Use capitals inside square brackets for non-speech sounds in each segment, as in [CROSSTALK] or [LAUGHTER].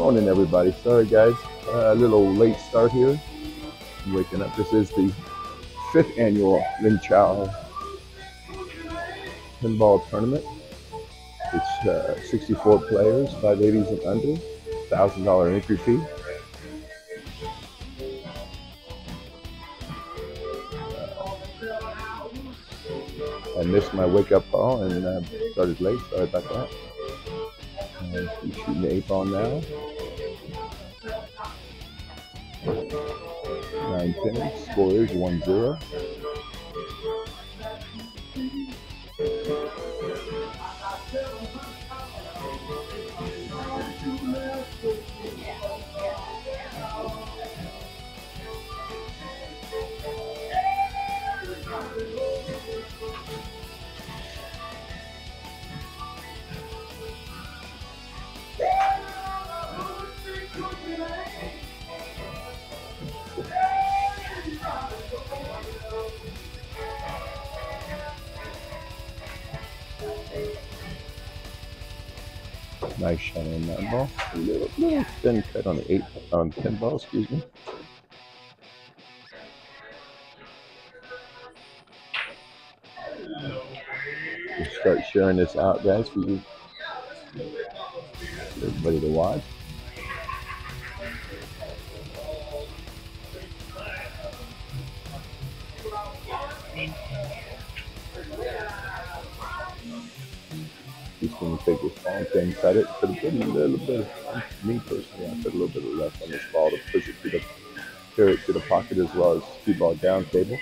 Morning, everybody. Sorry, guys. Uh, a little late start here. I'm waking up. This is the fifth annual Lenschow pinball tournament. It's uh, 64 players, 580s and under, $1,000 entry fee. I missed my wake up call and uh, started late. Sorry about that. Uh, he's shooting the eight ball now. Nine pins. Score is 1 0. The eight ten ball, excuse me. Start sharing this out, guys, for you, everybody to watch. Take this ball and cut it. Put a little bit. Of, me personally, I put a little bit of left on this ball to push it to the carry it to the pocket as well as two ball down table.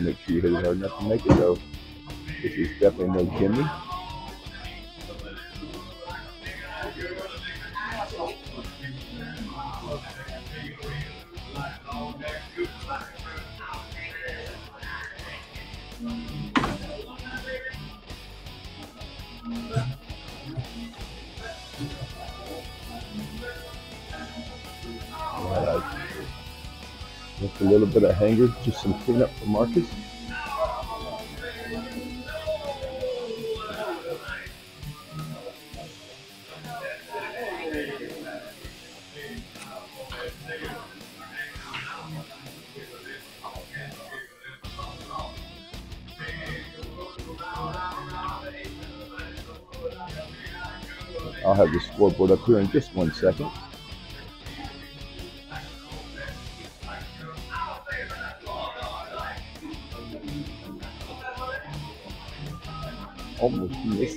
Make sure you hit it hard enough to make it though. This is definitely no gimme. Hanger, just some cleanup for Marcus. I'll have the scoreboard up here in just one second.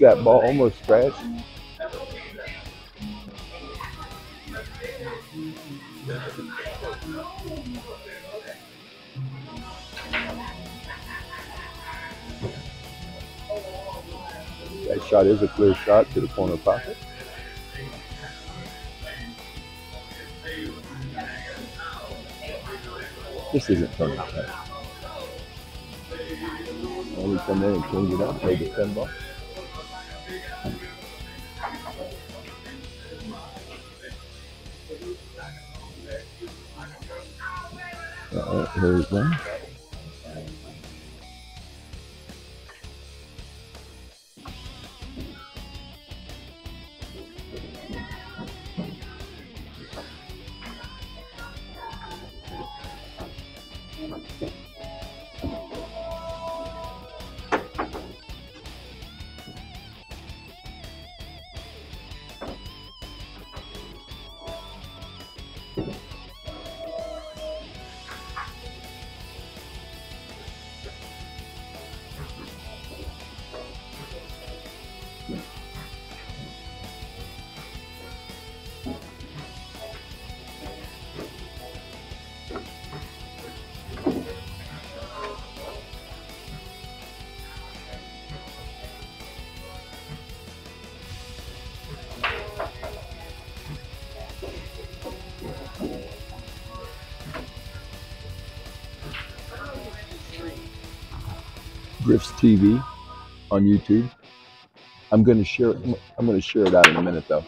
That ball, almost scratched. That shot is a clear shot to the corner pocket. This isn't tournament time. Only come in and change it up, play the 10 ball. Here we. TV on YouTube. I'm gonna share. I'm gonna share it out in a minute, though.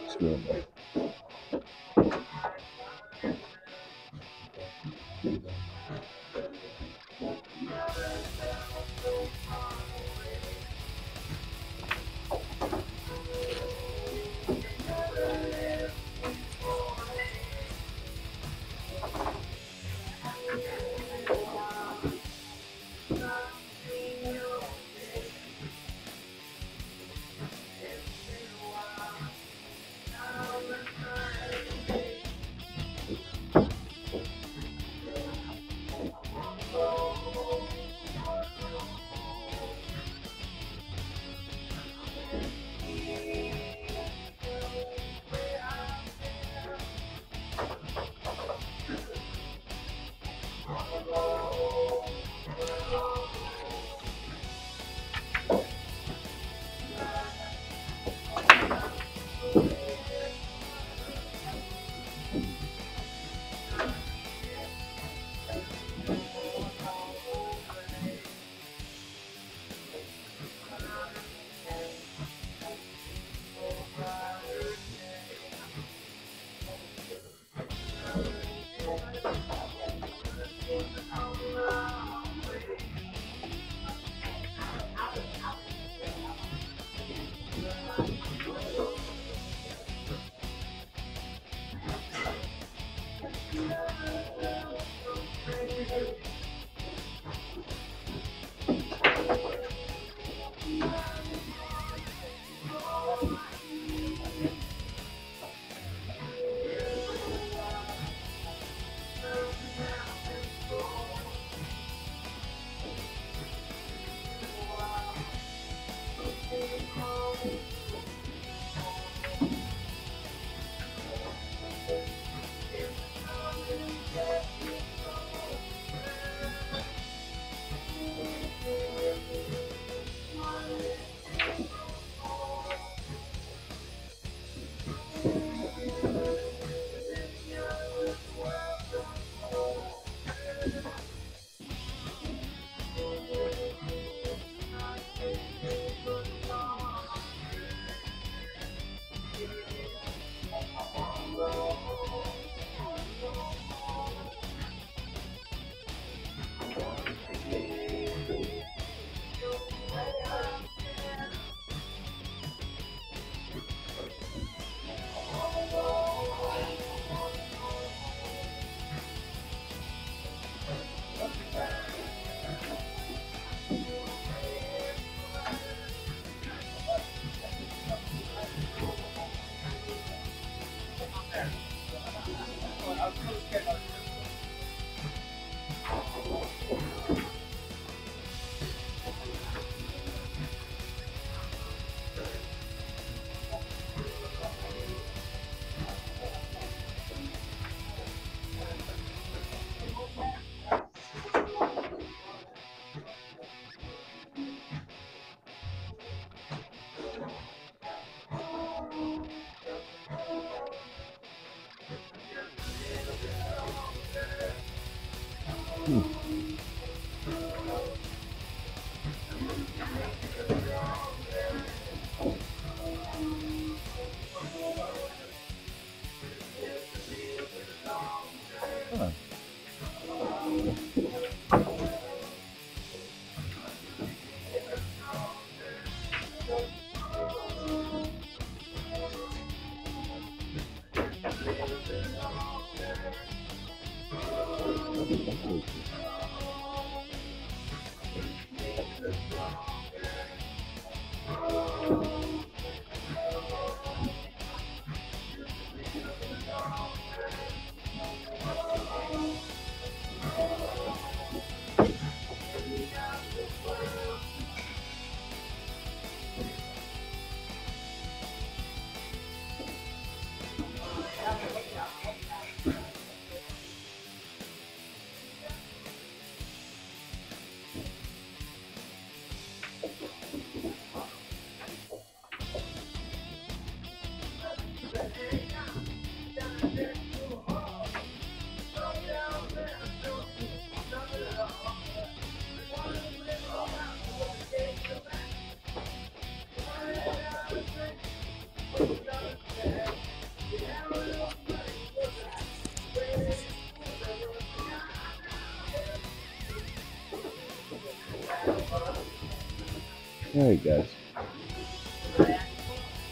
Hey guys,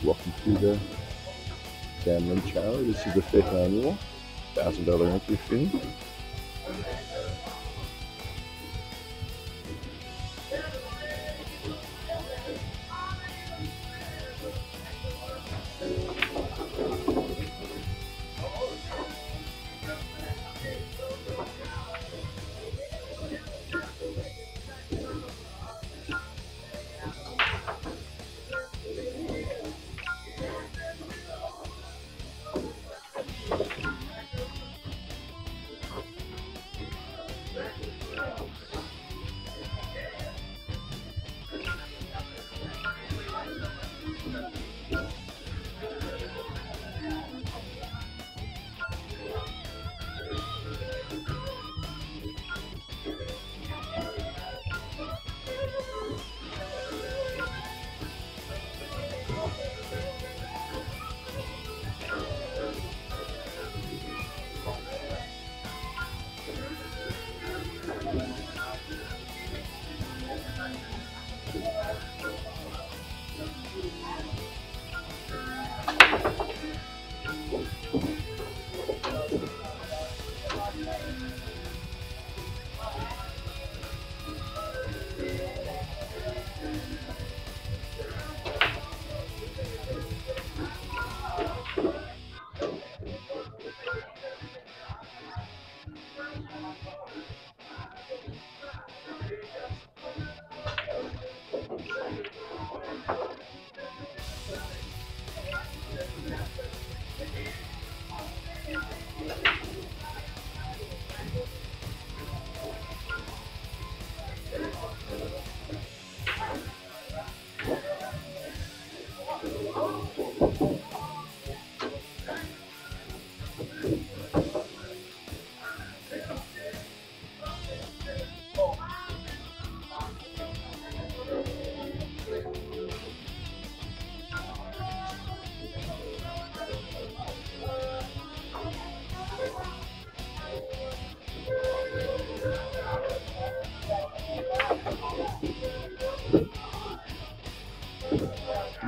welcome to the Lin channel. This is the fifth annual thousand dollar entry fee.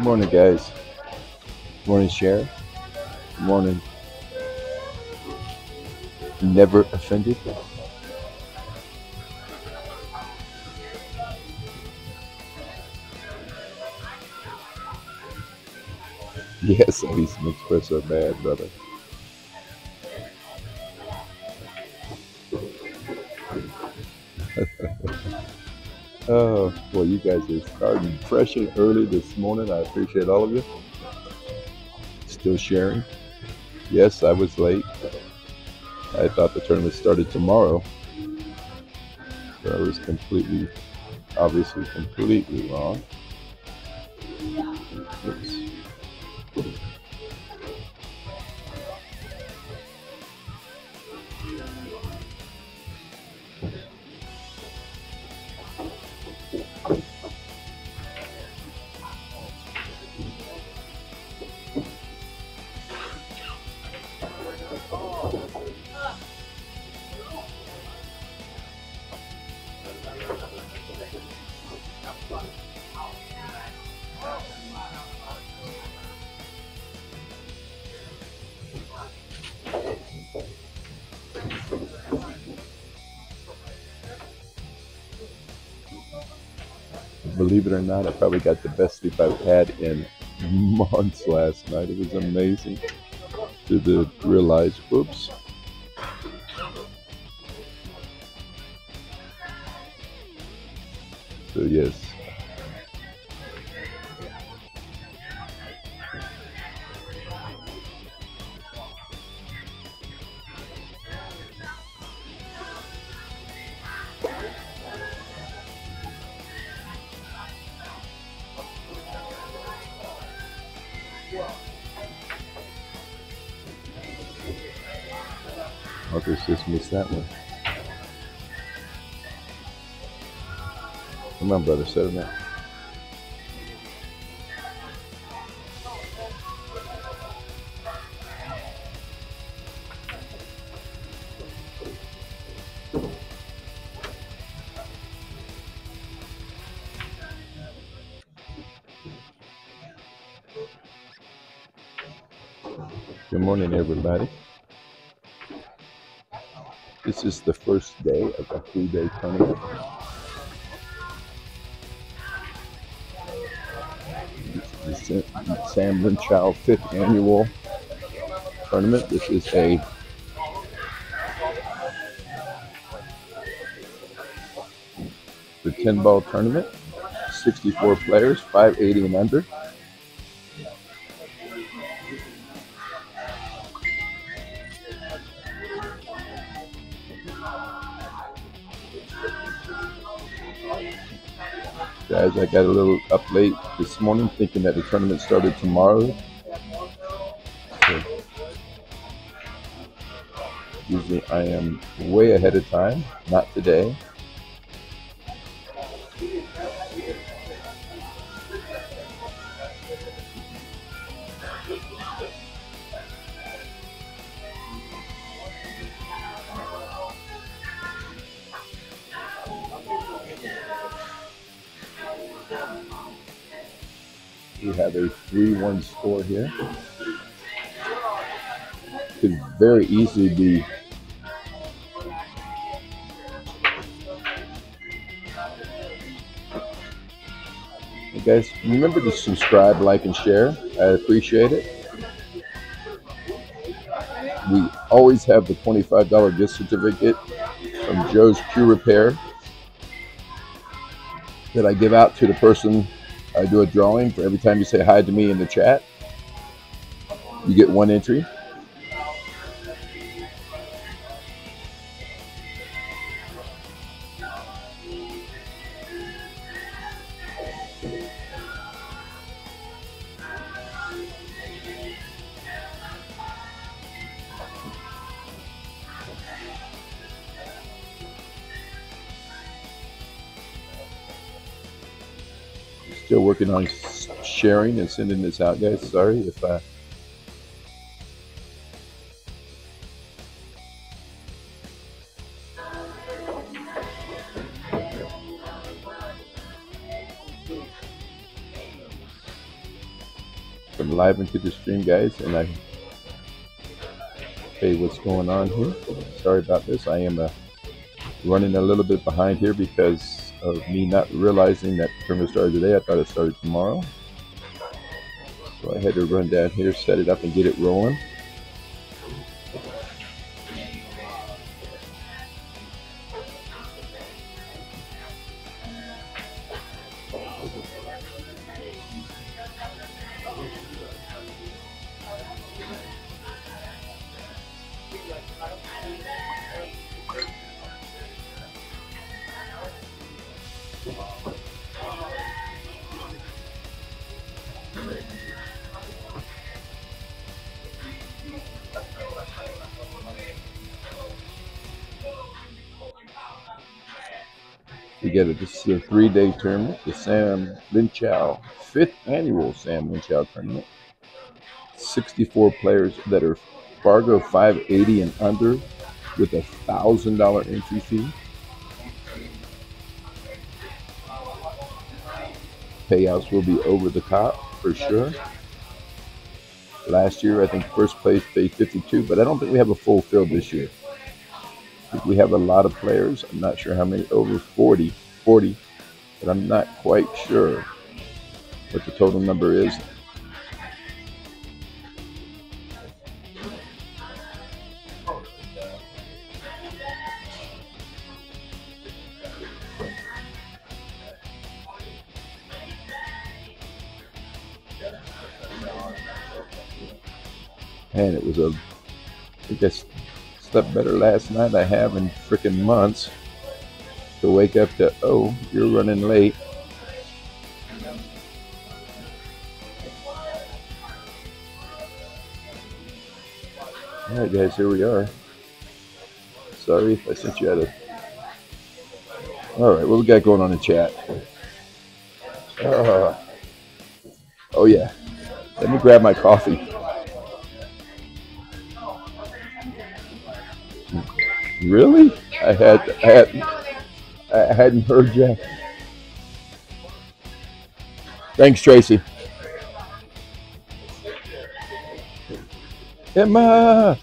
Morning, guys. Morning, Sharon. Morning. Never offended. [LAUGHS] Yes, I used to espresso bad, brother. You guys are starting fresh and early this morning. I appreciate all of you. Still sharing. Yes, I was late. I thought the tournament started tomorrow. So I was completely, obviously, completely wrong. Or not, I probably got the best sleep I've had in [LAUGHS] months last night. It was amazing to the realize, whoops. Brother. Good morning, everybody. This is the first day of a three-day tournament. Sam Lenschow fifth annual tournament. This is a the 10 ball tournament. 64 players, 580 and under. Got a little up late this morning thinking that the tournament started tomorrow. Usually I am way ahead of time, not today. Hey guys, remember to subscribe, like, and share. I appreciate it. We always have the $25 gift certificate from Joe's Q Repair that I give out to the person I do a drawing for every time you say hi to me in the chat. You get one entry. Working on sharing and sending this out, guys. Sorry if I. I'm live into the stream, guys, and I hey, what's going on here? Sorry about this. I am uh, running a little bit behind here because of me not realizing that tournament started today. I thought it started tomorrow. So I had to run down here, set it up, and get it rolling. This is a three-day tournament, the Sam Lenschow fifth annual Sam Lenschow tournament. 64 players that are Fargo 580 and under with a thousand dollar entry fee. Payouts will be over the top for sure. Last year, I think first place paid 52, but I don't think we have a full field this year. we have a lot of players. I'm not sure how many, over 40 40, but I'm not quite sure what the total number is. And it was a, I guess, slept better last night I have in freaking months to wake up to, oh, you're running late. All right, guys, here we are. Sorry if I sent you out of. All right, what we got going on in chat? Uh, oh yeah, let me grab my coffee. Really? I had I had I hadn't heard yet. Thanks, Tracy. Emma!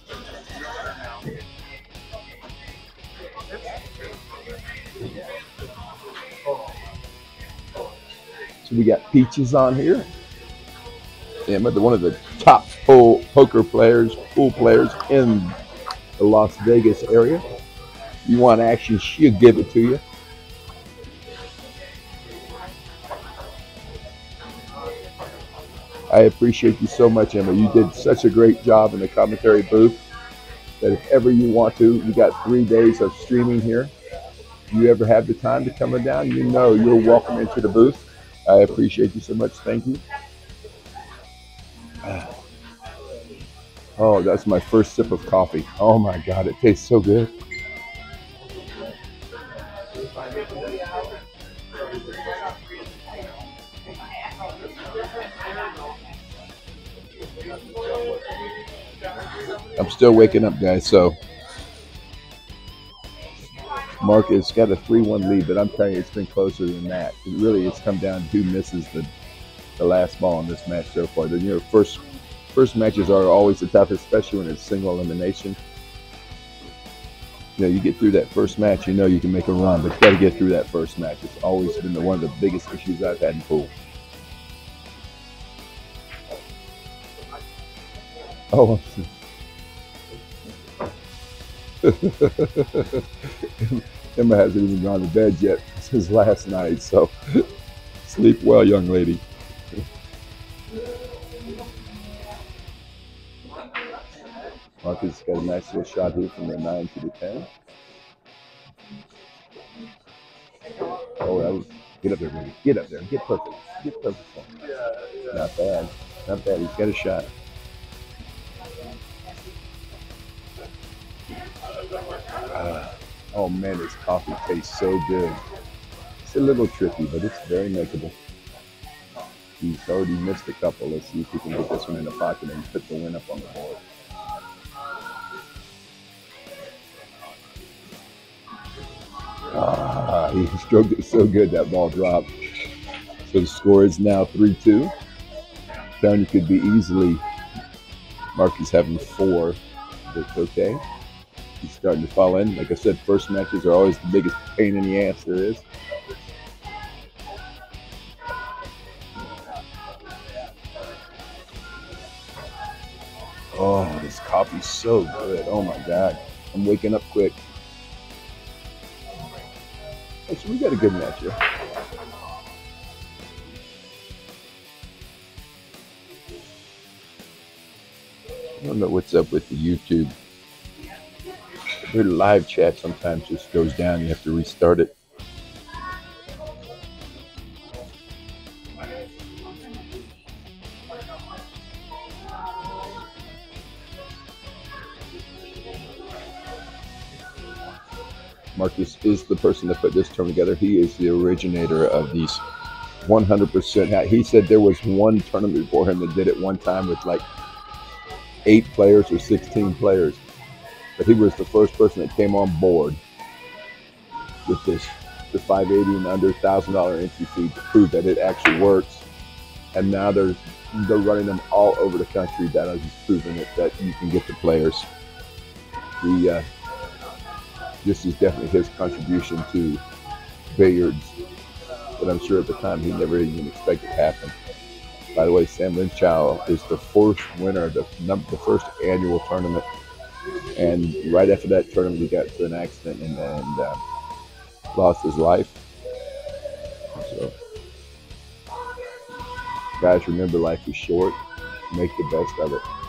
So we got Peaches on here. Emma, one of the top pool, poker players, pool players in the Las Vegas area. You want action, she'll give it to you. I appreciate you so much, Emma. You did such a great job in the commentary booth that if ever you want to, you got three days of streaming here. If you ever have the time to come down, you know you're welcome into the booth. I appreciate you so much. Thank you. [SIGHS] Oh, that's my first sip of coffee. Oh my God, it tastes so good. Still waking up, guys. So Mark has got a 3-1 lead, but I'm telling you, it's been closer than that. It really, it's come down to who misses the the last ball in this match so far. The you know, first first matches are always the toughest, especially when it's single elimination. You know, you get through that first match, you know you can make a run, but you got to get through that first match. It's always been the, one of the biggest issues I've had in pool. Oh, [LAUGHS] Emma hasn't even gone to bed yet [LAUGHS] since last night, so [LAUGHS] sleep well, young lady. Marcus got a nice little shot here from the 9 to the 10. Oh, that was, get up there, baby. Get up there. Get perfect. Get perfect. Not bad. Not bad. He's got a shot. Oh man, this coffee tastes so good. It's a little tricky, but it's very makeable. He's already missed a couple. Let's see if he can get this one in the pocket and put the win up on the board. Ah, he stroked it so good that ball dropped. So the score is now 3 2. down, you could be easily. Mark is having four. That's okay. He's starting to fall in. Like I said, first matches are always the biggest pain in the ass there is. Oh, this coffee's so good. Oh my god. I'm waking up quick. Hey, so we got a good match here. I don't know what's up with the YouTube. Their live chat sometimes just goes down. You have to restart it. Marcus is the person that put this term together. He is the originator of these 100%. He said there was one tournament before him that did it one time with like eight players or 16 players. But he was the first person that came on board with this, the 580 and under $1,000 entry fee to prove that it actually works. And now they're, they're running them all over the country. That is proving it that you can get the players. The uh, this is definitely his contribution to billiards. But I'm sure at the time he never even expected to happen. By the way, Sam Lenschow is the first winner of the, the first annual tournament. And right after that tournament, he got into an accident and, and uh, lost his life. So, guys, remember life is short. Make the best of it.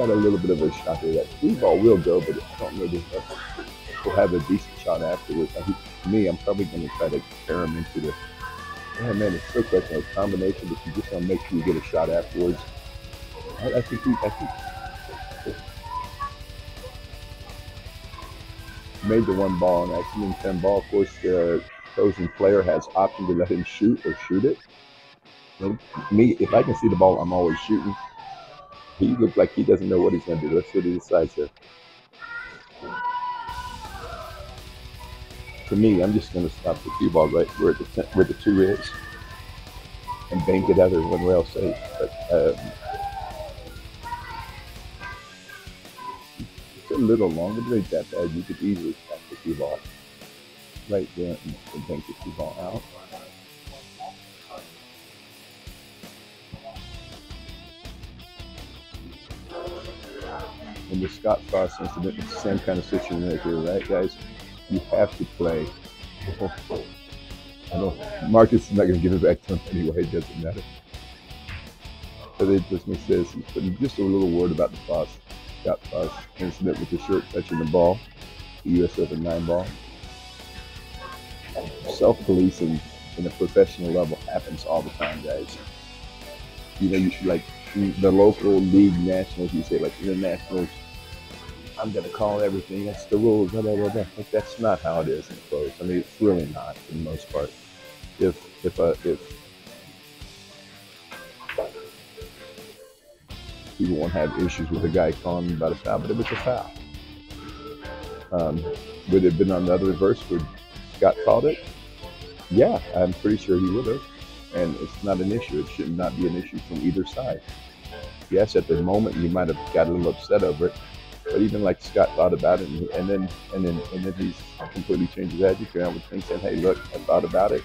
Got a little bit of a shot there. That three ball will go, but I don't know if we'll have a decent shot afterwards. I think, to me, I'm probably going to try to carry him into the. Oh man, it's so question of combination, but you just want to make sure you get a shot afterwards. I, I think he, I think made the one ball and actually in 10 ball. Of course, the opposing player has option to let him shoot or shoot it. Me, if I can see the ball, I'm always shooting. He looks like he doesn't know what he's going to do. Let's see what he decides here. To me, I'm just going to stop the cue ball right where the, where the two is and bank it out one rail safe. But um, it's a little longer, ain't that bad. You could easily stop the cue ball right there and bank the cue ball out. In the Scott Frost incident, it's the same kind of situation right here, right, guys? You have to play. I know Marcus is not going to give it back to him anyway. It doesn't matter. But it just makes sense. But just a little word about the Frost, Scott Frost incident with the shirt touching the ball, the U.S. Open nine ball. Self-policing in a professional level happens all the time, guys. You know, you like the local league nationals, you say like internationals, I'm gonna call everything. That's the rules. Blah, blah, blah, blah. That's not how it is in pros. I mean, it's really not for the most part. If if uh, if people won't have issues with a guy calling about a foul, but it was a foul. Um, would it have been on the other reverse? Would Scott called it? Yeah, I'm pretty sure he would have and it's not an issue. It should not be an issue from either side. Yes, at the moment you might have got a little upset over it, but even like Scott thought about it, and, then and then and then he's completely changed his attitude. I would think saying, "Hey, look, I thought about it,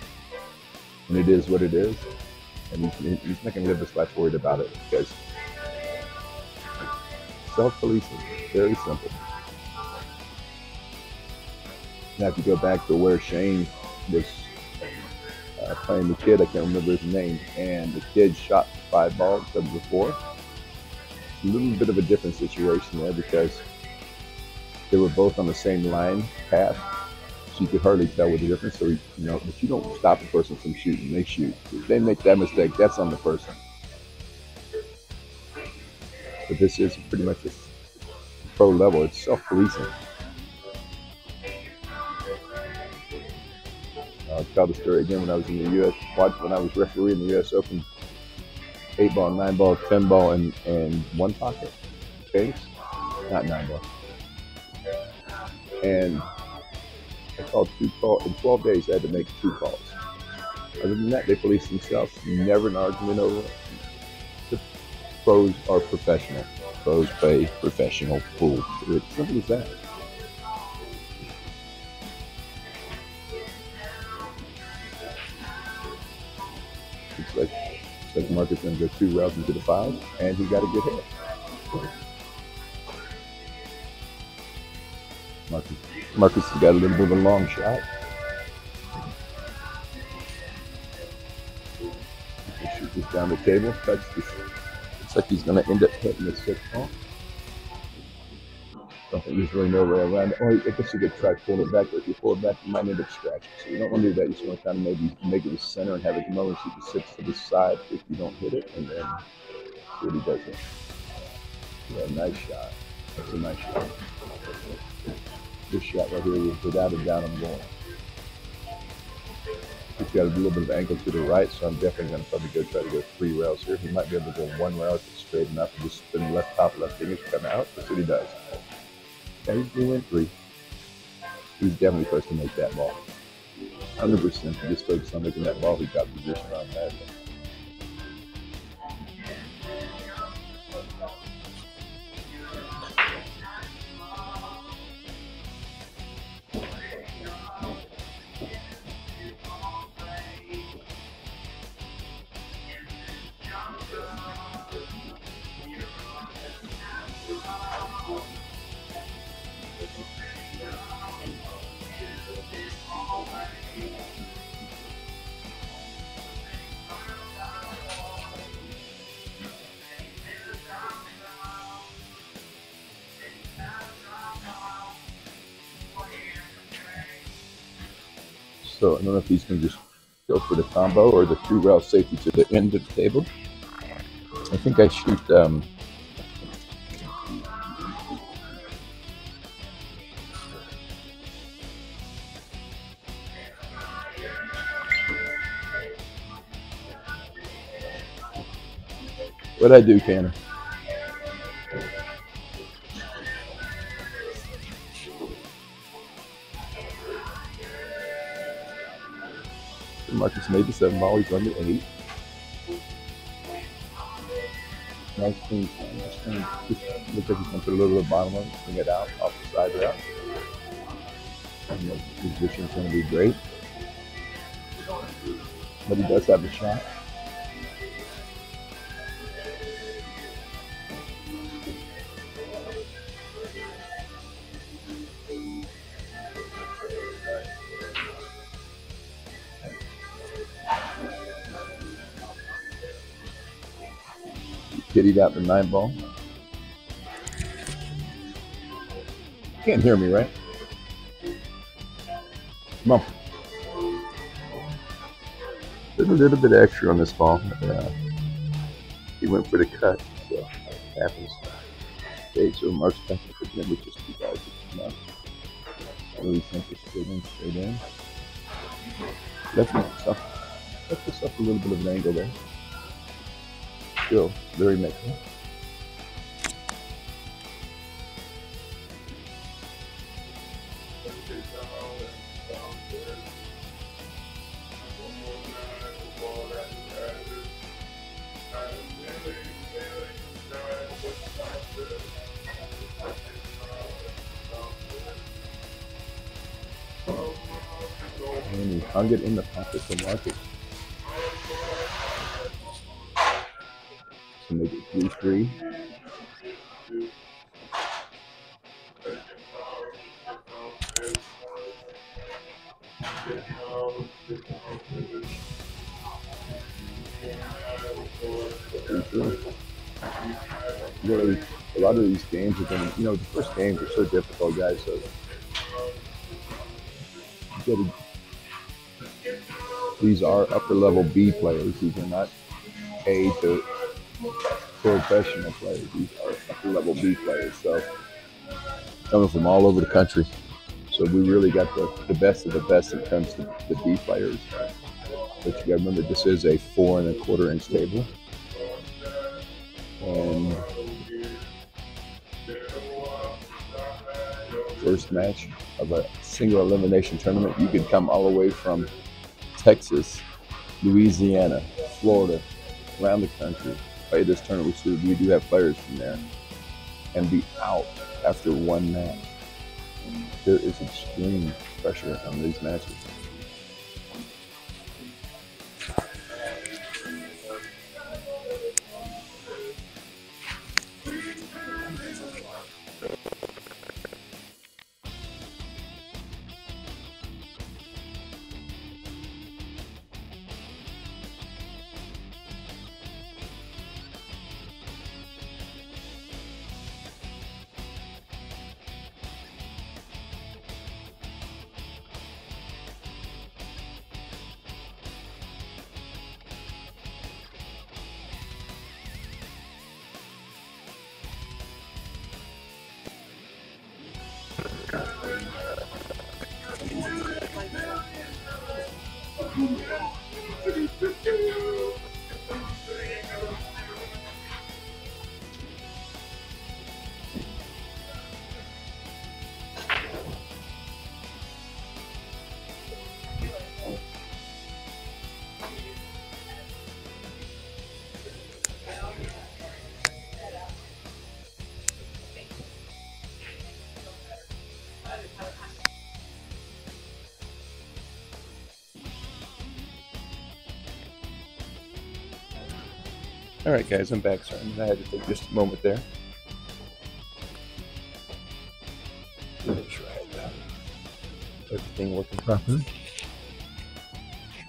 and it is what it is," and he's, he's not going to live his life worried about it because self-policing, very simple. Now, if you go back to where Shane was uh, playing the kid. I can't remember his name. And the kid shot five balls four. It's a little bit of a different situation there because they were both on the same line path. So you could hardly tell what the difference. So you know, but you don't stop a person from shooting; they shoot. If they make that mistake, that's on the person. But this is pretty much a pro level. It's self-policing. I'll tell the story again when I was in the U.S. When I was refereeing the U.S. Open, eight ball, nine ball, ten ball, and and one pocket base, not nine ball. And I called two calls in 12 days. I had to make two calls. Other than that, they police themselves. Never an argument over it. The pros are professional. Pros play professional pool. It's simple as that. It's like, like Marcus to go two rounds into the five, and he got a good hit. Marcus, Marcus got a little bit of a long shot. Shoot this down the table. This. Looks like he's going to end up hitting the six ball. There's really no way around it. Or I guess you could try pulling it back, but if you pull it back, you might end up scratching. So you don't want to do that. You just want to kind of maybe make it the center and have it low and she can sit to the side if you don't hit it, and then see what he does it. Yeah, nice shot. That's a nice shot. This shot right here, without a doubt, I'm going. He's got a little bit of angle to the right, so I'm definitely going to probably go try to go three rails here. He might be able to go one rail if it's straight enough and just spin left top, left fingers, come out. That's what he does. He went three. He's definitely supposed to make that ball. 100% he just focused on making that ball. He got position on that. So I don't know if he's going to just go for the combo or the two rail safety to the end of the table. I think I shoot. Um, what I do, Tanner? Marcus made the seven ball. He's the eight. Nice clean. Just, kind just looks like he's going to put a little bit of bottom on it, bring it out off the side route. And the position's going to be great. But he does have a shot. Kitty out the nine ball. Can't hear me, right? Come on. A little bit extra on this ball. Uh, he went for the cut, so happens. Okay, so Mark's back for him with just two guys. On. Really simple, straight in, straight in. Left myself. Left myself a little bit of an angle there still very. And he hung in the pocket to market. To make it 3 3. Really, a lot of these games going to, you know, the first games are so difficult, guys. So a, these are upper level B players. These are not A to professional players. These are upper level B players. So coming from all over the country. So we really got the, the best of the best when it comes to the B players. But you got to remember, this is a four and a quarter inch table. And first match of a single elimination tournament, you could come all the way from Texas, Louisiana, Florida, around the country, play this tournament. We we do have players from there, and be out after one match. There is extreme pressure on these matches. All right, guys, I'm back. Sorry, I had to take just a moment there. Everything working properly.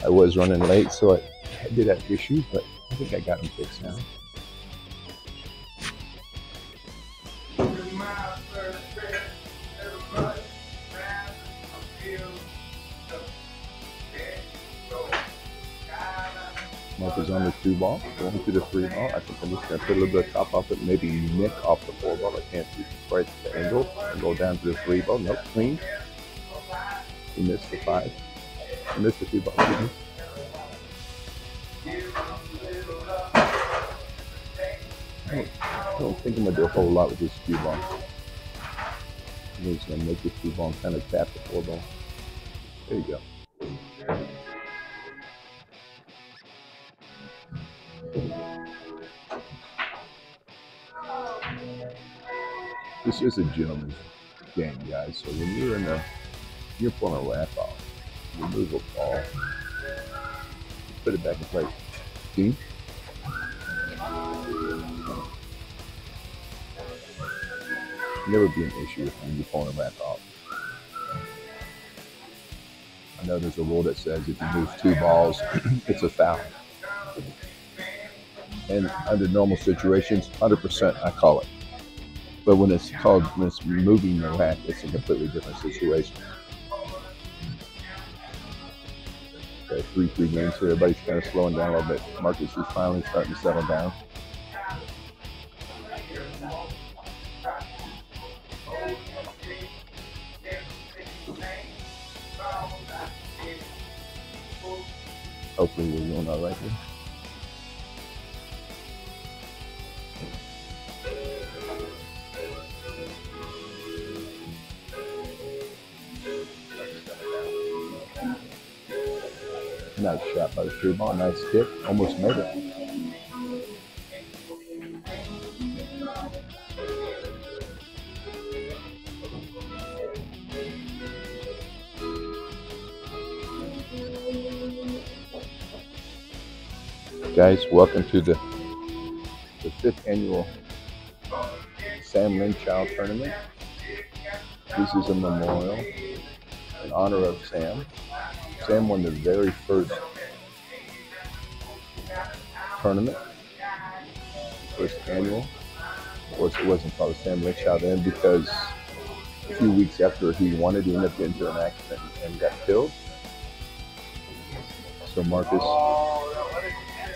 I was running late, so I did have issues, but I think I got them fixed now. Two ball, going to the three ball. I think I'm just going to put a little bit of top off it, maybe nick off the four ball. I can't see quite the angle. And go down to the three ball. Nope, clean. He missed the five. He missed the two ball. I don't, I don't think I'm going to do a whole lot with this cue ball. I'm just going to make this cue ball and kind of tap the four ball. There you go. Is a gentleman's game, guys. So when you're in a, you're pulling a wrap off, you move a ball, put it back in place. See? Never be an issue when you're pulling a wrap off. I know there's a rule that says if you move two balls, [CLEARS THROAT] it's a foul. And under normal situations, 100% I call it. But when it's called, when it's moving the rack, it's a completely different situation. Okay, 3 3 games here. Everybody's kind of slowing down a little bit. Marcus is finally starting to settle down. Nice. Almost made it. Guys, welcome to the the fifth annual Sam Lynn Child Tournament. This is a memorial in honor of Sam. Sam won the very first tournament, first annual. Of course, it wasn't called Sam Lenschow then because a few weeks after he it, he ended up getting into an accident and got killed. So Marcus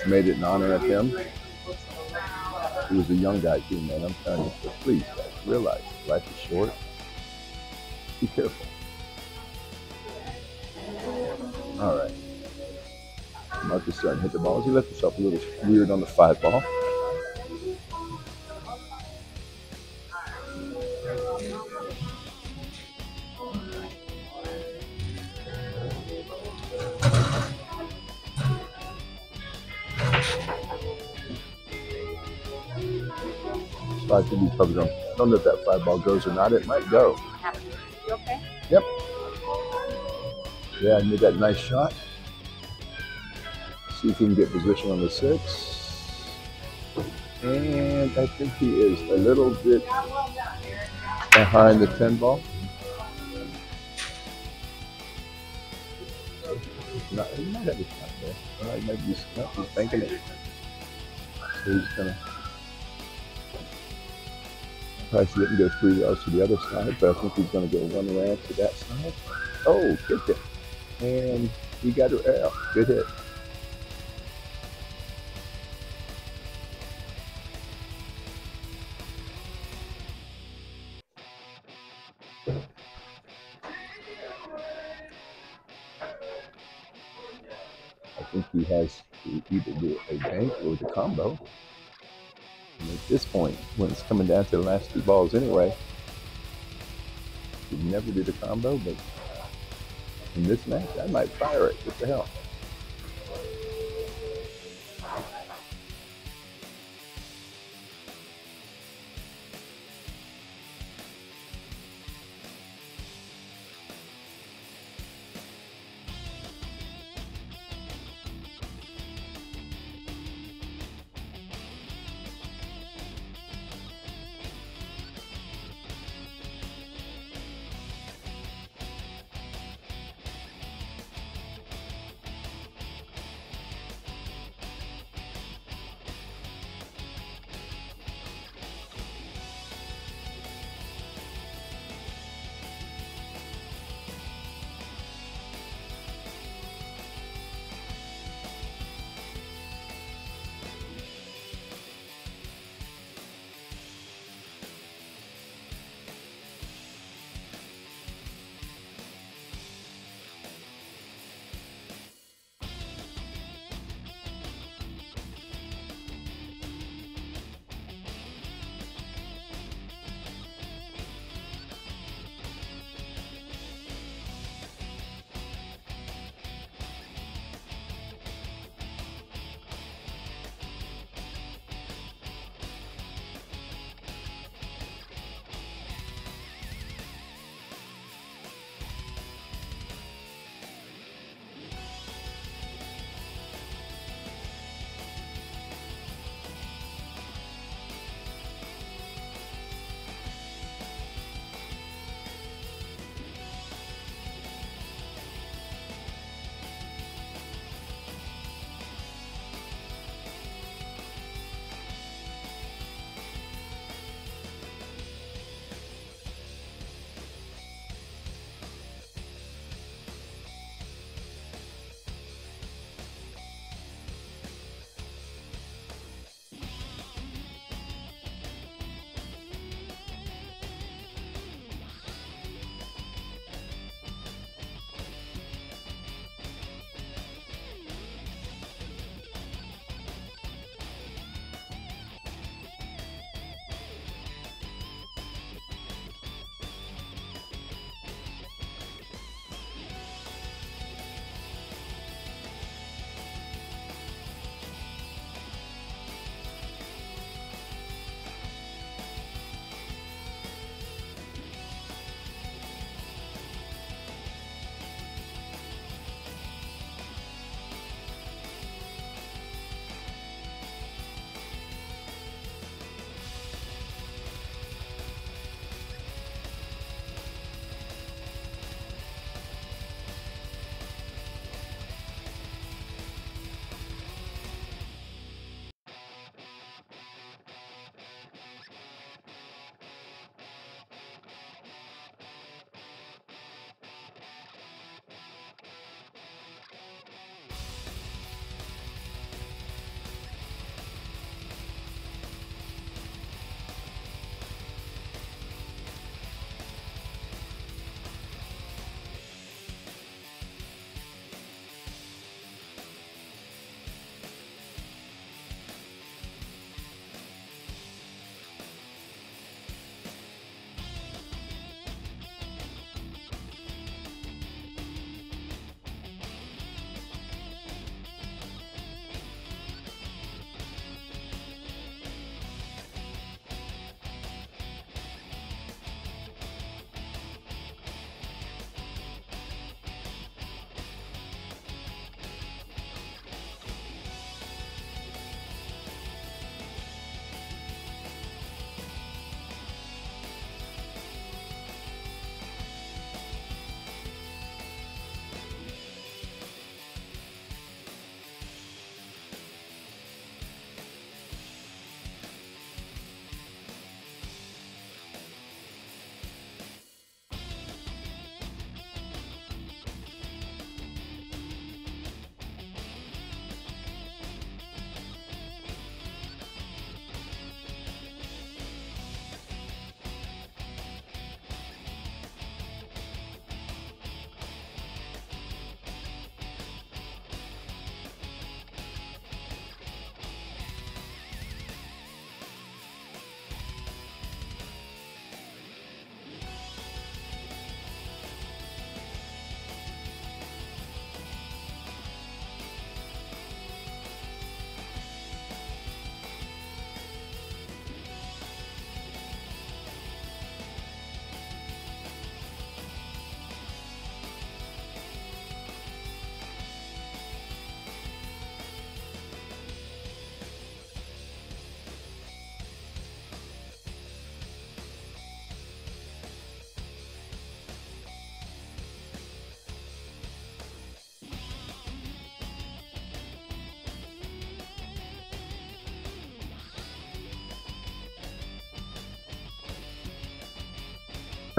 made it in honor of him. He was a young guy too, man. I'm telling you. But please, guys, realize life is short. Be careful. All right. Marcus starting to hit the balls. He left himself a little weird on the five ball. Slide to these pubs. Don't know if that five ball goes or not. It might go. You okay? Yep. Yeah, I made that nice shot. See if he can get position on the six. And I think he is a little bit behind the 10 ball. Not, he might have a shot there. He no, he's banking it. So he's gonna probably didn't go three yards to the other side, but I think he's gonna go one round to that side. Oh, kicked it. And he got it out. Good hit. Think he has to either do a bank or the combo. And at this point, when it's coming down to the last two balls anyway, you never do the combo, but in this match, I might fire it. What the hell?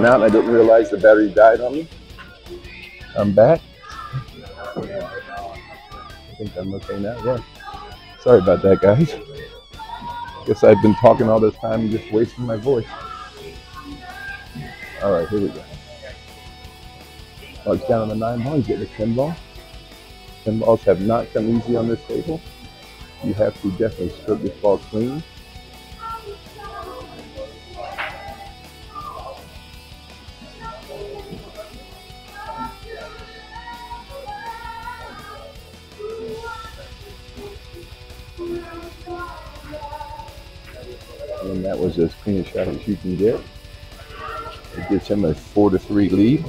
Out. and I didn't realize the battery died on me. I'm back. I think I'm okay now. Yeah. Sorry about that, guys. Guess I've been talking all this time and just wasting my voice. All right, here we go. Oh, down on the nine ball. He's getting a ten ball. Ten balls have not come easy on this table. You have to definitely strip this ball clean. You can get. It gives him a four to three lead.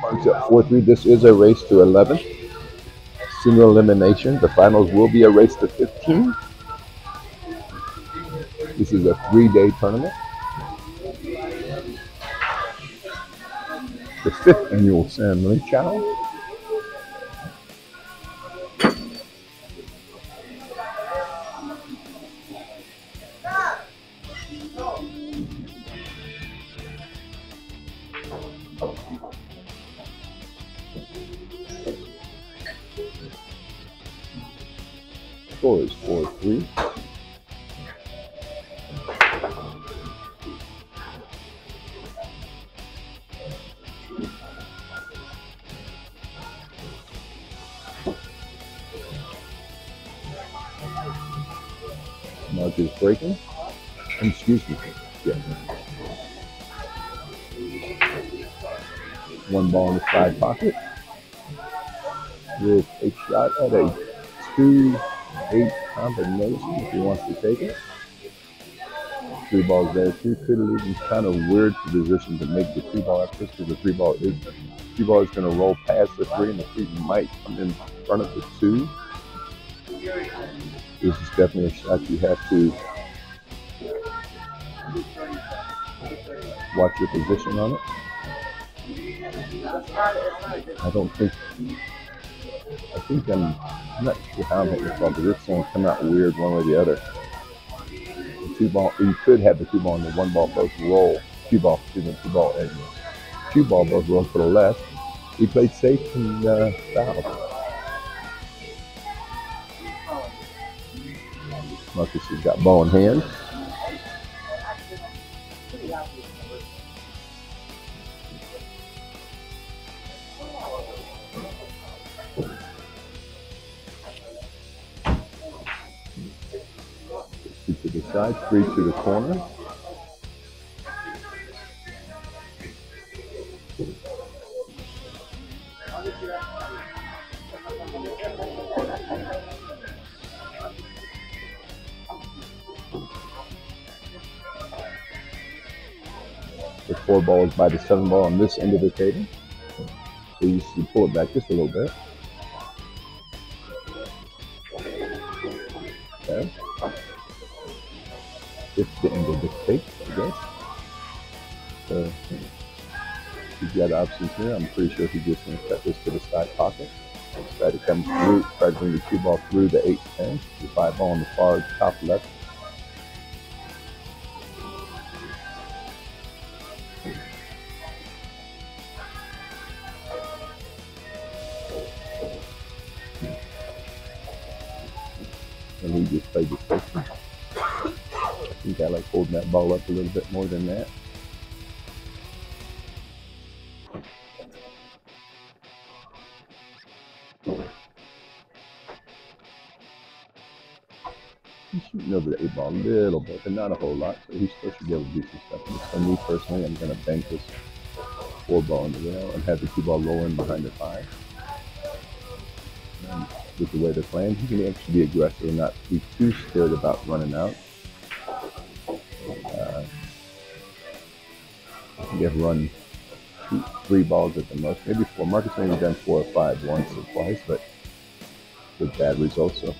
Marks up 4 3. This is a race to 11. Single elimination. The finals will be a race to 15. This is a three day tournament. Fifth annual Sam Lee Three balls there too. Could leave kind of weird position to make the three ball this because the three ball is three ball is going to roll past the three and the three might come in front of the two. This is definitely a shot you have to watch your position on it. I don't think. I think I'm, I'm not sure how I'm hitting this ball, but going to come out weird one way or the other. Two ball, you could have the two ball and the one ball both roll. Two ball, excuse me, two ball and two ball both roll for the left. He played safe and uh, fouled. Marcus has got ball in hand. The side, three to the corner. The four ball is by the seven ball on this end of the table. So you should pull it back just a little bit. Okay. If the angle dictates, I guess. So he's got options here. I'm pretty sure he's just going to cut this to the side pocket. Try to come through, try to bring the cue ball through the 8 10. The 5 ball on the far top left. And he just played the safety. Think I like holding that ball up a little bit more than that. He's shooting over the eight ball a little bit, but not a whole lot. So he still should be able to do some stuff. For me personally, I'm going to bank this four ball in the rail and have the two ball roll in behind the five. And with the way they're playing, he can actually be aggressive and not be too scared about running out. Uh, think I've run two, three balls at the most, maybe four. Marcus maybe done four or five once or twice, but with bad results. So,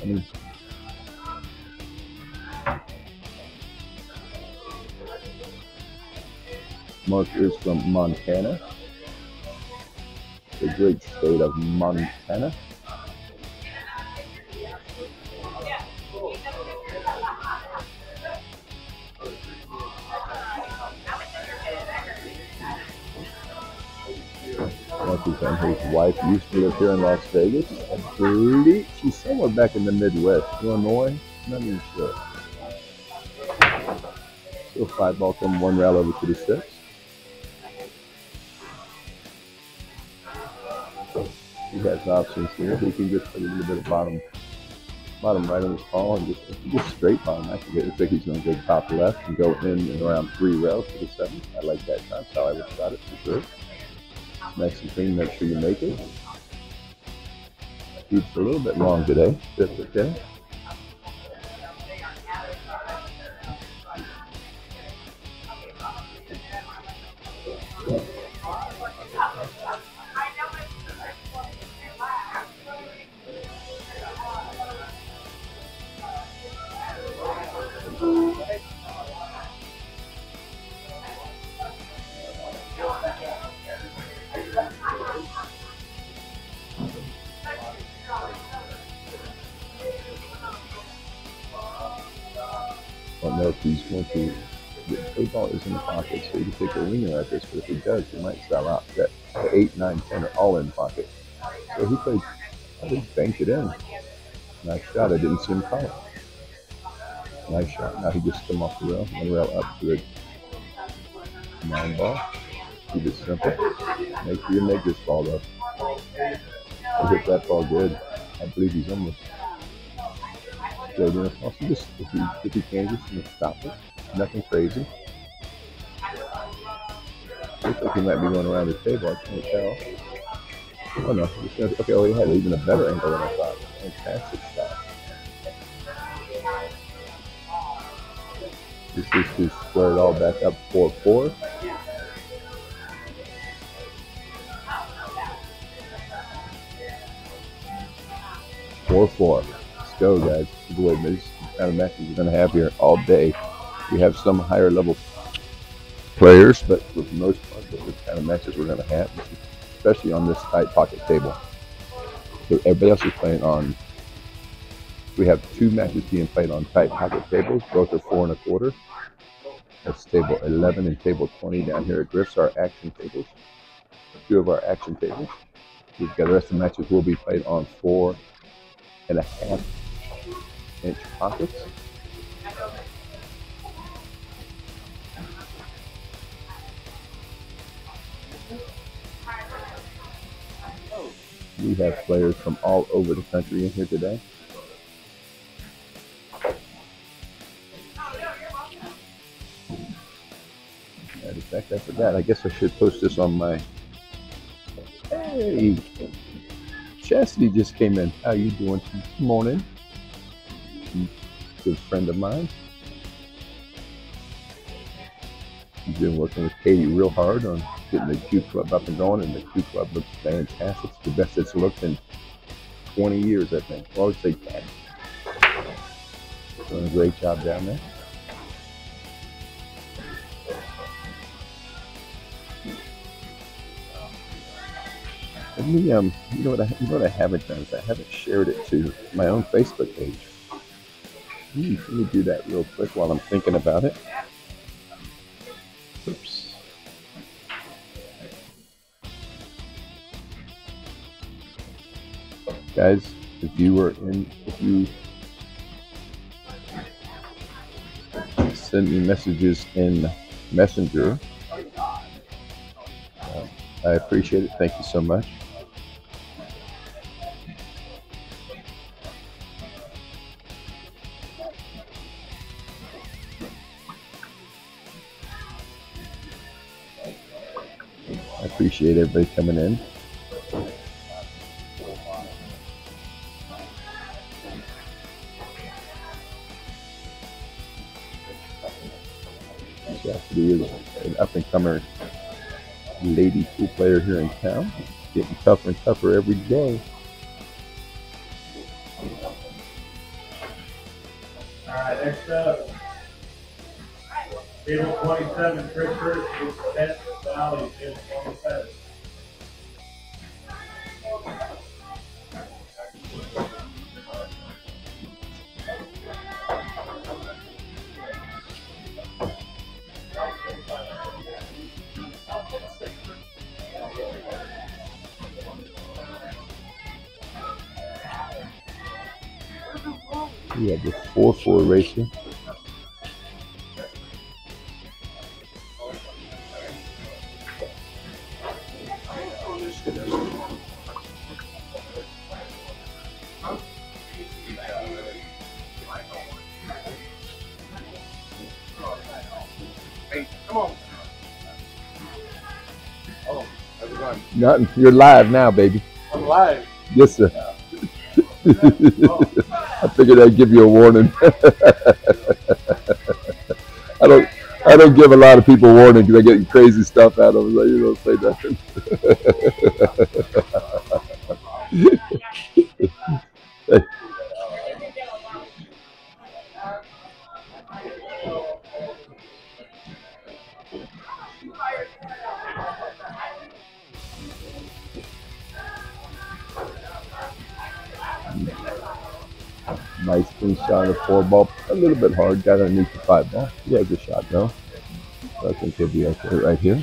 I mean, Mark is from Montana. the great state of Montana. Marcus and his wife used to live here in Las Vegas. I believe she's somewhere back in the Midwest, Illinois. Not even sure. So five ball from one rail over to the six. He has options here. He can just put a little bit of bottom bottom right on his ball and just just straight bottom. Actually, it looks like he's going to go top left and go in and around three rails to the seven. I like that. That's how I would start it for sure. Clean. Make sure you make it. Speed's a little bit long today. That's okay. If he's going to. The ball is in the pocket, so he can take a winger at this, but if he does, he might style out. That the 8, 9, 10 are all in pocket. So he played, I think, banked it in. Nice shot. I didn't see him call it. Nice shot. Now he just come off the rail, one rail up to the nine ball. Keep it simple. Make sure you make this ball though. He hit that ball good. I believe he's almost Just if he if he can just stop it. Nothing crazy. Looks like he might be going around the table, I can't tell. Oh no, gonna, okay, oh he had even a better angle than I thought. Fantastic shot. This is to square it all back up 4-4. Four four go, guys. The this kind of matches we're going to have here all day. We have some higher level players, but for the most part, the kind of matches we're going to have, especially on this tight pocket table. So everybody else is playing on. We have two matches being played on tight pocket tables. Both are four and a quarter. That's table 11 and table 20 down here at Griff's, our action tables. Two of our action tables. We've got the rest of the matches will be played on four and a half inch pockets. We have players from all over the country in here today. In fact, I forgot. I guess I should post this on my. Hey, Chastity just came in. How you doing this morning? Good friend of mine. He's been working with Katie real hard on getting the Q Club up and going, and the Q Club looks fantastic. It's the best it's looked in 20 years, I think. I would say 10. Doing a great job down there. Let me, um, you know what I, you know what I haven't done is I haven't shared it to my own Facebook page. Let me do that real quick while I'm thinking about it. Oops. Guys, if you were in, if you send me messages in Messenger, uh, I appreciate it. Thank you so much. Appreciate everybody coming in. Chastity is an up and comer lady pool player here in town. Getting tougher and tougher every day. All right, next up. Table 27, Chris Hurst, the Yeah, the 4-4 racer. Nothing. You're live now, baby. I'm live. Yes, sir. [LAUGHS] I figured I'd give you a warning. [LAUGHS] I don't. I don't give a lot of people warning because I get crazy stuff out of them. So you don't say nothing. Underneath the five ball. Yeah, good shot though. So I think he'll be okay right here.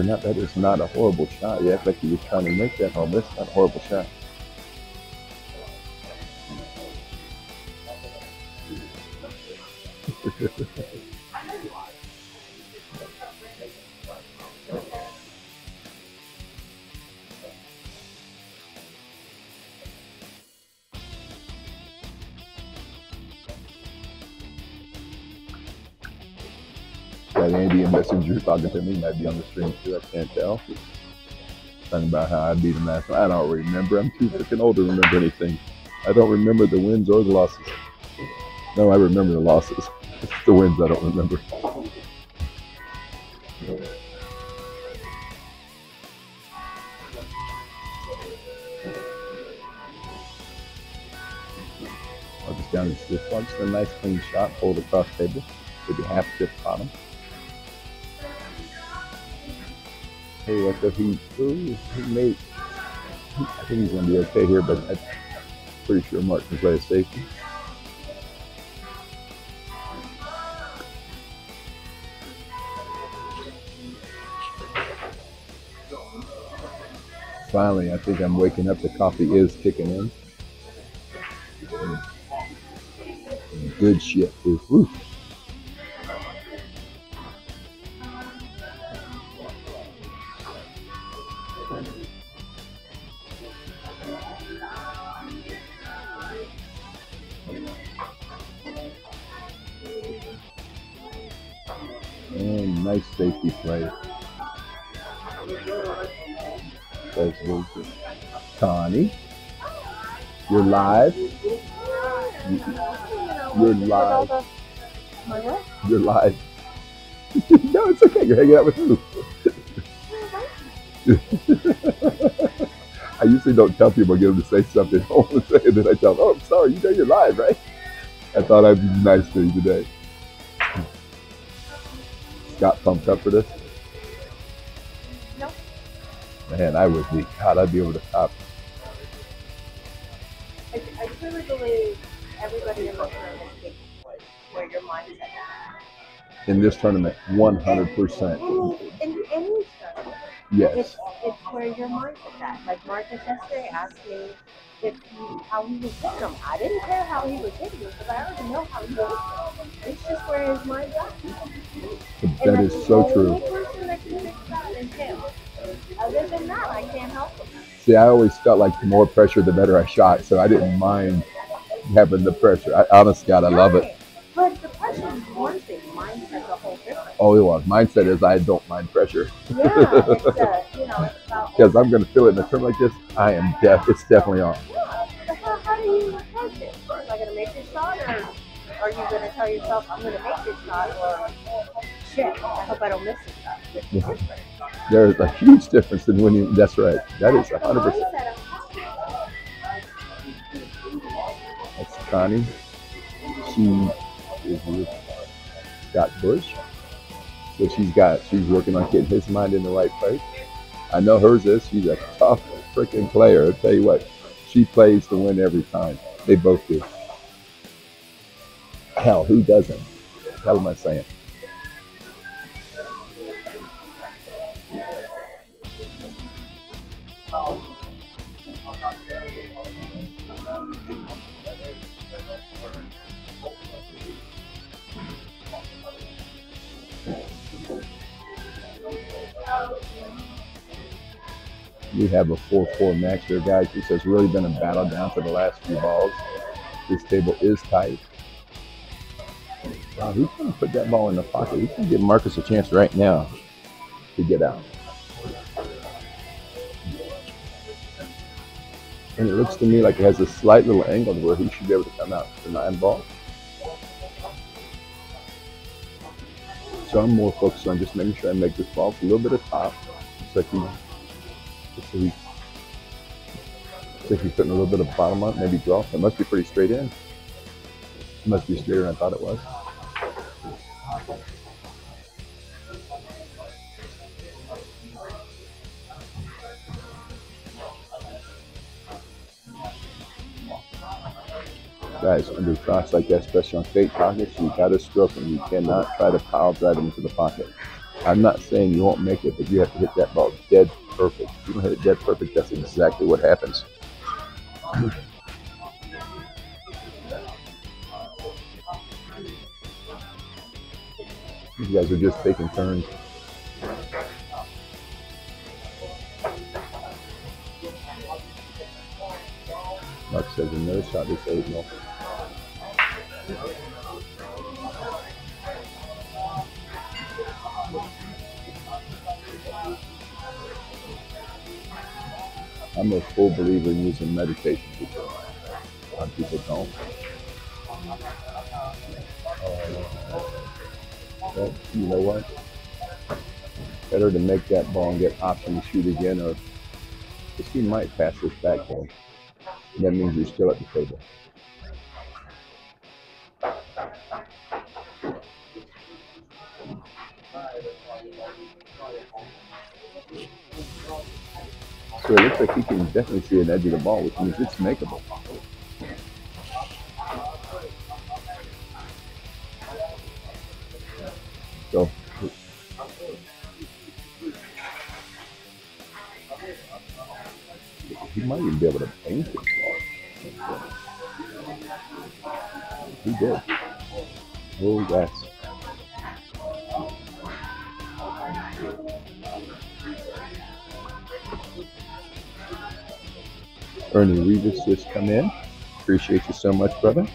You're not, that is not a horrible shot. You act like you were trying to make that home. That's not a horrible shot. [LAUGHS] Andy and Messenger talking to me. Might be on the stream too. I can't tell. Talking about how I beat him last night. I don't remember. I'm too freaking old to remember anything. I don't remember the wins or the losses. No, I remember the losses. It's [LAUGHS] the wins I don't remember. I'll just down this one. Just a nice clean shot. Hold across table. Maybe half tip bottom. Hey, what if he, ooh, he may, I think he's going to be okay here, but I'm pretty sure Mark can play safety. Finally, I think I'm waking up. The coffee is kicking in. Good shit. Ooh. Nice safety play. Good. Connie, you're live. You're live. You're live. [LAUGHS] no, it's okay. You're hanging out with who? [LAUGHS] I usually don't tell people, I get them to say something. I want to say, and then I tell them, oh, I'm sorry, you know you're live, right? I thought I'd be nice to you today. Got pumped up for this? No. Man, I would be. God, I'd be over the top. I, I truly believe everybody in this room is capable where your mind is at. In this tournament, 100%. Any, in any Yes. it's, it's where your mind is at. Like Marcus yesterday asked me if he, how he was hitting him. I didn't care how he was hitting him because I already know how he was. It's just where his mind's at. That that's is so the true. only person that can fix that is him. Other than that, I can't help him. See, I always felt like the more pressure, the better I shot. So I didn't mind having the pressure. I, honest God, I love it. But the pressure is one thing. Mindset's a Oh, it was. Mindset is I don't mind pressure. Yeah, [LAUGHS] it's you know, Because [LAUGHS] I'm going to feel it in a term like this. I am deaf. It's definitely on. Yeah. How, how do you approach it? Am I gonna make this shot, or are you gonna tell yourself I'm gonna make this shot, or shit, I hope I don't miss this shot? There's a huge difference in winning. That's right. That is 100%. That's Connie. She is with Scott Bush. So she's got, she's working on getting his mind in the right place. I know hers is. She's a tough freaking player. I'll tell you what, she plays to win every time. They both do. Hell, who doesn't? Hell am I saying? Oh. We have a 4-4 match here, guys. This has really been a battle down to the last few balls. This table is tight. Wow, he's going to put that ball in the pocket. Going to give Marcus a chance right now to get out. And it looks to me like it has a slight little angle where he should be able to come out the nine ball. So I'm more focused on just making sure I make this ball a little bit of top. So he, so he, so he's putting a little bit of bottom it, maybe draw. It must be pretty straight in. It must be straighter than I thought it was. Guys, under shots like that, especially on fake pockets, you gotta stroke them. You cannot try to power drive them into the pocket. I'm not saying you won't make it, but you have to hit that ball dead perfect. You don't hit it dead perfect, that's exactly what happens. you guys are just taking turns. Mark says another shot is eight nil. I'm a full believer in using meditation people. A lot of people don't. Uh, but you know what? Better to make that ball and get option to shoot again, or because he might pass this back there. That means you're still at the table. So it looks like he can definitely see an edge of the ball, which means it's makeable. So he might even be able to paint it. He did. Oh, yes. Ernie Rivas just come in. Appreciate you so much, brother.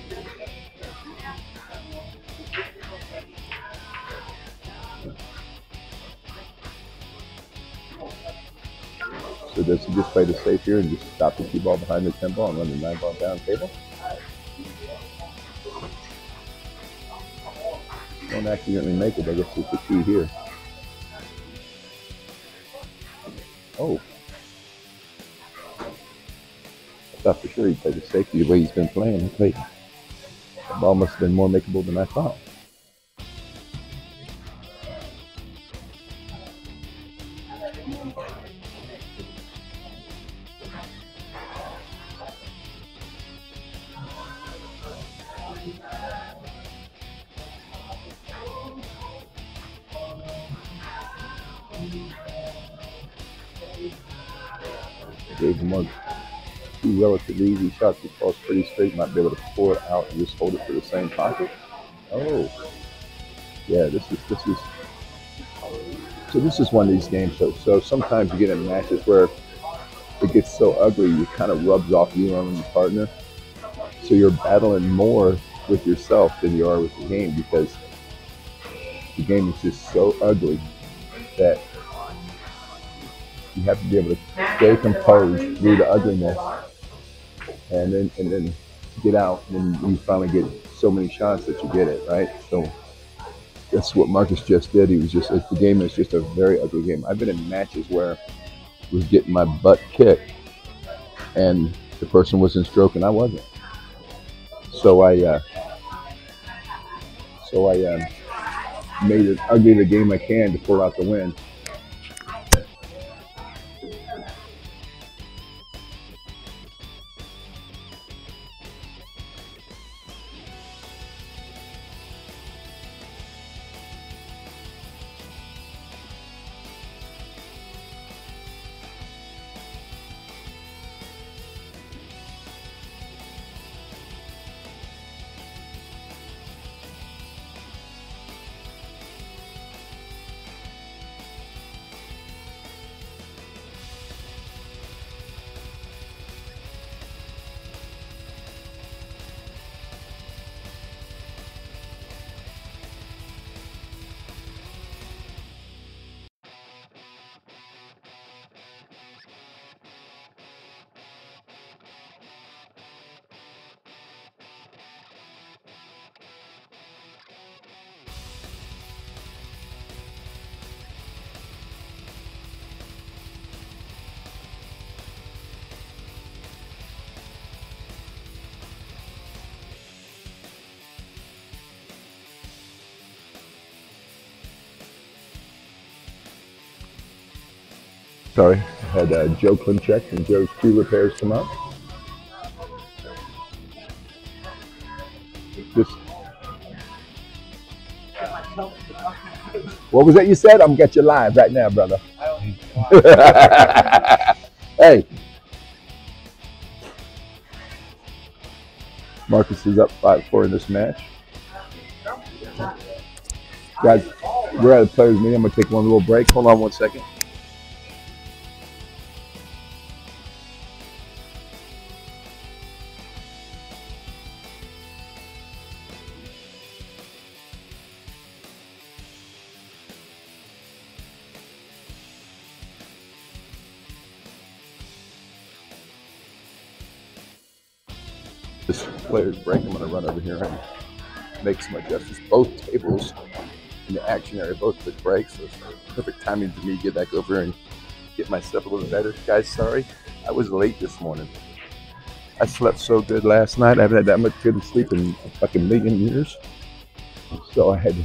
So does he just play the safe here and just stop the two ball behind the 10 ball and run the 9 ball down table? Don't accidentally make it, I guess it's the key here. Oh. I thought for sure he'd play the safety the way he's been playing. Wait. The ball must have been more makeable than I thought. Gave him two relatively easy shots. He falls pretty straight. Might be able to pull it out and just hold it for the same pocket. Oh, yeah. This is this is. So this is one of these games. So so sometimes you get in matches where it gets so ugly, it kind of rubs off you on your partner. So you're battling more with yourself than you are with the game because the game is just so ugly that you have to be able to stay composed through the ugliness and then and then get out and you finally get so many shots that you get it, right? So That's what Marcus just did. He was just the game is just a very ugly game. I've been in matches where I was getting my butt kicked, and the person wasn't stroking. I wasn't. So I, uh, so I um, made it ugly the game I can to pull out the win. Sorry, I had uh, Joe Klimchek and Joe's Tree Repairs come up. Just, what was that you said? I'm get you live right now, brother. [LAUGHS] hey, Marcus is up 5-4 in this match. Guys, we're at a players meeting. I'm gonna take one little break. Hold on one second. Make some adjustments. Both tables in the action area both took breaks, so it's perfect timing for me to get back over and get myself a little better. Guys, sorry, I was late this morning. I slept so good last night. I haven't had that much good sleep in a fucking million years. So I had to.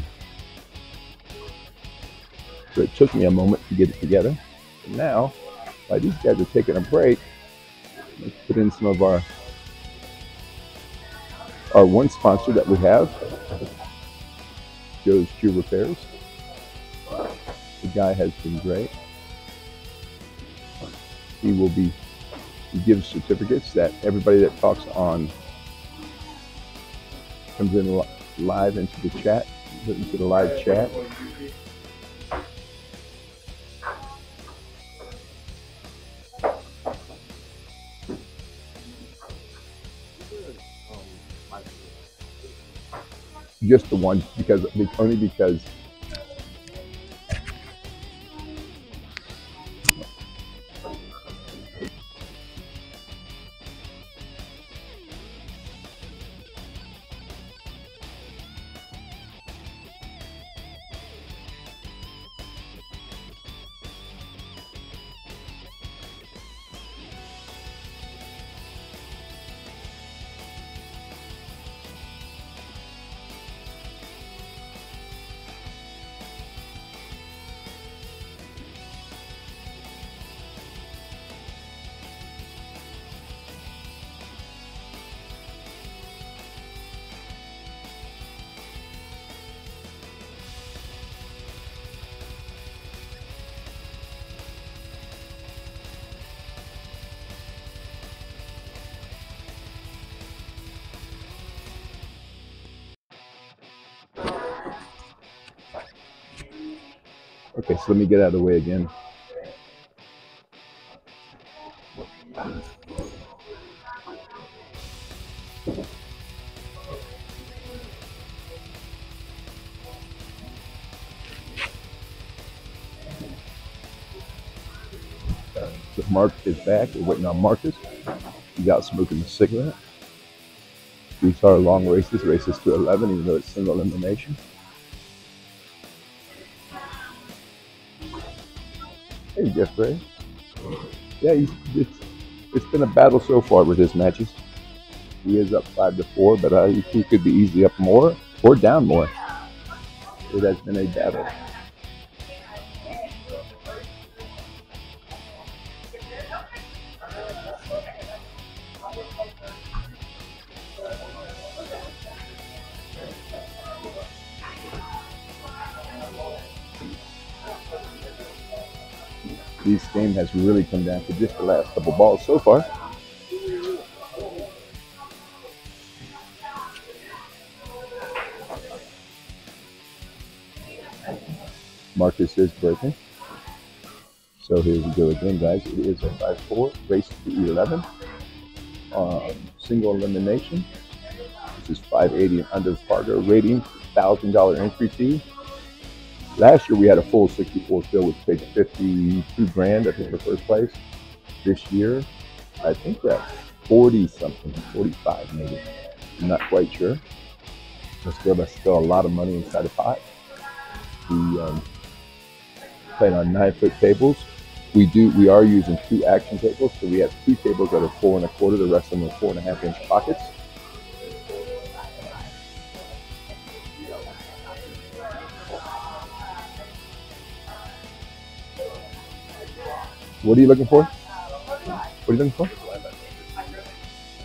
So it took me a moment to get it together. And now, while these guys are taking a break, let's put in some of our our one sponsor that we have, Joe's Tree Repairs. The guy has been great. He will be, he gives certificates that everybody that talks on comes in li- live into the chat, into the live chat. Just the one because only because So let me get out of the way again. So Mark is back. We're waiting on Marcus. He got smoking a cigarette. These are long races, races to 11, even though it's single elimination. Hey, Jeffrey. Yeah, he's, it's it's been a battle so far with his matches. He is up five to four, but uh, he, could be easily up more or down more. It has been a battle. Has really come down to just the last couple balls so far. Marcus is breaking. So here we go again, guys. It is a 5-4, race to 11. Um, single elimination. This is 580 and under Fargo rating, $1,000 entry fee. Last year we had a full 64 field, which paid 52 grand, I think, for first place. This year, I think that's 40 something, 45 maybe. I'm not quite sure. But still, that's still a lot of money inside the pot. We um, playing on nine foot tables. We do we are using two action tables, so we have two tables that are four and a quarter. The rest of them are four and a half inch pockets. What are you looking for? What are you looking for?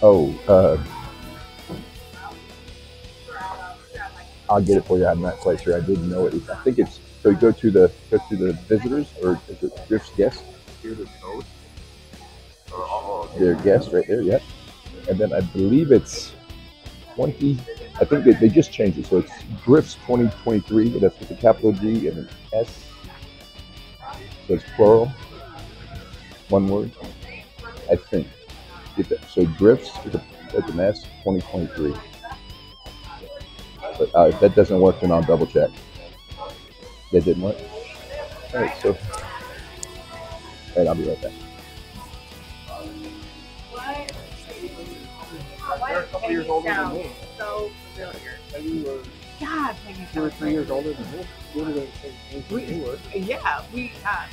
Oh, uh, I'll get it for you. I'm not quite sure. I didn't know it. I think it's so. You go to the go to the visitors or is it Griff's guests? Their guest right there. Yep. And then I believe it's 20. I think they, they just changed it, so it's Griffs 2023. But that's with a capital G and an S. So it's plural. One word. I think. Get that. So Griffs with, a, with an S 2023. But uh, if that doesn't work, then I'll double check. That didn't work. All right, so. All right, I'll be right back. You're a couple years older than me. So familiar. And you were God, Peggy two or three years older than me. You would the same age were. Yeah, we uh,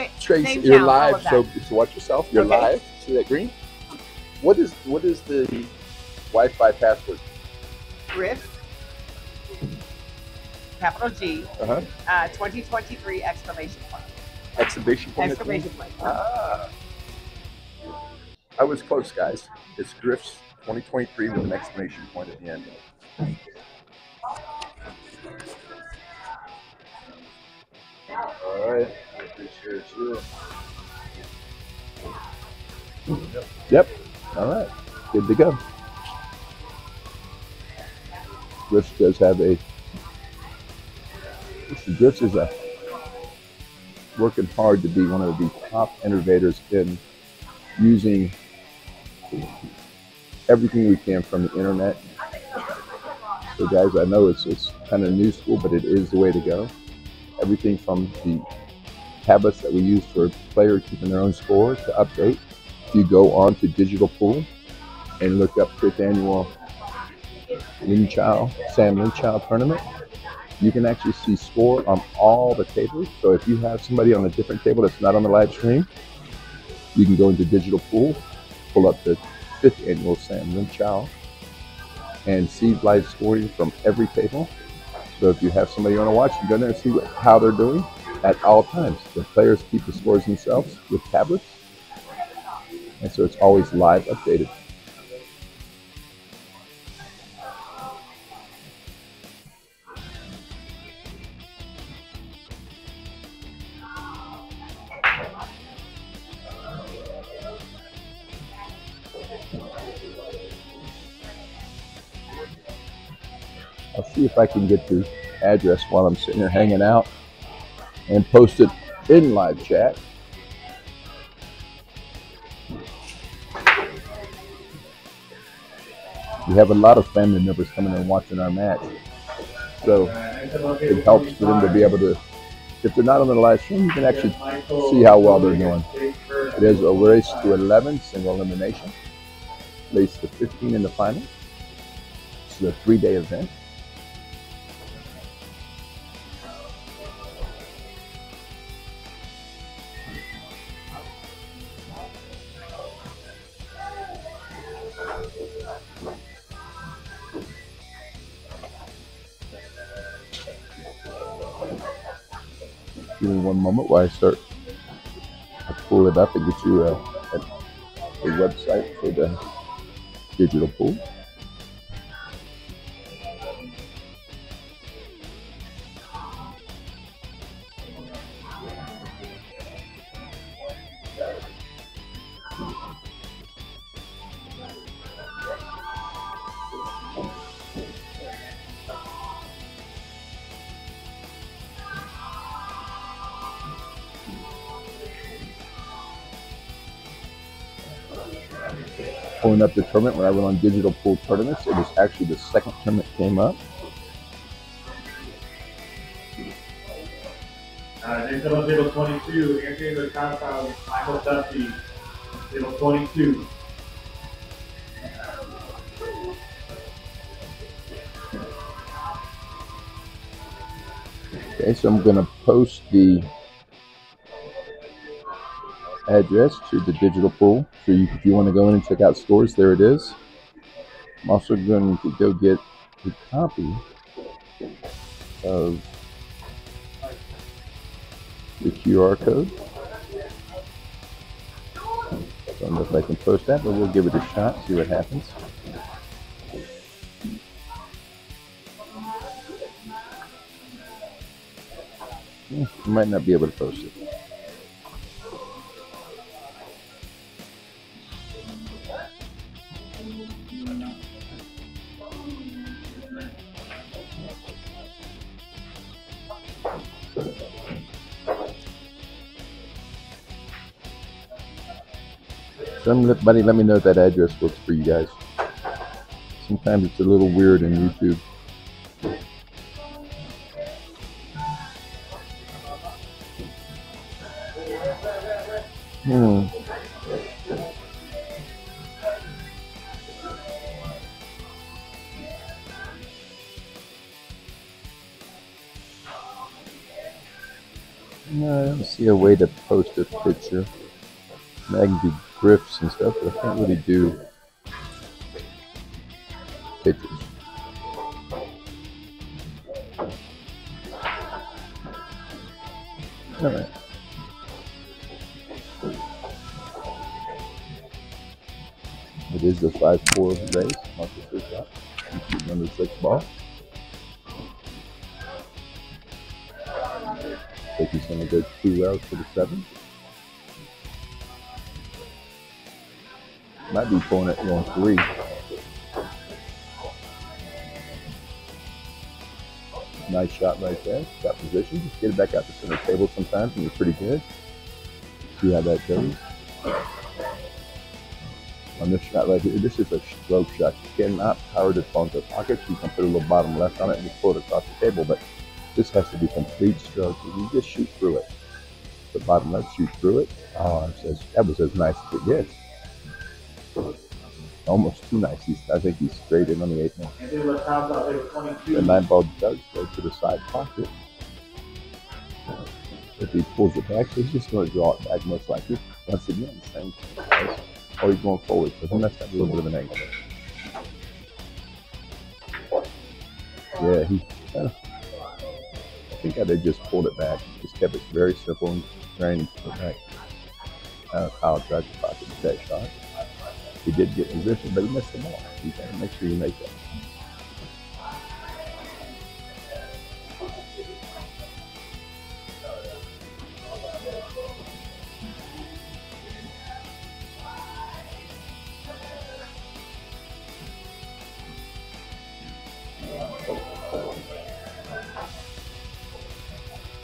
but, Trace, you're live, so, so watch yourself. You're Okay. live. See that green? What is what is the Wi-Fi password? Griff, capital G, Uh-huh. uh, 2023 exclamation point. Exclamation point. at the end? Exclamation point. Ah. I was close, guys. It's Griff's 2023 with an exclamation point at the end. All right. I appreciate you. Yep. All right. Good to go. Griffs does have a. Griffs is a working hard to be one of the top innovators in using everything we can from the internet. So, guys, I know it's it's kind of new school, but it is the way to go. Everything from the tablets that we use for players keeping their own score to update. If you go on to Digital Pool and look up fifth annual Lenschow, Sam Lenschow tournament, you can actually see score on all the tables. So if you have somebody on a different table that's not on the live stream, you can go into Digital Pool, pull up the fifth annual Sam Lenschow, and see live scoring from every table. So if you have somebody you want to watch, you go there and see how they're doing at all times. The players keep the scores themselves with tablets, and so it's always live updated. See if I can get the address while I'm sitting here hanging out and post it in live chat. We have a lot of family members coming and watching our match. So it helps for them to be able to, if they're not on the live stream, you can actually see how well they're doing. It is a race to 11, single elimination. Race to 15 in the final. It's a three day event. Give me one moment while I start. I pull it up and get you a, a, a website for the digital pool. Pulling up the tournament when I went on digital pool tournaments. It was actually the second tournament came up. Uh, next up on table 22, entering the compound, Michael Duffy, table 22. Okay, so I'm going to post the address to the digital pool. So you, if you want to go in and check out scores, there it is. I'm also going to go get a copy of the QR code. I don't know if I can post that, but we'll give it a shot, see what happens. Hmm, might not be able to post it. Somebody let me know if that address works for you guys. Sometimes it's a little weird in YouTube. Hmm. And stuff, but I can't really do pictures. All right. It is the 5-4 race, Marcus Fisher, number six ball. I think he's going to go two rounds for the seven. Might be pulling it on three. Nice shot right there. Got position. Just get it back out to center table sometimes and you're pretty good. See how that goes. On this shot right here, this is a stroke shot. You cannot power this ball into pockets. You can put a little bottom left on it and just pull it across the table, but this has to be complete stroke. You just shoot through it. The bottom left, shoot through it. Oh, that was as nice as it gets. Almost too nice. He's, I think he's straight in on the eight ball. Entering the compound, table 22. The nine ball does go to the side pocket. If he pulls it back, he's just going to draw it back most likely. Once again, same thing. Or he's going forward. So he must have a little bit of an angle. Yeah, he. Uh, I think they just pulled it back. Just kept it very simple and trying to pull it back. Uh, Kyle tried to pocket that shot. He did get position, but he missed the ball. You got to make sure you make that.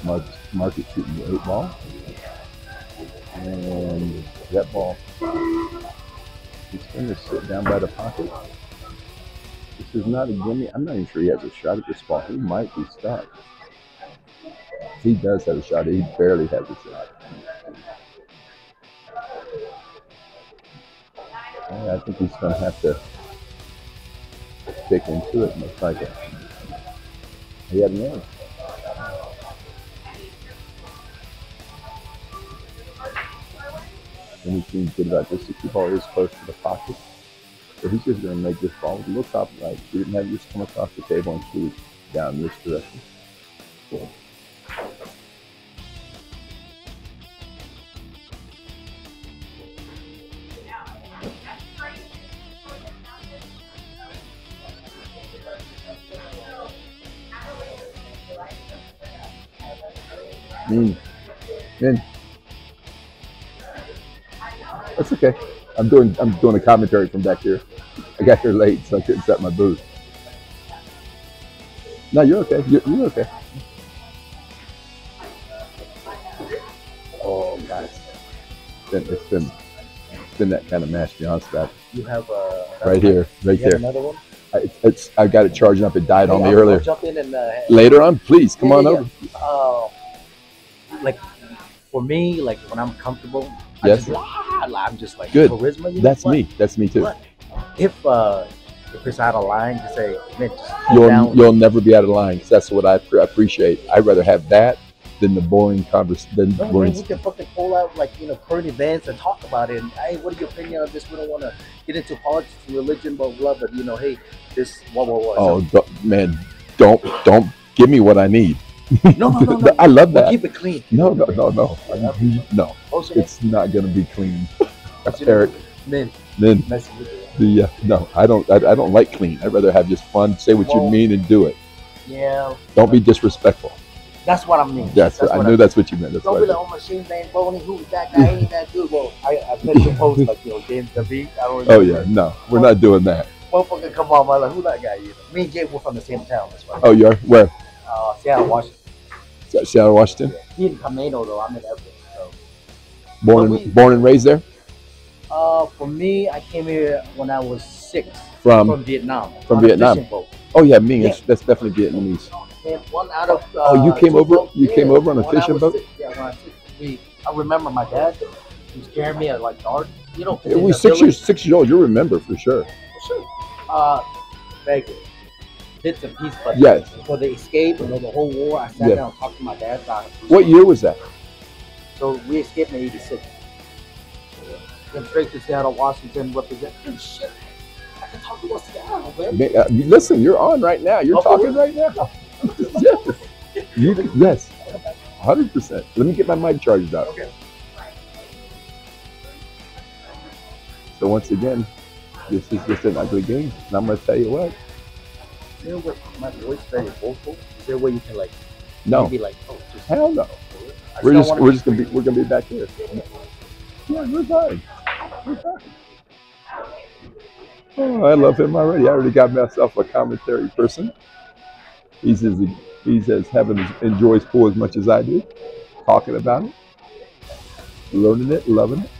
Mark, Mark is shooting the eight ball. And that ball, he's to sit down by the pocket. This is not a gimme. I'm not even sure he has a shot at this ball. He might be stuck. He does have a shot, he barely has a shot. I think he's going to have to kick into it most likely. He had an He seems good about this 60 ball is close to the pocket. So he's just going to make this ball Look up, top. He didn't have just come across the table and shoot down this direction. Cool. Mm. Good. That's okay. I'm doing I'm doing a commentary from back here. I got here late, so I couldn't set my booth. No, you're okay. You're, you're okay. Oh, guys. It's been, it's been it's been that kind of Mass John stuff You have uh, right here, right You have there. another one? I, it's, I got it charging up. It died on Hey, me I'll- I'll earlier. jump in and uh, Later on, please come Yeah, on yeah, over. uh, like for me, like when I'm comfortable, Yes. just, ah, I'm just like Good. charisma. You know, That's me. That's me too. If uh, if it's out of line, to say, man, You'll down. you'll never be out of line. Cause that's what I pre- appreciate. I'd rather have that than the boring convers than No, man, boring. we can fucking pull out like you know current events and talk about it. And hey, what are your opinion on this? We don't want to get into politics, religion, blah blah. But you know, hey, this what what what. Oh man, don't don't give me what I need. No, no, no, no. [LAUGHS] I love We'll that. keep it clean. No, no, no, no, no. What's your name? It's not gonna be clean. [LAUGHS] What's your Eric, name? then Min. Nice to meet you. the uh, no, I don't. I, I don't like clean. I'd rather have just fun. Say what you mean and do it. Yeah, Don't be disrespectful. that's what I mean. That's, what I knew that's what you meant. That's Don't be I like, oh, machine ain't bony. Who's that guy? Ain't that good? Well, I, I bet you post like, you know, James David. I don't Oh yeah, no, we're not doing that. Motherfucker, come on, man. Like, who that guy? You know? Me and Jay were from the same town. That's why. Oh, you are where? Uh, Seattle, Washington. Seattle, Washington. He in Camino, though. I'm in Everett. So, Born we- and born and raised there. uh, for me, I came here when I was six From from Vietnam. from Vietnam. oh yeah, me. That's, that's definitely Vietnamese. And one out of. Uh, Oh, you came over- boats- you came over on a when fishing boat? six- yeah, when I was six, we. I remember my dad. He was carrying me at like dark. You know, Yeah, we six village. years six years old. You remember for sure. For sure. Uh, Vegas. Bits and pieces, but Yes. for the escape and the whole war, I sat Yeah. down and talked to my dad about it. What year was that? So we escaped in '86. Went straight to Seattle, Washington, represent. Dude, shit. I can talk about Seattle, man. Man, uh, listen, you're on right now. You're Oh, talking right now. [LAUGHS] yes. You, yes. Hundred percent. Let me get my mic charged up. Okay. So once again, this is just an ugly game, and I'm gonna tell you what. What? My voice very vocal. Is there a way you can like No, maybe like oh just hell no. I We're just we're just gonna be we're gonna be back here. Yeah, we're fine. We're fine. Oh, I love him already. I already got myself a commentary person. He's as he's as heaven enjoys pool as much as I do, talking about it, learning it, loving it.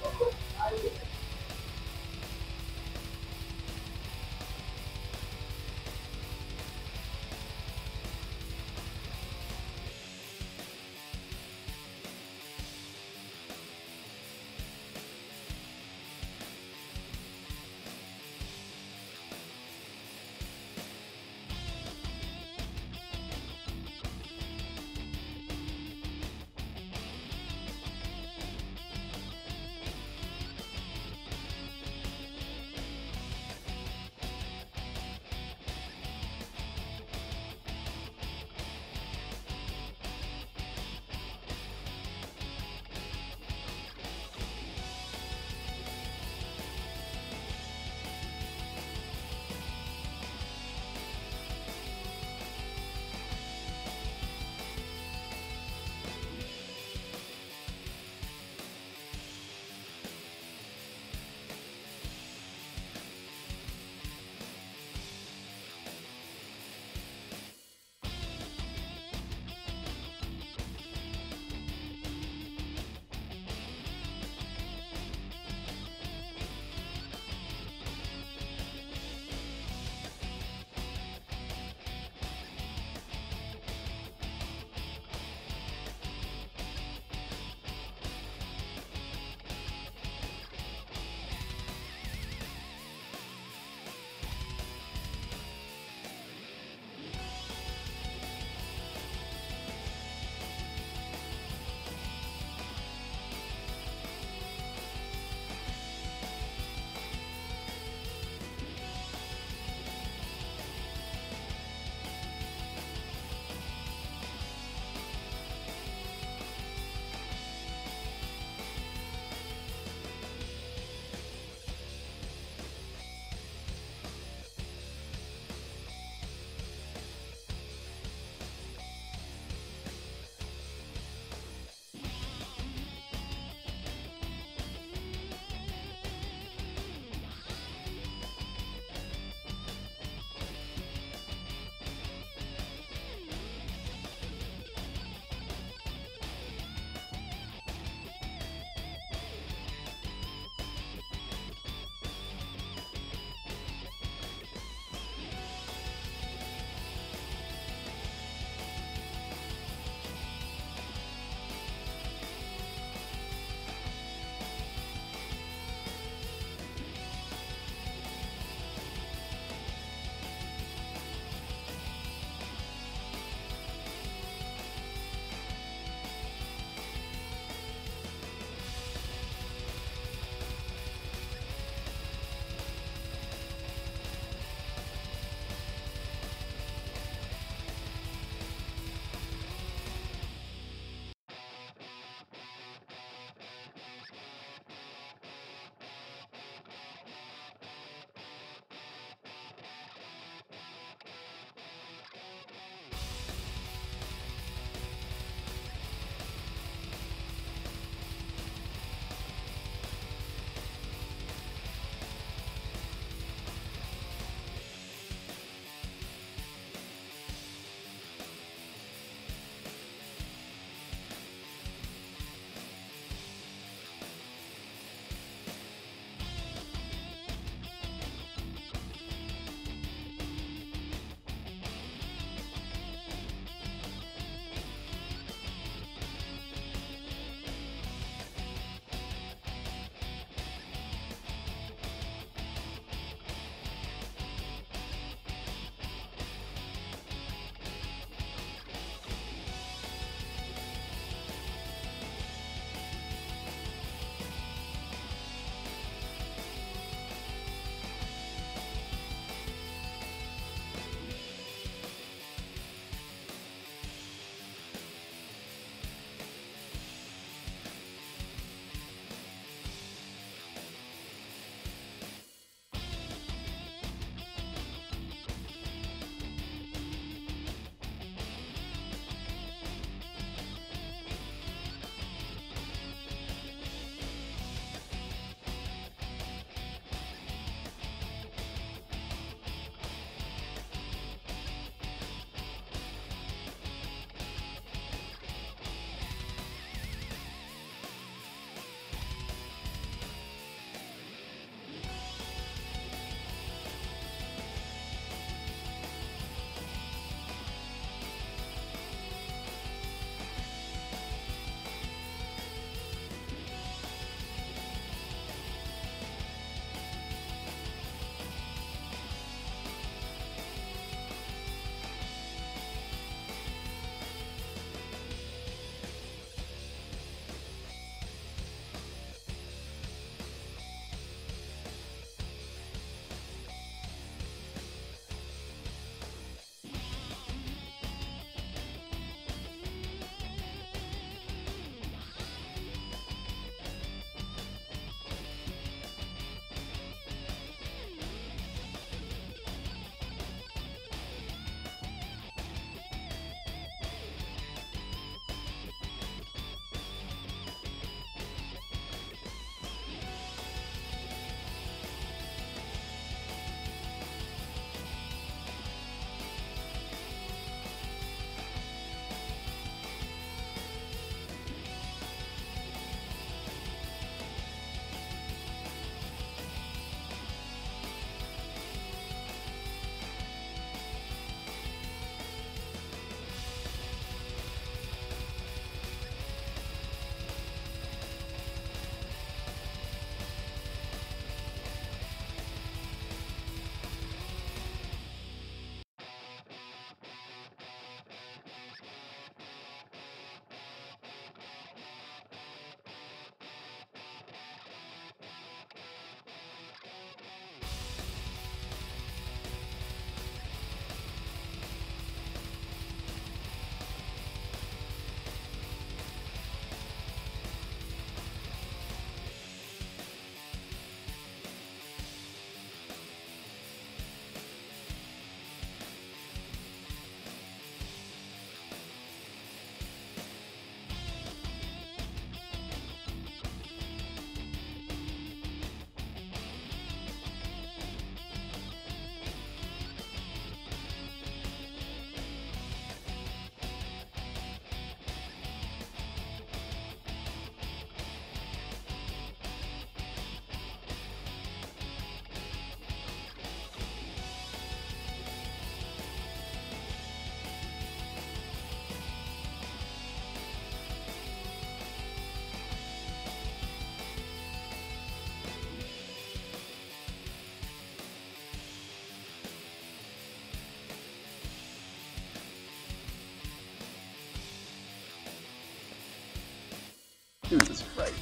Jesus Christ.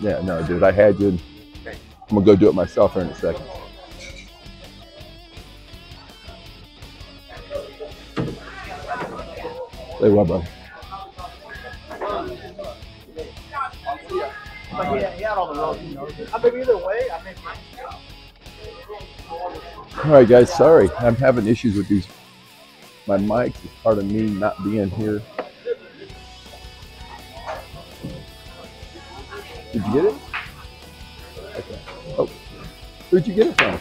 Yeah, no, dude, I had you. I'm gonna go do it myself here in a second. Say what, brother? But he, he had all the roads, you know. I mean, either way, I mean, All right, guys. Sorry, I'm having issues with these. My mics is part of me not being here. You get it? Okay. Oh, where'd you get it from?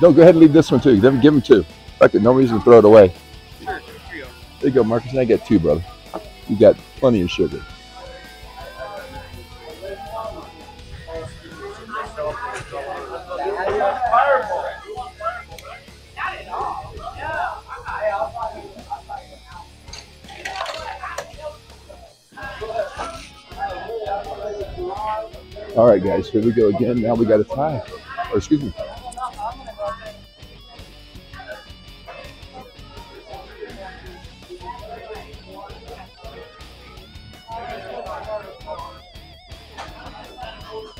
No, go ahead and leave this one too. Give him two. Fuck it, no reason to throw it away. There you go, Marcus. And I got two, brother. You got plenty of sugar. Guys, here we go again. Now we got a tie. Or excuse me.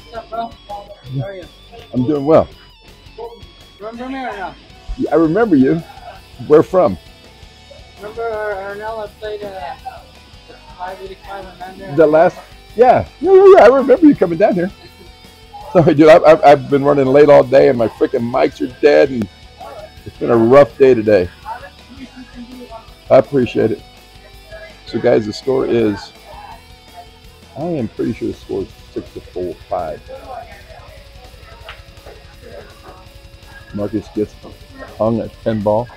What's up, bro? How are you? I'm doing well. Remember me or no? I remember you. Where from? Remember Arnella played uh, 585 Amanda? The last. Yeah, yeah, yeah, yeah. I remember you coming down here. Sorry, [LAUGHS] dude. I've, I've, I've been running late all day, and my freaking mics are dead, and it's been a rough day today. I appreciate it. So, guys, the score is. I am pretty sure the score is six to four, five. Marcus gets hung at ten ball.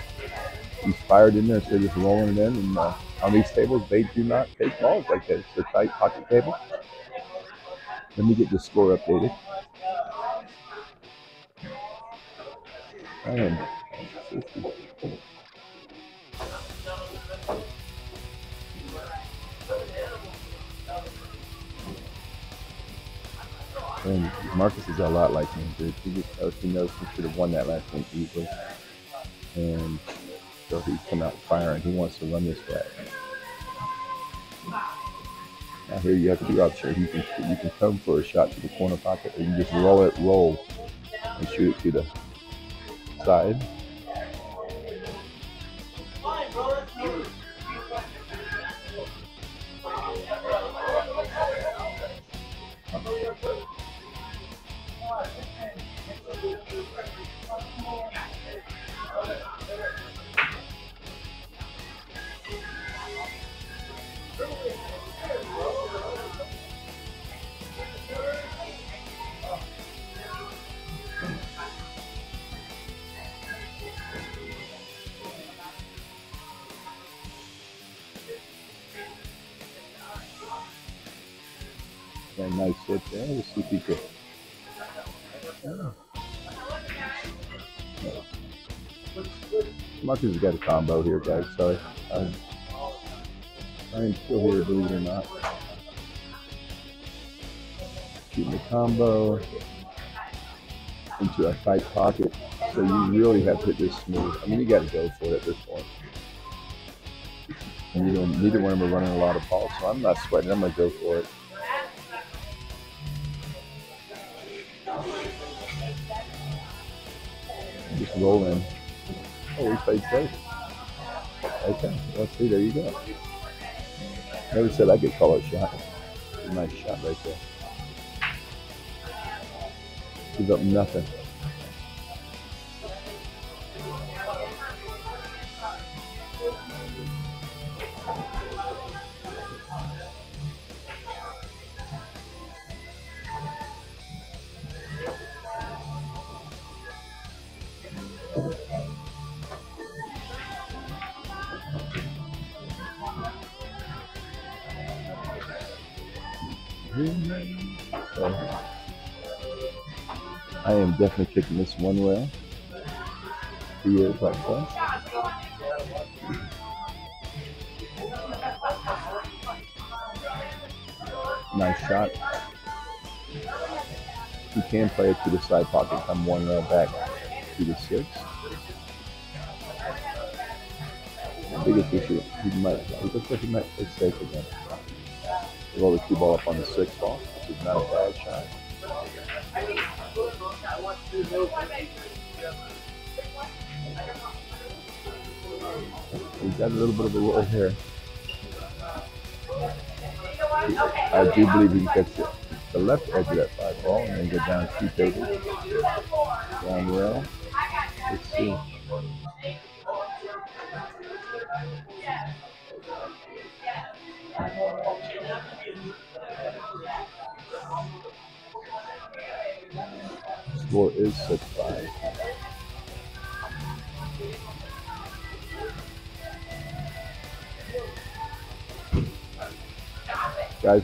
He's fired in there, so they're just rolling it in. And uh, on these tables, they do not take balls like this. They're tight pocket table. Let me get the score updated. I am And Marcus is a lot like him. dude. He just knows he knows he should have won that last one easily. And so he's come out firing. He wants to run this back. Now here you have two options. You can you can come for a shot to the corner pocket, or you just roll it, roll, and shoot it to the side. Marcus has got a combo here, guys. Sorry. I'm, I am still here, believe it or not. Shooting the combo into a tight pocket. So you really have to hit this smooth. I mean, you got to go for it at this point. And you don't, neither one of them are running a lot of balls, so I'm not sweating. I'm going to go for it. Just roll in. Oh, we. Okay, let's see. There you go. Never said I could call it shot. Nice shot right there. Give up nothing. Definitely kicking this one well. He is like that. Nice shot. You can play it to the side pocket, come one round back to the six. biggest issue, he might, he looks like he might play safe again. Roll the cue ball up on the six ball, which is not a bad shot. He's got a little bit of a roll here. I do believe he can catch the, left edge of that five ball and then go down two tables. Down rail.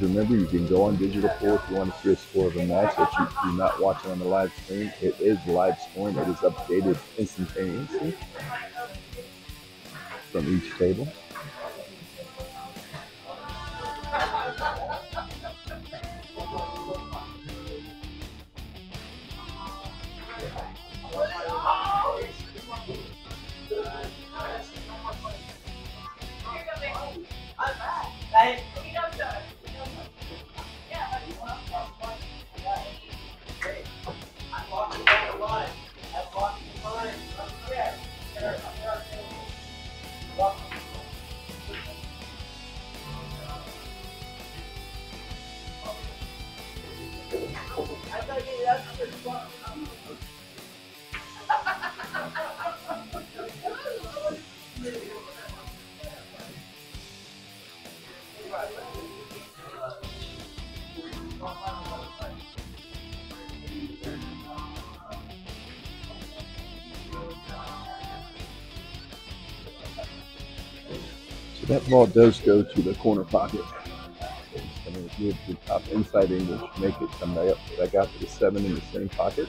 Remember you can go on digital pool if you want to see a score of a match that you, you're not watching on the live stream. It is live scoring. It is updated instantaneously from each table. Ball does go to the corner pocket. I mean, have the top inside English, make it come back up, back out to the seven in the same pocket.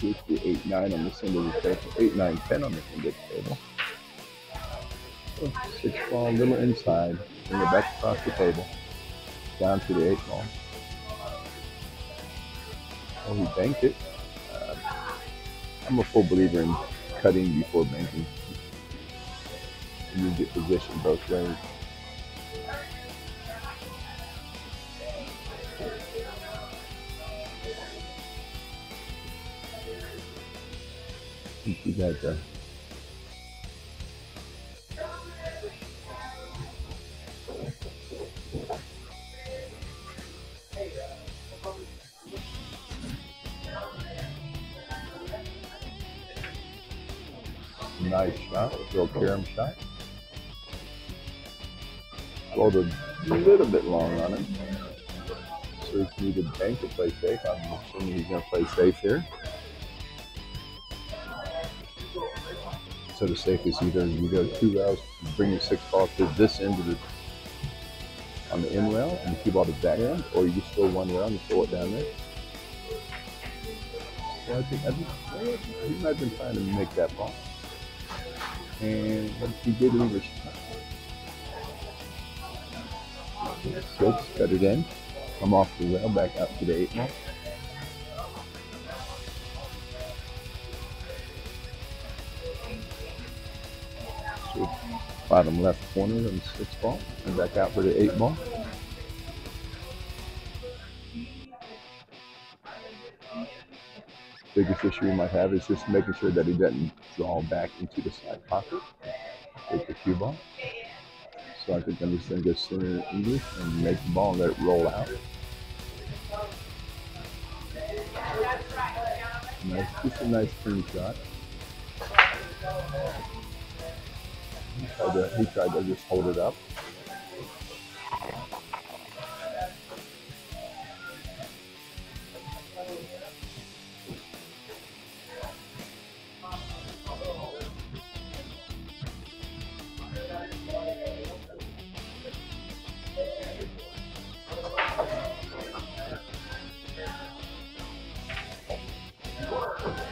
Here's the eight, nine on the table, eight, nine, ten on the the table. Six ball, little inside, bring it back across the table, down to the eight ball. Oh, he banked it. Uh, I'm a full believer in cutting before banking. You get position both ways. You got the safe here. So the safe is either you go two rails, bring your six ball to this end of the on the in rail and keep all the back end, or you just throw one rail and throw it down there. So I think, I think well, he might have been trying to make that ball. And but he did a shot. Six, cut it in. Come off the rail, back out to the eight ball. Bottom left corner on the six ball, and back out for the eight ball. Biggest issue he might have is just making sure that he doesn't draw back into the side pocket. Take the cue ball. So I think I'm just gonna go center English and make the ball and let it roll out. Nice, just a nice clean shot. He tried to, just hold it up.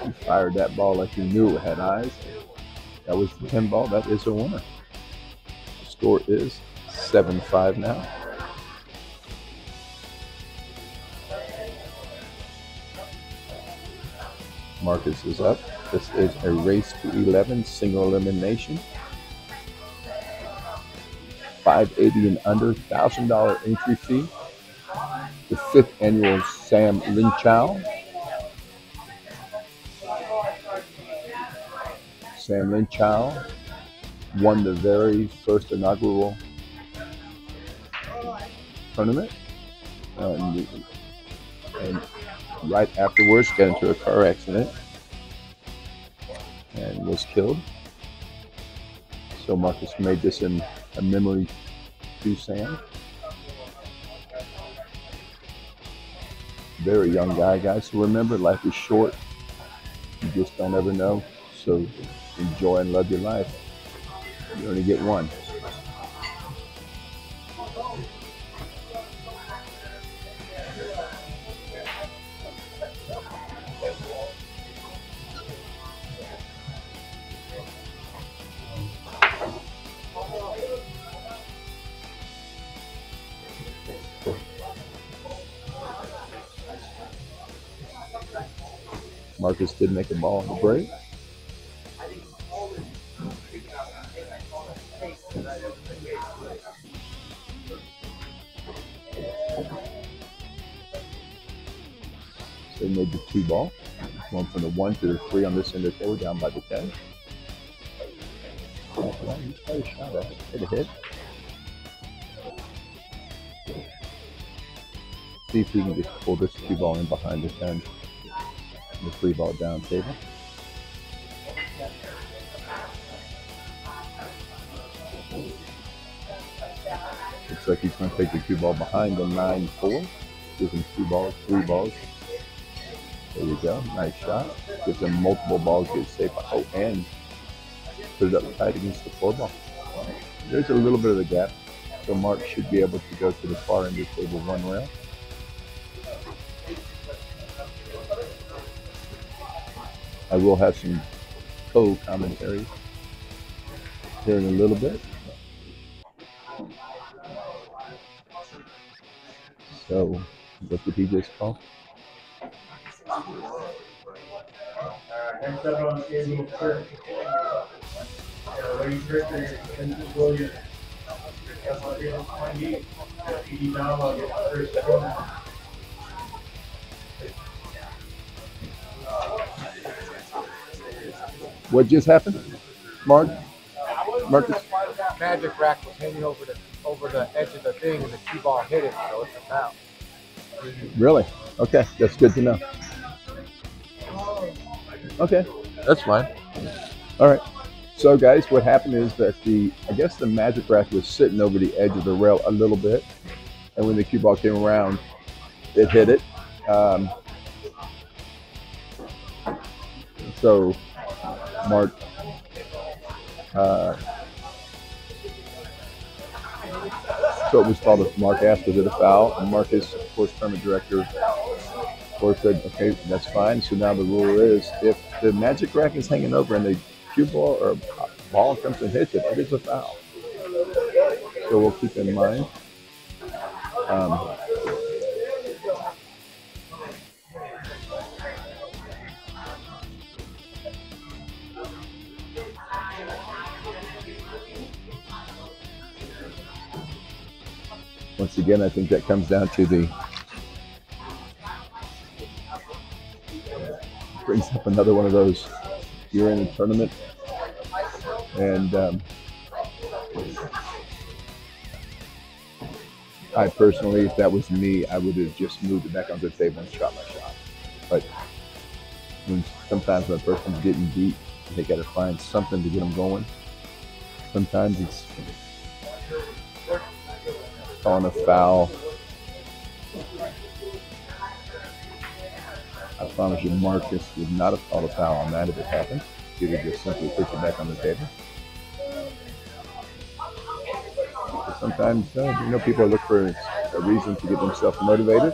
He fired that ball like he knew it had eyes. That was the 10 ball. That is a winner. The score is 7 5 now. Marcus is up. This is a race to 11 single elimination. 580 and under, $1,000 entry fee. The fifth annual Sam Lin Chow. Sam Lenschow won the very first inaugural tournament. And, and right afterwards got into a car accident and was killed. So Marcus made this in a memory to Sam. Very young guy, guys. So remember, life is short. You just don't ever know. So enjoy and love your life. You only get one. Marcus did make a ball on the break. From the one to the three on this end of the down by the 10. Oh, well, he's got a shot at it. Hit hit. See if he can just pull this two ball in behind the 10 the three ball down table. Looks like he's going to take the two ball behind the 9 4. Gives him two balls, three balls. There you go. Nice shot. Gives him multiple balls, gets safe. Oh, and put it up tight against the four ball. There's a little bit of a gap. So Mark should be able to go to the far end of table one rail. I will have some co-commentary here in a little bit. So, what did he just call? Next up on the table, Kirk. Uh, Larry Kirker and Williams. Up on table 28. P.D. Dowell gets the first one. What just happened? Mark? Marcus? magic rack was hanging over the over the edge of the thing, and the cue ball hit it, so it's a foul. Really? Okay, that's good to know. Okay, that's fine. All right. So, guys, what happened is that the, I guess the magic rack was sitting over the edge of the rail a little bit, and when the cue ball came around, it hit it. Um, so, Mark, uh, so it was called. A, Mark asked, "Was it a foul?" And Marcus, of course, tournament director, of course, said, "Okay, that's fine." So now the rule is, if the magic rack is hanging over and the cue ball or ball comes and hits it, it is a foul. So we'll keep in mind. Um, once again, I think that comes down to the another one of those. You're in a tournament, and um, I personally, if that was me, I would have just moved it back onto the table and shot my shot. But when sometimes when a person's getting beat, they got to find something to get them going. Sometimes it's on a foul. Promise you, Marcus would not have called a foul on that if it happened. He would just simply pushed it back on the table. But sometimes, uh, you know, people look for a reason to get themselves motivated.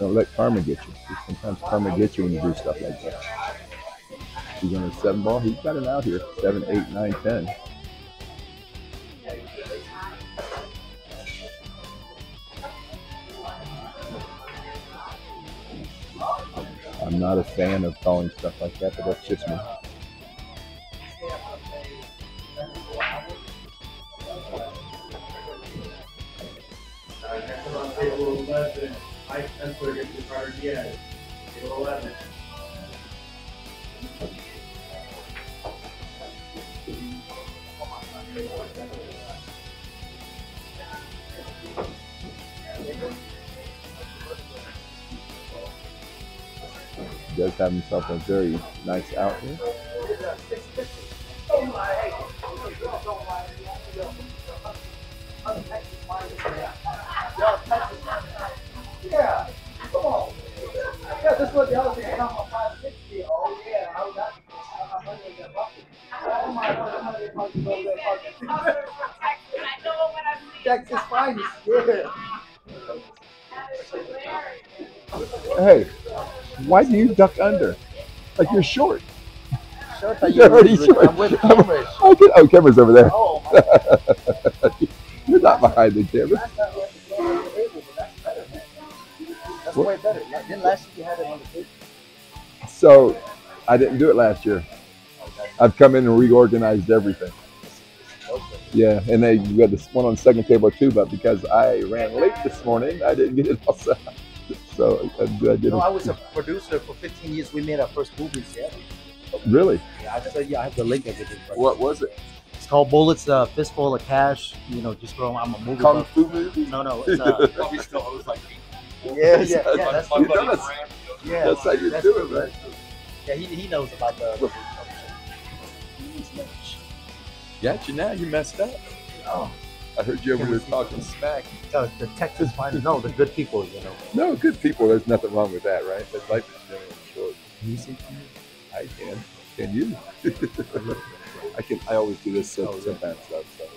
Don't let karma get you. Sometimes karma gets you when you do stuff like that. He's on a seven ball. He's got it out here. Seven, eight, nine, ten. Not a fan of calling stuff like that, but that's just me. On table eleven, Mike Spencer Have himself a very nice out why do you duck under? Like you're short. You [LAUGHS] You're already short. I'm with cameras. [LAUGHS] Oh, good. oh, camera's over there. Oh, [LAUGHS] You're not behind the camera. That's what you got on the table, but that's better, man. That's What? way better. Then last year you had it on the table. So I didn't do it last year. I've come in and reorganized everything. Yeah, and they had this one on the second table too, but because I ran late this morning, I didn't get it all set. up. So I, I did You know. I was a producer for 15 years. We made our first movie in Seattle. Really? Yeah, I tell you, I have the link of it. What was it? It's called Bullets, uh, Fistful of Cash. You know, just throw. I'm a movie. Kung buff. Fu movie? No, no. It's, uh, [LAUGHS] Probably still owes like yeah, yeah, yeah. That's, You know that's, yeah, that's how you that's- do it, right? Yeah, he, he knows about the. Got you now. You messed up. Oh, I heard you over there talking smack. the, the Texas [LAUGHS] finest. No, the good people. You know. No, good people. There's nothing wrong with that, right? But life is generally short. Can you see? I can. Can you? [LAUGHS] I can. I always do this so, sometimes. Though, so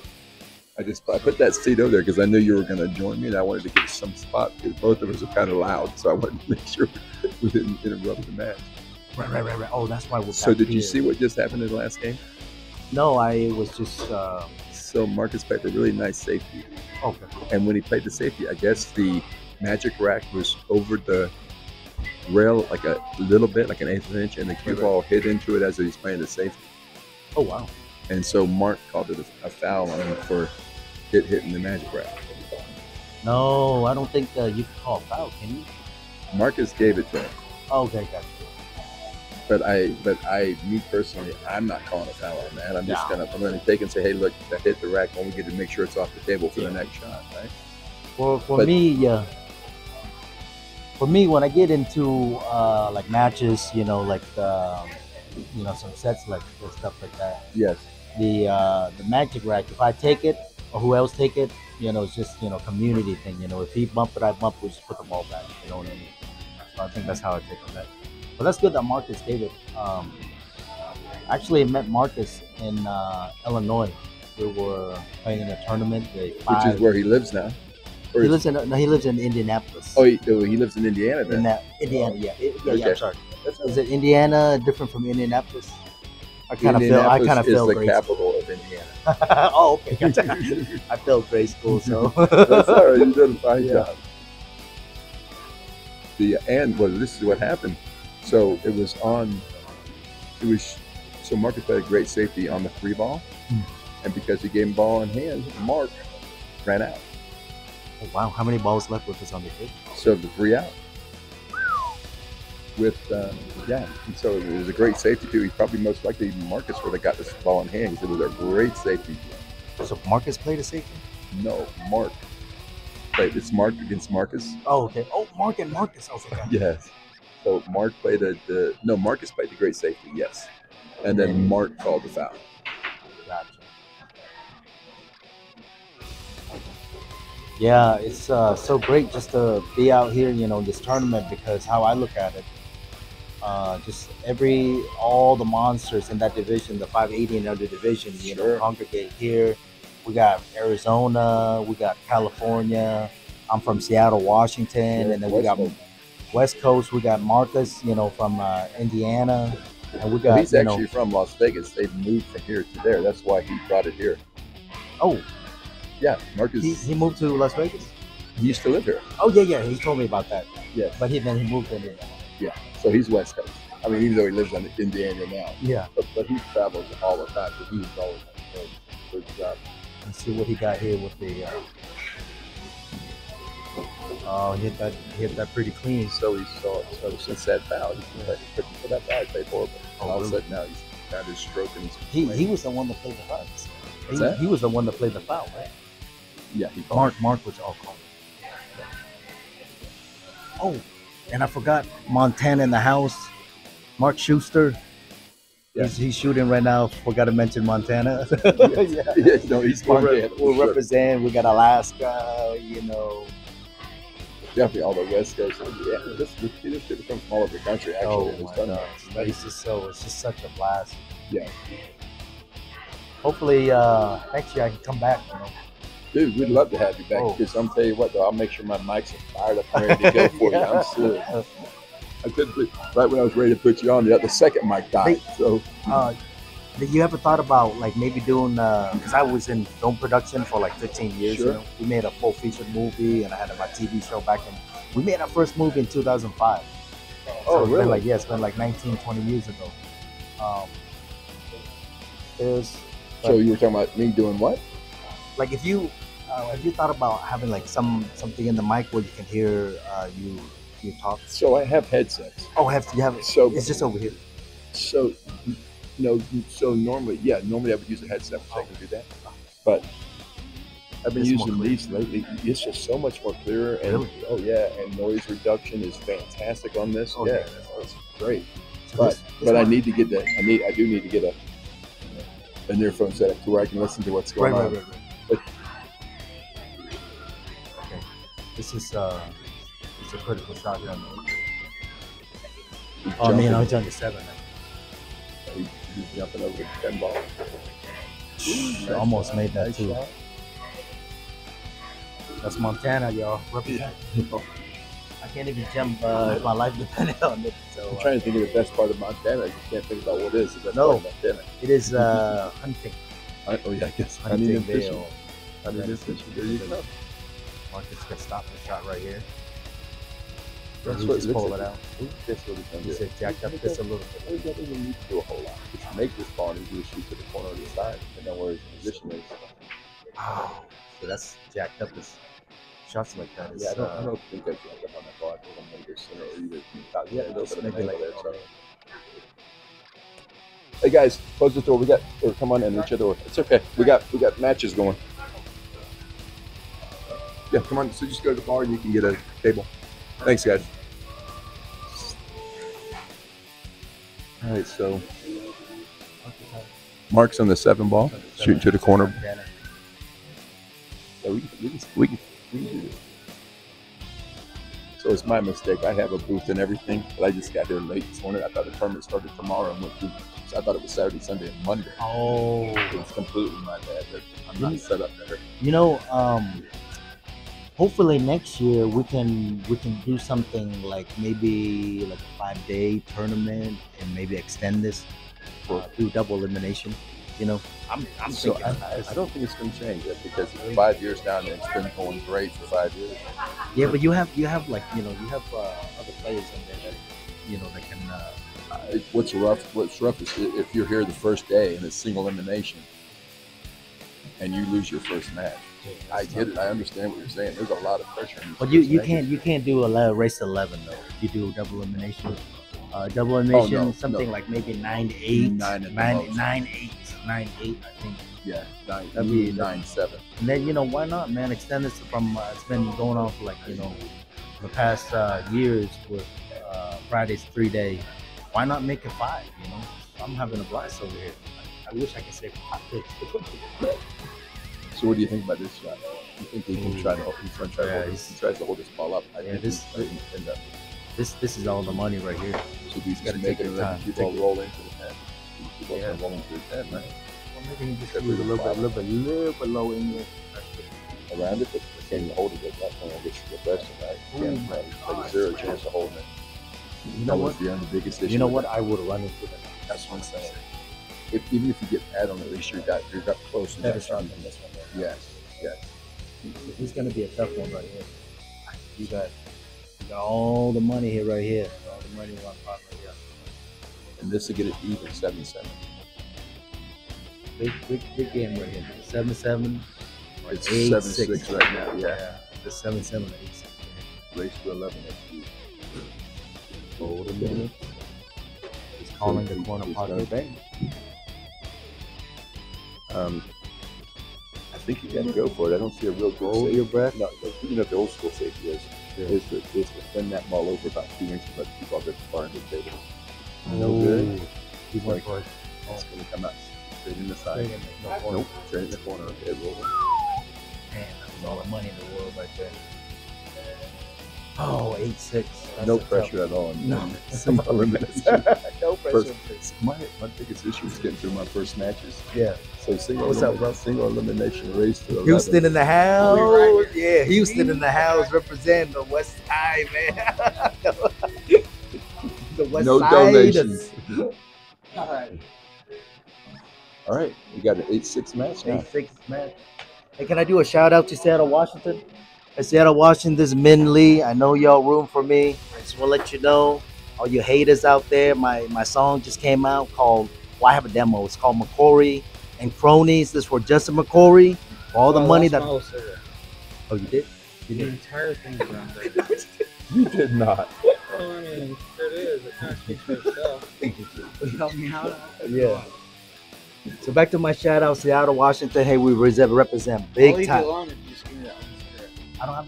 I just I put that seat over there because I knew you were going to join me, and I wanted to get some spot because both of us are kind of loud, so I wanted to make sure [LAUGHS] we didn't interrupt the match. Right, right, right, right. Oh, that's why we're. So did you see what just happened in the last game? No, I was just. Uh, So Marcus played a really nice safety, okay. and when he played the safety, I guess the magic rack was over the rail like a little bit, like an eighth of an inch, and the cue ball hit into it as he's playing the safety. Oh wow. And so Mark called it a, a foul on him for it hitting the magic rack. No, I don't think uh, you can call a foul, can you? Marcus gave it to him, Oh, okay, gotcha. But I, but I, me personally, I'm not calling a foul on that. I'm just No. gonna, I'm gonna take and say, hey, look, that hit the rack. Only get to make sure it's off the table for the next shot, right? For for But- me, yeah. For me, when I get into uh, like matches, you know, like um, you know, some sets like stuff like that. Yes. The uh, the magic rack. If I take it or who else take it, you know, it's just you know community thing. You know, if he bump it, I bump. We just put the ball back. You know what I mean? So I think that's how I take on that. But that's good that Marcus gave it. Um, actually, I met Marcus in uh, Illinois. We were playing in a tournament. Which is where he lives now. Or he lives in no, he lives in Indianapolis. oh, he, oh, he lives in Indiana then. in that Indiana, yeah, it- yeah, yeah. Okay. I'm sorry. Is it Indiana different from Indianapolis? I kind of feel. I kind of feel the grade capital of Indiana. [LAUGHS] oh, okay. gotcha. [LAUGHS] I grade school, so. [LAUGHS] That's all right. You did a fine Yeah. job. The and well, this is what happened. So it was on. It was so Marcus played a great safety on the three ball, Hmm. and because he gave him ball in hand, Mark ran out. Oh, wow, how many balls left with us on the field? So the three out. With uh, yeah, and so it was a great safety too. He's probably most likely Marcus would have got this ball in hand because it was a great safety. So Marcus played a safety. No, Mark. Played. It's Mark against Marcus. Oh, okay. Oh, Mark and Marcus. I was like, [LAUGHS] Yes. So Mark played a, the no Marcus played the great safety, yes, and then Mhm. Mark called the foul. gotcha. Yeah, it's uh, so great just to be out here, you know, in this tournament because how I look at it, uh, just every all the monsters in that division, the 580 and under division, you know, congregate here. We got Arizona, we got California. I'm from Seattle, Washington, and then we got Coast. West Coast. We got Marcus, you know, from uh, Indiana, and we got He's actually know, from Las Vegas. They moved from here to there. That's why he brought it here. oh, Yeah, Marcus. he, he moved to Las Vegas. he used to live here. Oh yeah, yeah. He told me about that. Yeah. But he then he moved in. Yeah. So he's West Coast. I mean, even though he lives in Indiana now, Yeah. but, but he travels all the time. He's always doing a good job. Let's see what he got here with the. Uh, oh, he hit that hit that pretty clean. So he saw so since that foul, he's been putting for that guy played horrible. Oh, all of a oh, sudden now he's got his stroke and he's He playing. he was the one that played the foul. He, he was the one that played the foul, right? yeah he Mark Mark was all called. Oh, and I forgot Montana in the house. Mark Schuster. Yeah. He's, he's shooting right now. Forgot to mention Montana. [LAUGHS] [LAUGHS] yeah. yeah no he's We'll, rep- we'll sure. represent. We got Alaska. You know. Definitely all the West Coast. Yeah, this this, people come from all over the country actually. oh my God. that. It's just so. It's just such a blast. Yeah. Hopefully, uh, next year I can come back. You know. Dude, we'd love to have you back Oh. because I'm tell you what though, I'll make sure my mics are fired up and ready to go for you. I'm [LAUGHS] serious. I couldn't put, right when I was ready to put you on, the, the second mic died. So Uh, did you ever thought about like maybe doing? Because I was in film production for like 15 years. Sure. You know, we made a full feature movie, and I had my TV show back in. We made our first movie in 2005. So Oh, really? Been like yeah, it's been like 19, 20 years ago. Um, there's so you were talking about me doing what? like if you uh, have you thought about having like some something in the mic where you can hear uh, you you talk? So I have headsets. Oh, have you have it? So It's just over here. so you know so normally yeah normally I would use a headset so I can do that, but I've been It's using these lately. It's just so much more clearer and Really? oh yeah, and noise reduction is fantastic on this. Oh, yeah, yeah. it's great. So But this- this but I need to get that. I need I do need to get a an earphone set up to where I can listen to what's going right, on. right, right. But- Okay. This is uh, it's a critical shotgun. He's Oh man, I was on the seven. He's jumping over the ten ball. I almost made that too. That's Montana, y'all. Represent. I can't even jump uh, if my life depended on it. So I'm trying to think of the best part of Montana. I just can't think about what it is. Best No. part of Montana. it is uh, hunting. I, oh yeah, I guess hunting and fishing. Hunting and fishing. There you go. Marcus can stop the shot right here. That's You what just it pull it out. That's what he's gonna He do. said jack up this a little bit. He doesn't even need to do a whole lot. Just make this ball and he just shoot to the corner of the side and then where his position is. Oh, so that's jacked up. His shots like that. Is, Yeah, I don't, uh, I don't think that's like up on that ball. I think I'm gonna go center or either. Yeah, a little it's bit of maybe an angle like there. So. Hey guys, close the door. We got or come on in each other. It's okay. We got we got matches going. Yeah, come on. So just go to the bar and you can get a table. Thanks, guys. All right, so Mark's on the seven ball, shooting to the corner. Yeah, we, can- we, can, we, can, we can do this. So it's my mistake. I have a booth and everything, but I just got there late this morning. I thought the tournament started tomorrow and went through. So I thought it was Saturday, Sunday, and Monday. Oh, It's completely my bad. I'm not set up better. you know, um, hopefully next year we can we can do something like maybe like a five day tournament and maybe extend this for do double elimination. You know, I'm I'm So thinking. I, it. I don't think it's going to change it because it's five years now and it's been going great for five years. yeah, but you have you have like you know you have uh, other players in there that you know that can. Uh, Uh, what's rough? What's rough is if you're here the first day and it's single elimination, and you lose your first match. I get it. I understand what you're saying. There's a lot of pressure. But you, you can't you can't do a race eleven though. You do double elimination, uh, double elimination, Oh, no, something no. like maybe nine to eight, Nine at nine, most. nine, eight, nine, eight, I think. Yeah, nine, That'd be- nine seven. And then you know why not, man? Extend this from uh, it's been going on for like you know the past uh, years with uh, Friday's three day. Why not make it five? You know, I'm having a blast over here. I, I wish I could say five. [LAUGHS] So what do you think about this shot? You think he can try to? He's going to try to Yeah, hold this. he's- He tries to hold this ball up. I Yeah, think this- he's end up. this this is all the money right here. So he's got to make it and the ball roll into the net. The ball's Yeah. going to roll into the net, right? Well, maybe he just it a little bit, a little bit, little bit low in here. Around it, but can you hold it at that point? I guess the question, right? You can't play. Like zero chance of holding it. You know That what? was the, the biggest issue. You know what? I would run into that. That's what I'm saying. If, even if you get pad on, it, at least you got you got close. and shot than this one. Yes, yes. He's gonna be a tough one right here. You got, you got all the money here, right here. All the money one partner. Yeah. And this will get it even seven seven. Big, big, big game right here. Seven seven. or It's eight, seven six. six right now. Yeah. The seven seven or eight six. Race to eleven. That's huge. Hold a minute. He's calling the corner He's pocket. gonna bang. Um, think you got to go for it. I don't see a real good Hold safety. your breath. No, you know what the old school safety is Yeah. is to is to bend that ball over about two inches, let the ball get far into the table. No Oh, good. He's Like- for it. It's going to come out straight in the Straight side. in the- no. Nope, straight in the corner. Okay, roll. Man, that's all the money in the world right there. Oh, eight six. That's no a tough- pressure at all. No. [LAUGHS] [LAUGHS] No First- pressure. my my biggest issue is getting through my first matches. Yeah. So single, What's up, bro? single elimination race to 11. Houston in the house. right yeah, Houston in the house representing the West Side, man. [LAUGHS] the West no Side. donations. All right. All right, we got an eight six match now. Eight six, man. Hey, can I do a shout out to Seattle, Washington? Hey, Seattle, Washington, this is Min Lee. I know y'all room for me. I just want to let you know, all you haters out there, my, my song just came out called, well, I have a demo. It's called McCory and Cronies. This for Justin McCory. For all the Oh, money that. my whole cigarette. Oh, you did? You did? The entire thing around there. [LAUGHS] You did not. Well, I mean, it is. It kind of speaks for itself. You help me out. Yeah. So back to my shout out, Seattle, Washington. Hey, we represent, represent big time. I don't have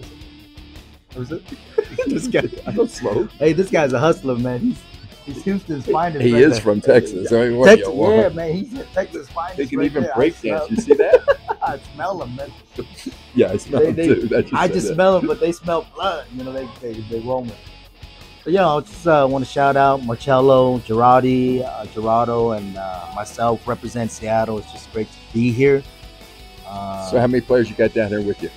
a Was it? [LAUGHS] this guy. I don't smoke. Hey, this guy's a hustler, man. He's he's Houston's finest. He right is there. from Texas. I mean, what Texas, you want? yeah, man. He's a Texas finest. They can right even there. break I dance. You see that? [LAUGHS] I smell them, man. [LAUGHS] Yeah, I smell They- them they- too. That I just that. smell them, but they smell blood. You know, they they they roaming. But yeah, I just uh, want to shout out Marcello, Gerardi, uh, Gerardo, and uh, myself represent Seattle. It's just great to be here. Uh, So how many players you got down there with you?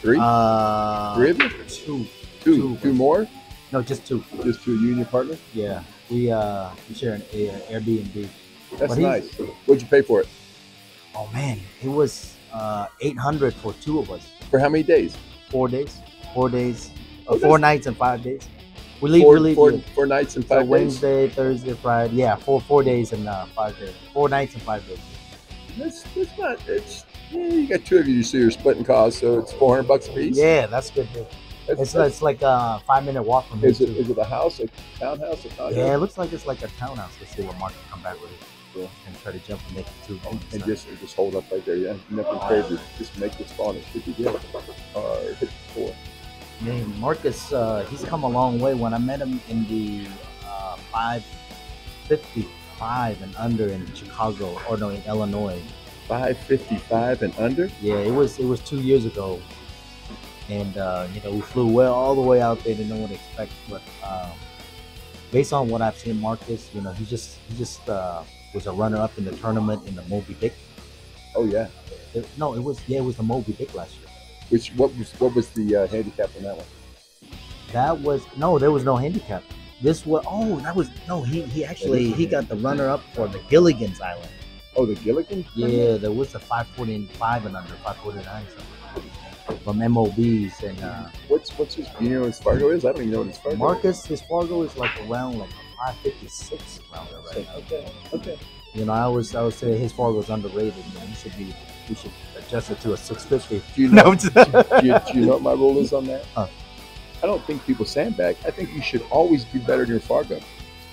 Three? uh, Three of you? Two. Two. two. Two more? No, just two. Just two You and your partner? Yeah, we uh we share an a, Airbnb. That's nice. What'd you pay for it? Oh man, it was uh 800 for two of us. For how many days? Four days, four days, uh, four nights and five days. We leave. Four, we leave. four, yeah. four nights and So five days? Wednesday, Thursday, Friday. Yeah, four four days and uh, five days. Four nights and five days. That's, that's not, it's, yeah, you got two of you, so you're splitting costs, so it's 400 bucks a piece? Yeah, that's good. Dude. That's, It's that's- it's like a five minute walk from here is, it, a house, a townhouse, a condo? Yeah, it looks like it's like a townhouse. Let's see what Mark can come back with. Yeah. And try to jump and make it two. And, and just and just hold up right there, yeah. Nothing crazy. Just make this and it should be good. Or hit floor. Yeah, Marcus, uh, he's come a long way. When I met him in the uh, 555 and under in Chicago, or no, in Illinois. 555 and under? Yeah, it was it was two years ago, and uh, you know we flew well all the way out there. Didn't know what to expect, but um, based on what I've seen, Marcus, you know, he just he just uh, was a runner up in the tournament in the Moby Dick. Oh yeah. It- no, it was yeah, it was the Moby Dick last year. Which what was what was the uh, handicap on that one? That was no, there was no handicap. This was oh, that was no. He he actually he got the runner up for the Gilligan's Island. Oh, the Gilligan? Yeah, there was the 545 and under 549 something from MOBs and uh, What's what's his? You know his Fargo is? I don't even know what his Fargo. Marcus. His Fargo is like around like a 556 around there right Is. now. Okay. Okay. You know, I always I would say his Fargo is underrated. Man. He should be we should adjust it to a 650. Do you [LAUGHS] know? [LAUGHS] Do, you, do you know what my rule is on that? Huh. I don't think people sandbag. I think you should always be better than your Fargo.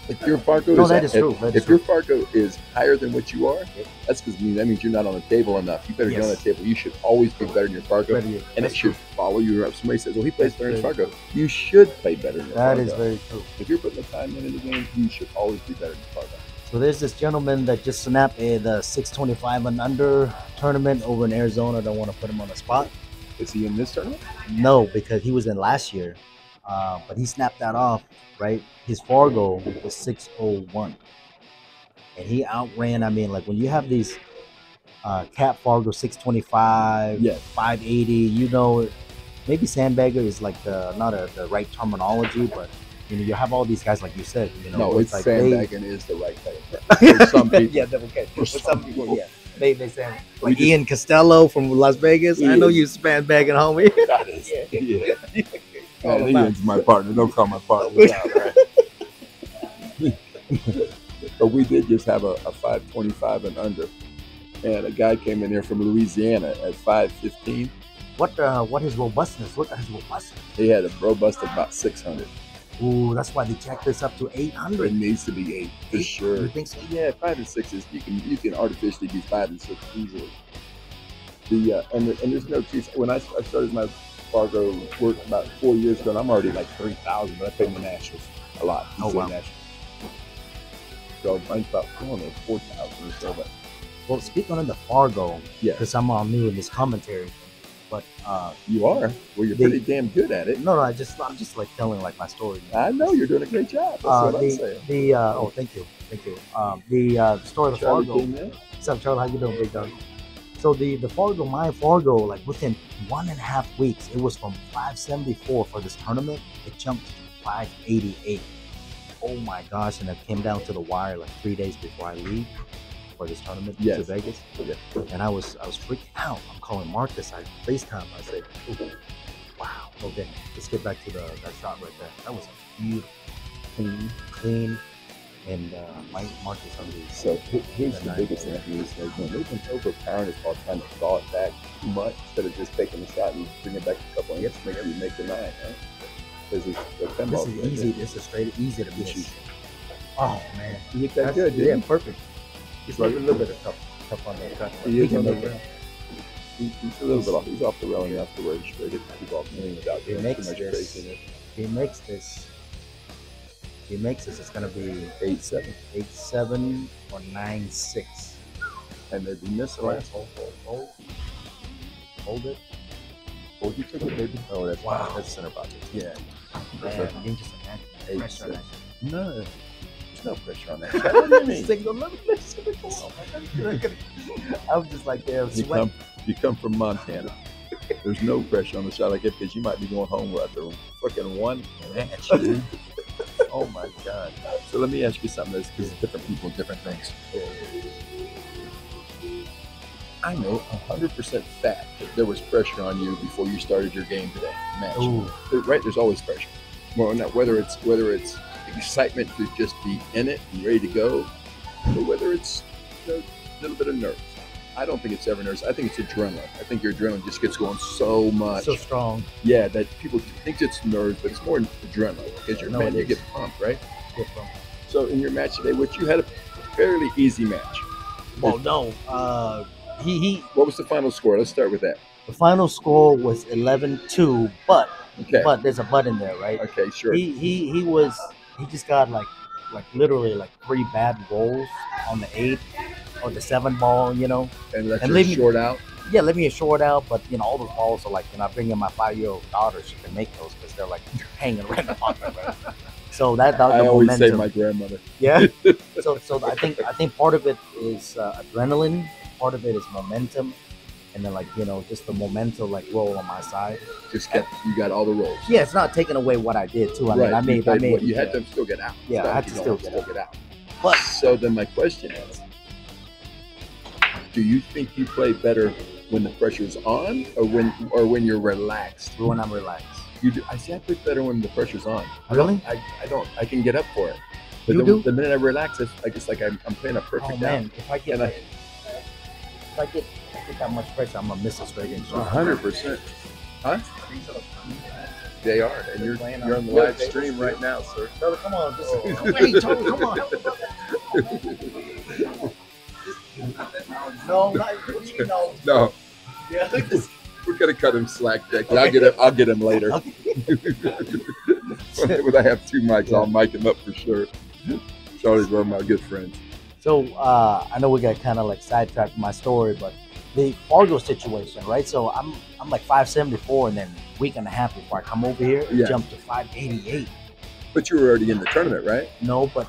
If your Fargo No, is, that is if, true. That is if true. your Fargo is higher than what you are, that's because that means you're not on the table enough. You better get on the table. You should always be better than your Fargo, Better and it that's should true. follow you up. Somebody says, "Well, he plays better than Fargo." You should play better than That Fargo. is very true. If you're putting the time into the game, you should always be better than Fargo. So there's this gentleman that just snapped a, the 625 and under tournament over in Arizona. Don't want to put him on the spot. Is he in this tournament? No, because he was in last year, uh, but he snapped that off. Right, his Fargo was 601, and he outran. I mean, like when you have these uh, Cat Fargo 625, Yeah. 580, you know, maybe sandbagger is like the not a, the right terminology, but you know, you have all these guys like you said. You know, No, it's like they- sandbagging is the right thing. [LAUGHS] For some people. yeah, that- okay. For some some people, people. yeah. They they say like Ian Costello from Las Vegas. I know you sandbagging, homie. That is, [LAUGHS] Yeah. yeah. [LAUGHS] All about- my partner. Don't call my partner out, [LAUGHS] [LAUGHS] but we did just have a, a 525 and under. And a guy came in here from Louisiana at 515. What uh, what is robustness? Look at his robustness. He had a robust of about 600. Ooh, that's why they jacked this up to 800. It needs to be eight for You sure. think so? Yeah, five and six is you can you can artificially be five and six easily. The uh, and and there's no cheese. When I, I started my Fargo work about four years ago, and I'm already like three thousand, but I pay my nationals a lot. Oh, wow. Nationals. So mine's about I don't four thousand or so. But Well, speaking of the Fargo, Yeah. because I'm all new in this commentary, but uh, you are well. You're The- pretty damn good at it. no, no, I just I'm just like telling like my story. I know you're doing a great job. That's Uh, what I'm the saying. the uh, oh, thank you, thank you. Um, the uh, story of the Charlie Fargo. What's up, Charlie? How you doing, big dog? So the the Fargo, my Fargo, like within one and a half weeks, it was from 574 for this tournament. It jumped to 588. Oh my gosh! And it came down to the wire like three days before I leave for this tournament to Vegas. Yeah. And I was I was freaking out. I'm calling Marcus. I FaceTime. I said, "Wow, okay, let's get back to the that shot right there. That was a beautiful, clean, clean." And uh, Mike Marcus on the So he- here's the biggest thing is that when they've been overpowering us all trying to draw it back too much instead of just taking a shot and bring it back a couple of inches, make you make the nine, right? Because it's ten This is right easy. This is straight easy to miss. is- Oh man, You hit that That's- good, yeah, perfect. Just like a little bit of tough, tough on but He is can on the make it. rail. He, he's a little bit off. He's off the railing to he should hit the ball without He makes this. He makes this. He makes this. It's gonna be Eight seven, eight seven or nine six. and then he missed the last Hold, hold, hold, hold it. Oh, he took it, baby. Oh, that's Wow. That's center pocket. Yeah. Man, you just imagine pressure on that. No, there's no pressure on that. What do you mean? Single. Oh my God. I was just like, damn, You come, you come from Montana. There's no pressure on the shot like that because you might be going home after fucking one match. Oh my god! So let me ask you something. This because different people, different things. I know 100% fact that there was pressure on you before you started your game today, match. Ooh, Right? There's always pressure. Well, not whether it's whether it's excitement to just be in it and ready to go, or whether it's you know, a little bit of nerves. I don't think it's ever nerves. I think it's adrenaline. I think your adrenaline just gets going so much. so strong. yeah, that people think it's nerves, but it's more adrenaline because you're No, man, you get pumped, right? Good from. So in your match today, which you had a fairly easy match. Well, no. Uh, he he. What was the final score? Let's start with that. The final score was 11-2, but Okay. but there's a but in there, right? okay, sure. He he he was he just got like like literally like three bad rolls on the eight or the seven ball, you know. and let and leave me- short out. Yeah, let me a short out, but you know all those balls are like you know I bring in my five year old daughter, she can make those because they're like [LAUGHS] hanging right in the pocket, right? So that, that I the always say momentum. my grandmother. Yeah. [LAUGHS] so so I think I think part of it is uh, adrenaline, part of it is momentum, and then like you know just the momentum like roll on my side. Just kept you got all the rolls. Yeah, it's not taking away what I did too. I mean, I you made I made what- you yeah. had to still get out. Yeah, I Stuff had to don't still get to get out. But So then my question is, do you think you play better when the pressure's on or when or when you're relaxed? when I'm relaxed. You do, I see I play better when the pressure's on. Really? I, I don't I can get up for it. But You the, do? the minute I relax, it's like it's like I'm, I'm playing a perfect Oh man, if I get I- if I get, if I get that much pressure, I'm gonna miss a straight in hundred percent. Huh? They are, and you're Playing you're on on the live stream right now, sir. Charlie, come on, just Oh. wait, Charlie, come on. [LAUGHS] no, not [LAUGHS] you know. No, Yeah, [LAUGHS] we're gonna cut him slack, Jack. I'll get him. I'll get him later. [LAUGHS] when I have two mics, I'll mic him up for sure. Charlie's one of my good friends. So uh, I know we got kind of like sidetracked from my story, but the Fargo situation, right? So I'm I'm like 574, and then a week and a half before I come over here, it Yeah. jumped to 588. But you were already in the tournament, right? No, but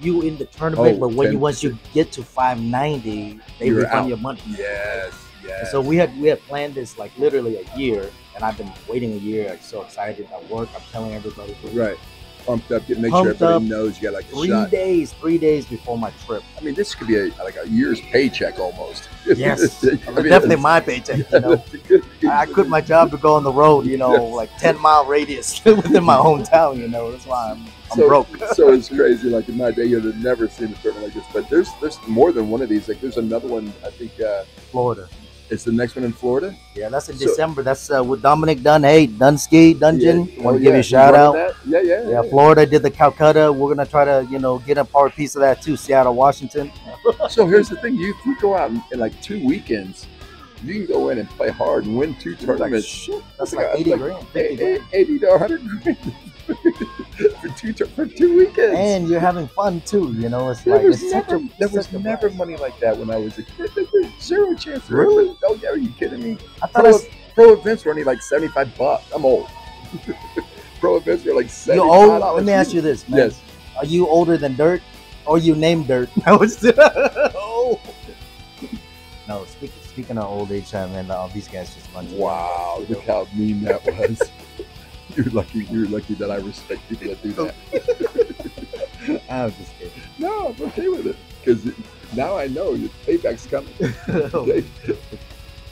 you in the tournament, Oh, but when you 10%. once you get to 590, they You're refund out. your money. Yes, And yes. So we had we had planned this like literally a year, and I've been waiting a year. I'm so excited at work. I'm telling everybody. right. pumped up, get make sure everybody knows you got like a Three shot. days, three days before my trip. I mean, this could be a, like a year's paycheck almost. Yes, [LAUGHS] I mean, definitely my paycheck. You know, it's [LAUGHS] a good- I quit my job to go on the road. You know, like ten mile radius [LAUGHS] within my hometown. You know, that's why I'm, I'm so, broke. so it's crazy. Like in my day, you'd have never seen a tournament like this. But there's there's more than one of these. Like there's another one. I think uh, Florida. it's the next one in Florida. Yeah, that's in So- December. That's uh, with Dominic Dunn. Hey, Dunsky, Dungeon. Yeah. Want Oh, to give yeah, you a shout running out. that? Yeah, yeah, Yeah, Florida did the Calcutta. We're gonna try to, you know, get a part piece of that too. Seattle, Washington. [LAUGHS] So here's the thing: you if you go out in, in like two weekends, you can go in and play hard and win two Like, tournaments. shit, that's Like, like eighty like, grand, fifty Eight- grand, 80 to 100 grand [LAUGHS] [LAUGHS] for two for two weekends. and you're having fun too. You know, it's there like was it's never, a there was never money like that when I was a kid. There was Zero chance. Really? Oh yeah, are you kidding me? I thought Pro, it's, pro events were only like 75 bucks. I'm old. [LAUGHS] pro events were like 75 old. Let me ask you this, man. Yes. Are you older than Dirt, or you named Dirt? [LAUGHS] No, it's oh. No, speaking speaking of old age, man, uh, these guys just bunch Wow, look how mean that was. You're lucky. You're lucky that I respect people that do that. [LAUGHS] I'm just kidding. No, I'm okay with it because now I know your payback's coming. [LAUGHS]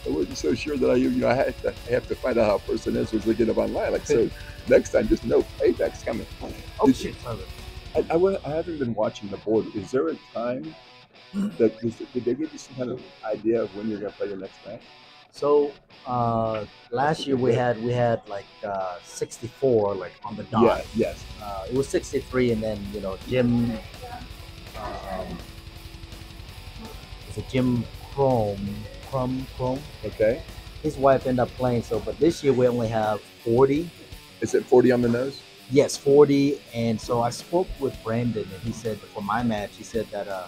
I wasn't so sure that I, you know, I have to, I have to find out how a person is was looking up online. Like, so [LAUGHS] next time, just know payback's coming. oh Did shit, brother. I, I, I haven't been watching the board. Is there a time that did they give you some kind of idea of when you're going to play your next match? So uh, last year we had we had like uh, 64 like on the dot. Yeah. Yes. Uh, it was 63, and then you know Jim. Um, it's a Jim Chrome, Chrome, Chrome. Okay. His wife ended up playing. So, but this year we only have 40. Is it 40 on the nose? Yes, 40. And so I spoke with Brandon, and he said for my match, he said that uh,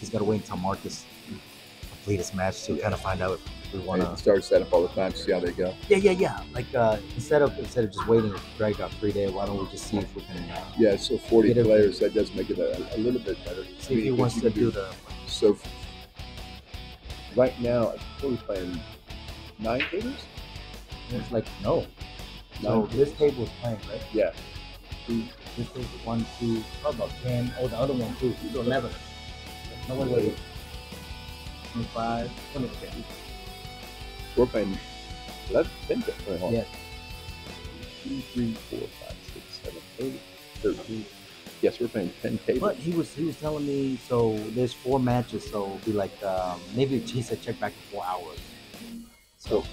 he's gonna wait until Marcus complete his match to kind of find out we want to start set up all the time, to see how they go. Yeah, yeah, yeah. Like uh, instead of instead of just waiting to drag out three day, why don't we just see if we can uh, Yeah. So 40 players, that does make it a, a little bit better. see if he wants to can do the So right now, I we're playing nine tables. It's like no. So Nine this table is playing, right? Yeah. Two, this table one, two, how about ten? Oh, the other one too. So eleven. No wait, wait. 25, 26. We're playing 11, 10 tables. Wait, hold on. Yes. Two, three, four, five, six, seven, eight, 13. Yes, we're playing 10 tables. But he was he was telling me so there's four matches, so it'll be like um, maybe he said check back in four hours. So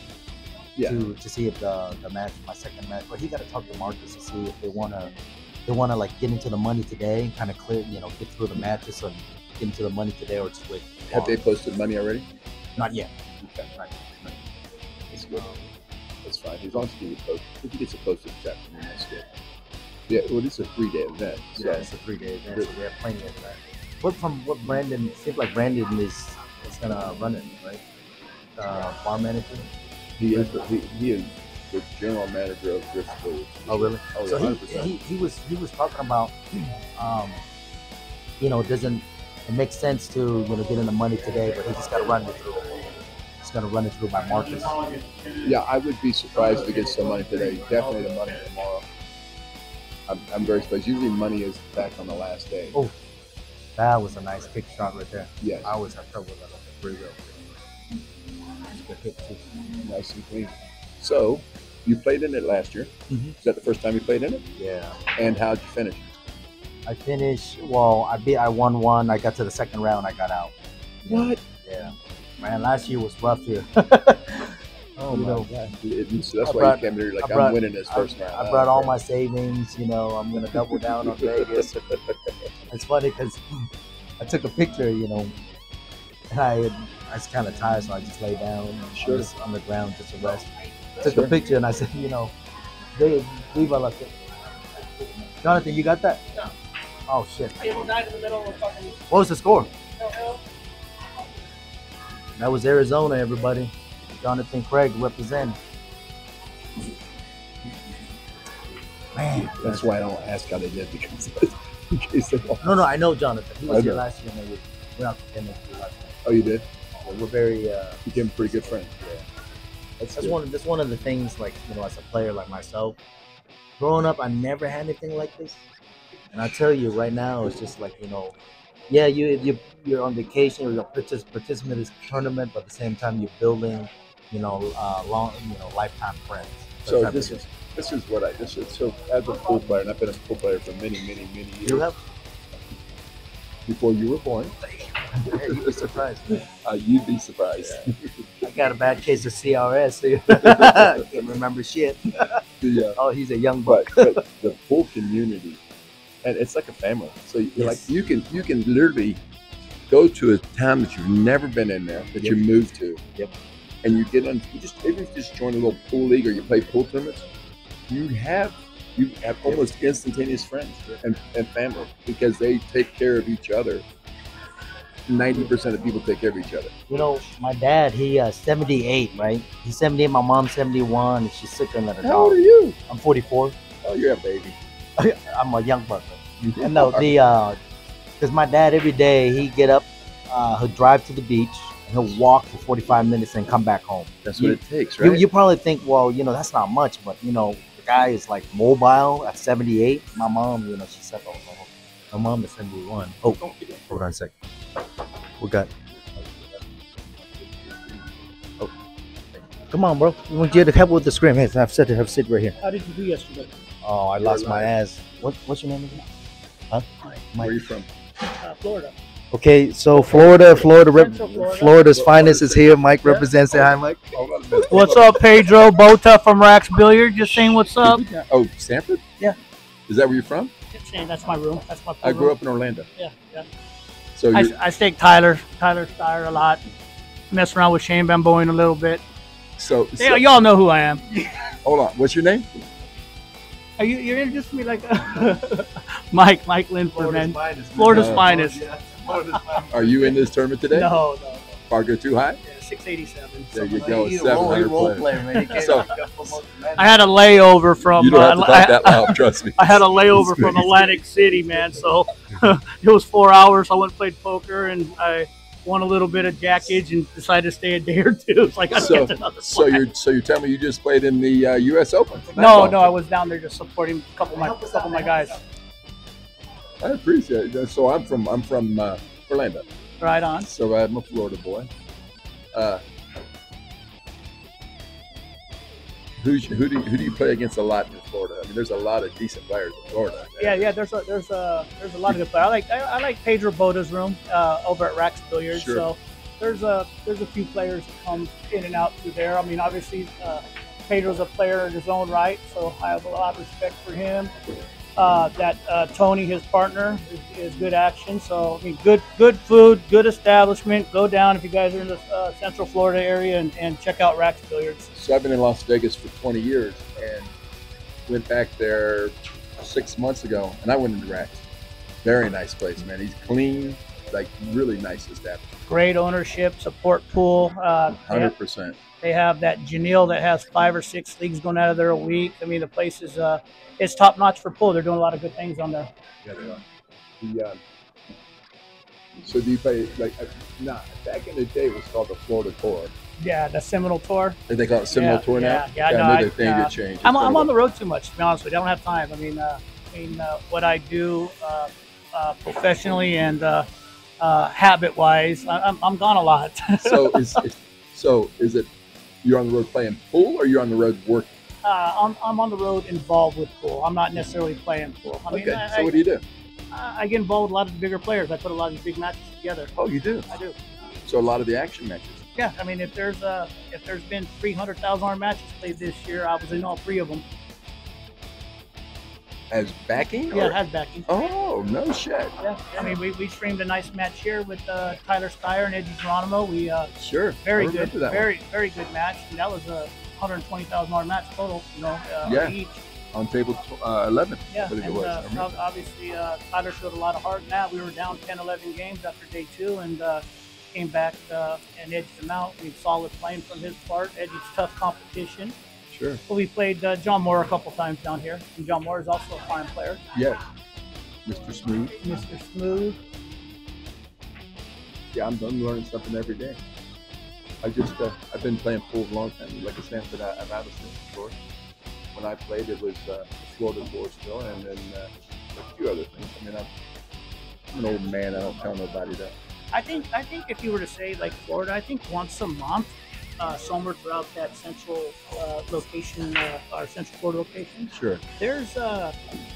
Yeah. to, to see if the the match my second match, but he got to talk to Marcus to see if they wanna they wanna like get into the money today and kind of clear you know get through the matches and get into the money today or just wait. Have they posted money already? Not yet. Okay. Not yet. That's good. That's fine. As long as he gets posted. If he gets a posted check, mean, that's good. Yeah, well, this is a three day event. So Yeah, it's a three day event, so we have plenty of that. But from what Brandon seems like Brandon is is gonna run it, right? Uh, bar manager. he is the, he, he is the general manager of Bristol. Oh really? Oh, so yeah, he, 100%. he he was he was talking about, um, you know, it doesn't it makes sense to you know get in the money today, but he just got to run it through. He's gonna run it through my Marcus. Yeah, I would be surprised to get some money today. Definitely the money tomorrow. I'm, I'm very surprised. Usually money is back on the last day. Oh. That was a nice kick shot right there. Yes, I always have trouble with that like a free wheel. It's a good hit too. nice and clean. So, you played in it last year. Mhm. Is that the first time you played in it? Yeah. And how'd you finish? I finished. Well, I beat. I won one. I got to the second round. I got out. What? Yeah. Man, last year was rough here. [LAUGHS] Oh You my know, god! It- so that's I why brought- you came here like I brought- I'm winning this I, first round. I brought oh, all my savings. You know, I'm gonna double down on Vegas. [LAUGHS] It's funny because I took a picture. You know, and I I was kind of tired, so I just lay down Sure. on, the, on the ground just to rest. Took Sure. a picture and I said, you know, they Viva la Fi- Jonathan, you got that? No. Oh shit! What was the score? That was Arizona, everybody. Jonathan Craig represent. Man, That's why I don't ask how they did because [LAUGHS] in case they lost. no, no, I know Jonathan. He was here last year, and we went out to dinner last night. Oh, you did? So we're very. Uh, Became pretty good friends. yeah. That's, That's one. That's one of the things. Like you know, as a player like myself, growing up, I never had anything like this. And I tell you right now, it's just like you know, yeah, you you you're on vacation, you're a participant in this tournament, but at the same time you're building, you know, uh, long, you know, lifetime friends. So this is this is what I this is so as a pool player, and I've been a pool player for many, many, many years you have. before you were born. You'd be surprised. man. [LAUGHS] Uh, you'd be surprised. I got a bad case of CRS. So [LAUGHS] can't remember shit. uh, [LAUGHS] Oh, he's a young buck. but, but the pool community, and it's like a family. So you Yes. like you can you can literally go to a town that you've never been in there that you Yep. moved to. Yep. And you get on you just even if you just join a little pool league or you play pool tournaments, you have you have almost instantaneous friends and, and family because they take care of each other. Ninety percent of people take care of each other. You know, my dad, he uh, 78, right? He's 78. My mom's 71, and she's sicker than a How old are you? I'm 44. Oh, you're a baby. I'm a young buck. And no, the uh, because my dad every day he get up, uh, he'll drive to the beach and he'll walk for 45 minutes and come back home. That's You- what it takes, You, right? you probably think, well, you know, that's not much, but you know, the guy is like mobile at 78. My mom, you know, she's like, oh, oh, my mom is 71. Oh, hold on a sec. We got. Oh, come on, bro. We want you to help with the scrim. Hey, have sit, have sit right here. How did you do yesterday? Oh, I lost my ass. What, what's your name again? Huh? Mike. Where are you from? Uh, Florida. Okay, so Florida, Florida, rep, Florida. Florida's finest is here. Mike represents it. Hi, Mike. Hold on a minute. What's up, Pedro Bota from Rax Billiard? Just saying what's up. Oh, Stanford? Yeah. Is that where you're from? Just that's my room. That's my. I grew room. up in Orlando. Yeah, yeah. So I, I stake Tyler, Tyler Styer a lot. Mess around with Shane Van Boening a little bit. so, so Yeah, y'all know who I am. hold on. What's your name? Are you you're introducing me like [LAUGHS] Mike, Mike Linford, man. Florida's Uh, finest. Are you in this tournament today? No, no, no. Fargo too high? Yeah, 687. There you go. a role- 700 role player. player, man. So- I had a layover from. You don't have uh, to talk that loud. Trust me. [LAUGHS] I had a layover from [LAUGHS] Atlantic City, man. So it was four hours. I went and played poker, and I won a little bit of jackage and decided to stay a day or two. [LAUGHS] So I So- get another So you're so you're telling me you just played in the uh, U.S. Open? No, no, I was down there just supporting a couple of my couple of my guys. I appreciate it. So I'm from I'm from uh, Orlando. Right on. So I'm a Florida boy. Uh, who's, who do you, who do you play against a lot in Florida? I mean, there's a lot of decent players in Florida. Yeah, yeah. There's a there's a there's a lot of good players. I like I, I like Pedro Boda's room uh, over at Rax Billiards. Sure. So there's a there's a few players that come in and out through there. I mean, obviously uh, Pedro's a player in his own right, so I have a lot of respect for him. Uh, that uh, Tony, his partner, is, is good action. So I mean, good good food, good establishment. Go down if you guys are in the uh, Central Florida area and, and check out Rax Billiards. So I've been in Las Vegas for 20 years and went back there six months ago, and I went into Rax. Very nice place, man. He's clean, like really nice establishment. Great ownership, support pool. Uh, Hundred percent. They have that Janelle that has five or six leagues going out of there a week. I mean, the place is uh, it's top notch for pool. They're doing a lot of good things on there. Yeah, they are. The, um, so do you play like uh, nah? Back in the day, it was called the Florida Tour. Yeah, the Seminole Tour. They call it Seminole Yeah, Tour now? yeah, yeah, no, I I- knew the thing uh, changed. I'm, I'm on the road too much, to be honest with you. I don't have time. I mean, uh, I mean, uh, what I do uh, uh, professionally and uh, uh, habit wise, I'm, I'm gone a lot. [LAUGHS] so is, is so is it you're on the road playing pool or you're on the road working? uh, I'm, I'm on the road involved with pool. I'm not necessarily playing pool. I mean, okay. I, so what do you do? I, I get involved with a lot of the bigger players. I put a lot of these big matches together. Oh, you do. I do. So a lot of the action matches. Yeah, I mean, if there's uh, if there's been three hundred thousand dollar matches played this year, I was in all three of them. As backing? Yeah, or- has backing. Oh no shit. Yeah, I mean, we, we streamed a nice match here with uh, Tyler Styer and Eddie Geronimo. We uh, Sure. very good, that one. very very good match. And that was a hundred twenty thousand dollar match total. You know, uh, Yeah. each. on table tw- uh, 11. Yeah, I believe it and was. Uh, obviously uh, Tyler showed a lot of heart in that. We were down 10, 11 games after day two, and uh, came back uh, and edged him out. We solid playing from his part. Eddie's tough competition. Sure. Well, we played uh, John Moore a couple times down here, and John Moore is also a fine player. Yes. Mr. Smooth. Mr. Smooth. Yeah, I'm, I'm learning something every day. I just, uh, I've been playing pool a long time. Like I said, but I, I've had a of course. When I played, it was uh, Florida Tour still, and then uh, a few other things. I mean, I'm, I'm an old man. I don't tell nobody that. I think I think if you were to say like Florida, I think once a month, uh, somewhere throughout that central uh, location, uh, our central Florida location, Sure. there's a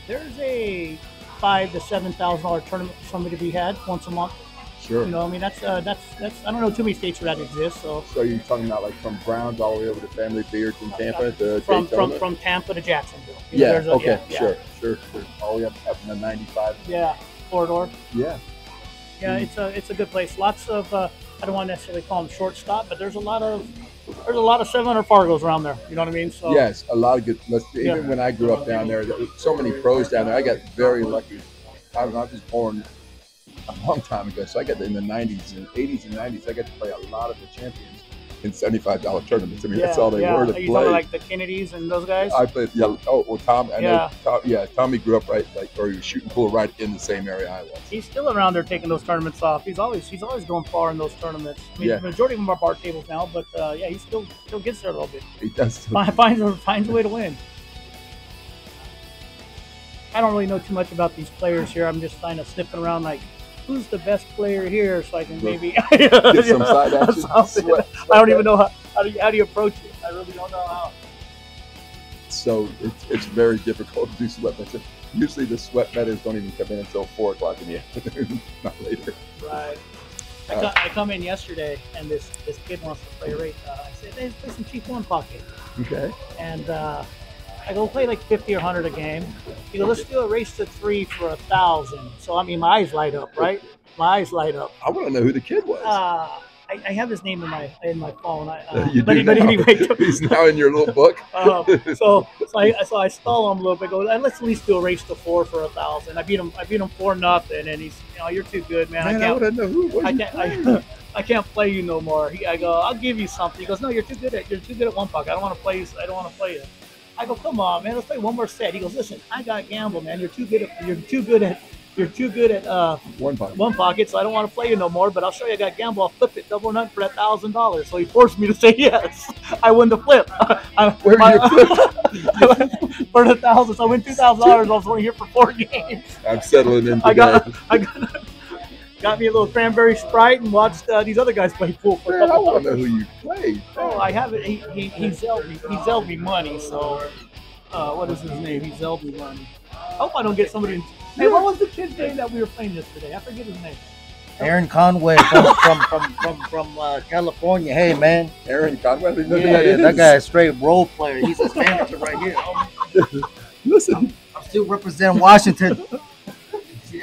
there's a five to seven thousand dollar tournament for somebody to be had once a month. Sure. You know, I mean that's uh, that's that's I don't know too many states where that exists. So So you're talking about like from Browns all the way over to Family Beards in Tampa to from from, Daytona? from Tampa to Jacksonville. You know, yeah. there's a- Okay. yeah, yeah. Sure. Sure. Sure. All the way up up in the 95. Yeah, corridor. Yeah. Yeah, Mm. it's a it's a good place. Lots of uh, I don't want to necessarily call them shortstop, but there's a lot of there's a lot of 700 Fargos around there. You know what I mean? So Yes, a lot of good. Even Yeah. when I grew up down there, there so many pros down there. I got very lucky. I, I was born a long time ago, so I got in the '90s and '80s and '90s. I got to play a lot of the champions in seventy-five dollar tournaments. I mean, that's all they yeah. were Are to you play. talking like the Kennedys and those guys? I played. Yeah. Oh, well, Tom. I know. Yeah. Tom, yeah. Tommy grew up right, like, or he was shooting pool right in the same area I was. he's still around there taking those tournaments off. He's always he's always going far in those tournaments. I mean, Yeah. the majority of them are bar tables now, but uh, yeah, he still still gets there a little bit. He does. Fi- Finds a, finds a way to win. I don't really know too much about these players here. I'm just kind of sniffing around like. Who's the best player here? So I can maybe [LAUGHS] Get some side [LAUGHS] action. I don't even know how, how do you how do you approach it. I really don't know how. So it's, it's very difficult to do sweat betting. Usually the sweat betters don't even come in until four o'clock in the [LAUGHS] afternoon, not later. Right. I, Uh, I come in yesterday and this this kid wants to play a race. Uh, I said, "Hey, let's play some cheap one pocket." Okay. And uh, I go play like fifty or hundred a game. He goes, "Let's do a race to three for a thousand. So I mean, my eyes light up, right? My eyes light up. I want to know who the kid was. Uh, I, I have his name in my in my phone. I, [LAUGHS] uh, you but, do but now. anyway, [LAUGHS] He's now in your little book. [LAUGHS] um, so so I so I stall him a little bit. Go, let's at least do a race to four for a thousand. I beat him. I beat him four nothing, and he's you know you're too good, man. Man, I I, can't. to know who. I can't. I, I can't play you no more. He, I go. I'll give you something. He goes. No, you're too good at. You're too good at one puck. I don't want to play. you- I don't want to play you. I go. Come on, man. Let's play one more set. He goes. Listen, I got gamble, man. You're too good at. You're too good at. You're too good at uh, One pocket. one pocket, so I don't want to play you no more. But I'll show you. I got gamble. I'll flip it, double nut for that thousand dollars. So he forced me to say [LAUGHS] yes. I win the flip. [LAUGHS] I, Where my- you [LAUGHS] for the thousand. So I win two thousand dollars. I was only here for four games. I'm settling in. I got I got, got me a little cranberry sprite and watched uh, these other guys play pool for a Man, I couple want to know who you played. Oh, I have it. He he he zelled me. He zelled me money. So, uh, what is his name? He zelled me money. I hope I don't get somebody. Hey, what was the kid's name that we were playing yesterday? I forget his name. Aaron Conway from from from from, from uh, California. Hey man, Aaron Conway. I didn't yeah, that guy is straight role player. He's a manager right here. [LAUGHS] Listen, I'm still representing Washington.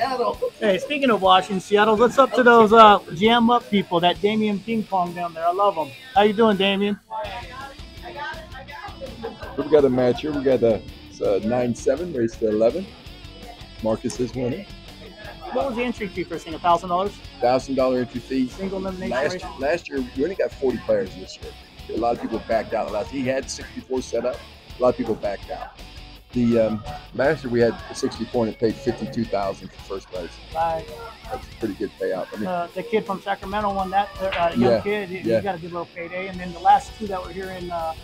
Seattle. [LAUGHS] Hey, speaking of Washington, Seattle, what's up to those uh, jam up people? That Damian Ping Pong down there. I love them. How you doing, Damian? We've got a match here. We got a nine seven race to eleven. Marcus is winning. What was the entry fee for this thing? Thousand dollars? Thousand dollar entry fee. Single elimination Last race? last year we only got forty players this year. A lot of people backed out. Last he had sixty four set up. A lot of people backed out. The um, last year we had sixty four and it paid fifty two thousand for first place. Right. That's a pretty good payout. I mean, Uh, the kid from Sacramento won that. Uh, young Yeah, kid. He, yeah. he got a good little payday. And then the last two that were here in uh,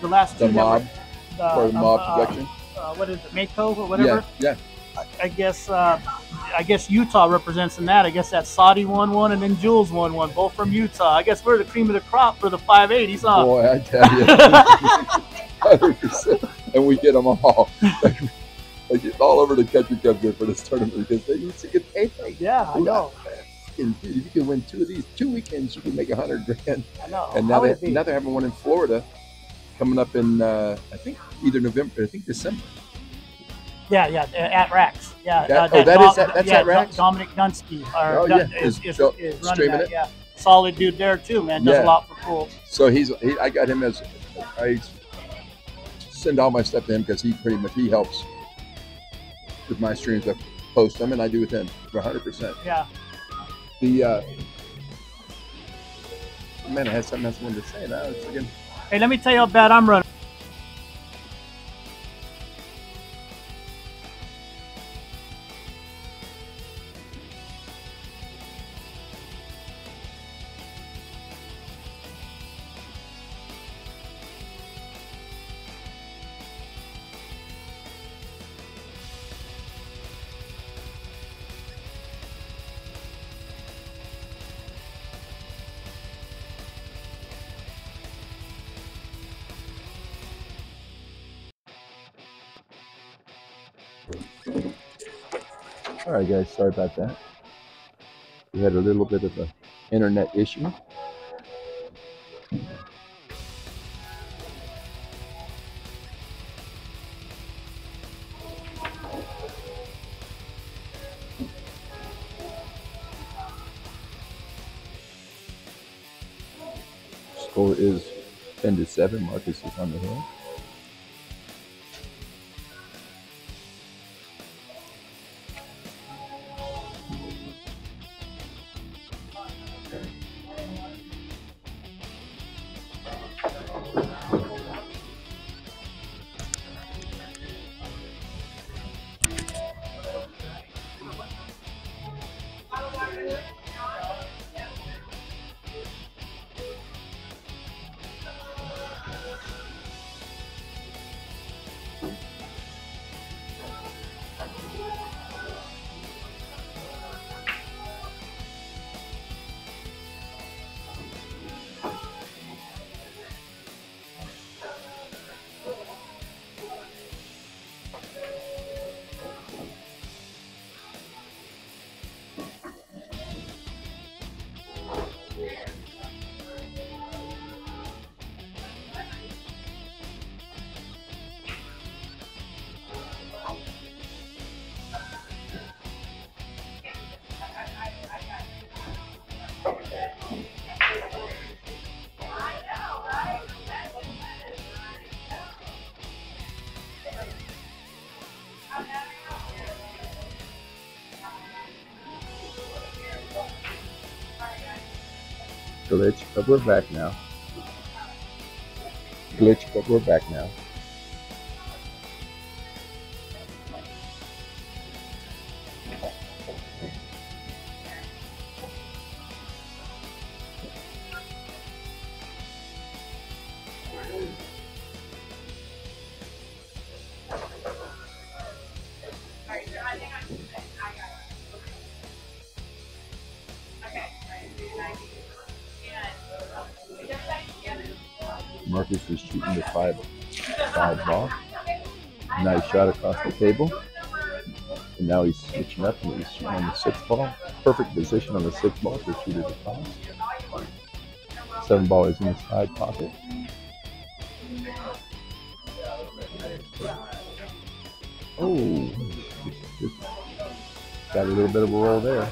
the last the two mob that were, or uh, the mob uh, production. uh, what is it, Mako or whatever? Yeah, yeah. I guess uh, I guess Utah represents in that. I guess that Saudi won one and then Jules won one, both from Utah. I guess we're the cream of the crop for the 580s, yeah. huh? Boy, I tell you, [LAUGHS] [LAUGHS] hundred percent. And we get them all. [LAUGHS] like it's all over the country comes here for this tournament because they need to get paid. yeah, I know. If you can win two of these two weekends, you can make a hundred grand. I know. And now they, now they're having one in Florida, coming up in uh, I think either November, I think December. Yeah, yeah, uh, at Rax. Yeah, That- uh, oh, that Dom- is- that- that's yeah, at Rax? Dominic Dunsky or Oh, yeah, is, is is, is running streaming that. it? Yeah, solid dude there too, man. Does Yeah. a lot for pool. So he's he, I got him as I send all my stuff to him because he pretty much he helps with my streams. I post them and I do with him 100. percent Yeah. The uh, man, I had something else I wanted to say. Now it's again. Hey, let me tell you how bad I'm running. Guys. Sorry about that. We had a little bit of an internet issue. Score is 10 to 7. Marcus is on the hill. We're back now. Glitch, but we're back now. Table. And now he's switching up and he's on the sixth ball. Perfect position on the sixth ball for to shoot it across. Seven ball is in the side pocket. Oh, just got a little bit of a roll there.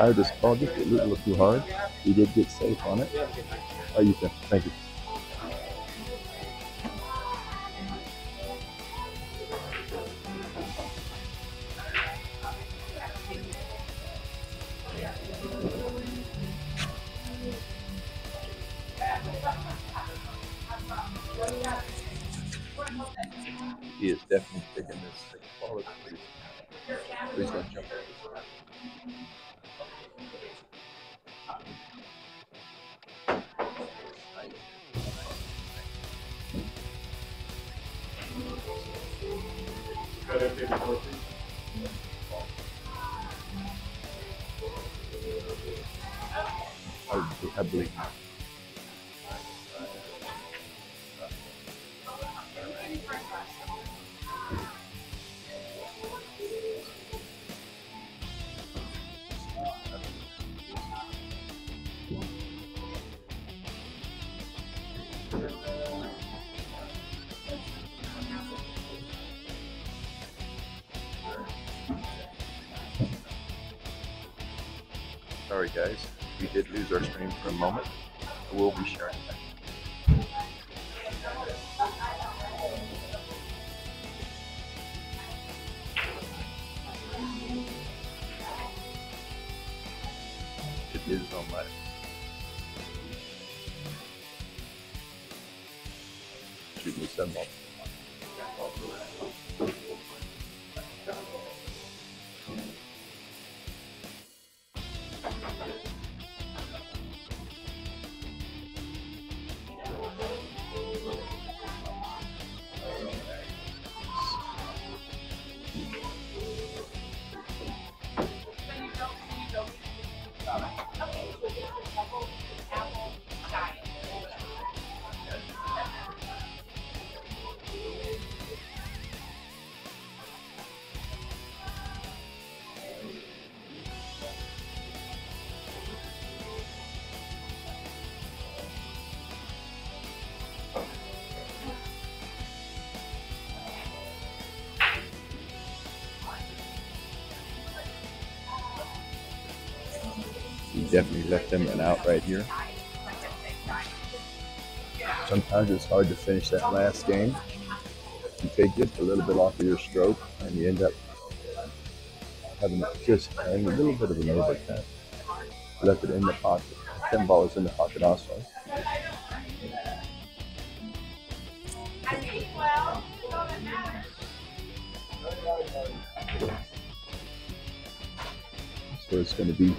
Fired this ball just a little too hard. He did get safe on it. Oh, you can. Thank you. Definitely left him an out right here. Sometimes it's hard to finish that last game. You take just a little bit off of your stroke and you end up having just having a little bit of an overcut. Left it in the pocket. Ten ball is in the pocket also. So it's going to be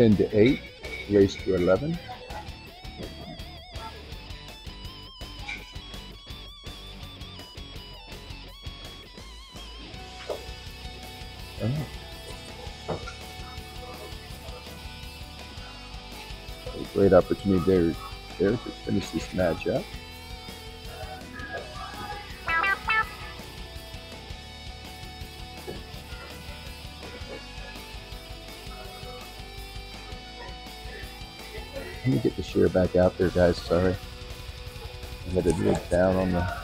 10 to 8, race to 11. Oh. Great opportunity there, there to finish this match up. Get the shear back out there, guys. Sorry. I had to look down on the.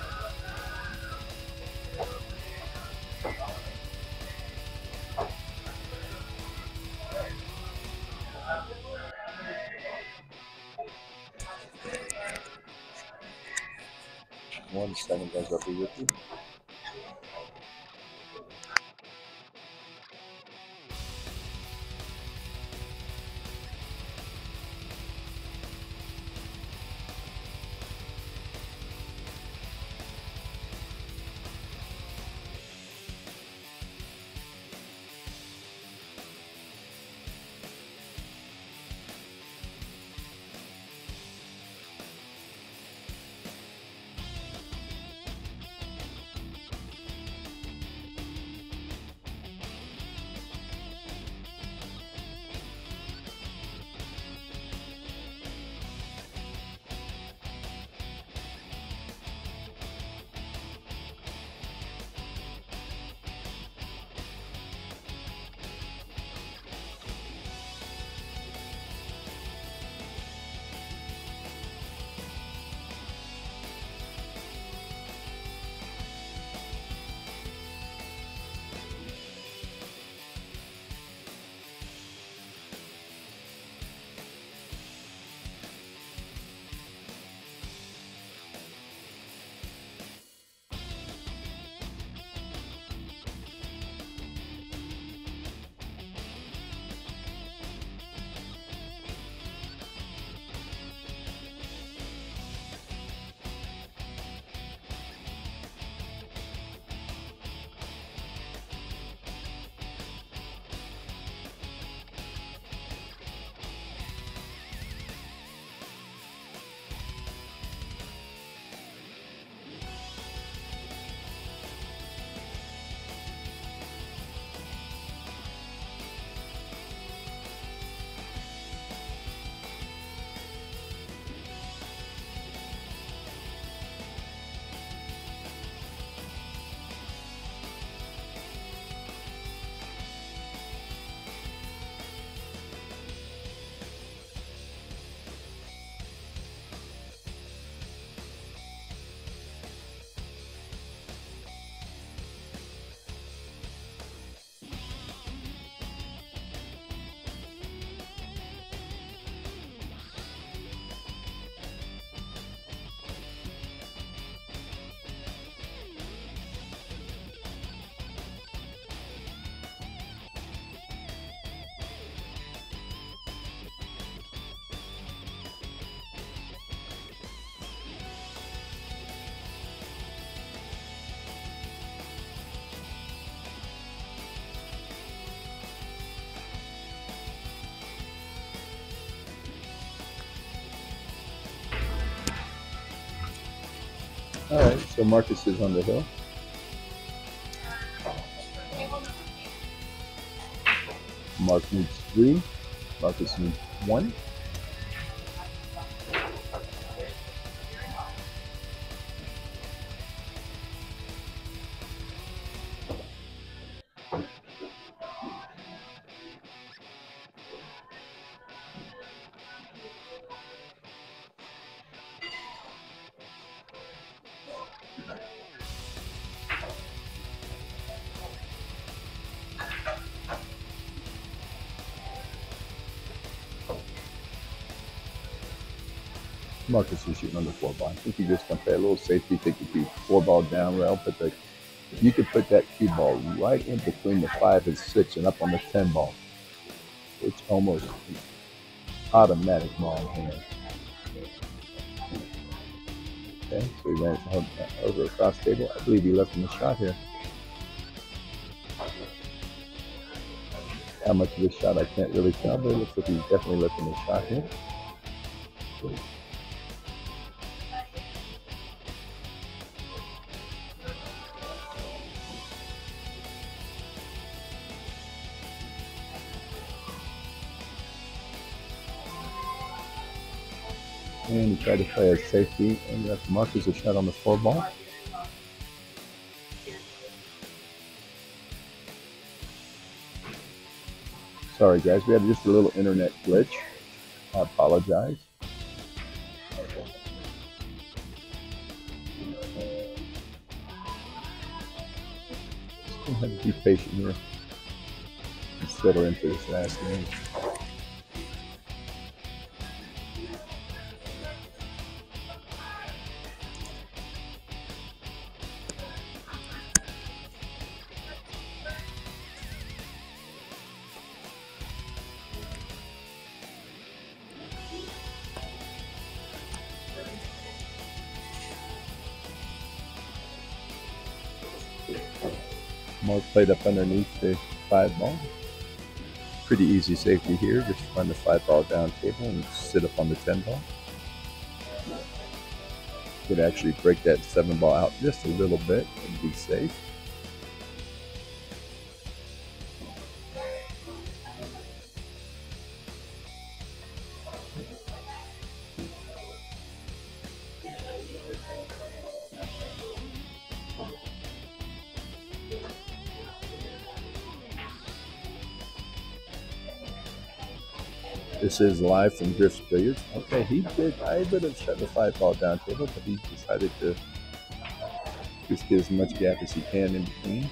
All right, so Marcus is on the hill. Mark needs three. Marcus needs one. Marcus is shooting on the four ball. I think you're just gonna play a little safety, take the cue four ball down rail, but the if you could put that cue ball right in between the five and six and up on the ten ball, it's almost automatic ball hand. Okay, so he ran ho- uh, over across table. I believe he left him a shot here. How much of a shot I can't really tell, but it looks like he's definitely left him a shot here. Safety and left Marcus a shot on the four ball. Sorry guys, we had just a little internet glitch. I apologize. Have to be patient here. settle into this last game. Played up underneath the five ball. Pretty easy safety here. Just run the five ball down table and sit up on the ten ball. Could actually break that seven ball out just a little bit and be safe. This is live from Griff's Billiards. Okay, he did. I would have shut the five ball down table, but he decided to just get as much gap as he can in between.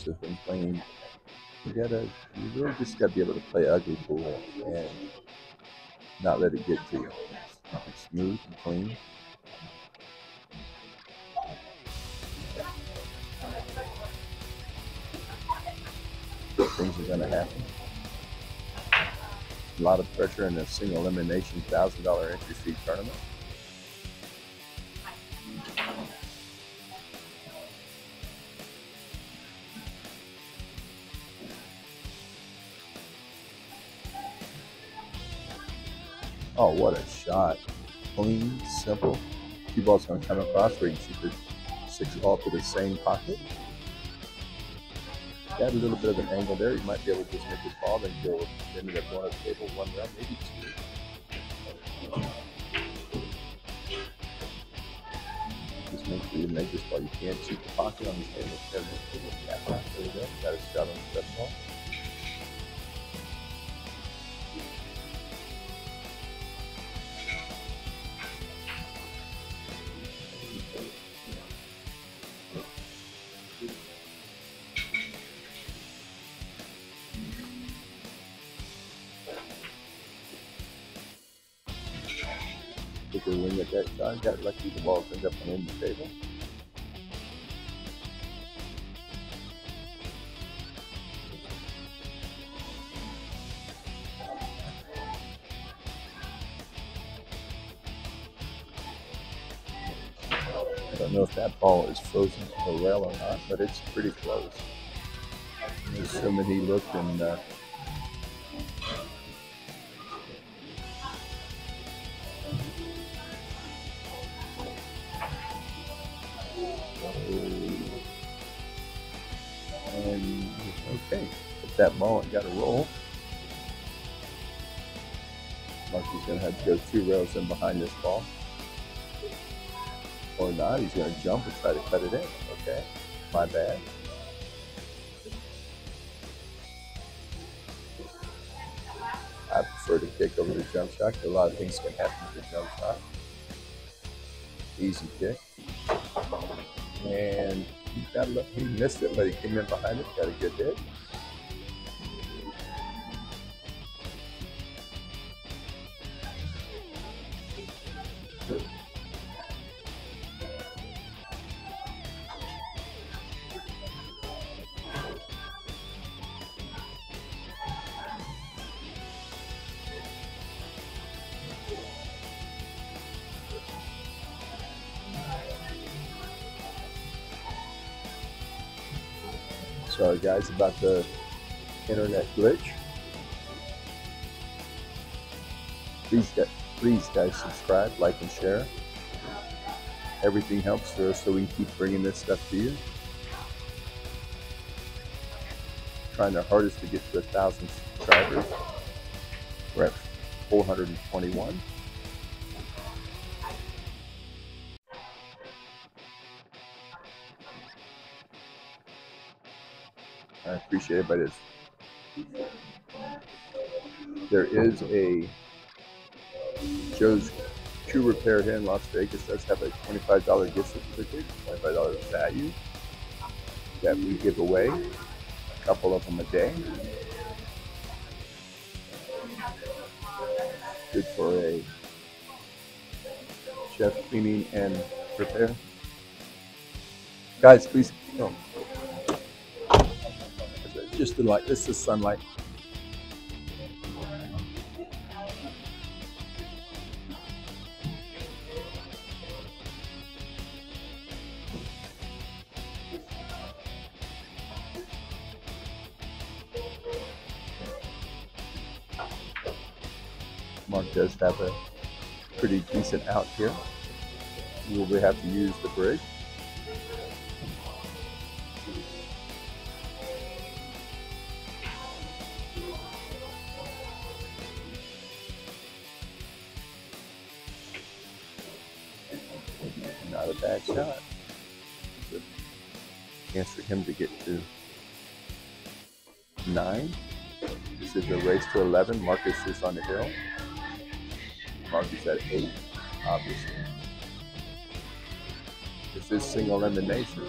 Guys have been playing. You gotta, you really just gotta be able to play ugly pool and not let it get to you. It's smooth and clean. Things are gonna happen. A lot of pressure in a single elimination thousand dollar entry fee tournament. What a shot! Clean, simple. Two balls gonna come across where you shoot the six ball to the same pocket. Got a little bit of an angle there. You might be able to just make this ball, then go ended up going to the table one round, maybe two. Just make sure you make this ball. You can't shoot the pocket on this table. You. Got a shot on the step ball. Shot. Got lucky the ball up the table. I don't know if that ball is frozen to the rail or not, but it's pretty close. He looked and uh, in behind this ball. Or not, he's going to jump and try to cut it in. Okay, my bad. I prefer to kick over the jump shot. A lot of things can happen with the jump shot. Easy kick. And he, got, he missed it, but he came in behind it, got a good hit. About the internet glitch. Please, please, guys, subscribe, like, and share. Everything helps for us, so we can keep bringing this stuff to you. Trying our hardest to get to a thousand subscribers. We're at 421. I appreciate everybody. that's- There is a Joe's Shoe Repair here in Las Vegas does have a $25 gift certificate, $25 value that we give away, a couple of them a day. Good for a chef cleaning and repair. Guys, please, no. Just the light, this is sunlight. Mark does have a pretty decent out here. We will we have to use the bridge? 11. Marcus is on the hill. Marcus at eight, obviously. This is single elimination.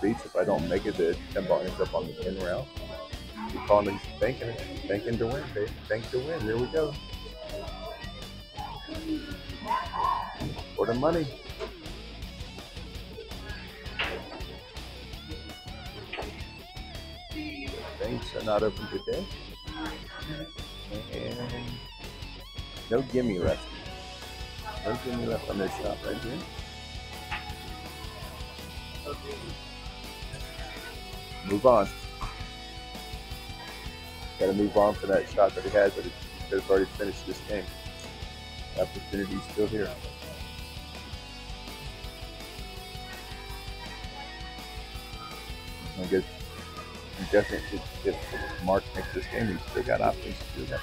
Speeds. If I don't make it, the 10 ball ends up on the pin rail. It banking it, banking to win, baby. Bank to win. Here we go. For the money. Banks are not open today. And no gimme left. No gimme left on this shot right here. Move on. Gotta move on for that shot that he had, but he could have already finished this game. The opportunity's still here. I guess I'm guessing if, if Mark makes this game, he's still got options to do that.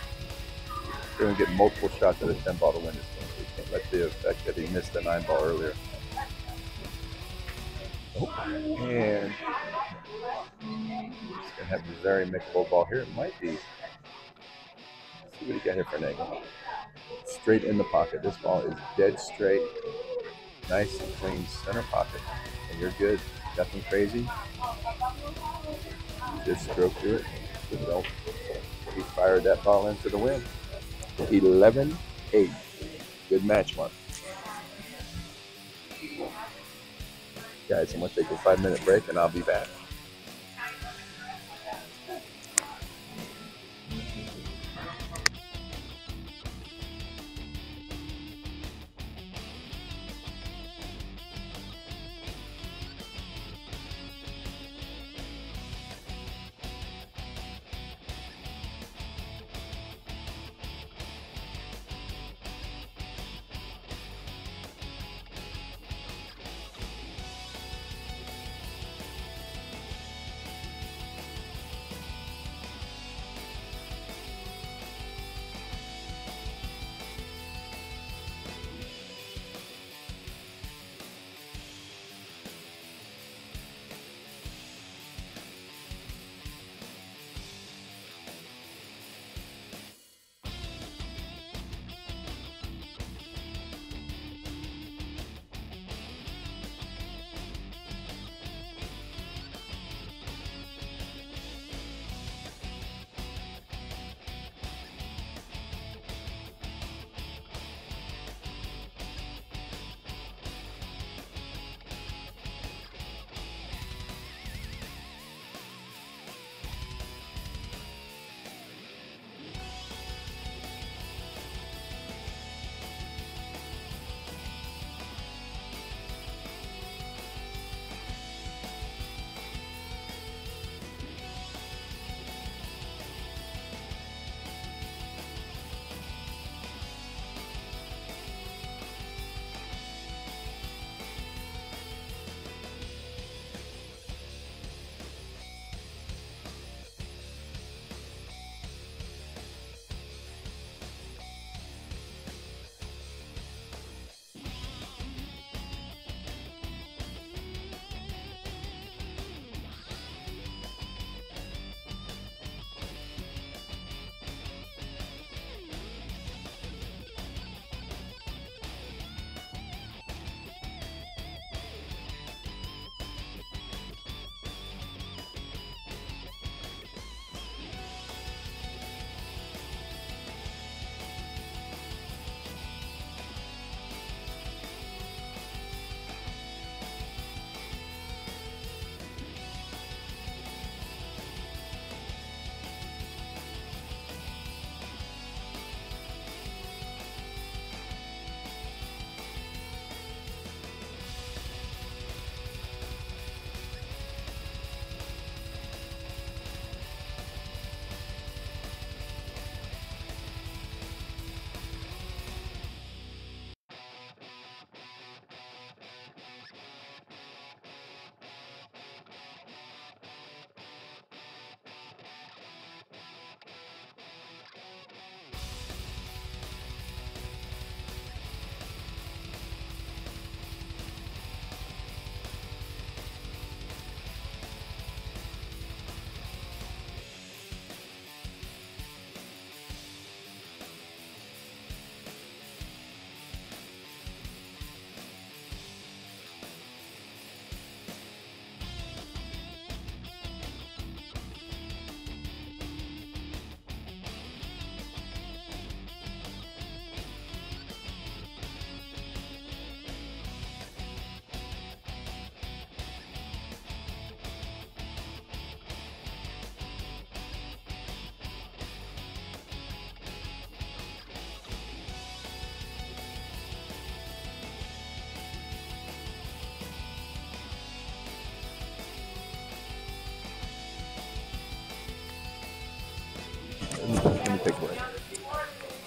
He's going to get multiple shots at a 10 ball to win this game. So he can't let the effect that he missed the 9 ball earlier. Oh, and to have a very mixable ball here. It might be. Let's see what he got here for an angle. Straight in the pocket. This ball is dead straight. nice and clean center pocket, and you're good. Nothing crazy. Just stroke through it. Don't. He fired that ball into the wind. 11 8. Good match, Mark. Guys, I'm going to take a five minute break and I'll be back.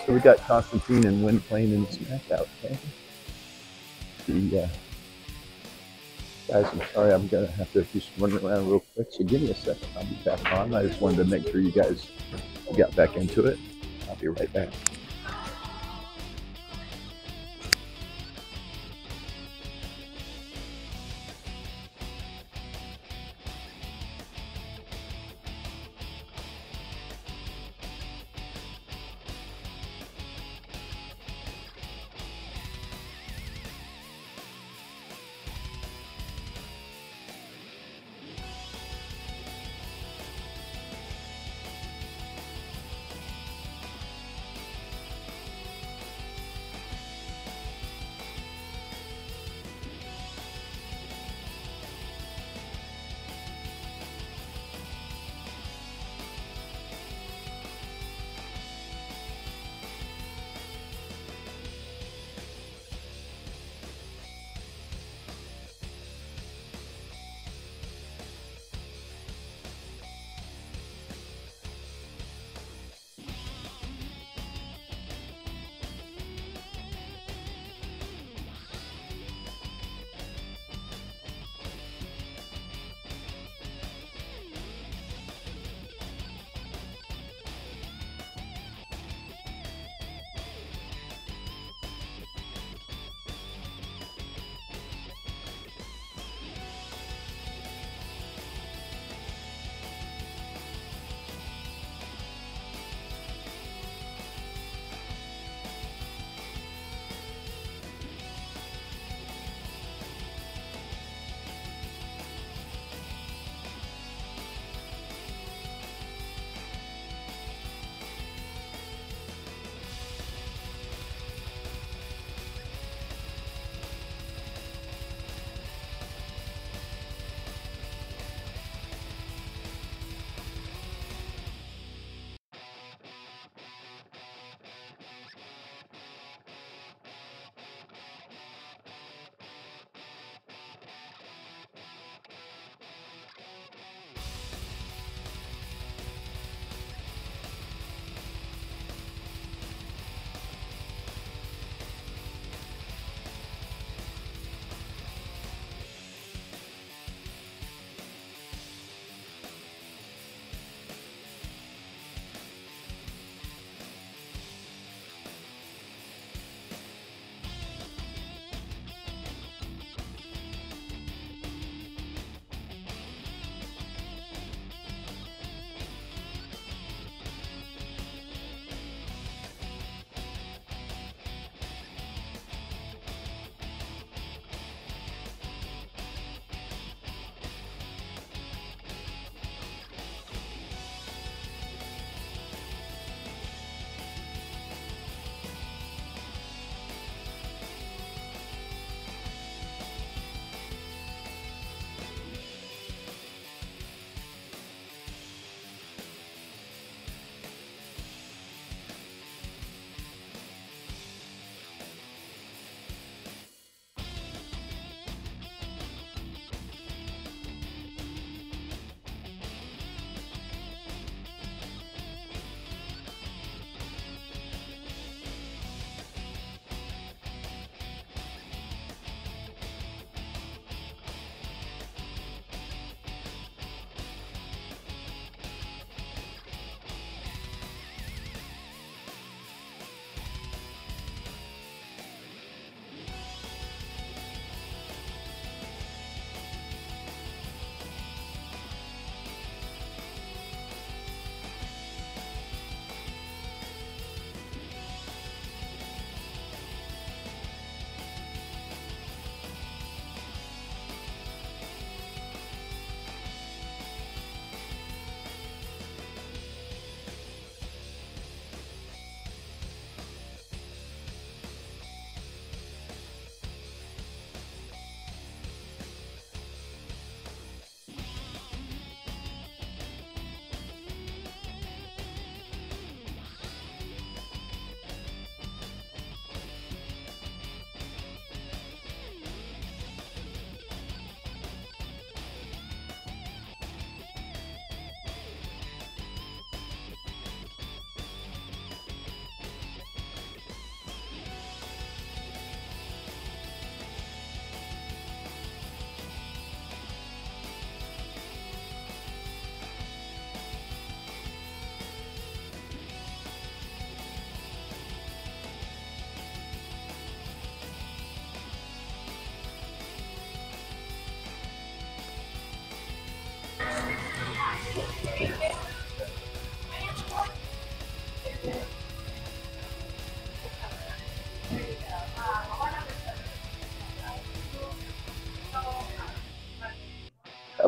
So we got Constantine and Nguyen playing in SmackDown. Okay. The uh, guys, I'm sorry, I'm gonna have to just run around real quick. So give me a second. I'll be back on. I just wanted to make sure you guys got back into it. I'll be right back.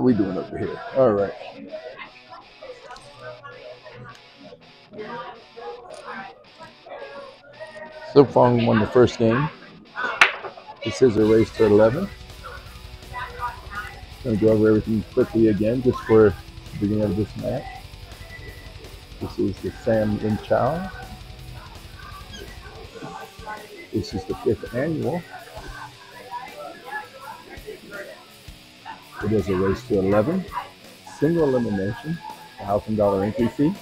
We doing over here? All right. So Phong won the first game. This is a race to 11. Gonna go over everything quickly again, just for the beginning of this match. This is the Sam Lenschow. This is the fifth annual. It is a race to 11. Single elimination, $1,000 entry fee.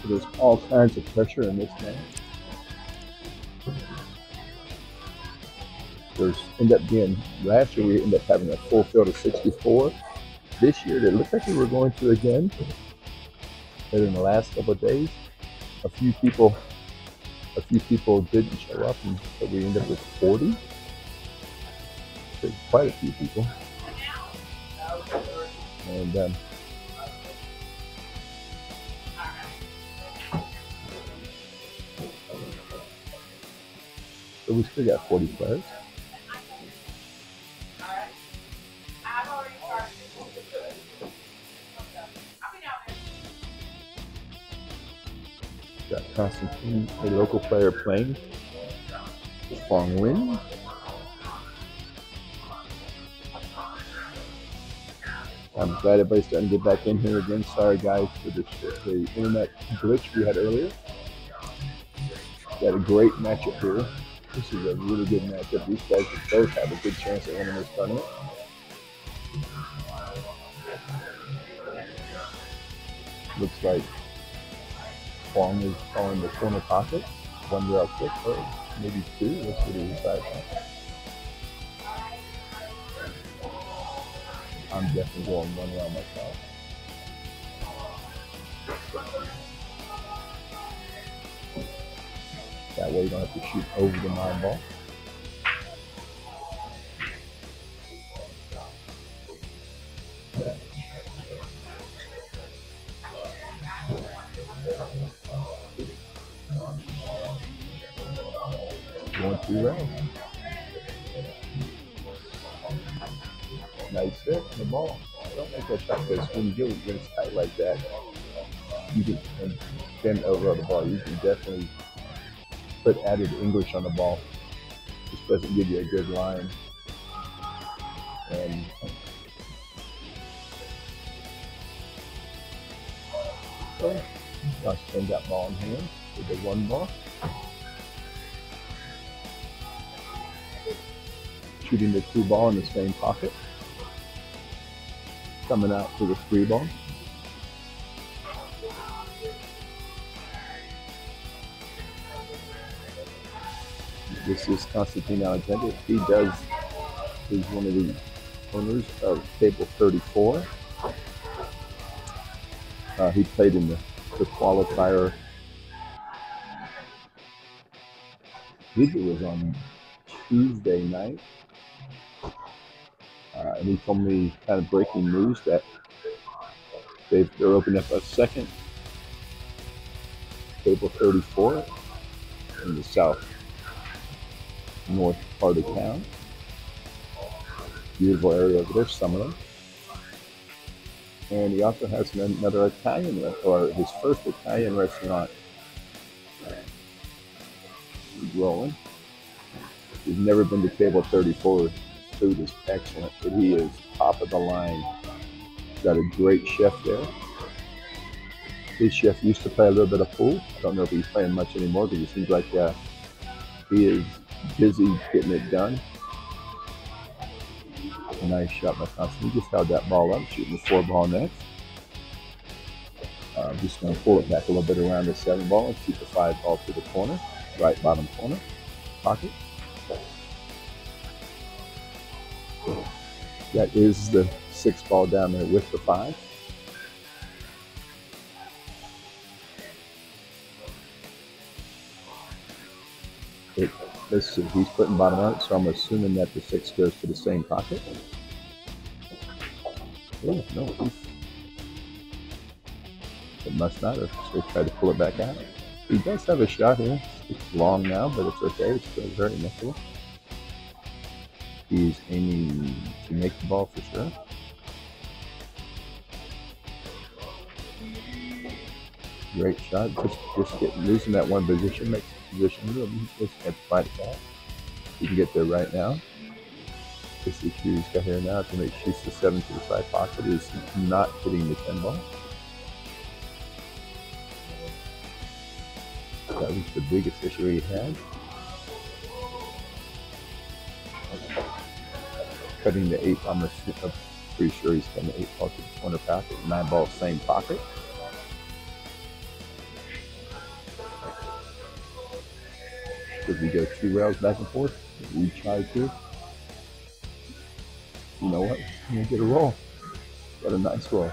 So there's all kinds of pressure in this match. There's end up being last year we ended up having a full field of 64. This year it looks like we were going to again. But in the last couple of days, a few people a few people didn't show up and so we ended up with 40. Quite a few people. And um, we still got 40 players. Got Constantine, a local player playing. Phong Nguyen. I'm glad everybody's starting to get back in here again. Sorry guys for the, the internet glitch we had earlier. Got a great matchup here. This is a really good matchup. These guys both have a good chance of winning this tournament. Looks like Phong is calling the corner pocket. One real quick, or maybe two. Let's see what he decides. I'm definitely going one round myself. That way you don't have to shoot over the nine ball. Get when it's tight like that, you can bend over the ball. You can definitely put added English on the ball. This doesn't give you a good line. And uh, so, I'll spend that ball in hand with the one ball. Shooting the two ball in the same pocket. Coming out for the three ball. This is Constantine Alexander. He does he's one of the owners of Table 34. Uh, he played in the, the qualifier. It was on Tuesday night. Uh, and he told me kind of breaking news that they've, they're opening up a second Table 34 in the south north part of town. Beautiful area over there, Summerlin. And he also has another Italian, or his first Italian restaurant He's rolling. He's never been to Table 34. Food is excellent, but he is top of the line. Got a great chef there. His chef used to play a little bit of pool. I don't know if he's playing much anymore because it seems like uh, he is busy getting it done. Nice shot by Constantine. He just held that ball up, shooting the four ball next. Uh, just going to pull it back a little bit around the seven ball and shoot the five ball to the corner, right bottom corner, pocket. That is the six ball down there with the five. It, see, he's putting bottom out, so I'm assuming that the six goes to the same pocket. Oh, no, it must not have, so tried to pull it back out. He does have a shot here. It's long now, but it's okay. It's very nickable. He's aiming to make the ball for sure. Great shot. Just just get losing that one position makes the position real. Just have fight it back. He can get there right now. This is he's got here now to make shoots the seven to the side pocket. Is not hitting the ten ball. That was the biggest issue he had. Cutting the eight, I'm pretty sure he's cutting the eight ball to the corner pocket. Nine ball, same pocket. Could we go two rails back and forth? We try to. You know what? You get a roll. Got a nice roll.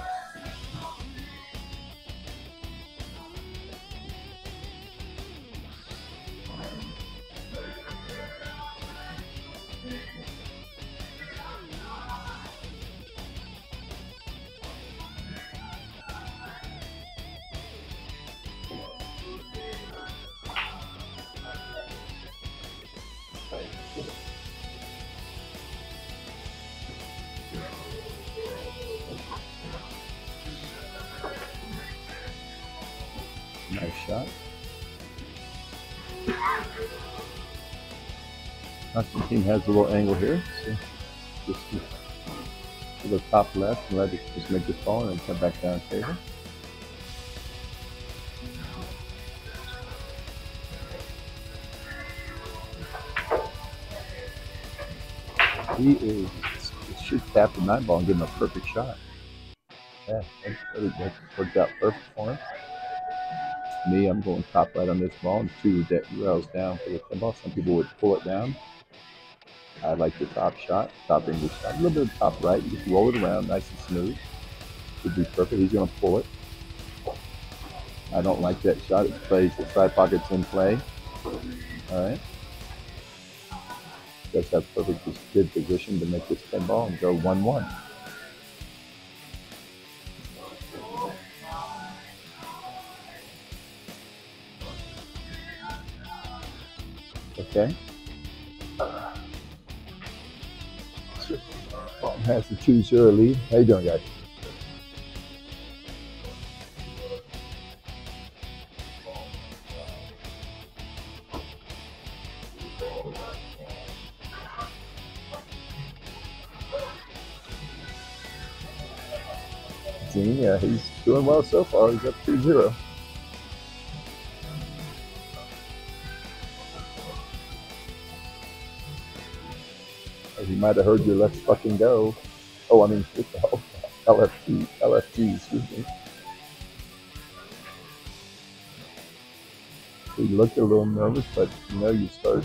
Has a little angle here. So just to, the top left and let it just make this ball and come back down table. He is should tap the nine ball and give him a perfect shot. Yeah, that, worked out perfect for him. Me, I'm going top right on this ball and two that rails down for the ten ball. Some people would pull it down. I like the top shot, top English shot. A little bit of top right. You just roll it around nice and smooth. Should be perfect. He's going to pull it. I don't like that shot. It plays the side pockets in play. All right. That's have perfect good position to make this 10 ball and go 1 1. Okay. Has 2 0 lead. How you doing, guys? Yeah, he's doing well so far. He's up 2 might have heard your let's fucking go. Oh, I mean? [LAUGHS] LFT, LFT, excuse me. He looked a little nervous, but you know, you start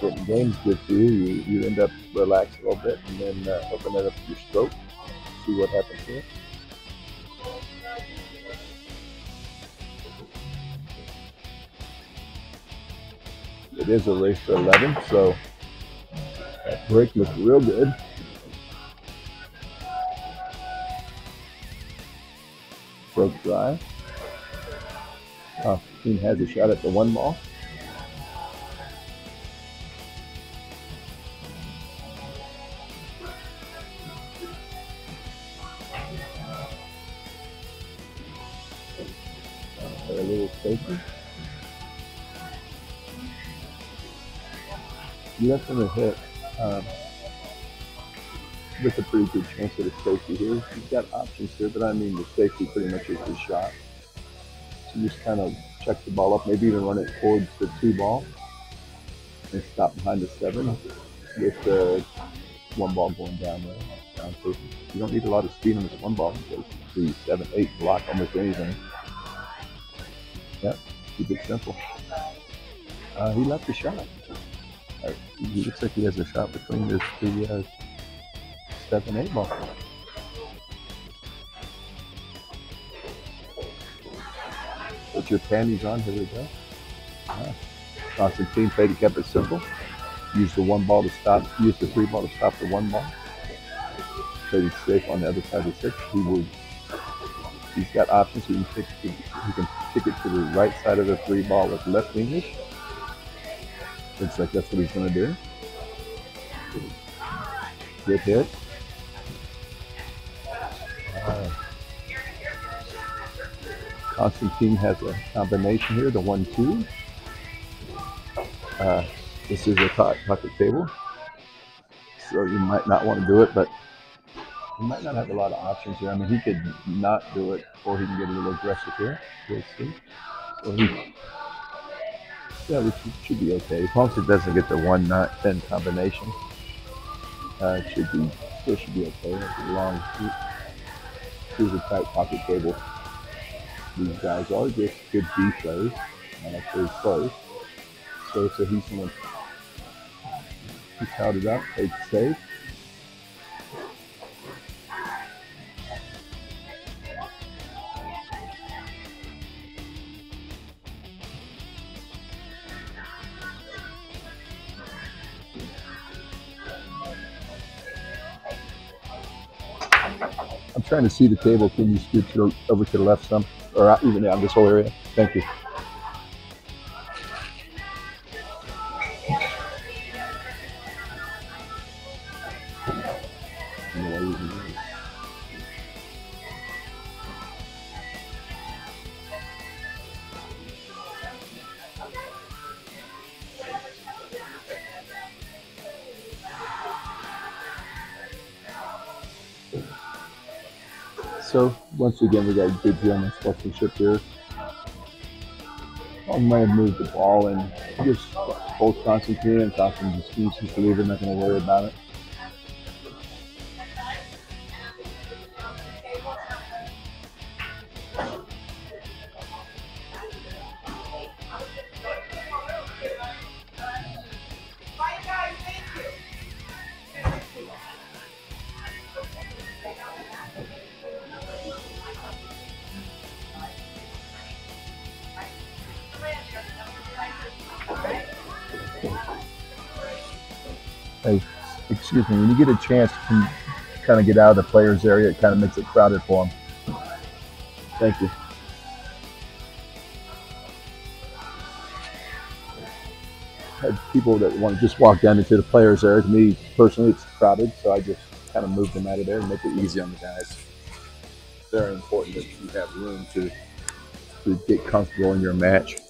getting games good to you, you, you end up relaxed a little bit and then uh, open it up to your stroke, see what happens here. It is a race to 11, so that break looked real good. Broke dry. Constantine has a shot at the one ball. A little safety. left him a hit um, with a pretty good chance at a safety here. He's got options here, but I mean the safety pretty much is his shot. So you just kind of check the ball up, maybe even run it towards the two ball and stop behind the seven with the one ball going down there. Down you don't need a lot of speed on this one ball because the seven, eight block almost anything. Yep, keep it simple. Uh, he left the shot. He looks like he has a shot between this the uh, seven eight ball. Put your panties on. Here we go. Ah. Constantine to keep it simple. Use the one ball to stop. Use the three ball to stop the one ball. It safe on the other side of the six. He will. He's got options. He can pick. He can kick it to the right side of the three ball with left English. Looks like that's what he's going to do. Good hit. Uh, Constantine has a combination here, the one-two. Uh, this is a pocket table, so you might not want to do it, but he might not have a lot of options here. I mean, he could not do it, or he can get a little aggressive here. We'll see. So he, yeah, we should, be okay. As long as it doesn't get the one not ten combination, uh, it should be still should be okay. It's a long, here's a tight pocket table. These guys are just good B players, and actually close. So, so he's gonna he held it up, safe. I'm trying to see the table. Can you scoot over to the left some, or even down this whole area? Thank you. Once again, we got a good gentleman sportsmanship here. I might have moved the ball and just both Constantine and Constantine just seems believe they're not going to worry about it. Me, when you get a chance to kind of get out of the players area, it kind of makes it crowded for them. Thank you. Had people that want to just walk down into the players area. To me personally, it's crowded, so I just kind of move them out of there and make it easy on the guys. Very important that you have room to to get comfortable in your match.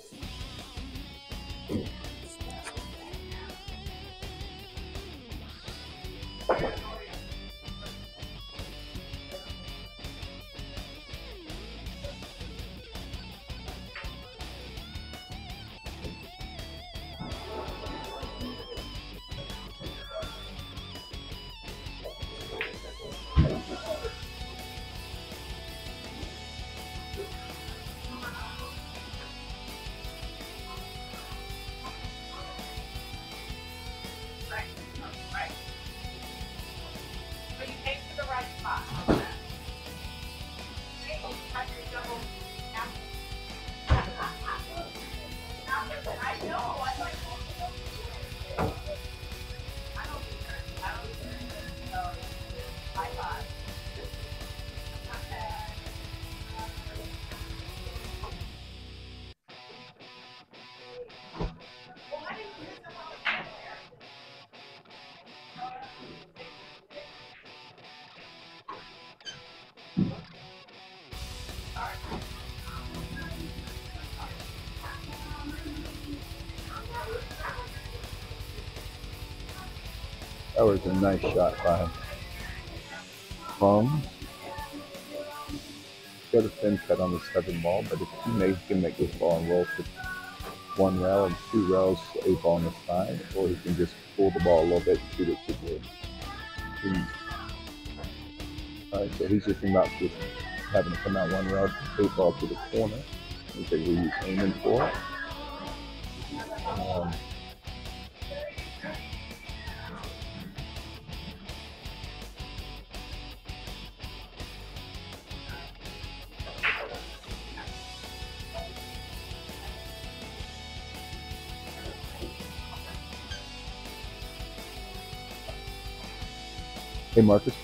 That was a nice shot by him. Um, From got a thin cut on the seven ball, but if he may, he can make this ball and roll to one rail and two rails, a ball on the side, or he can just pull the ball a little bit and shoot it to the. the- All right, so he's just about just having to come out one rail, eight ball to the corner. Looks like he's aiming for hey,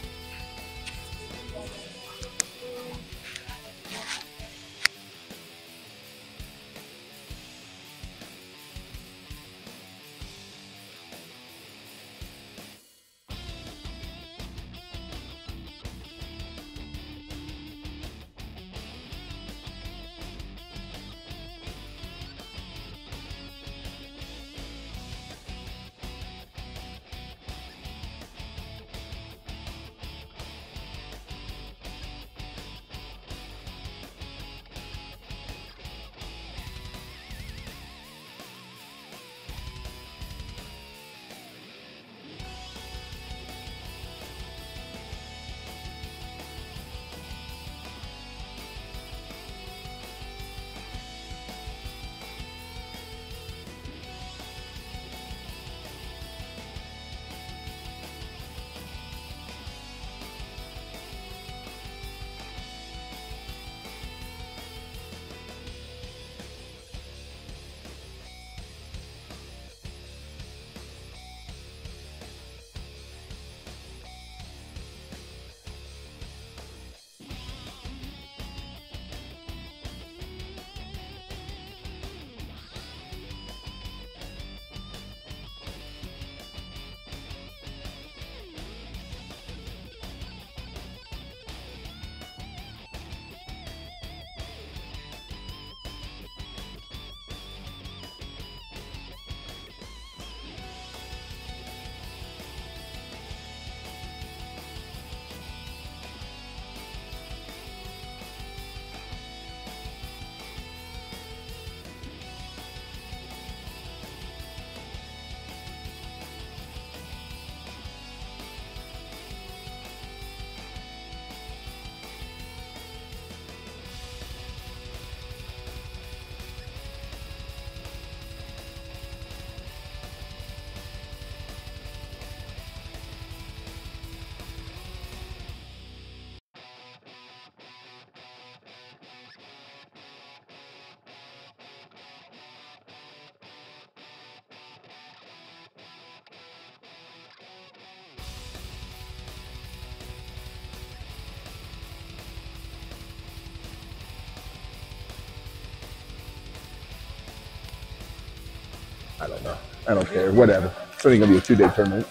I don't know. I don't care. Whatever. It's only gonna be a two day tournament.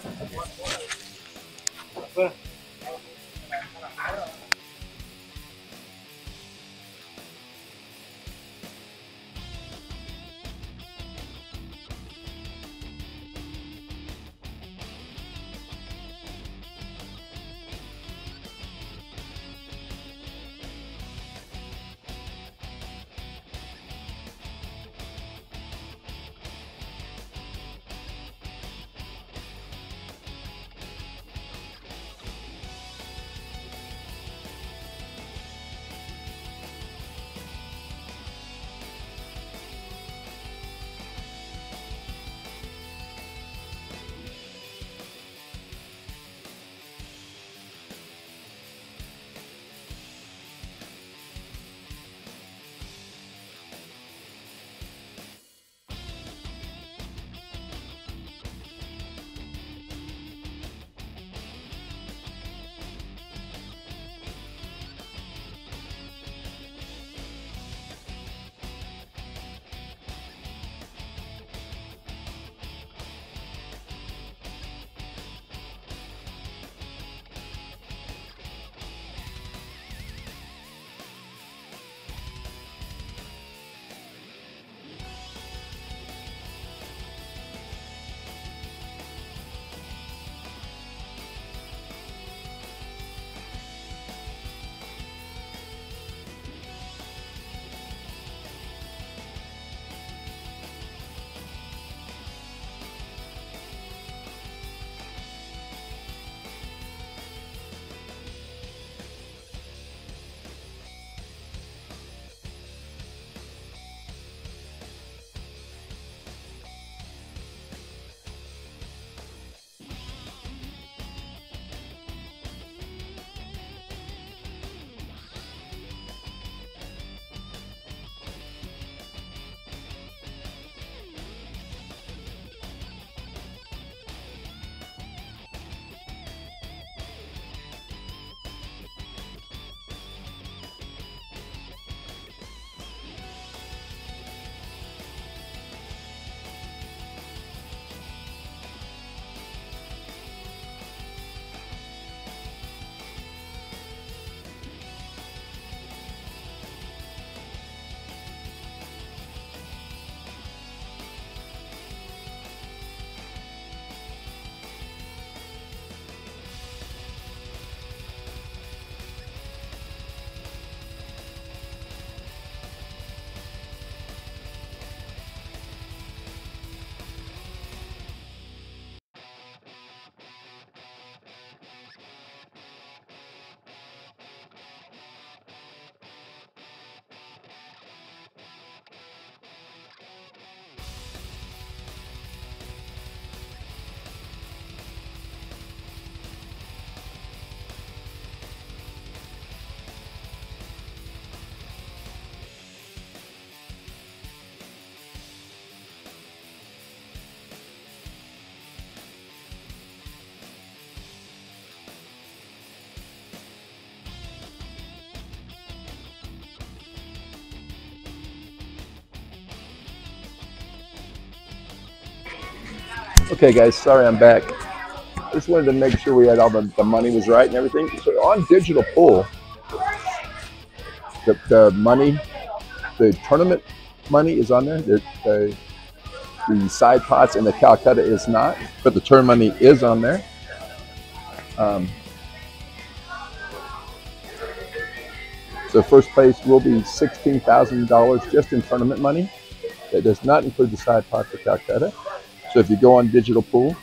Okay, guys, sorry I'm back. I Just wanted to make sure we had all the, the money was right and everything. So on digital pool, the, the money, the tournament money is on there. The, the, the side pots and the Calcutta is not, but the turn money is on there. Um, so first place will be $16,000 just in tournament money. That does not include the side pots or Calcutta. So if you go on digital pool,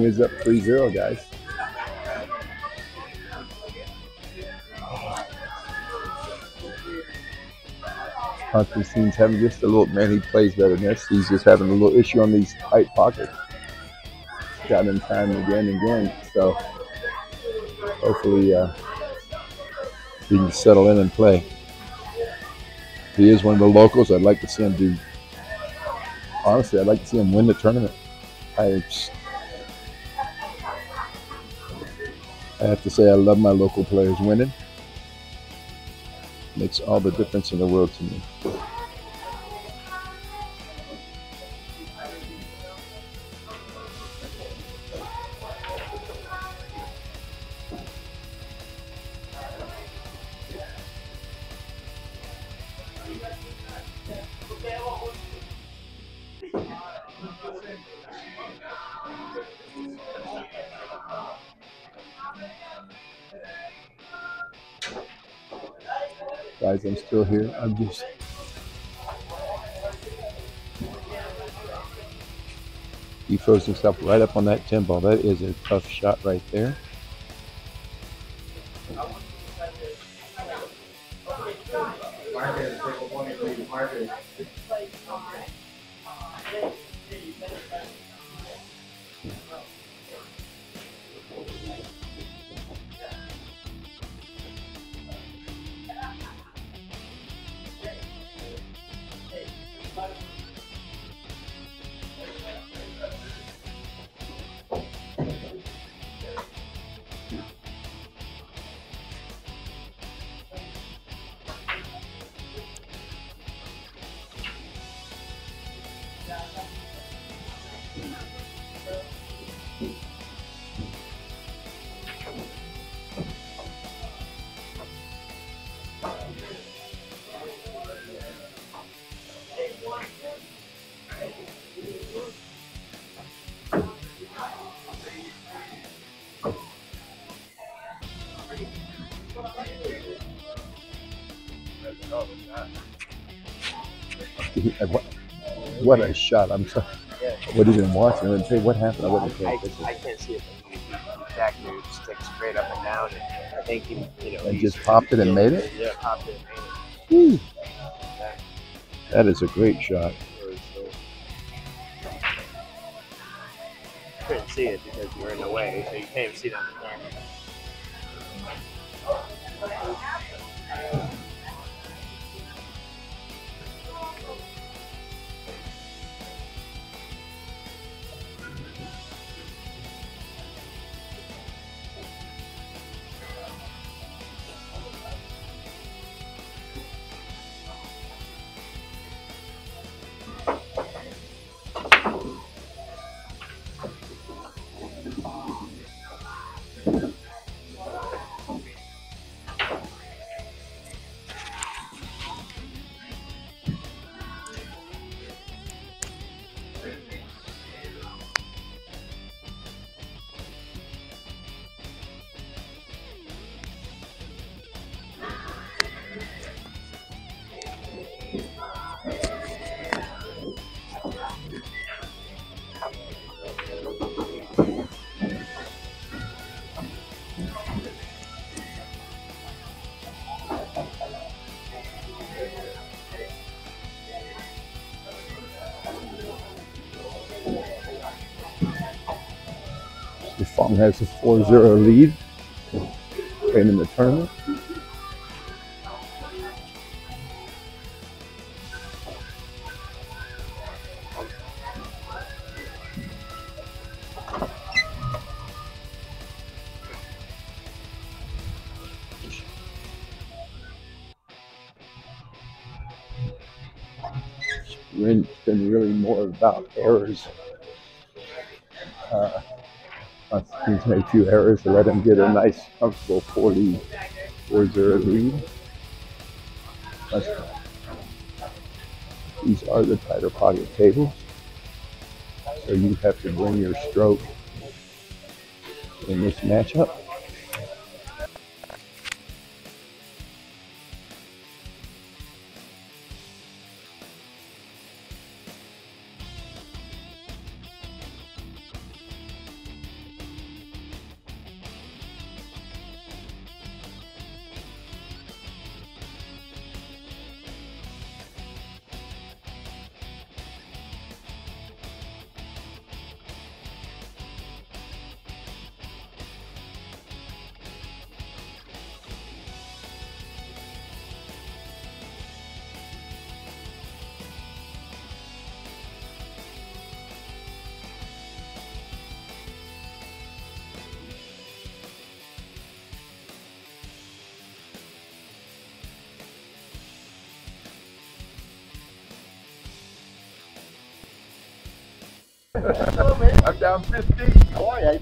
Phong is up 3-0, guys. Constantine's having just a little man. He plays better than this. He's just having a little issue on these tight pockets. Got him time again and again. So hopefully uh, he can settle in and play. He is one of the locals. I'd like to see him do. Honestly, I'd like to see him win the tournament. I, have to say I love my local players winning makes all the difference in the world to me. Still here. I'm just. He throws himself right up on that 10 ball. That is a tough shot right there. Shot. I'm sorry. I wasn't even watching. I would say what happened. I paying I, attention. I can't see it. he- he Jack moved, stick straight up and down. And I think he, you know, And just popped it and made it? Yeah, popped it and made it. That is a great shot. Has a 4-0 lead. Playing in the tournament. It's been really more about errors. Constantine's made a few errors to let him get a nice, comfortable 40 4-0 lead. These are the tighter pocket tables. So you have to bring your stroke in this matchup. I'm down 15. Boy, I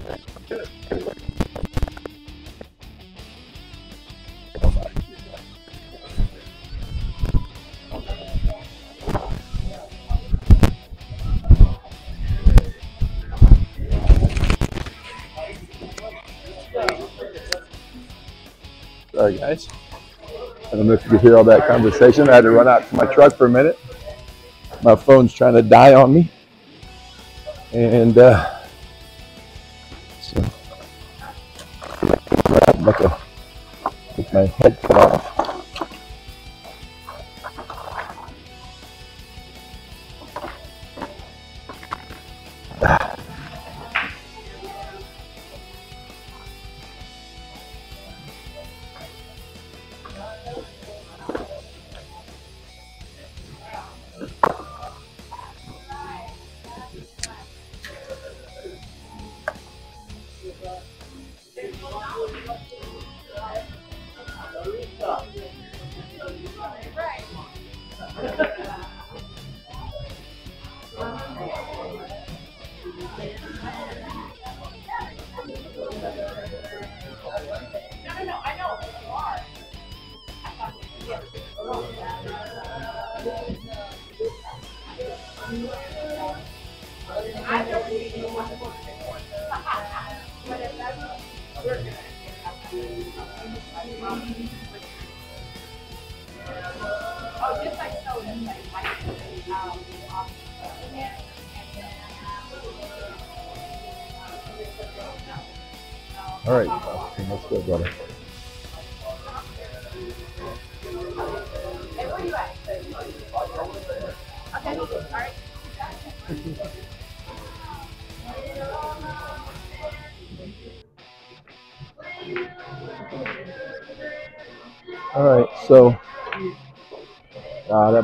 Sorry, guys. I don't know if you could hear all that conversation. I had to run out to my truck for a minute. My phone's trying to die on me. And uh, so, I'm about to get my head cut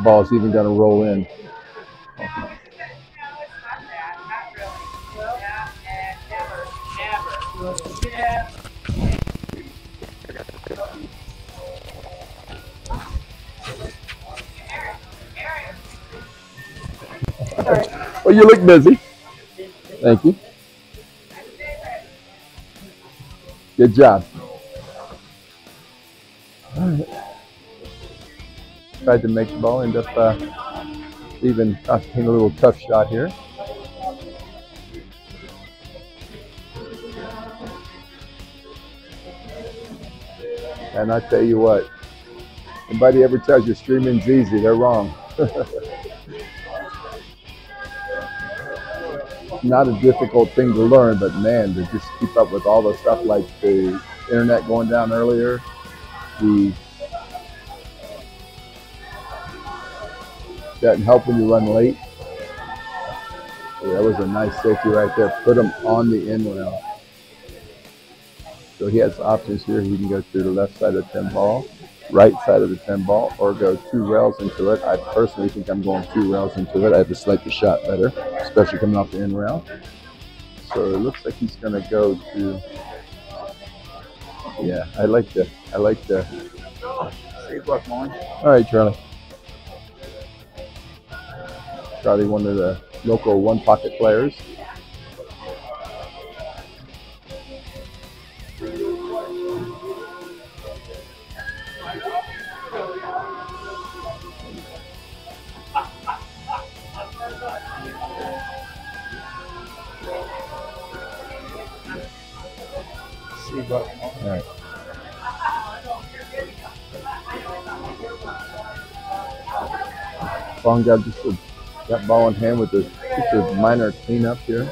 that ball's even going to roll in. Well, you look busy. Thank you. Good job. Tried to make the ball, end up uh, even costing a little tough shot here. And I tell you what, anybody ever tells you streaming's easy, they're wrong. [LAUGHS] not a difficult thing to learn, but man, to just keep up with all the stuff like the internet going down earlier, the doesn't help when you run late. That was a nice safety right there. Put him on the in rail. So he has options here. He can go through the left side of the 10 ball, right side of the 10 ball, or go two rails into it. I personally think I'm going two rails into it. I have to select the shot better, especially coming off the in rail. So it looks like he's going to go to. Yeah, I like the. I like the. All right, Charlie. Charlie, one of the local one pocket players. All right. A, that ball in hand with a, just a minor cleanup here.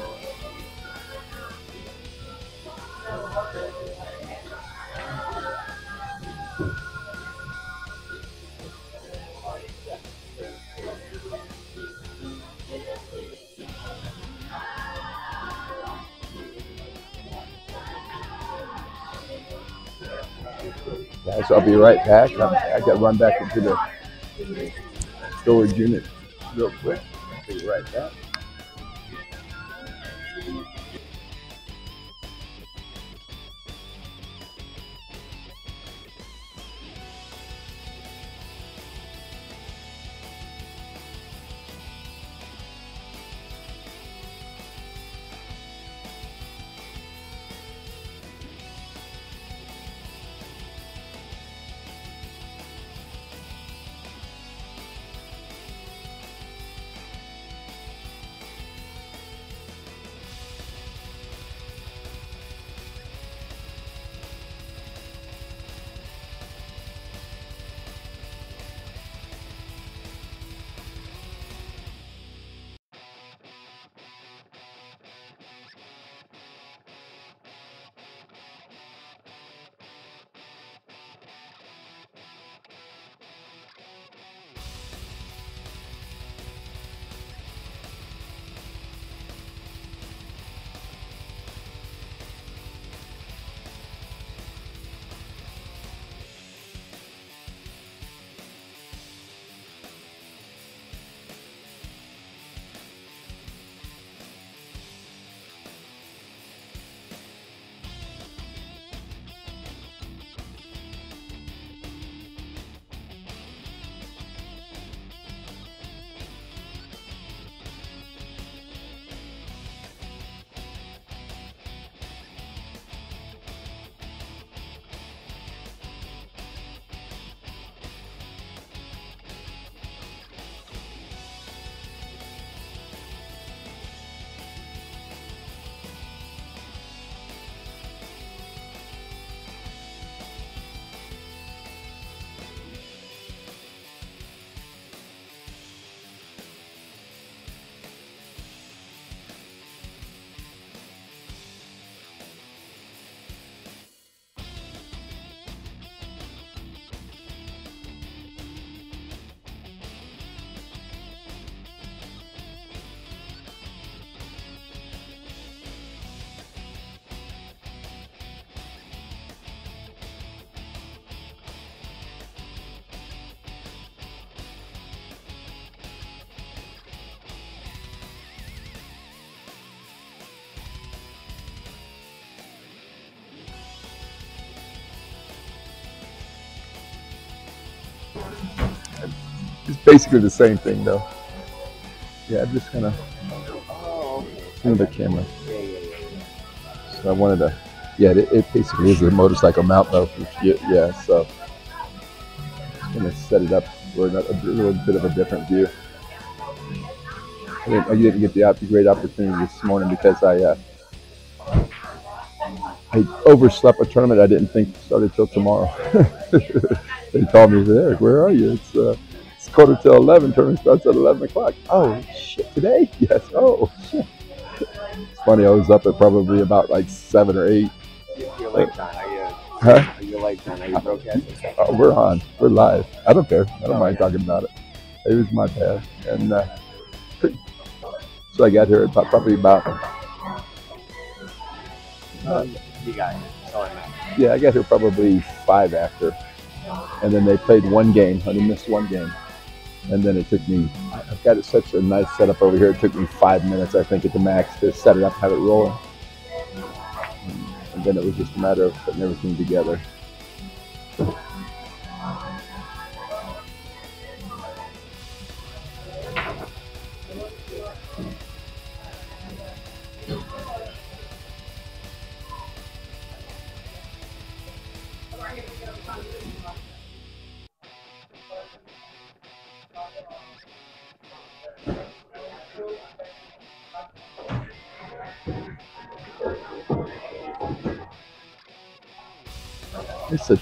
Guys, I'll be right back. I'm, I got to run back into the storage unit real quick. I'll be back. basically the same thing though. Yeah, I'm just gonna Oh, move the camera. yeah, yeah, yeah. So I wanted to, yeah, it, it basically is a motorcycle mount though. Yeah, yeah so I'm gonna set it up for a, a little bit of a different view. I didn't, I didn't get the op- great opportunity this morning because I uh, I overslept a tournament I didn't think started till tomorrow. [LAUGHS] they called me, Eric, where are you? It's uh, it's quarter till eleven. Tournament starts at eleven o'clock. Oh shit, today? [LAUGHS] Yes. Oh shit. It's funny. I was up at probably about like seven or eight. Your light on. Are you? Huh? Are your lights on? Are you broadcasting? Oh, we're on. We're live. I don't care. I don't mind talking about it. It was my bad. And uh, so I got here at probably about You got it. That's all yeah, I got here probably five after, and then they played one game. I only missed one game, and then it took me. I've got it such a nice setup over here. It took me five minutes, I think, at the max to set it up, have it rolling, and then it was just a matter of putting everything together.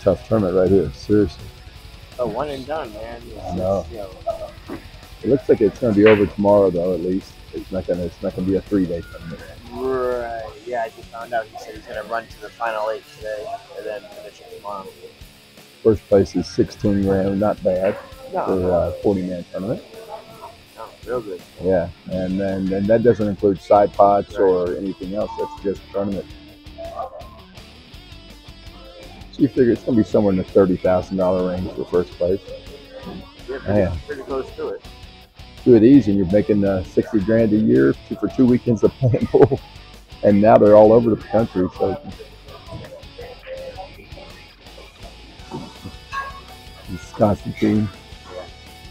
Tough tournament right here. Seriously, Oh, one and done, man. It's, I know. You know, it looks like it's going to be over tomorrow, though. At least it's not going to. It's not going to be a three-day tournament. right. Yeah, I just found out he said he's gonna run to the final eight today and then finish it tomorrow. First place is 16 grand, not bad No, for a 40-man tournament. no, real good. Yeah, and then and that doesn't include side pots or anything else. That's just tournament. You figure it's going to be somewhere in the thirty thousand dollar range for first place. You're pretty, Man. pretty close to it. Do it easy, and you're making uh, sixty grand a year two, for two weekends of [LAUGHS] playing pool. And now they're all over the country. So he's Constantine.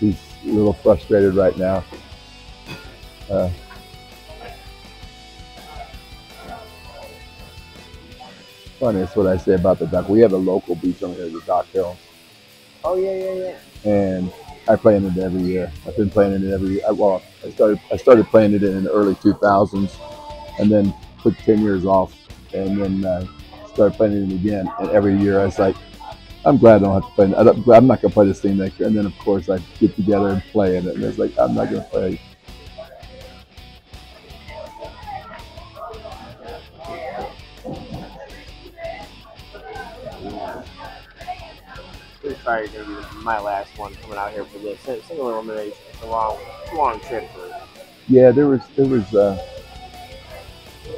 He's a little frustrated right now. Uh, funny, that's what I say about the dock. We have a local beach on here, the Dock Hill. Oh yeah, yeah, yeah. and I play in it every year. I've been playing in it every year. Well, I started I started playing it in the early 2000s, and then took 10 years off, and then uh, started playing it again. And every year I was like, I'm glad I don't have to play. I don't, I'm not gonna play this thing next year. And then of course I get together and play in it, and it's like I'm not gonna play. Sorry you're gonna be my last one coming out here for this. Single elimination. It's a long, long trip for Yeah, there was there was uh,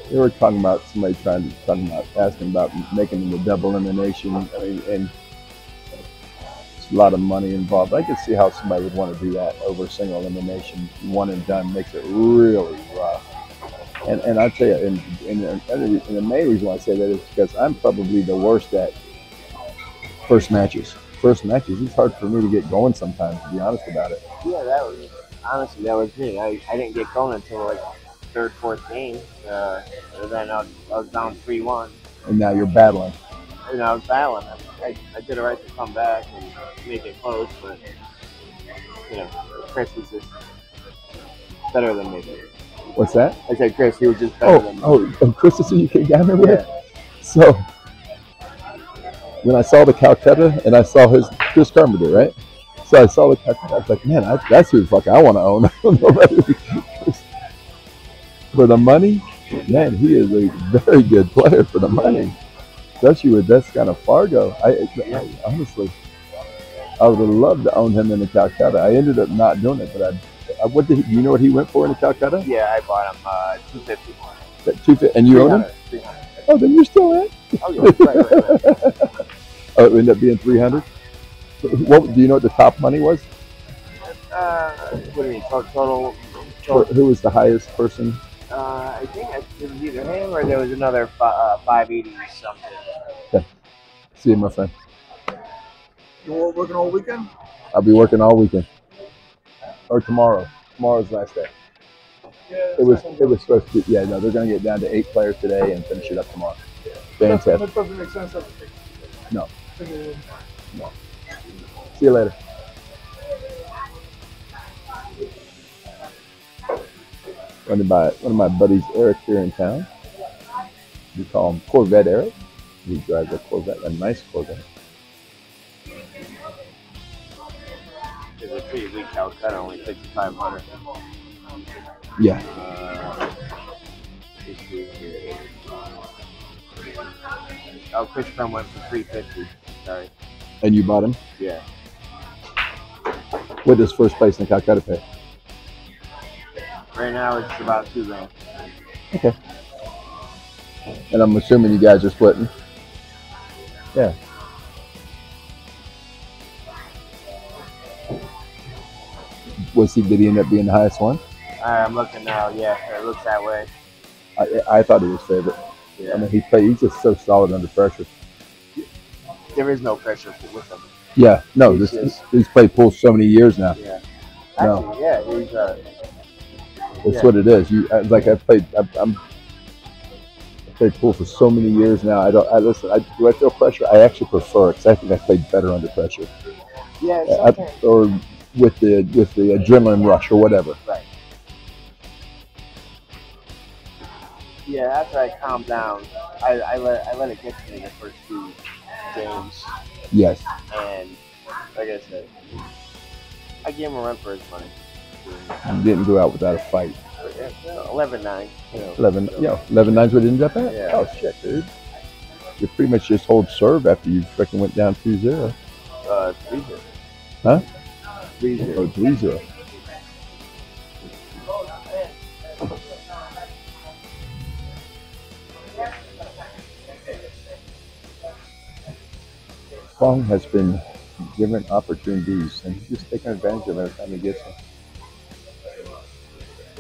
they were talking about somebody trying to talking about asking about making the double elimination. I mean, and it's a lot of money involved. I could see how somebody would want to do that over single elimination, one and done makes it really rough. And and I tell you, and, and, and the main reason why I say that is because I'm probably the worst at first matches. First matches, it's hard for me to get going sometimes. To be honest about it. Yeah, that was honestly that was me. I, I didn't get going until like third, fourth game. Uh, and then I was, I was down three one. And now you're battling. You know, I was battling. I, I, I did it right to come back and make it close, but you know, Chris was just better than me. What's that? I said Chris, he was just better Oh, than me. oh, oh, Chris is who you came down there with? So, when I saw the Calcutta and I saw his, Chris Carpenter, right? So I saw the Calcutta, I was like, man, I, that's who the fuck I want to own. [LAUGHS] I don't know about who- for the money, man, he is a very good player for the money. Especially with this kind of Fargo. I, I honestly, I would have loved to own him in the Calcutta. I ended up not doing it, but I, what did he, you know what he went for in the Calcutta? Yeah, I bought him uh, two fifty. Two, and you own him? Oh, then you're still in. Oh yeah, right, right, right. [LAUGHS] Oh, it ended up being 300. What do you know? What the top money was? Uh, what do you mean? Total, total, Who who was the highest person? uh, I think it was either him or there was another fi- uh, 580 something. See you, my friend. You all working all weekend? I'll be working all weekend. or tomorrow. Tomorrow's last day. Yeah, It was it was supposed to. Yeah, no, they're going to get down to eight players today and finish it up tomorrow. Fantastic. that doesn't make sense. No. See you later. Running by one of my buddies, Eric, here in town. We call him Corvette Eric. He drives a Corvette, a nice Corvette. It's a pretty weak Calcutta, only 5,500. Yeah. Uh. Oh, Chris Crum went for 350. Sorry. And you bought him. Yeah. What does first place in Calcutta pay? Right now it's about two grand. Okay. And I'm assuming you guys are splitting. Yeah. Was he? Did he end up being the highest one? I'm looking now. Yeah, it looks that way. I, I thought he was favorite. I mean, he played. He's just so solid under pressure. There is no pressure with him. Yeah. No, He's this just- he's played pool so many years now. Yeah. No. Actually, yeah, he's uh, That's Yeah. what it is. You like I played. I, I'm. I played pool for so many years now. I don't. I listen. I, do I feel pressure? I actually prefer it because I think I played better under pressure, yeah, I, sometimes. or with the with the adrenaline rush or whatever. Right. Yeah, after I calm down, I, I let I let it get to me the first two games, Yes. and like I said, I gave him a run for his money. You didn't go out without a fight. Yeah, 11-9, you know. 11, so- you know, 11 nine's what it ended up at? Yeah. Oh, shit, dude. You pretty much just hold serve after you freaking went down 2 0. Uh, 3-0. Huh? 3-0. Or 3 0. Phong has been given opportunities and he's just taking advantage of it every time he gets them.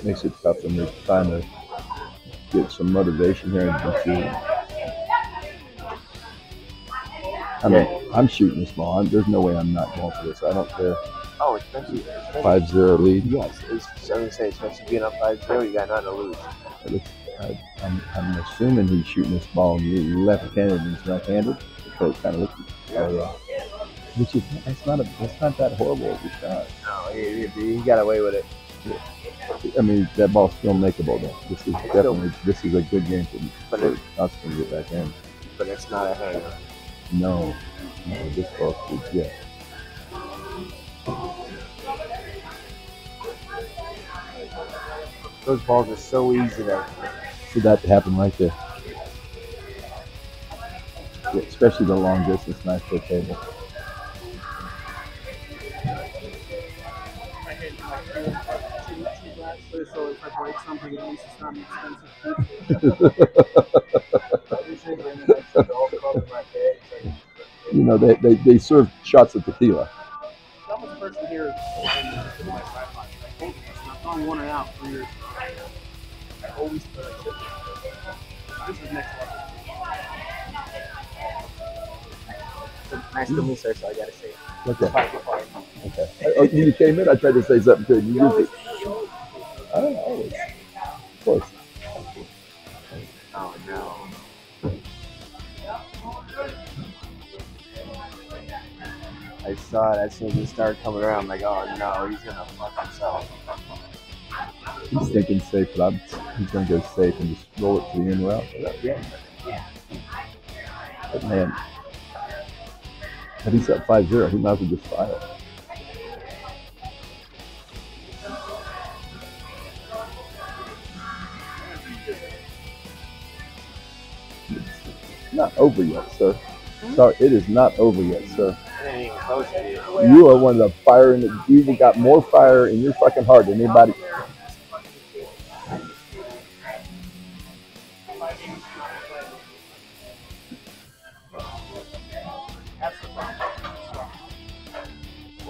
Makes it tough when they're trying to get some motivation here in DC. I mean, I'm shooting small. I'm, there's no way I'm not going for this. I don't care. Oh, especially, especially 5 0 lead. Yes, it's, I was say, especially being up 5-0, you got nothing to lose. Looks, I, I'm, I'm assuming he's shooting this ball left-handed and he's right-handed. So it kind of looks. Oh yeah. Which is that's not a that's not that horrible of a shot. No, he, he, he got away with it. I mean that ball's still makeable though. This is definitely this is a good game for But for us to get back in. But it's not a hanger. No, no, this ball is yeah. Those balls are so easy to. For that happen right there. Especially the long distance nice foot table. I hit like two, two, two glass, [LAUGHS] so if I break something, at least it's not an expensive. You know they, they, they serve shots of tequila. That was the person here in my tripod. I told you I've gone one and out for years. [LAUGHS] Nice to hmm. meet sir, so I gotta say. it. Okay. Five to five. Okay. Oh, when you came in, I tried to say something to you. you just, I don't know. Oh, oh, always. Of course. Oh no. I saw it as soon as he started coming around. I'm like, oh no, he's gonna fuck himself. He's thinking safe, but I'm, he's going to go safe and just roll it to the in route. Yeah. But man, if he's up 5 0, he might as well just fire. It's not over yet, sir. Hmm? Sorry, it is not over yet, sir. It ain't even close to you. You are one of the fire in the, you've got more fire in your fucking heart than anybody.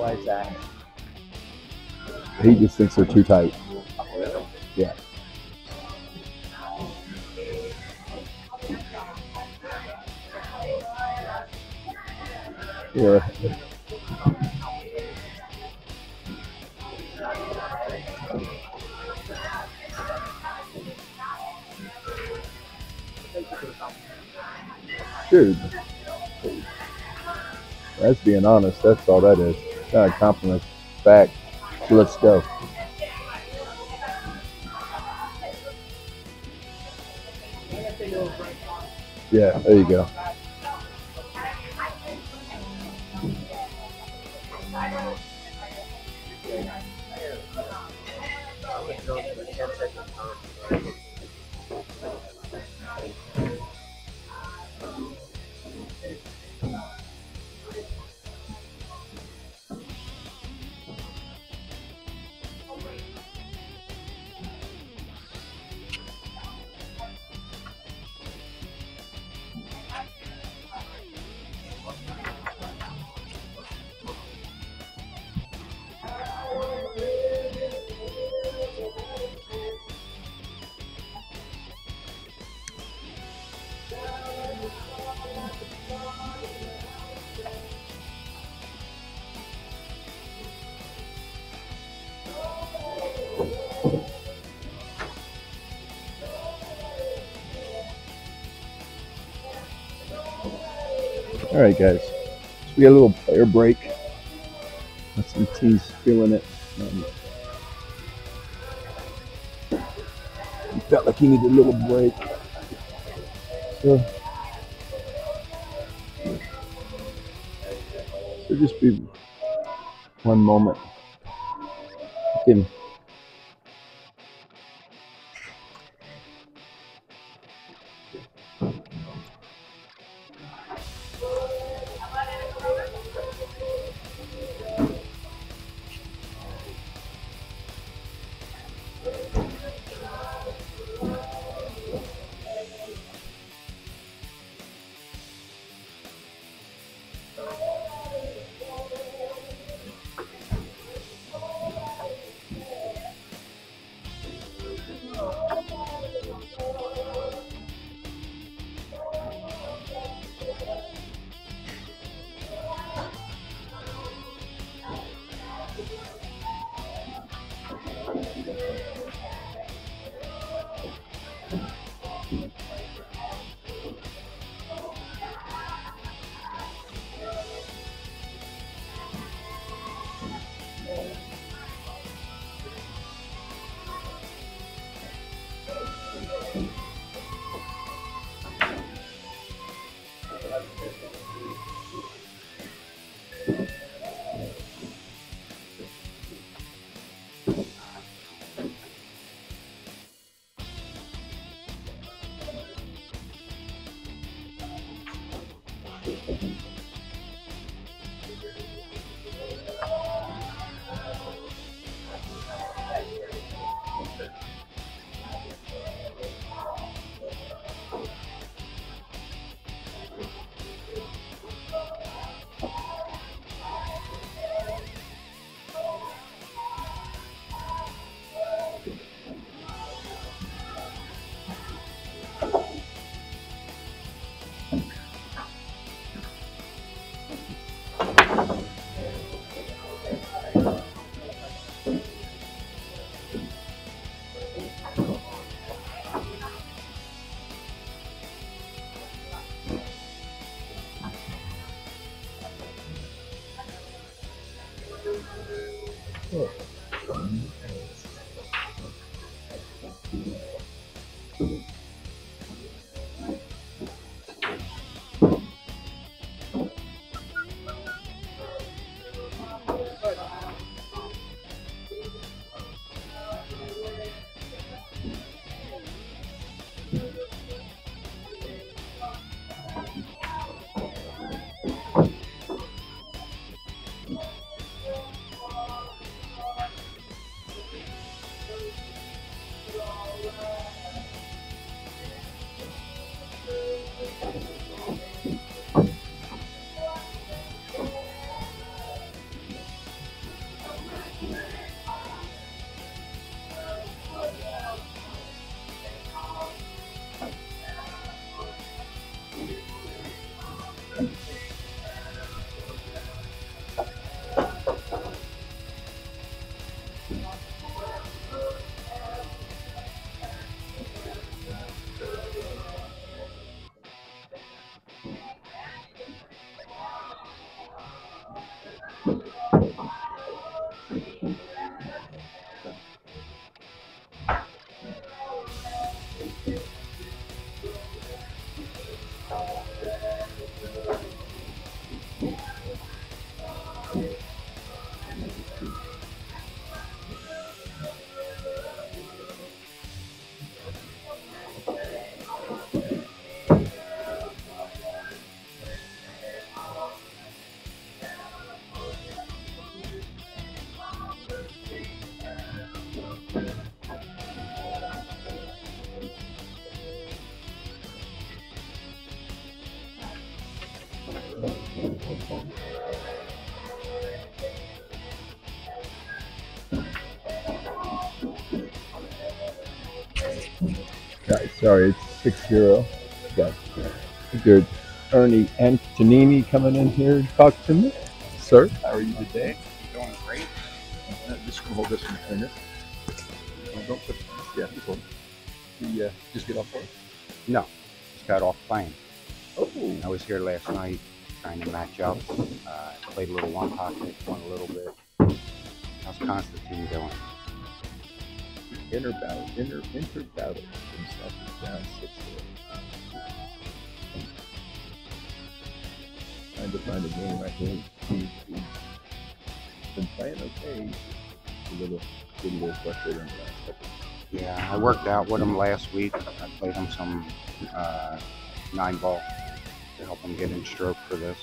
Why is that? He just thinks they're too tight. Yeah. Yeah. [LAUGHS] Dude, that's being honest. That's all that is. Uh, Not a compliment. Fact. So let's go. Yeah, there you go. All right, guys. So we got a little player break. Got some teams feeling it. Um, he felt like he needed a little break. So, so just be one moment. Can Até a próxima. Sorry, it's six zero. Got good Ernie Antonini coming in here to talk to me. Sir, how are you today? Doing great. Uh, just gonna hold this in a minute. Uh, don't put yeah, just hold. The, uh, just get off work. No, just got off playing. Oh, I was here last night trying to match up. Uh, played a little one pocket, won a little bit. How's Constantine doing? inner battle, inner inner battle. Trying to find a game I can he's been playing okay. A little, a little frustrated in the last couple. Yeah, I worked out with him last week. I played him some uh, nine ball to help him get in stroke for this.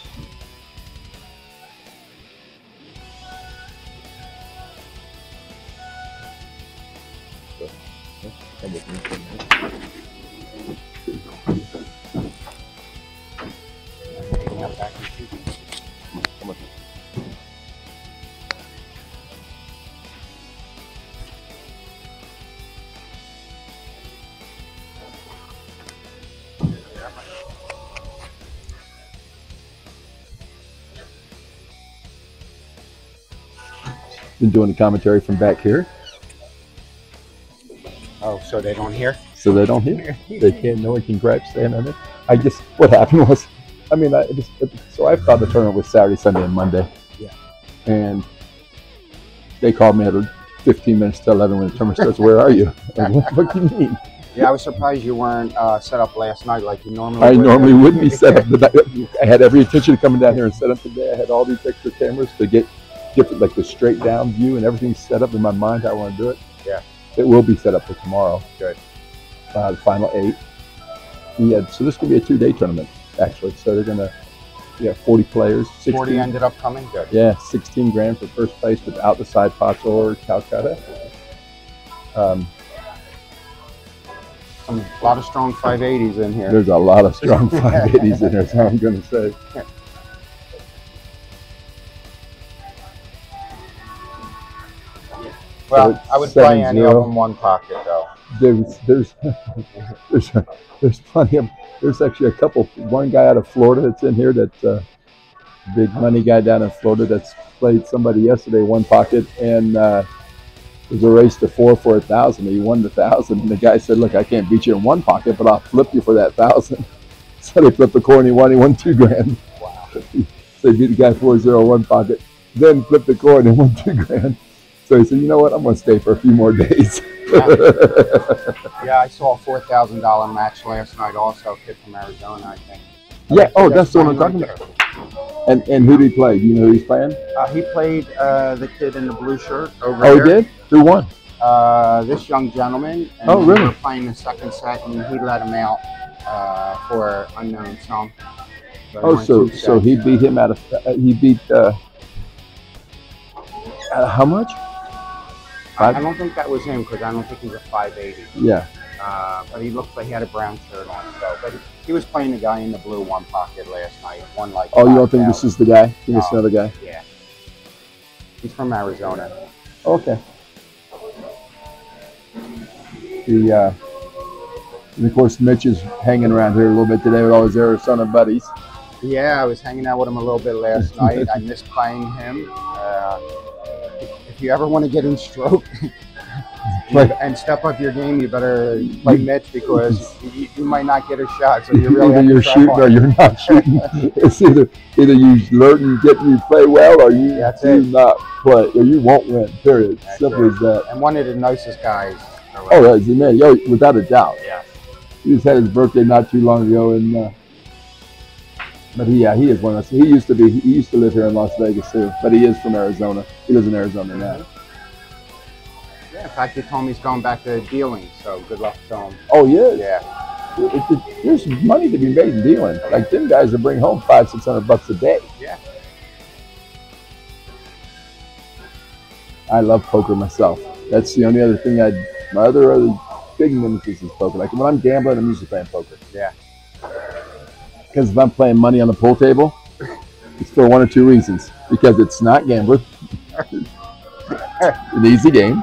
Doing the commentary from back here, Oh, so they don't hear? so they don't hear. They can't. No one can gripe stand on it. I just what happened [LAUGHS] was, I mean, I just so I thought the tournament was Saturday, Sunday, and Monday. Yeah. And they called me at 15 minutes to 11 when the tournament starts. Where are you? [LAUGHS] Like, what, what do you mean? Yeah, I was surprised you weren't uh, set up last night like you normally I would. normally wouldn't be set up. [LAUGHS] I had every intention of coming down here and set up today. I had all these extra cameras to get different, like the straight down view and everything set up in my mind how I want to do it. Yeah. It will be set up for tomorrow. Good. Uh, the final eight. Yeah. So this could be a two-day tournament actually. So they're gonna, yeah, 40 players. 16, 40 ended up coming? Good. Yeah, 16 grand for first place without the side pots or Calcutta. Um, a lot of strong 580s in here. There's a lot of strong [LAUGHS] 580s in there, so I'm going to say. [LAUGHS] Well, I would play any of 7-0. them one pocket though. There's, there's, [LAUGHS] there's, there's plenty of, there's actually a couple, one guy out of Florida that's in here that, uh, big money guy down in Florida that's played somebody yesterday, one pocket, and, uh, it was a race to four for a thousand. He won the thousand, and the guy said, "Look, I can't beat you in one pocket, but I'll flip you for that thousand. [LAUGHS] So they flipped the coin. He won. He won two grand. Wow. [LAUGHS] so he beat the guy four zero one pocket. Then flipped the coin and won two grand. So he said, "You know what? I'm going to stay for a few more days." [LAUGHS] Yeah, I saw a four thousand dollar match last night. Also, a kid from Arizona, I think. yeah. Oh, that's the one I'm talking right about. And and who did he play? Do you know who he's playing? Uh, he played uh, the kid in the blue shirt over Oh, he there. did. Who won? Uh, this young gentleman. And Oh, we really? were playing the second set, and he let him out uh, for unknown sum. So he Oh, so so he beat him out of uh, he beat uh, uh, how much? I, I don't think that was him because I don't think he's a 580. Yeah. Uh, but he looked like he had a brown shirt on. So, but he was playing the guy in the blue one pocket last night. Won like. Oh, you don't think 5,000. this is the guy? Think it's No. another guy? Yeah. He's from Arizona. Okay. The uh, and of course Mitch is hanging around here a little bit today with all his Arizona buddies. Yeah, I was hanging out with him a little bit last [LAUGHS] night. I missed playing him. Uh, if you ever want to get in stroke [LAUGHS] and step up your game, you better play Mitch because you, you might not get a shot. So you really either you're shooting hard. or you're not [LAUGHS] shooting. it's either either you learn and get you play well or you That's do it. not play or you won't win. Period. That's Simple it. as that. And one of the nicest guys. Oh, that's the man. Yo, without a doubt. Yeah. He just had his birthday not too long ago, and uh, but he, yeah, he is one of us. He used to be. He used to live here in Las Vegas too, but he is from Arizona. He lives in Arizona now. Yeah, in fact, he told me he's going back to dealing. So good luck to him. Oh yeah. Yeah. It- it- there's money to be made in dealing. Like them guys that bring home five, six hundred bucks a day. Yeah. I love poker myself. That's the only other thing I. My other other big nemesis is poker. Like when I'm gambling, I'm usually playing poker. Yeah. Because if I'm playing money on the pool table, it's for one or two reasons. Because it's not gambling. [LAUGHS] An easy game.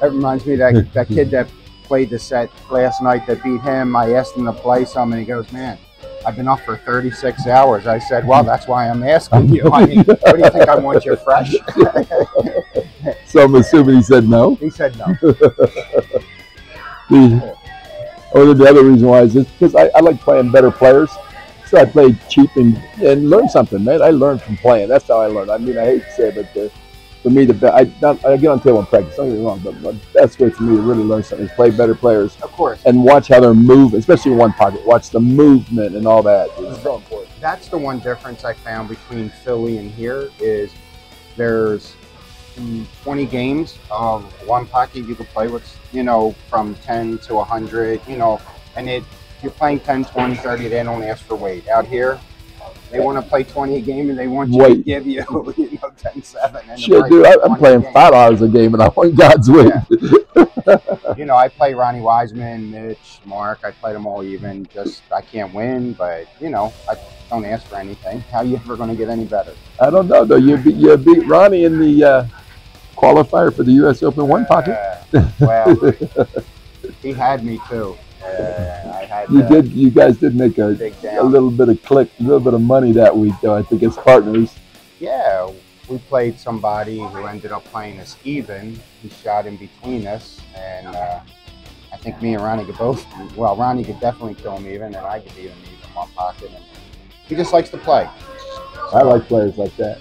That reminds me of that, that kid that played the set last night that beat him. I asked him to play some, and he goes, "Man, I've been up for 36 hours." I said, "Well, that's why I'm asking you. I mean, what do you think I want you fresh?" [LAUGHS] So I'm assuming he said no. he said no. [LAUGHS] Or the other reason why is just because I, I like playing better players. So I played cheap and, and learned something, man. I learned from playing. That's how I learned. I mean, I hate to say it, but the, for me, the be- I, not, I get on table and practice. Don't get me wrong, but the best way for me to really learn something is play better players Of course, and watch how they're moving, especially in one pocket. Watch the movement and all that. It's so important. that's the one difference I found between Philly and here is there's 20 games of one pocket you could play with, you know, from 10 to 100, you know, and it you're playing 10, 20, 30, they don't ask for weight. Out here, they want to play 20 a game and they want you to give you, [LAUGHS] you know, 10, 7. And Shit, dude, I, I'm playing five hours a game and I want God's weight. [LAUGHS] You know, I play Ronnie Wiseman, Mitch, Mark. I play them all even. Just I can't win, but you know, I don't ask for anything. How you ever going to get any better? I don't know though. You beat you beat Ronnie in the uh, qualifier for the U.S. Open one pocket. Well, [LAUGHS] he had me too. Uh, I had You uh, did. You guys did make a, a little bit of click, a little bit of money that week though. I think as partners. Yeah, we played somebody who ended up playing us even. He shot in between us, and uh, I think me and Ronnie could both. Well, Ronnie could definitely kill him even, and I could even me in one pocket. And he just likes to play. I like players like that.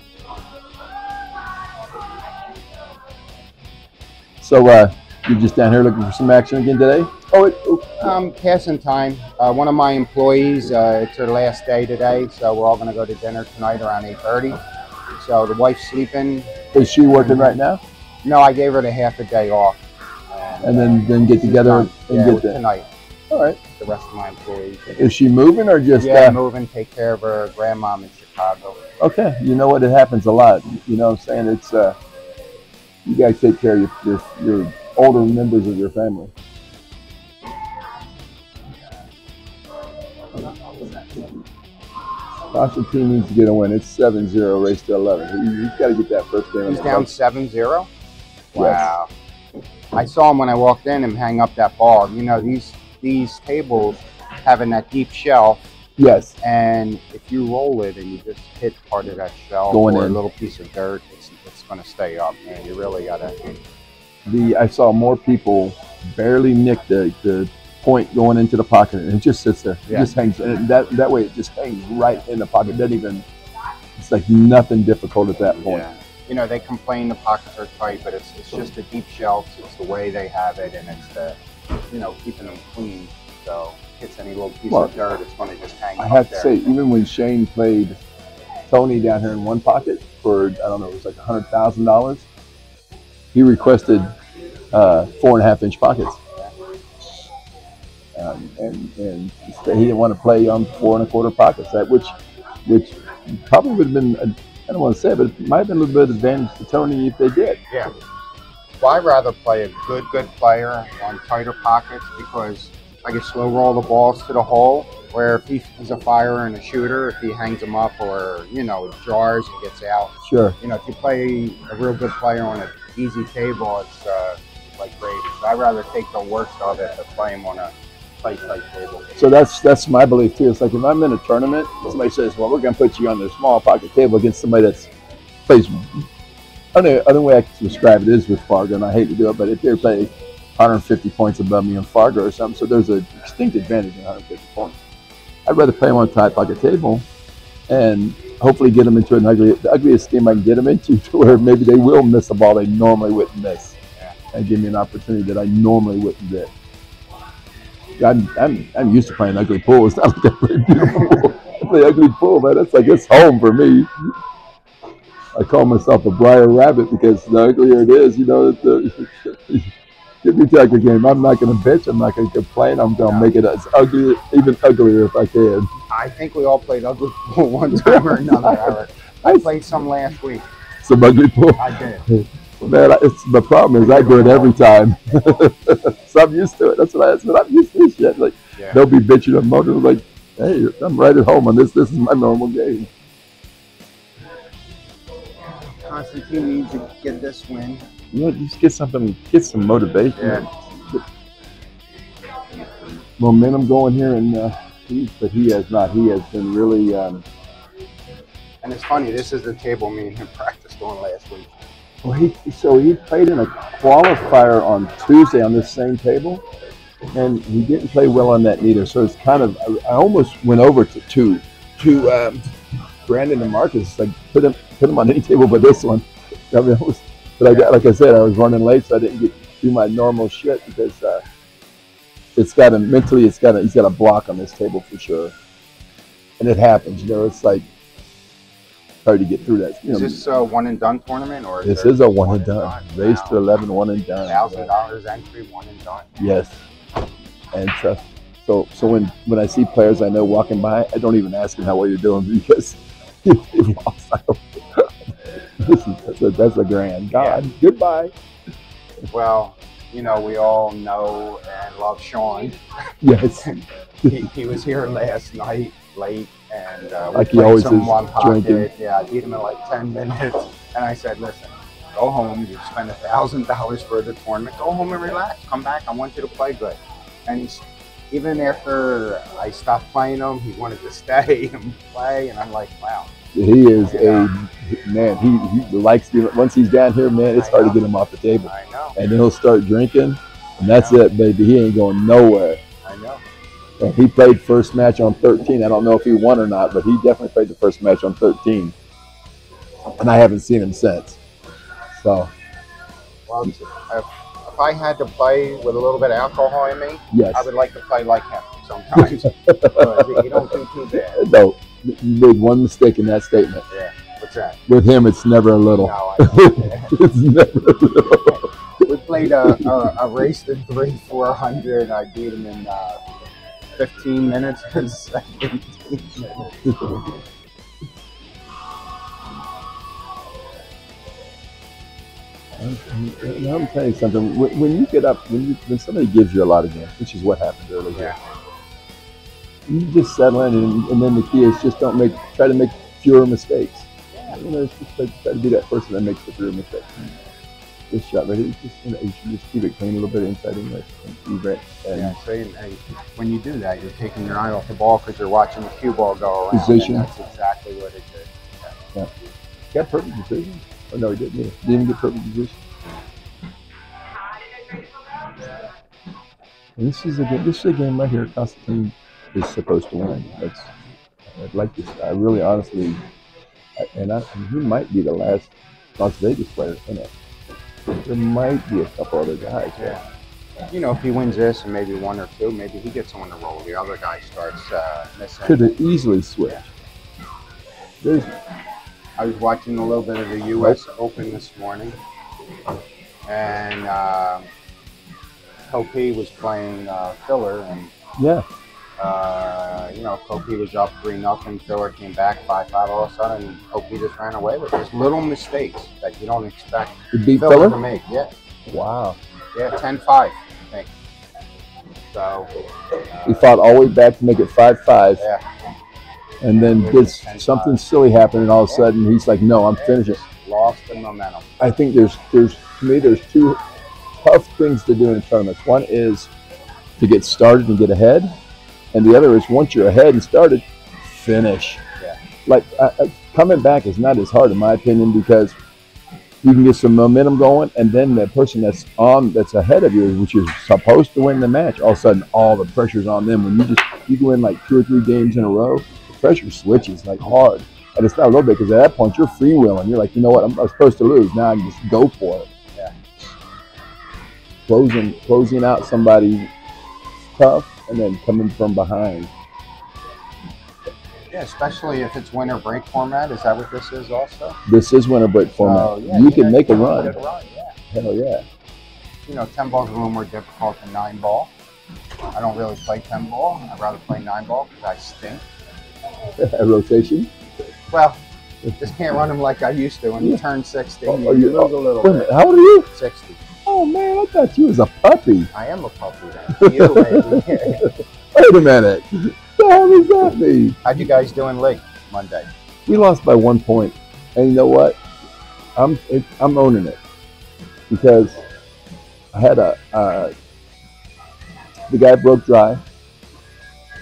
So uh, you're just down here looking for some action again today? Oh, it, oh, Um, passing time. Uh, one of my employees, uh, it's her last day today, so we're all going to go to dinner tonight around 8.30. So the wife's sleeping. is she working right now? No, I gave her the half a day off. And then then get together and yeah, get that. tonight. All right. The rest of my employees. Is she moving or just? yeah, uh, moving, take care of her grandmom in Chicago. Okay, you know what? It happens a lot. You know what I'm saying? It's uh, you guys take care of your, your, your older members of your family. Boston team needs to get a win. It's 7-0, race to 11. He, has got to get that first game. He's down books. 7-0? Wow. I saw him when I walked in and hang up that ball. You know, these these tables having that deep shelf, Yes. and if you roll it and you just hit part of that shelf Going or a little piece of dirt, going to stay up, man. You really got to. The I saw more people barely nick the, the point going into the pocket, and it just sits there. It Yeah. just hangs. And that that way, it just hangs right in the pocket. Doesn't even. It's like nothing difficult at that point. Yeah. You know, they complain the pockets are tight, but it's, it's just the deep shelves. It's the way they have it, and it's the, you know, keeping them clean. So if it's any little piece Well, of dirt, it's going to just hang I have to there. say, even when Shane played Tony down here in one pocket for I don't know, it was like hundred thousand dollars. He requested uh, four and a half inch pockets, um, and and he didn't want to play on four and a quarter pockets. That which which probably would have been I don't want to say, it, but it might have been a little bit of advantage to Tony if they did. Yeah. Well, I'd rather play a good, good player on tighter pockets because I can slow roll the balls to the hole. Where if he, he's a firer and a shooter, if he hangs them up or you know jars and gets out, Sure. you know if you play a real good player on an easy table, it's uh, like. So I'd rather take the worst of it to play him on a tight, tight table. So that's that's my belief too. It's like if I'm in a tournament, somebody says, "Well, we're going to put you on the small pocket table against somebody that's plays." Other other way I can describe it is with Fargo, and I hate to do it, but if they play 150 points above me in Fargo or something, so there's a distinct advantage in 150 points. I'd rather play them on a tight pocket table, and hopefully get them into an ugly, the ugliest game I can get them into, [LAUGHS] to where maybe they will miss a ball they normally wouldn't miss, and give me an opportunity that I normally wouldn't get. I'm, I'm, I'm used to playing ugly pool. It's not like I play beautiful pool. I play ugly pool, man. That's like it's home for me. I call myself a Briar Rabbit because the uglier it is, you know, the, give me to ugly game. I'm not going to bitch. I'm not going to complain. I'm going to make it as ugly, even uglier if I can. I think we all played ugly [LAUGHS] pool one time or another. Eric. [LAUGHS] I played some last week. Some ugly pool. I did. [LAUGHS] Man, I- it's, the problem is I do it every time. so I'm used to it. That's what I, that's what I'm used to. This shit. Like Yeah. they'll be bitching and moaning like, hey, I'm right at home on this. This is my normal game. Constantine needs to get this win. You know, just get something, get some motivation. Yeah. momentum going here, and uh, he, but he has not. He has been really. Um, And it's funny, this is the table me and him [LAUGHS] practiced on last week. well, he so he played in a qualifier on Tuesday on this same table, and he didn't play well on that either. So it's kind of I, I almost went over to to to um, Brandon and Marcus like put him put him on any table but this one. I mean, I was, but I got like I said, I was running late, so I didn't get do my normal shit because uh, it's got a mentally, it's got a he's got a block on this table for sure, and it happens. You know, it's like hard to get through that. You Is know, this a one and done tournament or this is a one and done. Race to Wow. 11, one and done. Thousand dollars entry, one and done. Yes. And so, so, so when, when I see players I know walking by, I don't even ask them how well you're doing [LAUGHS] because they lost, I don't, this is, that's, a, that's a grand. God, goodbye. Well, you know, we all know and love Sean. Yes. [LAUGHS] he, he was here last night late and uh, Like he always some is, one pocket. drinking. Yeah, I beat him in like 10 minutes. And I said, listen, go home. You spent a thousand dollars for the tournament. Go home and relax. Come back. I want you to play good. And even after I stopped playing him, he wanted to [LAUGHS] stay and play. And I'm like, wow. He is a man. He, he likes to, once he's down here, man, it's hard to get him off the table. I know. And then he'll start drinking, and that's it, baby. He ain't going nowhere. I know. And he played first match on 13. I don't know if he won or not, but he definitely played the first match on 13. And I haven't seen him since. So, Well, if, if I had to play with a little bit of alcohol in me, Yes. I would like to play like him sometimes. [LAUGHS] But you don't do too bad. no, you made one mistake in that statement. Yeah. That? With him, it's never a little. No, [LAUGHS] it's never a little. we played a, a, a race to three, four hundred. I beat him in uh, fifteen minutes and [LAUGHS] seventeen minutes. I'm, telling you something. When, when you get up, when you, when somebody gives you a lot of games, which is what happened earlier, you just settle in, and, and then the key is just don't make, try to make fewer mistakes. You know, it's just like try to be that person that makes the fewer mistakes. This shot, but it's just you, know, you should just keep it clean a little bit inside English and keep it. And Yeah, so you- when you do that, you're taking your eye off the ball because you're watching the cue ball go around. Position. And that's exactly what it did. Yeah. Got perfect decision. Oh no, he didn't. He didn't even get perfect position. And this is a game. This is a game right here. Constantine is supposed to win. That's. I'd like this. I really, honestly, and, I, and he might be the last Las Vegas player in it. There might be a couple other guys. Yeah. You know, if he wins this and maybe one or two, maybe he gets on the roll. The other guy starts uh, missing. Could have easily switched. There's I was watching a little bit of the U.S. Open this morning, and um, Kopi was playing uh, Filler, and yeah. Uh, you know Kopi was up three nothing. Filler came back five five. All of a sudden, Kopi just ran away with it. little mistakes that you don't expect It beat Filler Filler? to make. Yeah, Wow. yeah, 10-5, I think. So He fought all the way back to make it five five. yeah, and then did something silly happen, and all of a sudden he's like, "No, I'm finishing." lost the momentum. I think there's there's to me there's two tough things to do in tournaments. One is to get started and get ahead, and the other is once you're ahead and started, finish. Yeah. Like uh, coming back is not as hard in my opinion because you can get some momentum going, and then the person that's on that's ahead of you, which is supposed to win the match, all of a sudden all the pressure's on them. When you just you go in like two or three games in a row, the pressure switches like hard. And it's not a little bit because at that point you're freewheeling. You're like, you know what? I'm, I'm supposed to lose. Now I can just go for it. Yeah. Closing closing out somebody tough and then coming from behind. Yeah, especially if it's winner break format. Is that what this is also? This is winner break oh, format. Oh, yeah, you yeah, can make a yeah, run. good run, yeah. Hell yeah. You know, 10 ball is a little more difficult than 9 ball. I don't really play 10 ball. I'd rather play 9 ball because I stink. a [LAUGHS] rotation. Well, just can't run them like I used to. When you turn 60, Oh, you, oh, you- lose a little how old are you? 60. Oh man, I thought you was a puppy. I am a puppy. You. [LAUGHS] Wait a minute. The hell does that mean? How'd you guys do in league Monday? We lost by one point. point, and you know what? I'm it, I'm owning it because I had a uh, the guy broke dry,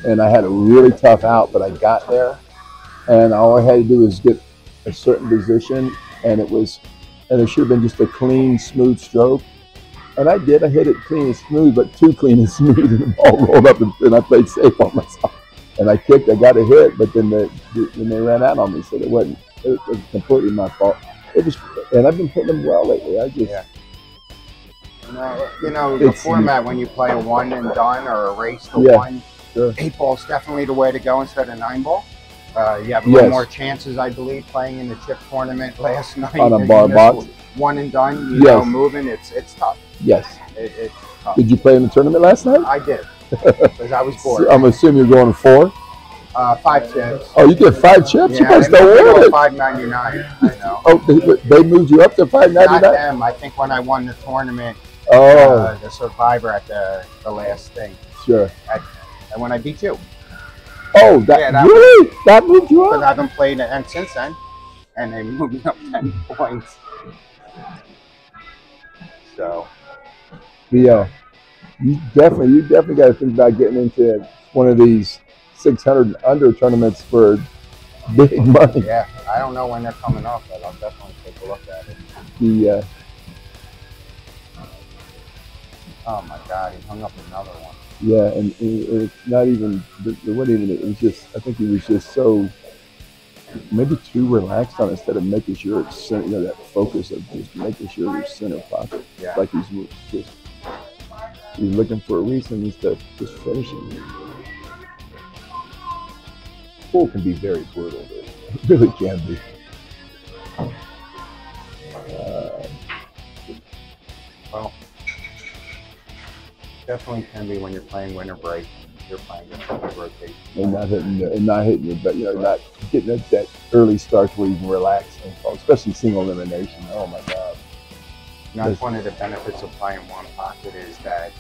and I had a really tough out, but I got there, and all I had to do was get a certain position, and it was, and it should have been just a clean, smooth stroke. And I did. I hit it clean and smooth, but too clean and [LAUGHS] smooth, and the ball rolled up, and, and I played safe on myself. And I kicked. I got a hit, but then the, then they ran out on me, so it wasn't. It was completely my fault. It was, and I've been hitting them well lately. I just, Yeah. You know, you know the It's- format when you play a one and done or a race to Yeah, one. sure. Eight ball's definitely the way to go instead of nine ball. Uh, you have Yes. more chances, I believe, playing in the chip tournament [LAUGHS] last night. On a bar box? One and done, you Yes. know, moving. It's it's tough. Yes. It, it's tough. Did you play in the tournament last night? I did because I was [LAUGHS] bored. I'm assuming you're going four. Uh, five chips. Oh, you get five chips. you Yeah, must they have won it. five ninety nine. I know. [LAUGHS] Oh, they, they moved you up to five ninety Not them. I think when I won the tournament, Oh, uh, the survivor at the the last thing, sure. and when I beat you. Oh, that, Yeah, that- really? That moved you up? Because I haven't played it and since then, and they moved me up ten [LAUGHS] points. So The uh, you definitely, you definitely got to think about getting into one of these six hundred under tournaments for big [LAUGHS] money. yeah, I don't know when they're coming up, but I'll definitely take a look at it. The uh, Oh my God, he hung up another one. yeah, and it, it's not even. It wasn't even. It was just. I think he was just so. Maybe too relaxed on it instead of making sure it's center, you know that focus of just making sure you're center pocket. Yeah. like he's just he's looking for a reason instead of just finishing. Pool can be very brutal. It [LAUGHS] really can be. Uh, Well, definitely can be when you're playing winner break. You're playing rotation. and not hitting, the, and not hitting your, but you know, not getting that, that early start where you can relax, and fall, especially single elimination. Oh my God! And that's one of the benefits of playing one pocket is that,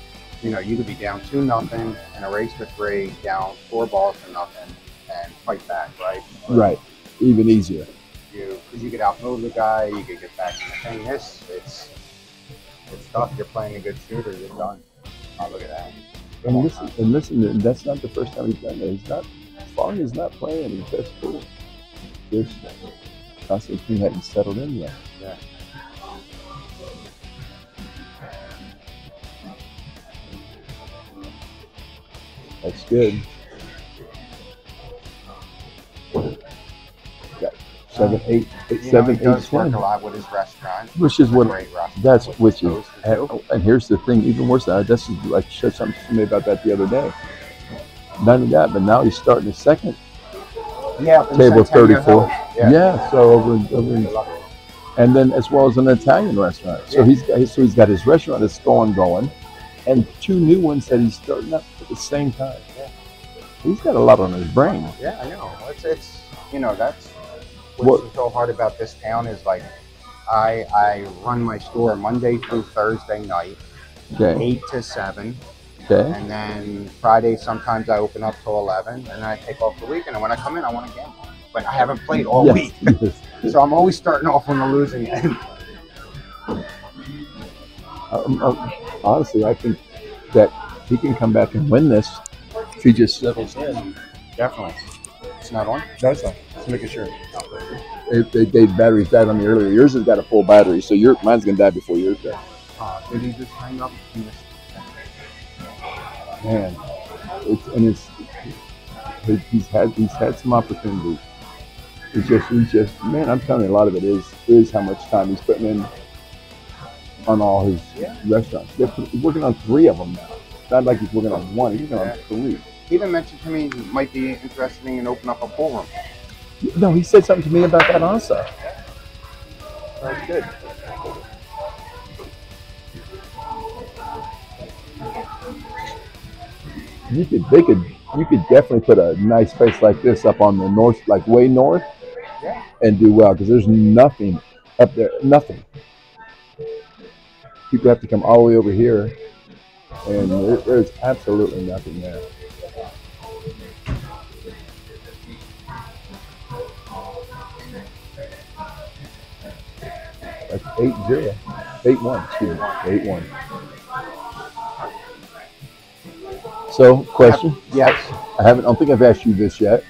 you know, you could be down two nothing in a race to three, down four balls to nothing, and fight back, right? Right, even easier. You, because you could outmove the guy, you could get back in the thing. This, it's, it's tough. You're playing a good shooter, you're done. Oh, look at that. And listen, and listen, that's not the first time he's done that. He's not. Phong is not playing best pool. There's Constantine hadn't settled in yet. Yeah. That's good. Got seven, eight, eight, You seven, know, eight, work a lot with his restaurant. Which is what- That's which is, to do. and, oh, and here's the thing, even worse than that, this is like said something to me about that the other day. Not only that, but now he's starting a second Yeah, table 34. Yeah. Yeah. so over, over in, and then as well as an Italian restaurant. So Yeah. he's so he's got his restaurant that's going going, and two new ones that he's starting up at the same time. Yeah. He's got a lot on his brain. Yeah, I know. It's, it's you know, that's What- what's so hard about this town is like, I I run my store Monday through Thursday night, Okay. eight to seven, Okay. and then Friday sometimes I open up till eleven, and then I take off the weekend. And when I come in, I want to gamble, but I haven't played all Yes, week, yes. [LAUGHS] so I'm always starting off on the losing end. [LAUGHS] Um, um, honestly, I think that he can come back and win this if he just settles in. Definitely, it's not on. No, it's not. Just making sure. If they, they batteries died on me earlier. Yours has got a full battery, so your mine's gonna die before yours does. Uh, did he just hang up? and Man, it's and it's he- he's had he's had some opportunities. It's just he's just man. I'm telling you, a lot of it is is how much time he's putting in on all his Yeah. restaurants. They're he's working on three of them now. It's not like he's working on one. He's working Yeah. on three. He even mentioned to me he might be interested in opening up a pool room. No, he said something to me about that also. That's good. You could, they could, you could definitely put a nice place like this up on the north, like way north, Yeah. and do well because there's nothing up there, nothing. People have to come all the way over here, and there, there's absolutely nothing there. That's eight zero, eight one, excuse me, eight one. So, question: Yes. I haven't. I don't think I've asked you this yet.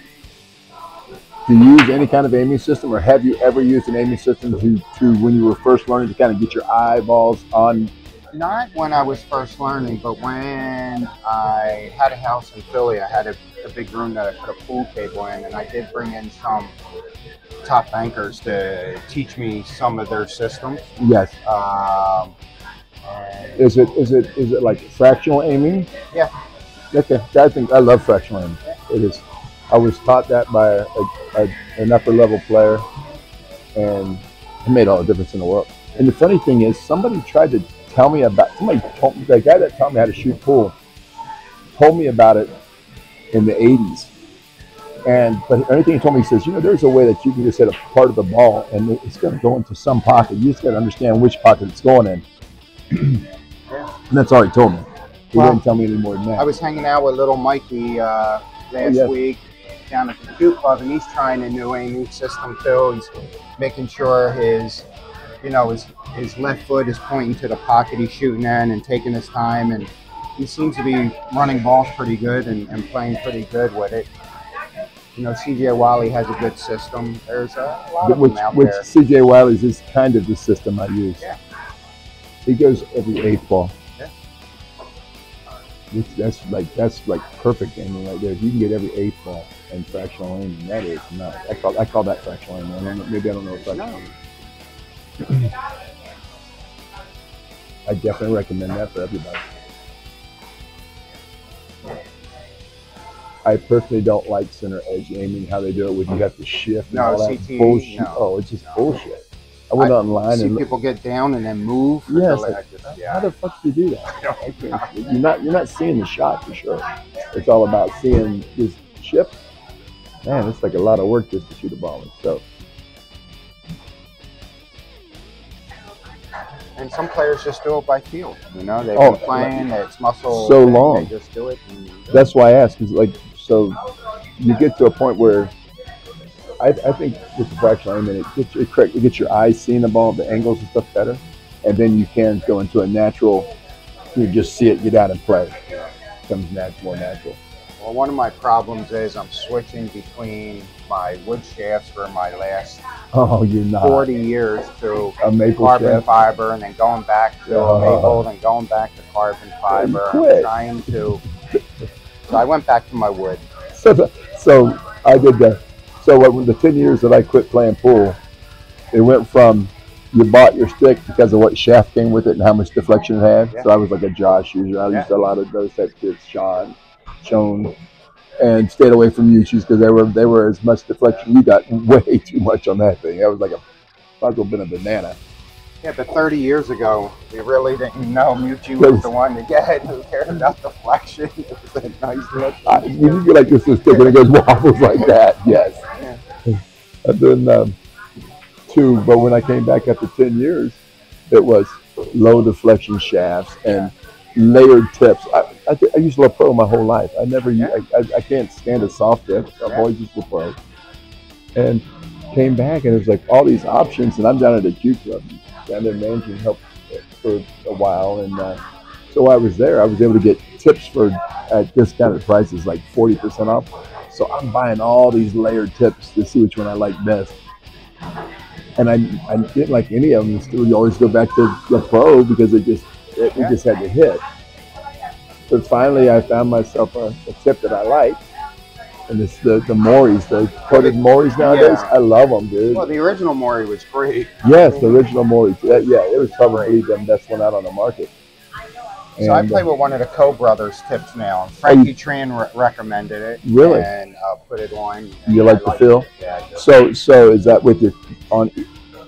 Do you use any kind of aiming system, or have you ever used an aiming system to, to when you were first learning to kind of get your eyeballs on? Not when I was first learning, but when I had a house in Philly, I had a, a big room that I put a pool table in, and I did bring in some top bankers to teach me some of their systems. Yes. Um, Is it is it is it like fractional aiming? Yeah. Okay. I think I love fractional aiming. It is. I was taught that by a, a, an upper level player, and it made all the difference in the world. And the funny thing is, somebody tried to tell me about somebody told me the guy that taught me how to shoot pool told me about it in the '80s. And but the only thing he told me, he says, you know, there's a way that you can just hit a part of the ball and it's going to go into some pocket. You just got to understand which pocket it's going in. and that's all he told me. He Well, didn't tell me any more than that. I was hanging out with little Mikey uh, last yes. week down at the Q Club, and he's trying a new aiming system too. He's making sure his, you know, his his left foot is pointing to the pocket he's shooting in and taking his time, and he seems to be running balls pretty good and, and playing pretty good with it. You know, CJ Wiley has a good system. There's a lot of which, them out which there. CJ Wiley's is kind of the system I use. Yeah. He goes every eighth ball. Yeah. Which, that's like that's like perfect aiming right there. If you can get every eighth ball and fractional aiming, that is nuts. I call I call that fractional aiming. I maybe I don't know what fractional aiming. I definitely recommend that for everybody. I personally don't like center edge aiming, how they do it, when you have to shift and No, all that CTE, bullshit. no. Oh, it's just bullshit. I went online see and people get down and then move. Yes, I like, just- how the fuck do you do that? [LAUGHS] I you're not you're not seeing the shot for sure. It's all about seeing this shift. Man, it's like a lot of work just to shoot a ball. So And some players just do it by feel. You know, they've Oh, been playing, it's muscle. so long. They just do it. And, that's why I ask. Is like so you get to a point where I, I think with the fractional aiming, it gets, it, correct, it gets your eyes seeing the ball, the angles and stuff better, and then you can go into a natural. You just see it, get out and play. Comes nat- more natural. Well, one of my problems is I'm switching between my wood shafts for my last [LAUGHS] Oh, you're not 40 years to a maple carbon shaft. fiber, and then going back to Oh. maple, then going back to carbon fiber. I'm trying to. So I went back to my wood. so, the- so I did that. So when the ten years that I quit playing pool, it went from you bought your stick because of what shaft came with it and how much deflection it had. Yeah. So I was like a Joss user. I Yeah. used a lot of those types of kids, Sean, Sean, and stayed away from Meuccis because they were they were as much deflection. You got [LAUGHS] way too much on that thing. That was like a well been a banana. Yeah, but 30 years ago, we really didn't know Meucci was the one to get. [LAUGHS] Who cared about deflection? [LAUGHS] It was a nice look. I, you get like this little stick and it goes wobbles like that. Yes. And then um, two, but when I came back after ten years, it was low deflection shafts and layered tips. I, I, I used Le Pro my whole life. I never, u- I, I, I can't stand a soft tip. I've Yeah. always used Le Pro. And came back and there's like all these options, and I'm down at a Q club, down there managing help for a while, and uh, so while I was there, I was able to get tips for at discounted prices, like forty percent off. So I'm buying all these layered tips to see which one I like best. And I, I didn't like any of them. Still, you always go back to the pro because it just it, it just had to hit. But finally, I found myself a, a tip that I like, and it's the the Mooris, the coated Mooris nowadays. Yeah. I love them, dude. Well, the original Moori was great. Yes, the original Mooris. Yeah, yeah, it was probably the best one out on the market. So I play uh, with one of the Co Brothers tips now. And Frankie Tran re- recommended it. Really? And uh, put it on. You and I like the feel? it. Yeah. So, so is that with your on,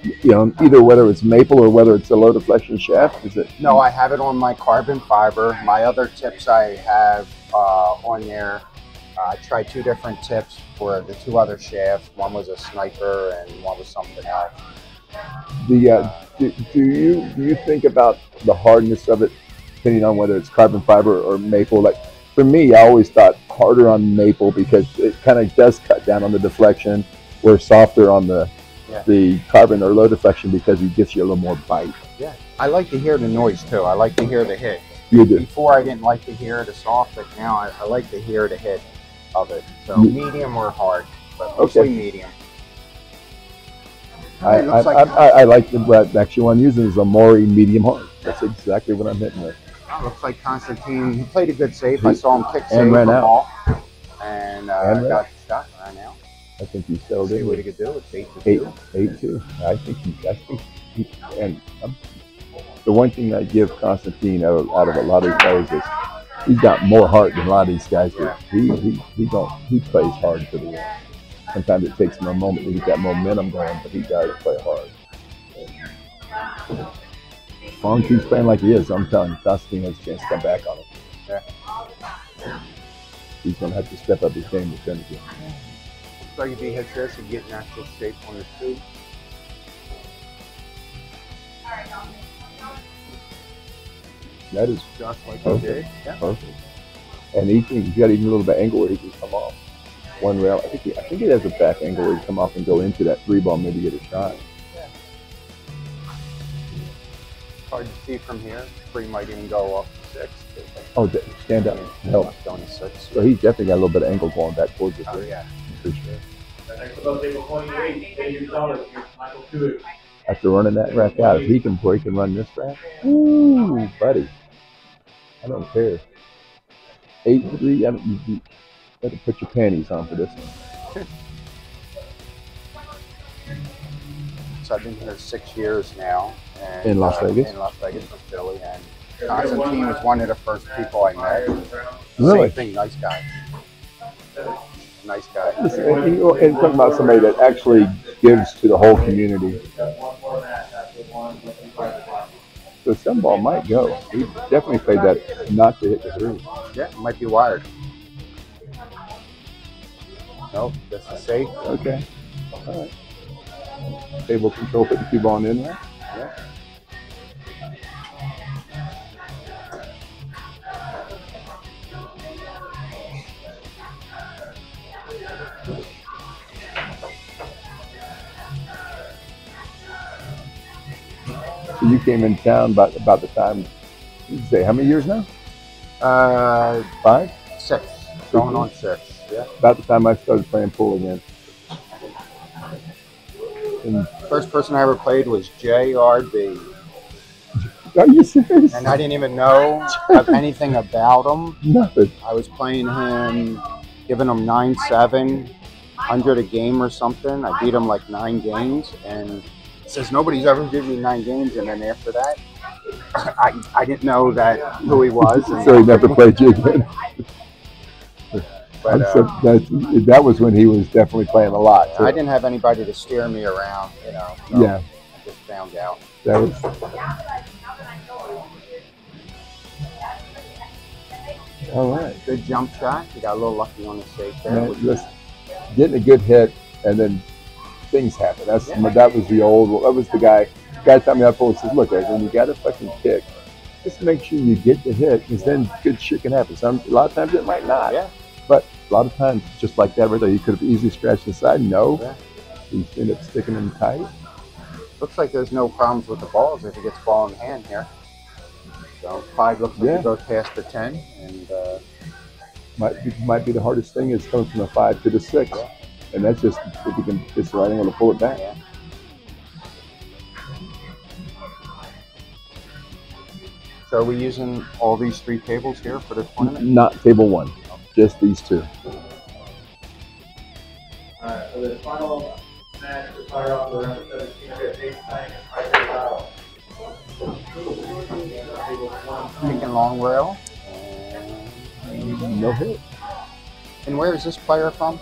you know, either whether it's maple or whether it's a load of low deflection shaft? Is it? No, I have it on my carbon fiber. My other tips I have uh, on there. Uh, I tried two different tips for the two other shafts. One was a sniper and one was something else. The uh, do, do you do you think about the hardness of it, depending on whether it's carbon fiber or maple? Like for me, I always thought harder on maple because it kind of does cut down on the deflection, where softer on the Yeah. the carbon or low deflection because it gives you a little more bite. Yeah. I like to hear the noise too. I like to hear the hit. You do. Before I didn't like to hear the soft, but now I, I like to hear the hit. of it. So Mm. medium or hard, but mostly Okay. medium. I, I, like- I, I, like the what actually one I'm using is a Moori medium hard. That's exactly what I'm hitting with. Looks like Constantine. He played a good save. I saw him kick And save ran the out. ball, and, uh, And got shot right out. I think he See in what he could do. It's eight to eight, two. eight two. I think he, I think he, and um, the one thing I give Constantine out of, out of a lot of these guys is he's got more heart than a lot of these guys do. He, he, he don't, he plays hard for the end. Sometimes it takes him a moment to get that momentum going, but he does play hard. As long as he's playing like he is, I'm telling you, Constantine has a chance to come back on him. He's going to have to step up his game to finish it. Looks like if he hits this, he'd get natural shape on his two. That is Just like he Perfect. did. Yeah. Perfect. And he can, he's got even a little bit of angle where he can come off. One rail. I think he, I think he has a back angle where he can come off and go into that three ball, maybe get a shot. Yeah. Hard to see from here. Three might even go off to six. Oh, stand up. Help. Going six. So he's definitely got a little bit of angle going back towards the Oh, three. yeah. For sure. Next up, table twenty-eight, David Dollars, Michael Kuick. After running that rack out, if he can break and run this rack, ooh, buddy. I don't care. Eight three. I don't, you, you better put your panties on for this one. So I've been here six years now. And, In Las uh, Vegas? In Las Vegas from Philly. And Constantine was one of the first people I met. Really? Same thing, nice guy. Nice guy. And, and, you know, and talking about somebody that actually gives to the whole community. So some ball might go. He definitely played that not to hit the three. Yeah, it might be wired. Nope, that's a safe. Okay. All right. Table control, put the cue ball in there. Yeah. So you came in town about about the time. You say how many years now? Uh, Five. six. Going on six. Yeah. About the time I started playing pool again. And First person I ever played was JRB. are you serious? And I didn't even know of [LAUGHS] anything about him. Nothing. I was playing him, giving him 9 7, 100 a game or something. I beat him like nine games. And says nobody's ever given me nine games. And then after that, [LAUGHS] I, I didn't know that who he was. And So he never played you again. But, uh, so, that, that was when he was definitely playing a lot. too. I didn't have anybody to steer me around, you know. so Yeah, I just found out. that was. All right. Good jump shot. He got a little lucky on the save there. Getting a good hit and then things happen. That's that was the old. That was the guy. Guy told me I told says, look, when you got a fucking kick, just make sure you get the hit, because then good shit can happen. Some a lot of times it might not. Yeah. But a lot of times, just like that right there, you could have easily scratched the side. No. Yeah. You end up sticking them tight. Looks like there's no problems with the balls if he gets ball in hand here. So five looks like Yeah. he goes past the ten, and uh, Might be, might be the hardest thing is coming from the five to the six, and that's just if you can just right angle to pull it back. yeah. So are we using all these three tables here for the tournament? Not table one, just these two. Alright, so the final match to start off the round of seventeen, we have Dave Stein and Michael Lau. Table long rail. No hit. And where is this player from?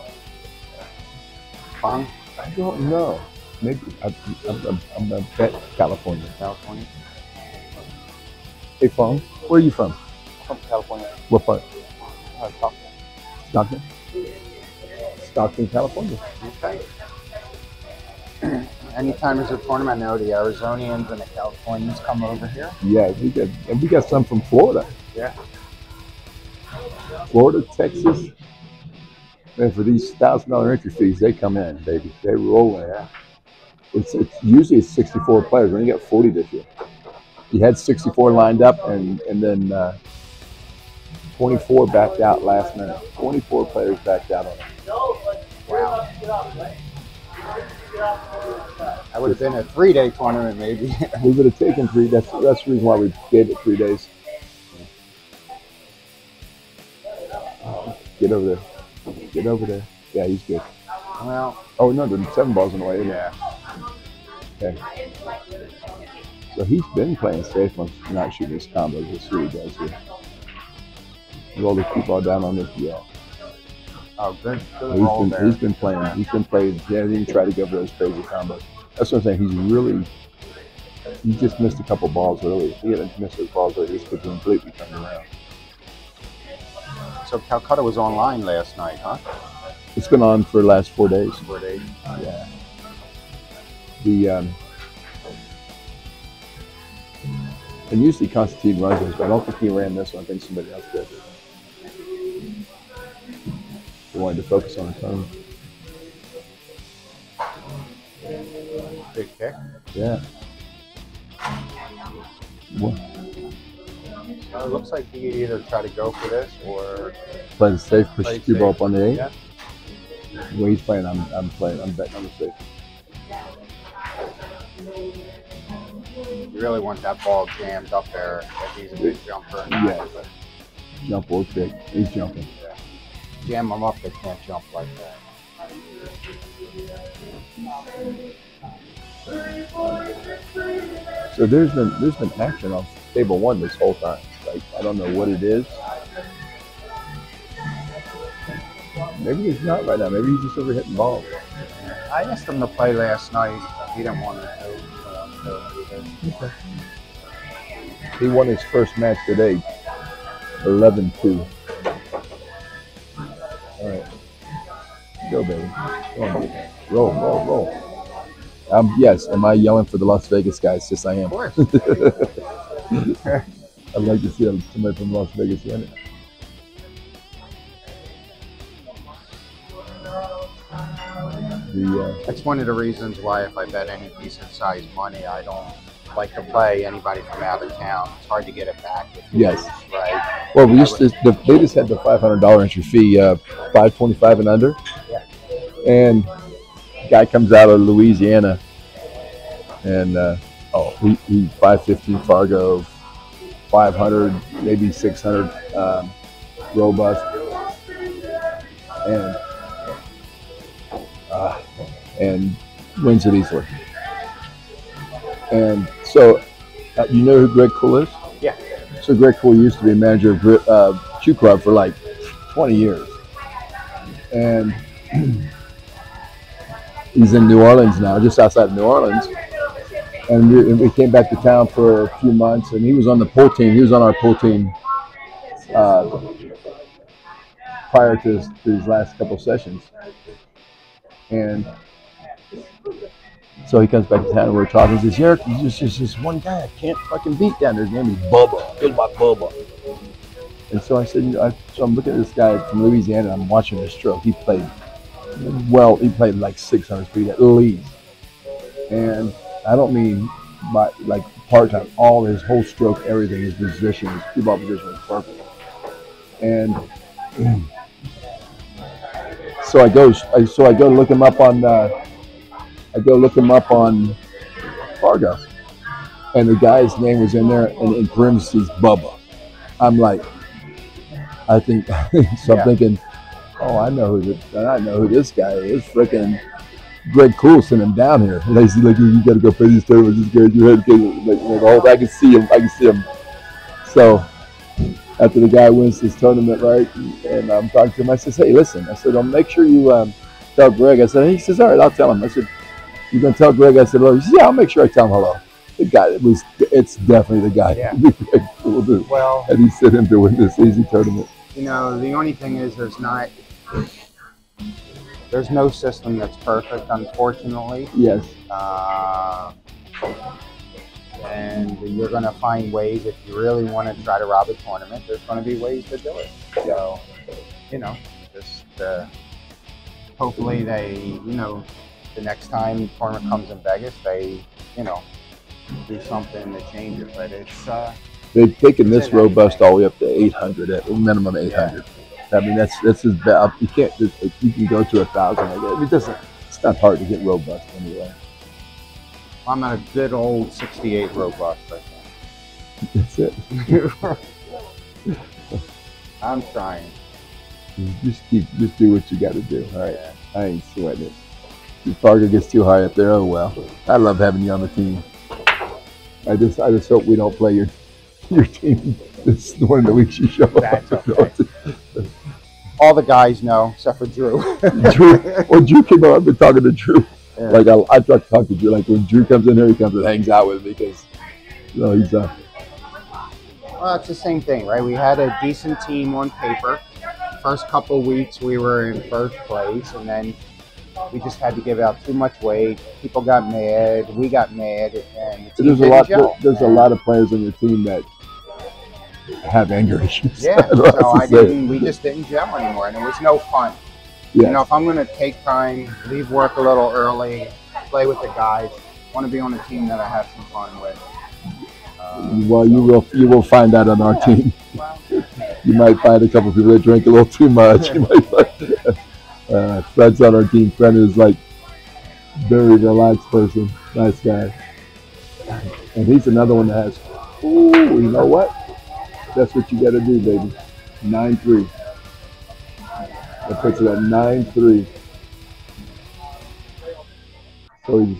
Phong, I don't know. Maybe I, I'm, I'm, a bet California. California. Hey, Phong, where are you from? From California. What part? Uh, talk- Stockton. Stockton, California. Okay. [CLEARS THROAT] Anytime there's a tournament, I know the Arizonians and the Californians come over here. Yeah, we got and we got some from Florida. Yeah. Florida, Texas. And for these thousand dollar entry fees, they come in, baby. They roll in. It's, it's usually it's 64 players. We only got 40 this year. You had 64 lined up, and and then uh, 24 backed out last minute. 24 players backed out on it. Wow. That would have been a three day tournament, maybe. [LAUGHS] We would have taken three. That's that's the reason why we gave it three days. Get over there. Get over there. Yeah, he's good. well, Oh no, the seven balls in the way. yeah. Okay. So he's been playing safe on not shooting his combos. That's what he does here. Roll the cue ball down on this. Yeah. Oh, good, good He's roll been, there. he's been playing. He's been playing. He hasn't even tried to go for those crazy combos. That's what I'm saying. He's really. He just missed a couple balls early. If he hadn't missed those balls early, this could completely turned around. So Calcutta was online last night, huh? It's been on for the last four days. Four days. Yeah. The um, and usually Constantine runs those, but I don't think he ran this one. I think somebody else did. He wanted to focus on his own. Big kick. Yeah. What? Uh, it looks like he could either try to go for this or Play the safe, push Play ball safe. up on the eight. Yeah. The he's playing, I'm, I'm playing. I'm betting on the safe. you really want that ball jammed up there if he's a big jumper. or not. Yeah. Jump or kick. He's jumping. Jam them up, they can't jump like that. So there's been there's been action on table one this whole time. Like I don't know what it is. Maybe he's not right now. Maybe he's just over hitting balls. I asked him to play last night. He didn't want to. Um, so either. He won his first match today, 11-2. All right, go baby. Come on, baby. Roll, roll, roll. Um, yes. Am I yelling for the Las Vegas guys? Yes, I am. Of course. [LAUGHS] [LAUGHS] I'd like to see somebody from Las Vegas win it. The uh, That's one of the reasons why if I bet any decent sized money, I don't like to play anybody from out of town. It's hard to get it back. If you Yes. lose, Right. well, we used to. The, they just had the five hundred dollar entry fee, uh, five twenty five and under, Yeah. and guy comes out of Louisiana, and uh, oh, he, he five fifty Fargo, five hundred, maybe six hundred, um, robust, and uh, and wins it easily. And so, uh, you know who Greg Cool is? Yeah. So Greg Cool used to be a manager of uh, Q Club for like 20 years, and [CLEARS THROAT] he's in New Orleans now, just outside of New Orleans. And we, and we came back to town for a few months, and he was on the pool team. He was on our pool team uh, prior to his last couple sessions, and so he comes back to town and we're talking. He says, there's just, this one guy I can't fucking beat down there. His name is Bubba. Good my Bubba. And so I said, you know, I, so I'm looking at this guy from Louisiana. And I'm watching his stroke. He played well. He played like 600 feet at least. And I don't mean by like part time. All his whole stroke, everything, his position, his cue ball position was perfect. And [CLEARS THROAT] so I go, I, so I go look him up on. Uh, I go look him up on Fargo, and the guy's name was in there, and in parentheses, Bubba. I'm like, I think, [LAUGHS] so I'm Yeah. thinking, oh, I know who this, I know who this guy is. Freaking Greg Cool sent him down here. And I said, like, you got to go play these tournaments. This guy's your head. Like, you know, the whole, I can see him. I can see him. So after the guy wins this tournament, right, and I'm talking to him, I says, hey, listen, I said, I'll make sure you um, tell Greg. I said, he says, all right, I'll tell him. I said, you're gonna tell Greg? I said, hello. He says, yeah, I'll make sure I tell him hello. The guy it was, it's definitely the guy. Yeah. [LAUGHS] Greg Cool, dude. Well, And he sent him to win this easy tournament. you know, the only thing is there's not there's no system that's perfect, unfortunately. Yes. Uh, and you're going to find ways if you really want to try to rob a tournament. There's going to be ways to do it. So, you know, just uh, hopefully they, you know, the next time the tournament comes in Vegas, they, you know, do something to change it. But it's uh, They've taken this robust all the way up to 800 at minimum 800. I mean, that's that's as bad. Uh, you can't. Just you can go to a thousand. Like that. It doesn't. It's not hard to get robust anyway. I'm at a good old 68 robust. I That's it. [LAUGHS] I'm trying. Just keep. Just do what you got to do. All right. I ain't sweating. If Parker gets too high up there, oh well. I love having you on the team. I just, I just hope we don't play your, [LAUGHS] your team this one of the weeks you show up. That's okay. [LAUGHS] All the guys know, except for Drew. [LAUGHS] Drew, well, Drew came out. I've been talking to Drew. Yeah. Like I, I try to talk to Drew. Like when Drew comes in here, he comes and hangs out with me because, you know, he's uh, Well, it's the same thing, right? We had a decent team on paper. First couple weeks, we were in first place, and then we just had to give out too much weight. People got mad. We got mad, and the team there's a didn't lot. gel. There's a lot of players on your team that have anger issues. [LAUGHS] Yeah, I don't know so I didn't. We just didn't gel anymore, and it was no fun. Yeah. You know, if I'm going to take time, leave work a little early, play with the guys, want to be on a team that I have some fun with. Uh, Well, you will you will find that on our team. [LAUGHS] You might find a couple people that drink a little too much. [LAUGHS] You might find, uh, Fred's on our team. Fred is like very relaxed person, nice guy, and he's another one that has. Ooh, you know what? That's what you got to do, baby. Nine three. That puts it at nine three. So he's.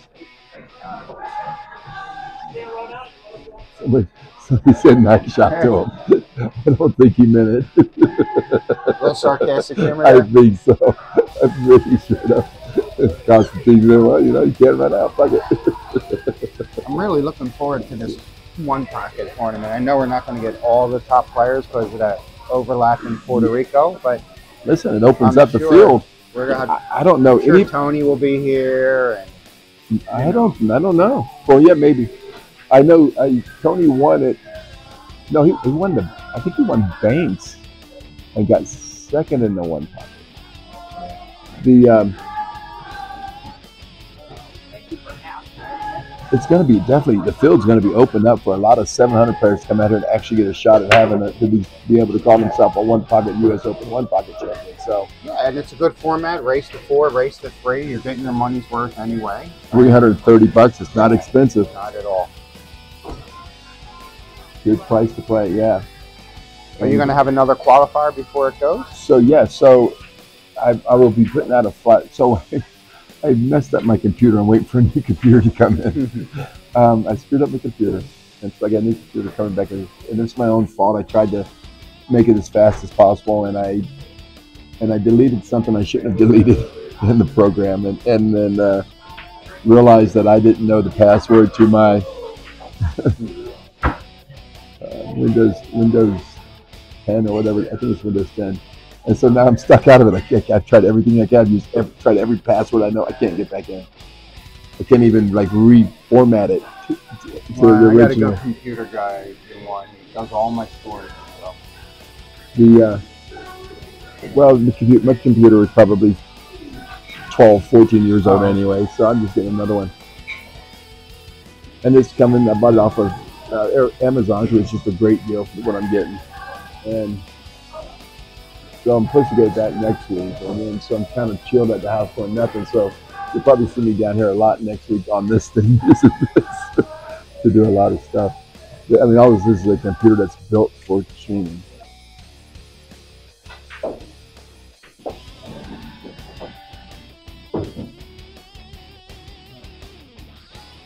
Somebody, somebody said nice shot to him. [LAUGHS] I don't think he meant it. a little sarcastic [LAUGHS] humor I think so. I'm really straight up. Constantine well, you know, you can't run out. Fuck it. I'm really looking forward to this one pocket tournament. I know we're not going to get all the top players because of that overlap in Puerto Rico, but Listen, it opens I'm up the field. we're have. I, I don't know sure any. Tony will be here, and I don't. I don't know. Well, yeah, maybe. I know. I, Tony won it. No, he, he won the. I think he won Banks, and got second in the one pocket. The um, it's going to be definitely the field's going to be opened up for a lot of 700 players to come out here and actually get a shot at having a, to be, be able to call themselves a one pocket U.S. Open one pocket champion. So yeah, and it's a good format. Race to four, race to three. You're getting your money's worth anyway. 330 bucks. It's not expensive. Not at all. Good price to play. Yeah. Are you going to have another qualifier before it goes? So yeah, so I, I will be putting out a flat. So [LAUGHS] I messed up my computer. I'm waiting for a new [LAUGHS] computer to come in. [LAUGHS] um, I screwed up my computer, and so I got a new computer coming back, and and it's my own fault. I tried to make it as fast as possible, and I and I deleted something I shouldn't have deleted [LAUGHS] in the program, and and then uh, realized that I didn't know the password to my uh, Windows Windows 10 or whatever. I think it's Windows 10. And so now I'm stuck out of it. I I've tried everything I can. I've used, I've tried every password I know. I can't get back in. I can't even like reformat it to, to, Well, the I got a original. computer guy in one. He does all my storage. So. The uh, well, my computer is probably 12, 14 years old Oh. anyway. So I'm just getting another one. And it's coming. I bought it off of uh, Amazon, so it's just a great deal for what I'm getting. And to get that next week, and then so I'm kind of chilled at the house doing nothing. So you'll probably see me down here a lot next week on this [LAUGHS] thing using this to do a lot of stuff. I mean, all this is a computer that's built for streaming.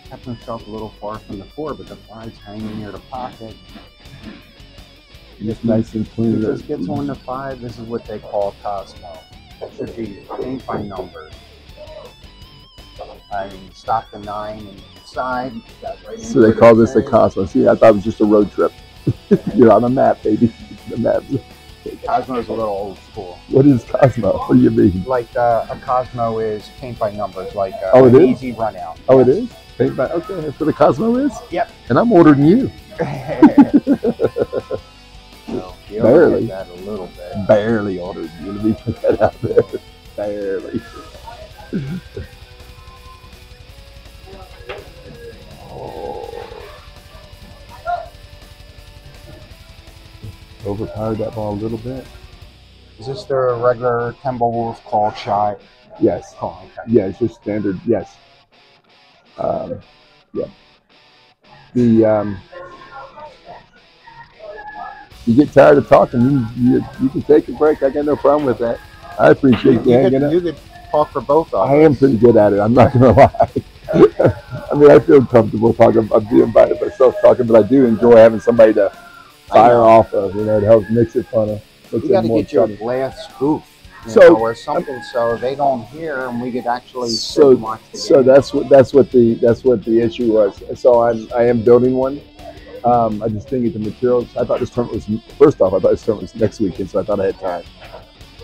Kept himself a little far from the four, but the five's hanging near the pocket. Just nice and clean. This gets on to five, this is what they call Cosmo. It should be paint by numbers. I mean, stop the nine and side. right So they call this a. Cosmo. See, I thought it was just a road trip. [LAUGHS] You're on the map, baby. The map. Cosmo's a little old school. What is Cosmo? What do you mean? Like uh, a Cosmo is paint by numbers, like uh, Oh, it an is? easy run out. Oh, it is? Paint by, okay, that's what a Cosmo is? Yep. And I'm ordering you. [LAUGHS] [LAUGHS] So, Barely. that a little bit. Barely ordered you. Let me put that out there. [LAUGHS] Barely. Oh. overpowered that ball a little bit. Is this the regular Timberwolves call shot? Yes. Oh, okay. Yeah, it's just standard. Yes. Um, yeah. The um, you get tired of talking, you, you you can take a break. I got no problem with that. I appreciate you You hanging could, you could talk for both of us. I am pretty good at it. I'm not gonna [LAUGHS] lie. I mean, I feel comfortable talking. I'm being by myself talking, but I do enjoy having somebody to fire off of. You know, to help mix it fun. Makes You got to get your glass spoof. You So, know, or something so they don't hear and we could actually so and watch the so game. that's what that's what the that's what the issue was. So I'm I am building one. Um, I just think of the materials. I thought this tournament was first off. I thought this tournament was next weekend, so I thought I had time.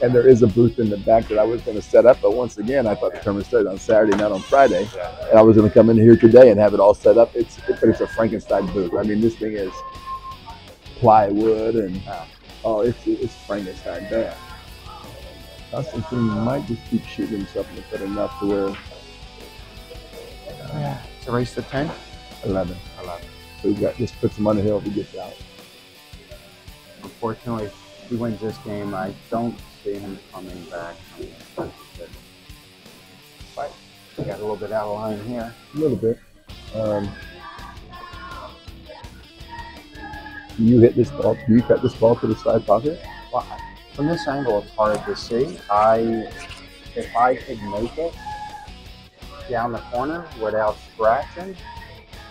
And there is a booth in the back that I was going to set up, but once again, I thought the tournament started on Saturday, not on Friday. And I was going to come in here today and have it all set up. It's but it's a Frankenstein booth. I mean, this thing is plywood and oh, it's it's Frankenstein bad. Constantine might just keep shooting himself in the foot enough to where Yeah. To race the 10? 11. 11. He got just puts him on the hill if he gets out. Unfortunately, if he wins this game. I don't see him coming back. But we got a little bit out of line here. A little bit. Um, you hit this ball. Do you cut this ball to the side pocket? Well, from this angle, it's hard to see. I, if I could make it down the corner without scratching,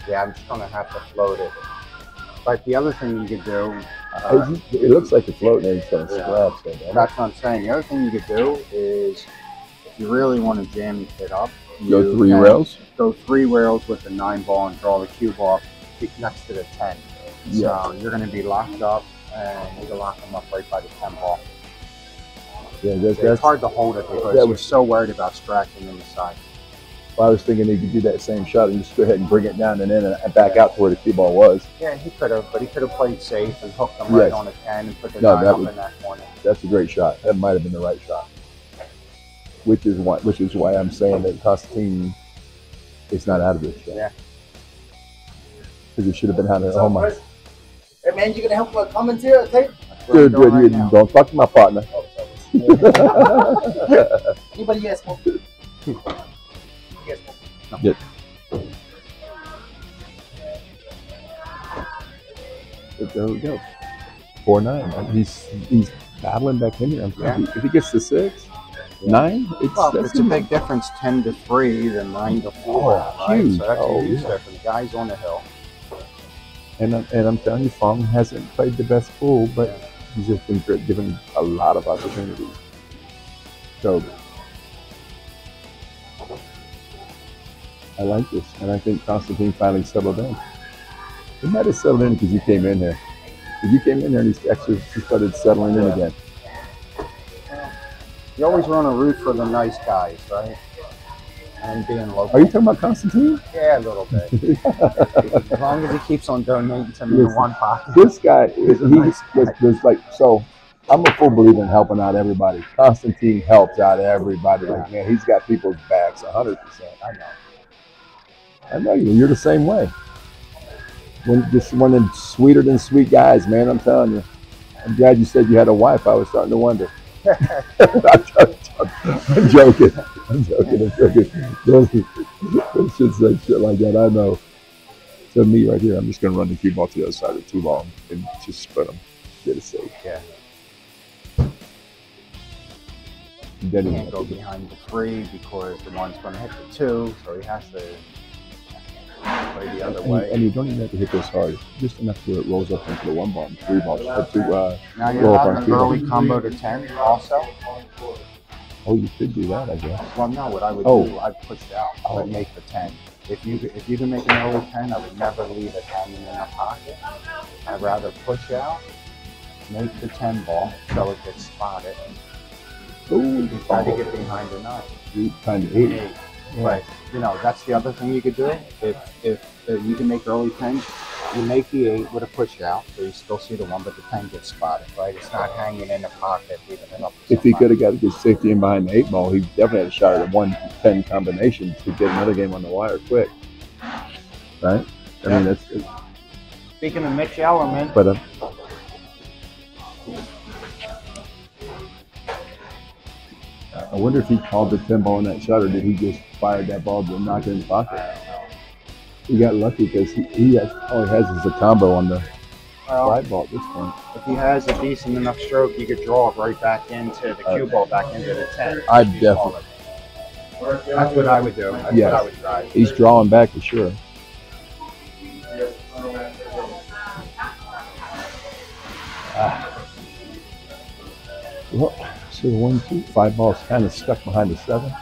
yeah, I'm just gonna have to float it. But the other thing you could do, uh, it, it looks like it's floating and it's going to Yeah. scratch. So that's what I'm saying. The other thing you could do is, if you really want to jam your kid up, Go three rails? Go three rails with the nine ball and draw the cube off next to the ten. Yeah. So you're going to be locked up, and you can lock them up right by the ten ball. Yeah, that's, It's that's hard to hold it because that you're so worried about scratching in the side. I was thinking he could do that same shot and just go ahead and bring it down and in and back out to where the cue ball was. Yeah, he could have, but he could have played safe and hooked them right Yes. on the ten and put the No, nine that up was- in that corner. That's a great shot. That might have been the right shot. Which is why, which is why I'm saying that Constantine is not out of this. Yeah. Because he should have been out of it. Oh my. Hey man, you gonna help uh, commentary? Tape? Dude, dude, you don't talk to my partner. [LAUGHS] Anybody smoke? You guys Get. There we go. Four nine. Uh, he's he's battling back in here. I'm you, If he gets to six, nine, it's, Well, it's a big difference, ten to three than nine to four. Oh, right? huge. So that's Oh, a huge yeah. difference. Guys on the hill. And I'm, and I'm telling you, Phong hasn't played the best pool, but he's just been given a lot of opportunities. So I like this, and I think Constantine finally settled in. He might have settled in because you came in here. Because you came in here and he actually he started settling in again. You always want to root for the nice guys, right? And being local. Are you talking about Constantine? Yeah, a little bit. [LAUGHS] as long as he keeps on donating to me in one pocket. This guy, He's he, nice was, was like so. I'm a full believer in helping out everybody. Constantine helps out everybody. Like man, he's got people's backs 100. percent I know. I know you. You're the same way. When just one of them sweeter than sweet guys, man. I'm telling you. I'm glad you said you had a wife. I was starting to wonder. [LAUGHS] I'm joking. I'm joking. I'm joking. Don't, don't shit say shit like that. I know. So me right here, I'm just gonna run the cue ball to the other side of two ball and just spread them. Get it safe. Yeah. Then He he can't go behind the three because the one's going to hit the two, so he has to play the other and, way. and you don't even have to hit this hard. Just enough where it rolls up into the one ball, three ball, or two. Uh, Now roll you're up on having an two ball. early combo to ten also. Oh, you could do that, I guess. Well, no, what I would Oh. do, I'd push out. I would make the ten. If you if you can make an early ten, I would never leave it hanging in a pocket. I'd rather push out, make the ten ball so it gets spotted. Ooh, You try to get behind the nine. Eight, kind of eight. Eight. But you know that's the other thing you could do. If if, you can make early ten, you make the eight with a push out, so you still see the one, but the ten gets spotted. Right? It's not hanging in the pocket, leaving it up. If he could have got a good safety in behind the eight ball, he definitely had a shot at a one ten combination to get another game on the wire quick. Right? I mean, that's. It's, Speaking of Mitch Ellerman, but uh, I wonder if he called the 10 ball in that shot or did he just fire that ball to knock it in the pocket? He got lucky because he, he has, all he has is a combo on the Well, fly ball at this point. if he has a decent enough stroke, you could draw it right back into the cue ball, back into the 10. I'd definitely. That's what I would do. That's Yes. what I would try. He's drawing back for sure. Ah. Well, so the one, two, five balls kind of stuck behind the seven.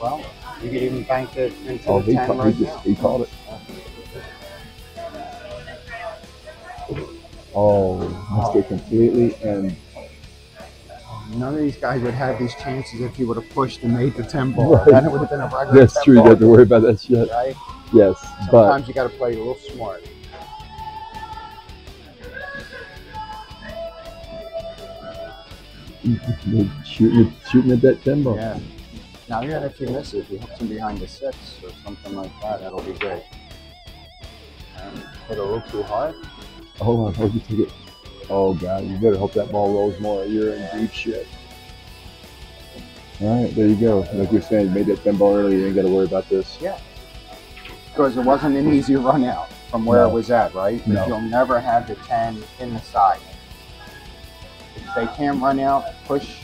Well, you could even bank it into Oh, the he, 10 ca- right he just now. he called it. Oh, missed it completely, and None of these guys would have these chances if he would have pushed and made the 10 ball. Right. Then it would have been a regular that's 10 true. You ball have to worry about that shit. Right? Yes, but Sometimes you got to play a little smart. Shooting shooting at that ten ball. Yeah. Now, even if you miss it, if you hit him behind the six or something like that, that'll be great. Um, hit a little too hard. Hold on, hold you take it. Oh god, you better hope that ball rolls more. You're in deep shit. All right, there you go. Like you're saying, you made that ten ball earlier. You ain't got to worry about this. Yeah. Because it wasn't an easy run out from where No. it was at, right? No. You'll never have the 10 in the side. If they can't run out, push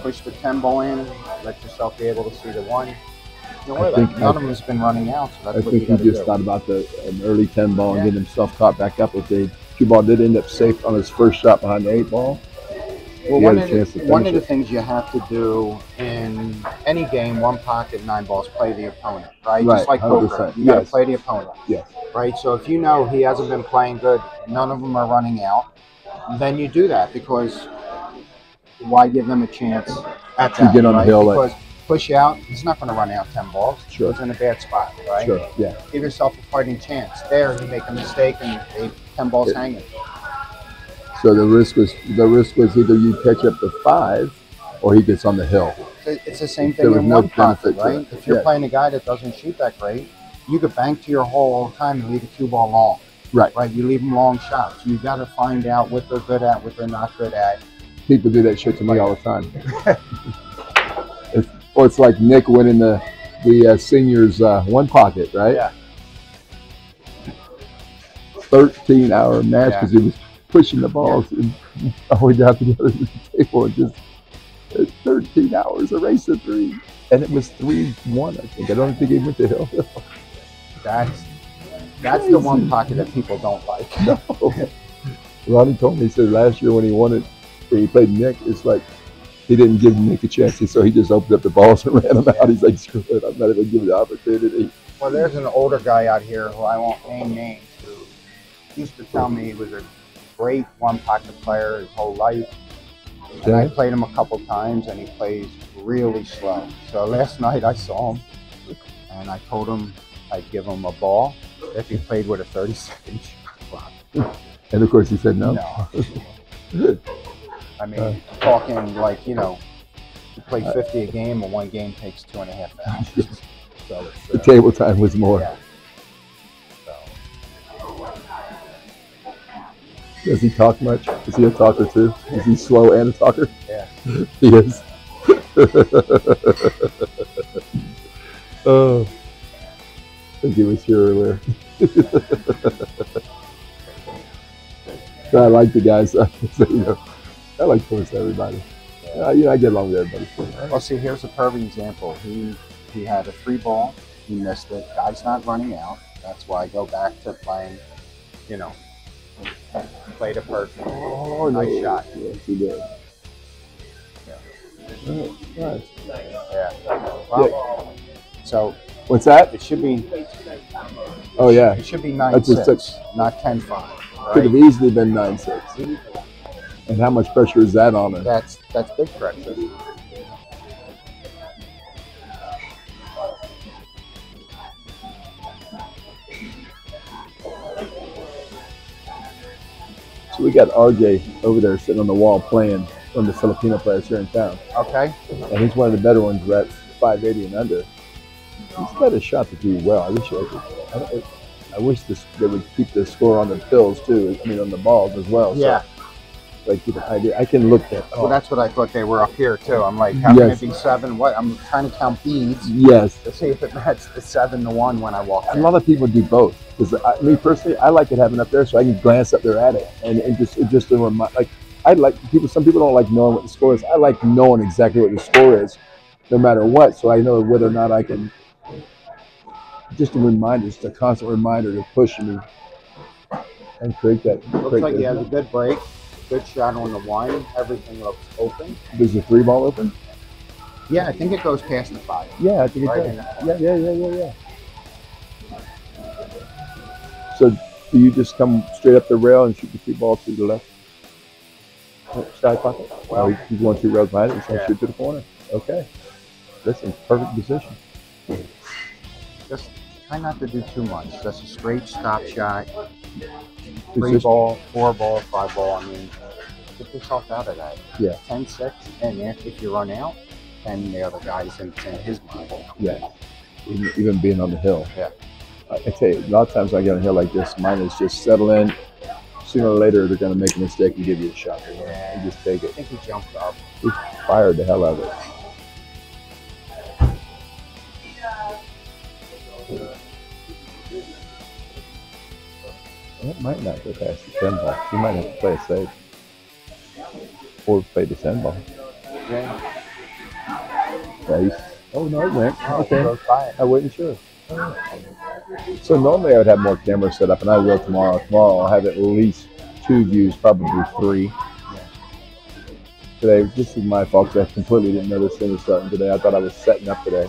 push the 10 ball in, let yourself be able to see the one. You know, I think- None I- of them's been running out, so that's I what think you he just do. thought about the an early ten ball and getting himself caught back up with the cue ball. Did end up safe on his first shot behind the eight ball. Well, one of, a chance to the, one of the things you have to do in any game, one pocket, nine balls, play the opponent, right? Right, Just like poker, 100%, you got to play the opponent, Yes. right? So if you know he hasn't been playing good, none of them are running out, then you do that because why give them a chance at To that? get on the right? hill, like- Because push out, he's not going to run out ten balls. Sure. He's in a bad spot, right? Sure. Yeah. Give yourself a fighting chance. There, you make a mistake and they, ten balls It- hanging. So the risk was the risk was either you catch up to five, or he gets on the hill. It's the same thing in no one pocket, right? If you're Yeah. playing a guy that doesn't shoot that great, you could bank to your hole all the time and leave a cue ball long. Right. Right. You leave them long shots. You got to find out what they're good at, what they're not good at. People do that shit to me all the time. [LAUGHS] it's, or it's like Nick winning the the uh, seniors uh, one pocket, right? Yeah. Thirteen hour match Yeah. because he was pushing the balls and [LAUGHS] all the way down to the other end of table and just uh, thirteen hours a race of three, and it was three one. I think I don't think he went to hill. That's that's the one pocket that people don't like. no. [LAUGHS] Ronnie told me he said last year when he won it, when he played Nick, it's like he didn't give Nick a chance, so he just opened up the balls and [LAUGHS] ran them out. He's like, screw it, I'm not even giving the opportunity. Well, there's an older guy out here who I won't name names who used to tell me he was a great one pocket player his whole life. And I played him a couple times and he plays really slow. So last [LAUGHS] night I saw him and I told him I'd give him a ball if he played with a 30 second shot clock. And of course, he said no. No. I mean, talking like, you know, you play 50 a game and one game takes two and a half hours. [LAUGHS] So it's, The uh, table time was more. Yeah. Does he talk much? Is he a talker too? Is he slow and a talker? Yeah. [LAUGHS] he is. [LAUGHS] oh, think he was here earlier. [LAUGHS] I like the guys. [LAUGHS] so, you know, I like most everybody. Uh, you know, I get along with everybody. Well, see, here's a perfect example. He he had a free ball. He missed it. Guy's not running out. That's why I go back to playing, you know, play the perfect. Oh, nice no. shot. Yes, he did. Nice. Yeah. Well, so What's that? it should be Oh yeah, it should be nine That's six, six. not ten five. could have easily been nine six. And how much pressure is that on him? That's that's big pressure. So we got RJ over there sitting on the wall playing one of the Filipino players here in town, Okay. and he's one of the better ones. That's 580 and under. He's got a shot to do well. I wish I could. I, I wish this they would keep the score on the pills too. I mean on the balls as well. So Yeah. like you know, I, I can look at. Well, that's what I thought they were up here too. I'm like, how can it be seven? What? I'm trying to count beads yes. to see if it matches the seven to one when I walk A lot of people do both. Because me personally, I like it having up there so I can glance up there at it and, and just it just remind. Like I like people. Some people don't like knowing what the score is. I like knowing exactly what the score is, no matter what, so I know whether or not I can. Just a reminder, just a constant reminder to push me and create that. Looks create like that- he has a good break, good shot on the one. Everything looks open. Does the three ball open? Yeah, I think it goes past the five. Yeah, I think it does. Yeah, yeah, yeah, yeah, yeah. So do you just come straight up the rail and shoot the three ball to the left uh, side pocket? Well, you you want two rails behind it and try to shoot to the corner. Okay. That's in perfect position. Just try not to do too much. Just a straight stop shot. Three ball, four ball, five ball. I mean, get yourself out of that. Yeah. 10 6, and if, if you run out, then the other guy's in, in his mind. Yeah. Even, even being on the hill. Yeah. I, I tell you, a lot of times I get on a hill like this, mine is just settle in. Sooner or later, they're going to make a mistake and give you a shot. Yeah. And just take it. I it. think he jumped up. He fired the hell out of it. That might not go past the 10. You might have to play a safe. Or play the 10. Yeah. Yeah, he's- oh, no, it went. Oh, Okay. goes by it. I wasn't sure. So normally I would have more cameras set up, and I will tomorrow. Tomorrow I'll have at least two views, probably three. Today, this is my fault 'cause I completely didn't know this thing was starting today. I thought I was setting up today.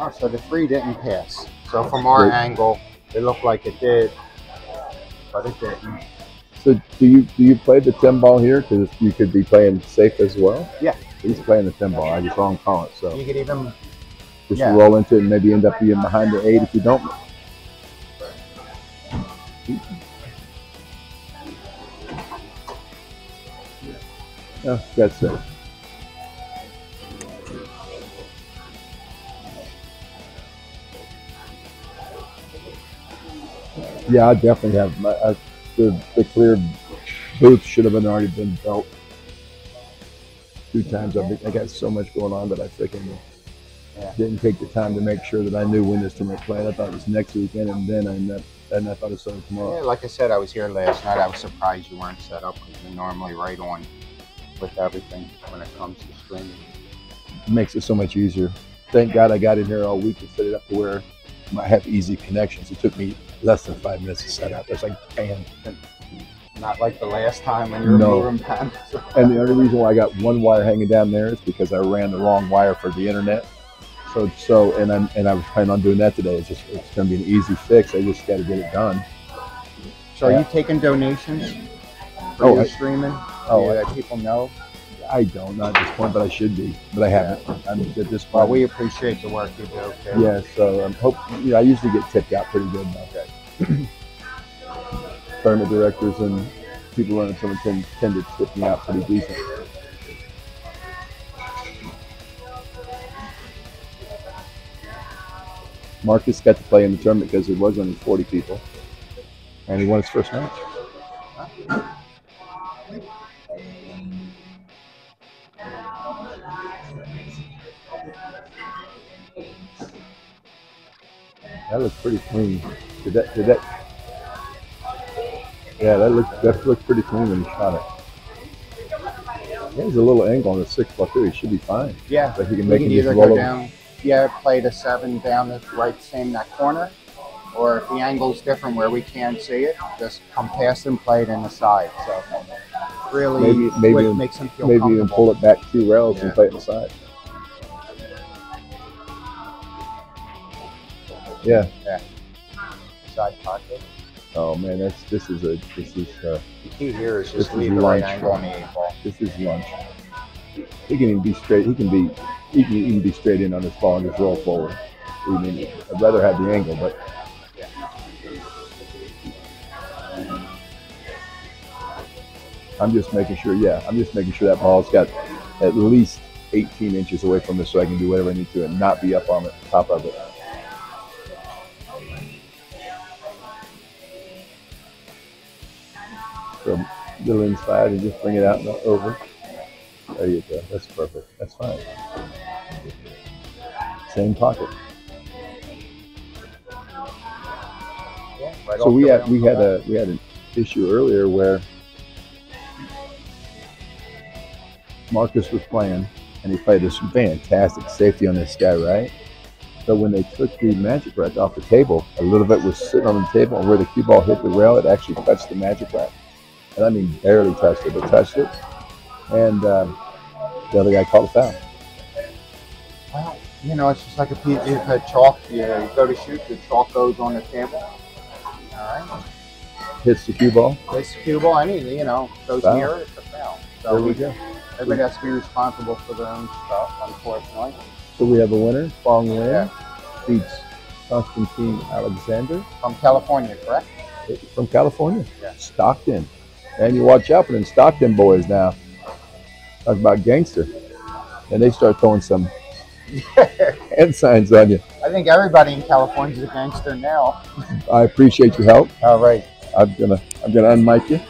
Oh, so the three didn't pass. So from our Good. angle, it looked like it did, but it didn't. So do you do you play the 10 ball here? Because you could be playing safe as well. Yeah. He's playing the 10 ball. I just wrong call it. So You could even, just yeah. roll into it and maybe end up being behind the eight if you don't. Oh, that's it. Yeah, I definitely have. My, I, the, the clear booth should have been already been built. Two times I've been, I got so much going on that I freaking Yeah. didn't take the time to make sure that I knew when this tournament played. I thought it was next weekend, and then I met, and I thought it started tomorrow. Yeah, like I said, I was here last night. I was surprised you weren't set up because you're normally right on with everything when it comes to streaming. It makes it so much easier. Thank God I got in here all week and set it up to where I have easy connections. It took me less than five minutes to set up. It's like bam. Not like the last time when you were No. moving. [LAUGHS] And the only reason why I got one wire hanging down there is because I ran the wrong wire for the internet. So so and I'm and I was planning on doing that today. It's just it's gonna be an easy fix. I just gotta get it done. So are you taking donations for Oh, your I- streaming? oh, yeah, I- that people know. I don't not at this point, but I should be. But I haven't. I'm at this Well, point. we appreciate the work you do. Too. Yeah, so I'm hope you know, I usually get tipped out pretty good about that. [CLEARS THROAT] Tournament directors and people running tournament tend, tend to tip me out pretty decent. Marcus got to play in the tournament because there was only 40 people, and he won his first match. That looks pretty clean. Did that? Did that? Yeah, that looks, that looked pretty clean when he shot it. There's a little angle on the six ball too. He should be fine. Yeah. Like he can make can either go over. down, yeah, play the seven down the right same that corner, or if the angle's different where we can't see it, just come past and play it in the side. So really, Maybe maybe makes him feel maybe even pull it back two rails and Yeah. play it inside. Yeah. side pocket. Oh man, that's this is a this is uh, The key here is This just is leave the right lunch. angle on the eight ball. this is lunch. He can even be straight. He can be he can even be straight in on this ball and just roll forward. I mean, I'd rather have the angle, but I'm just making sure. Yeah, I'm just making sure that ball's got at least 18 inches away from this so I can do whatever I need to and not be up on the top of it. So little inside and just bring it out and over. There you go. That's perfect. That's fine. Same pocket. So we had we had a we had an issue earlier where Marcus was playing and he played this fantastic safety on this guy, right? But when they took the magic rack off the table, a little bit was sitting on the table, and where the cue ball hit the rail, it actually touched the magic rack, and I mean barely touched it, but touched it. And um, the other guy called a foul. Well, you know, it's just like a piece if a chalk. You, know, you go to shoot, the chalk goes on the table. All right. Hits the cue ball. Hits the cue ball, any you know, goes Foul. near it, it's a foul. So There we go. everybody has to be responsible for their own stuff, unfortunately. So we have a winner. Phong Nguyen Yeah. beats Constantine Alexander From California, correct? from California, Yeah. Stockton. And you watch out for them Stockton boys now. Talk about gangster. And they start throwing some [LAUGHS] hand signs on you. I think everybody in California is a gangster now. [LAUGHS] I appreciate your help. All right. I'm gonna I'm gonna unmic you.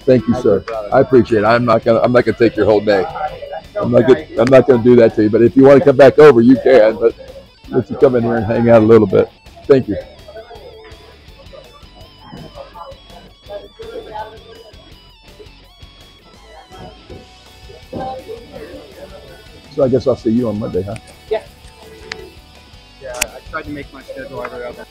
Thank you, Thank sir. you. I appreciate it. I'm not gonna I'm not gonna take your whole day. I'm not gonna I'm not gonna do that to you. But if you want to come back over, you can. But let you come in here and hang out a little bit. Thank you. So I guess I'll see you on Monday, huh? Yeah, Yeah, I tried to make my schedule every other.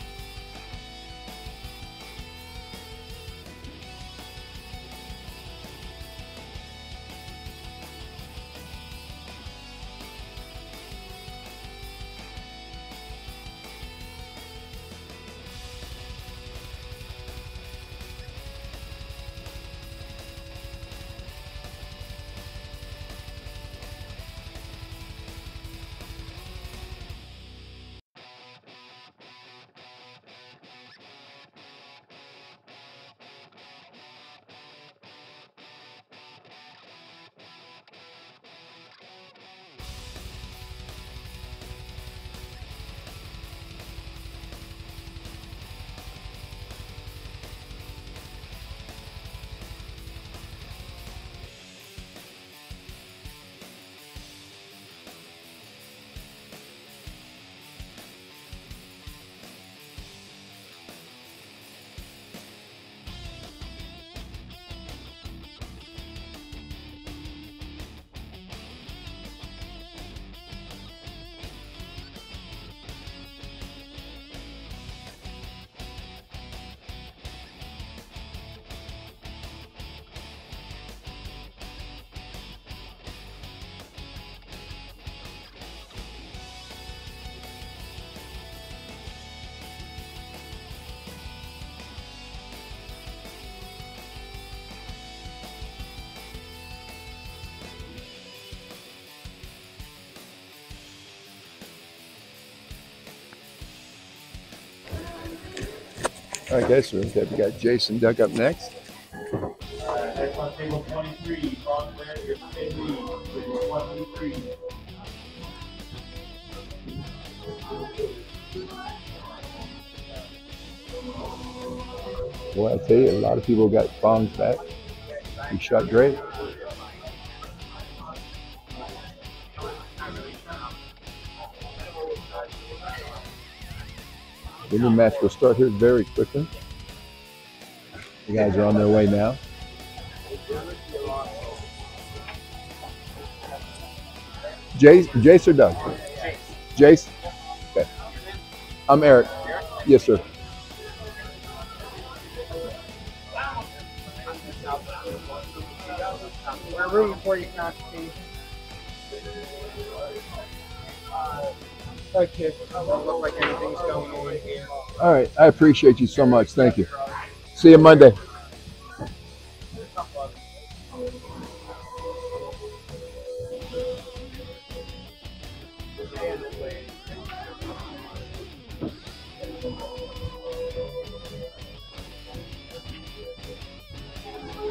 Guys. So we got Jason Duck up next. Well, I tell you, a lot of people got Phong's back. He shot great. The new match will start here very quickly. The guys are on their way now. Jace, Jace or Doug? Jace. Okay. I'm Eric. Yes, sir. I appreciate you so much. Thank you. See you Monday.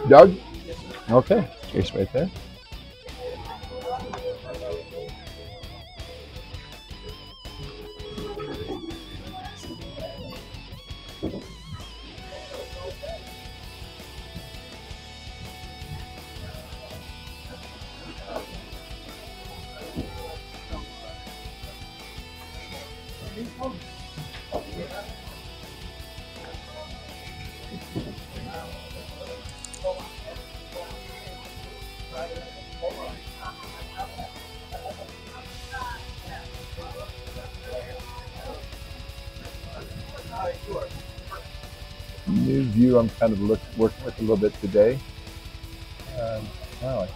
Doug? Okay. Case right there. Kind of look, working with a little bit today. Um, wow,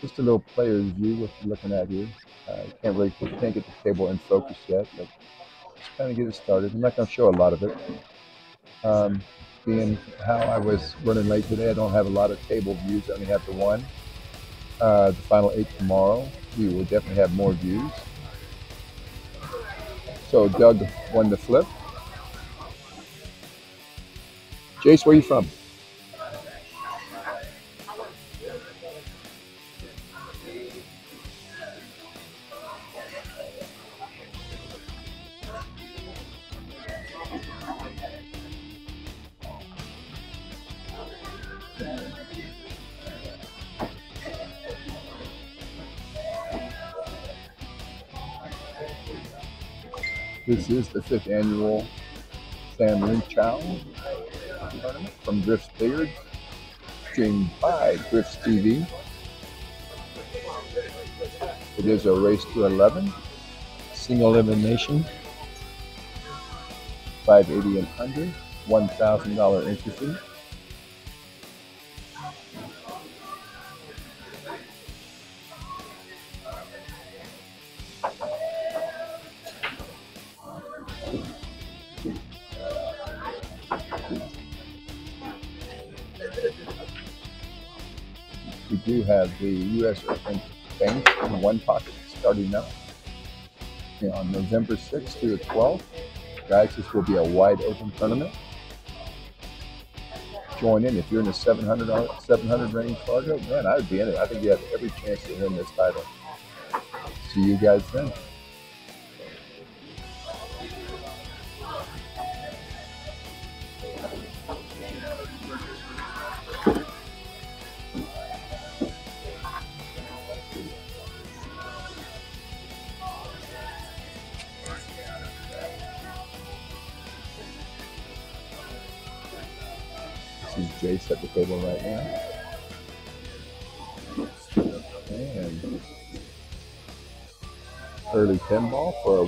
just a little player's view what you're looking at here. Uh, can't really can't get the table in focus yet, but just kind of get it started. I'm not going to show a lot of it. Um, being how I was running late today, I don't have a lot of table views. I only have the one. Uh, the final eight tomorrow. We will definitely have more views. So Doug won the flip. Jace, where are you from? This is the fifth annual Sam Lenschow tournament from Griff's Billiards, streamed by Griffs TV. It is a race to 11, single elimination, 580 and under, $1,000 entry fee. Have the U.S. Open Bank in one pocket starting now. You know, on November 6th through the 12th. Guys, this will be a wide open tournament. Join in if you're in the 700 700 range Fargo. Man, I would be in it. I think you have every chance to win this title. See you guys then.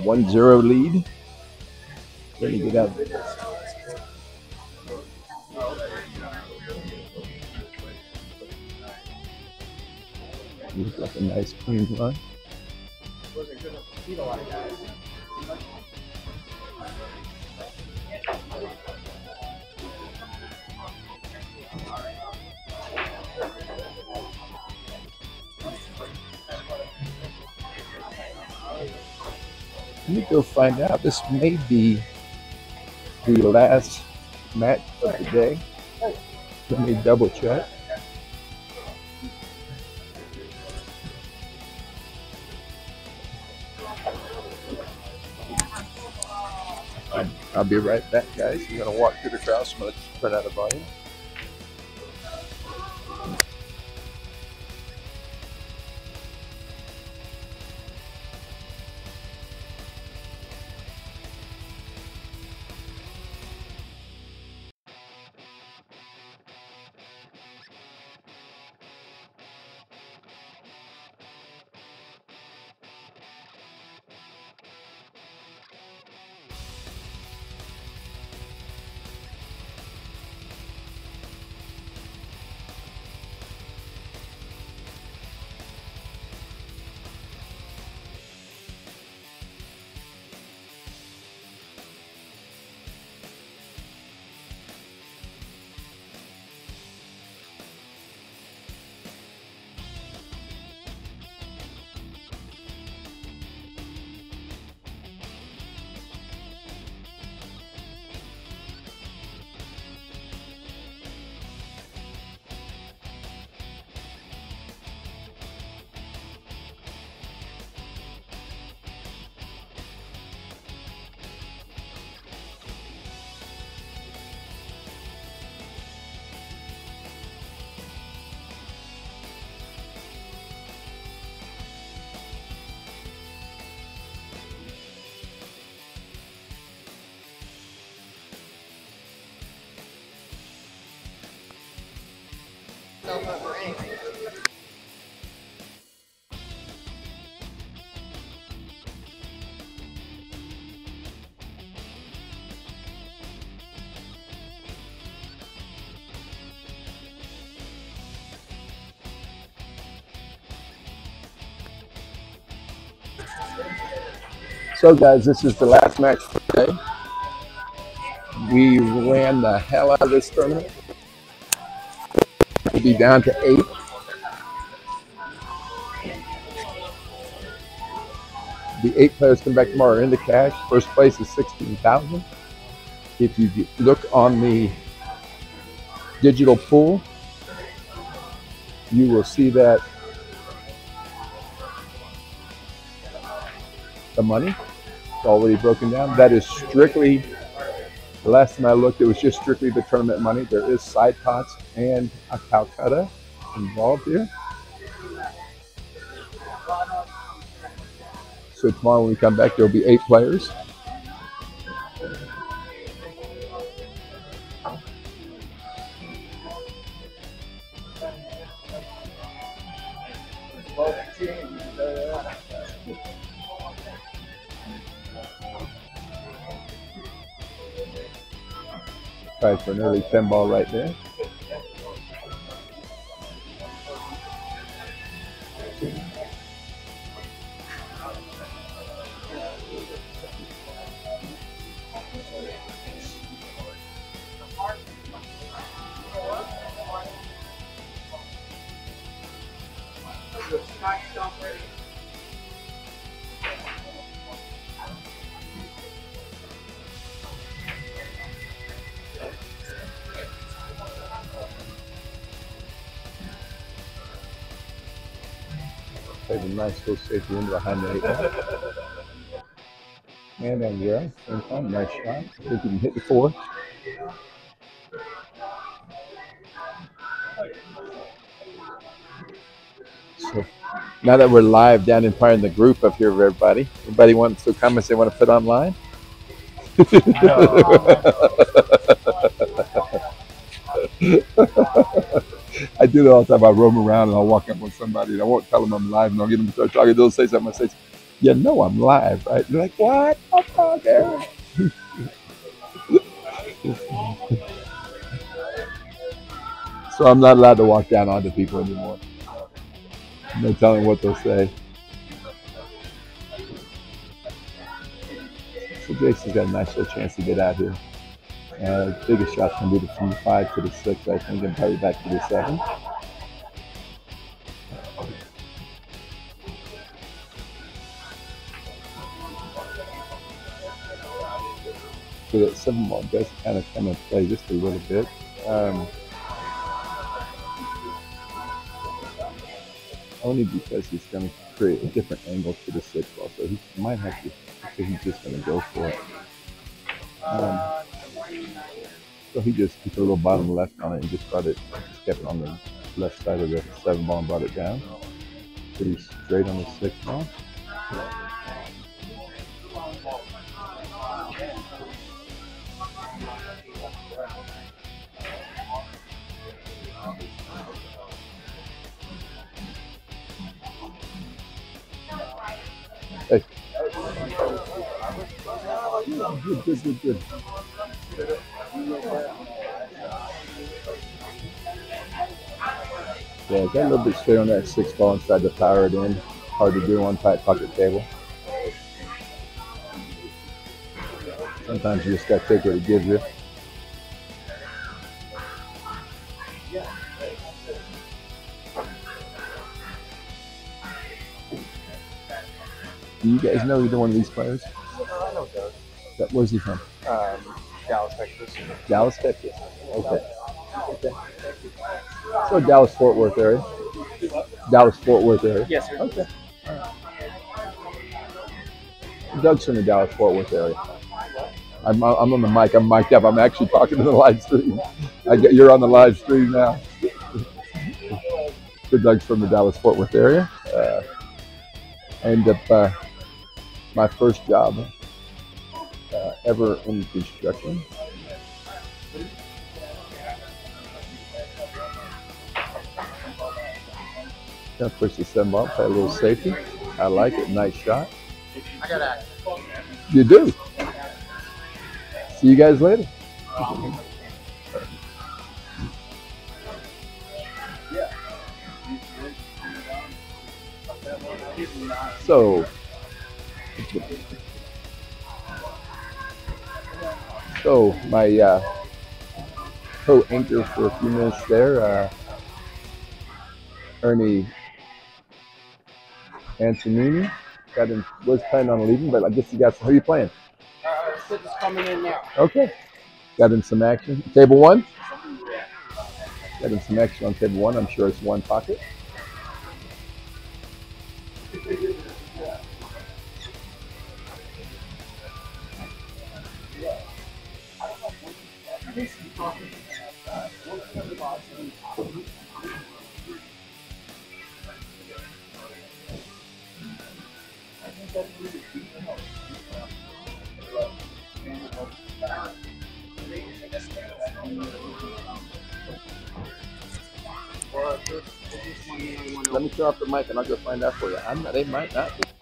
1 0 lead. Ready to get out. Looks like a nice clean run. Find out. This may be the last match of the day. Let me double check. I'll- be right back, guys. I'm going to walk through the crowd, so I'm going to turn out the volume. So, guys, this is the last match for today. We ran the hell out of this tournament. We'll be down to eight. The eight players come back tomorrow in the cash. First place is 16000 If you look on the digital pool, you will see that the money already broken down. That is strictly, the last time I looked, it was just strictly the tournament money. There is side pots and a Calcutta involved here. So tomorrow when we come back, there'll be eight players. An early 10 ball right there. Played a nice little safety in behind the eight ball. And then yeah, same time, nice shot. Think you can hit the four. So now that we're live down in part in the group up here, everybody, anybody wants to comments they want to put online? [LAUGHS] I do that all the time. I roam around and I'll walk up on somebody and I won't tell them I'm live and I'll get them to start talking. They'll say something. I say, "You know I'm live, right?" They're like, "What? I'm talking." [LAUGHS] so I'm not allowed to walk down onto people anymore. No telling what they'll say. So Jason's got a nice little chance to get out here. Uh, biggest shot's gonna be the from the five to the six, I think, and probably back to the seven. So that seven ball does kind of come and play just a little bit. Um, only because he's going to create a different angle to the six ball, so he might have to. He's just going to go for it. Um, so he just he put a little bottom left on it and just it, just kept it on the left side of the seven ball and brought it down. Pretty straight on the six ball. Hey. Good, good, good, good. Yeah, got a little bit straight on that six ball and tried to power it in. Hard to do on tight pocket table. Sometimes you just got to take what it gives you. Do you guys know either one of these players? No, I know Doug. Where's he from? Um, Dallas, Texas. Dallas, Texas. Okay. Okay. So Dallas Fort Worth area. Dallas Fort Worth area. Yes, sir. Okay. Doug's from the Dallas Fort Worth area. I'm, I'm on the mic. I'm mic'd up. I'm actually talking to the [LAUGHS] live stream. I get you're on the live stream now. [LAUGHS] so Doug's from the Dallas Fort Worth area. Uh, I ended up uh, my first job uh, ever in construction. Gonna push the seven ball, play a little safety. I like it. Nice shot. I got action. You do. See you guys later. So, So my uh, co-anchor for a few minutes there, uh, Ernie Antonini, got him, was planning on leaving, but I guess he got. some. Who are you playing? Uh, is coming in now. Okay, got him some action. Table one. Got him some action on table one. I'm sure it's one pocket. Let me turn off the mic and I'll go find out for you. I'm they might not be.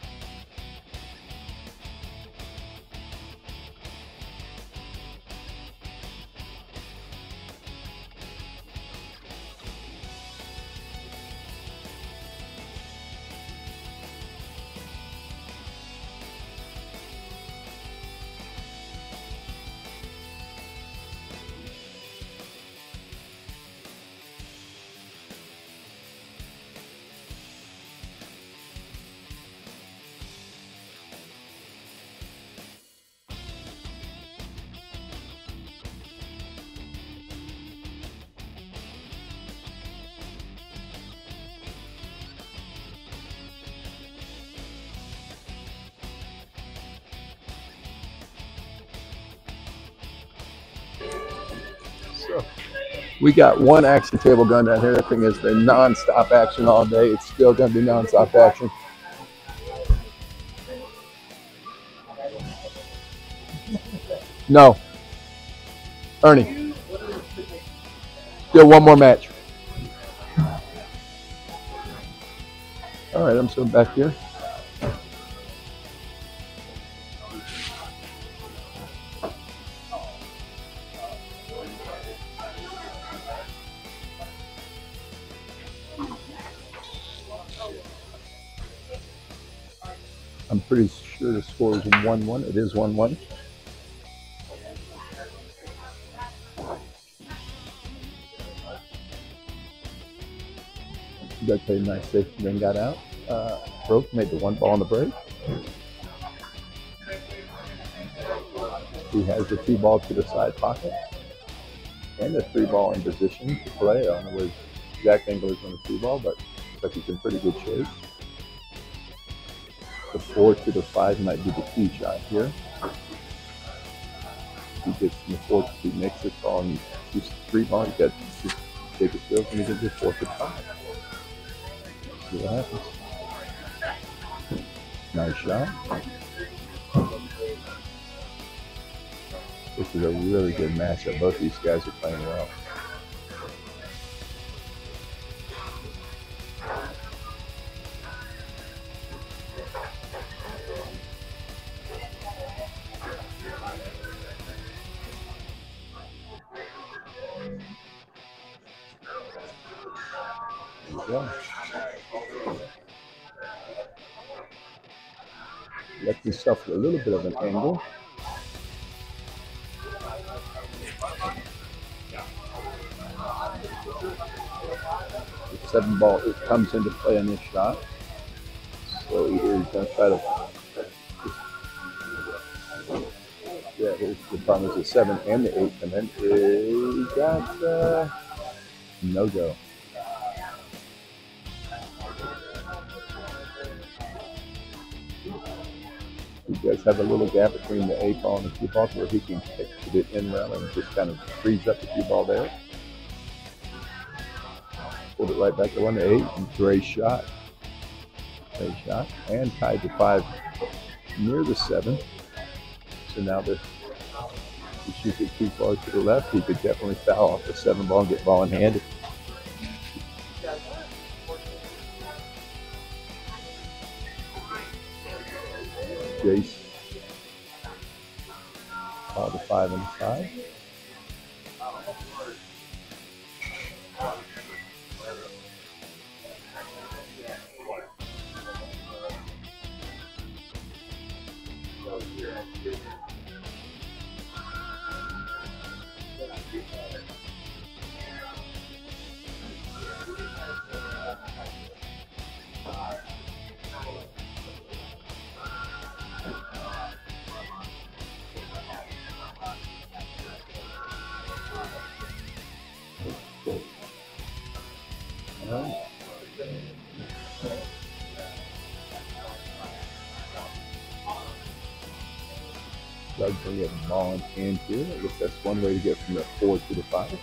We got one action table gun down here. That thing has been non-stop action all day. It's still going to be non-stop action. No. Ernie. Still one more match. All right, I'm sitting back here. 1 1. It is 1 1. You guys played nice safety, then got out. Uh, broke, made the one ball on the break. He has the two ball to the side pocket and the three ball in position to play. I don't know where angle is on the three ball, but looks like he's in pretty good shape. The four to the five might be the key shot here. He gets from the four to two, makes it ball and he's three ball, he's got his skills and he can do four to five. See what happens. Nice shot. This is a really good matchup. Both these guys are playing well. A little bit of an angle. The seven ball it comes into play on this shot. So either he's gonna try to yeah, the problem is the seven and the eight come in. He got uh, no go. Have a little gap between the eight ball and the cue ball where he can kick it in round and just kind of freeze up the cue ball there. Pulled it right back to one to eight. Great shot. Great shot. And tied to five near the seven. So now the he shoots it too far to the left. He could definitely foul off the seven ball and get ball in hand. In. I guess that's one way to get from the four to the five.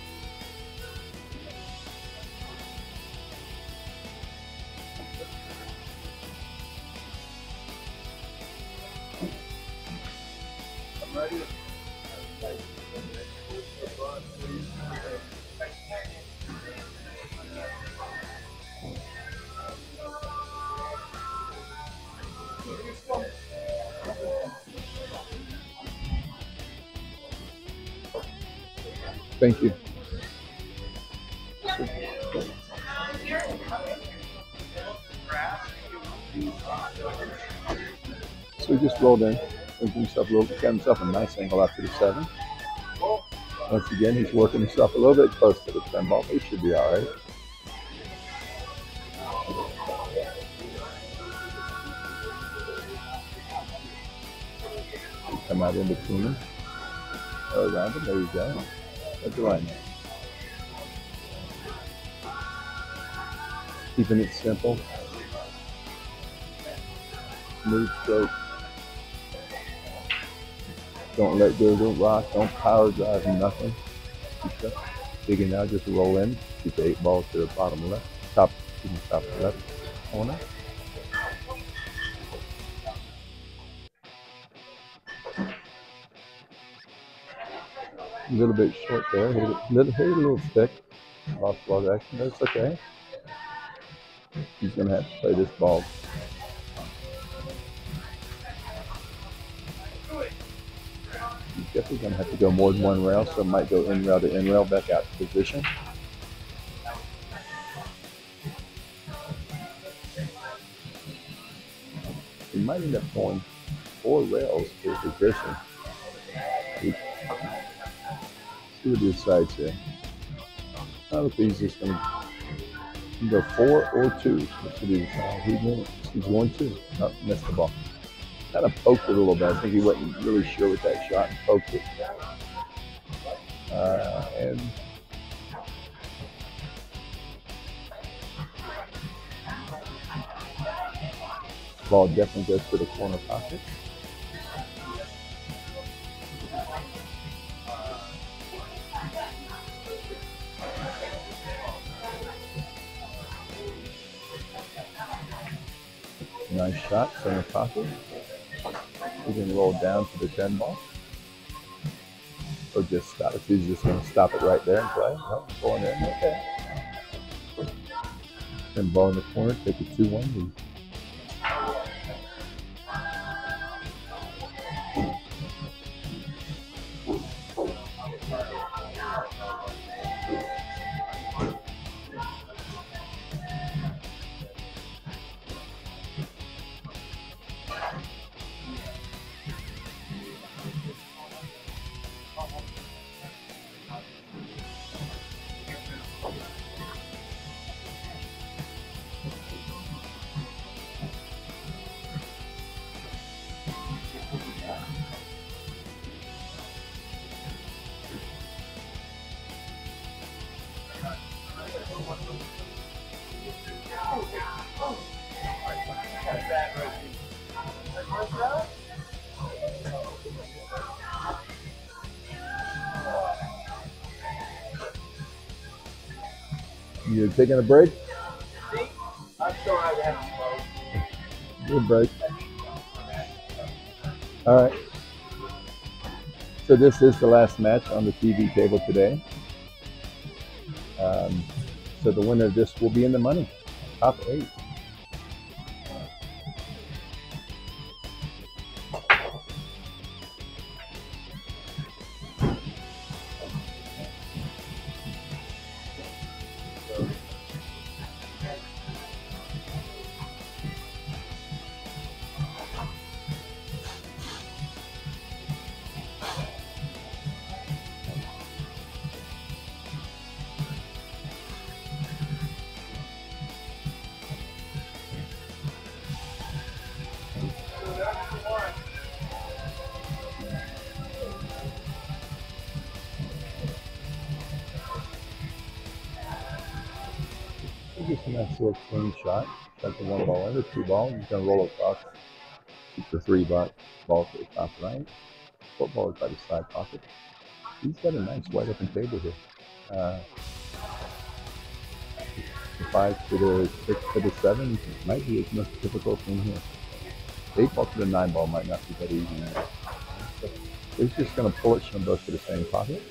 Thank you. So he just rolled in, thinking himself a little, got himself a nice angle after the seven. Once again, he's working himself a little bit close to the 10 ball, but he should be all right. Come out in between him. Around him. There you go. That's the line. Keeping it simple. Smooth stroke. Don't let go, don't rock, don't power drive, nothing. Keep. Digging now, just roll in. Keep the eight balls to the bottom left, top, excuse me, top left corner. A little bit short there, it, little, a little thick. Off ball action, but it's okay. He's gonna have to play this ball. He's definitely gonna have to go more than one rail, so might go in rail to in rail back out to position. He might end up going four rails to position. What he decides here. I don't think he's just gonna either four or two. Decides. He's going two. No, missed the ball. Kind of poked it a little bit. I think he wasn't really sure with that shot and poked it. Uh, and ball definitely goes to the corner pocket. Pocket. He can roll down to the 10 ball. Or just stop it. He's just going to stop it right there and play. Nope, going in. Okay. And ball in the corner, take a 2 1 lead. Taking a break? Good break. All right. So this is the last match on the TV table today. Um, so the winner of this will be in the money, top eight. Little clean shot. Got the one ball in, the two ball. He's gonna roll across. The three ball ball to the top right. Football is by the side pocket. He's got a nice wide open table here. Uh, five to the six to the seven might be his most difficult thing here. Eight ball to the nine ball might not be that easy. He's just gonna pull it from both to the same pocket.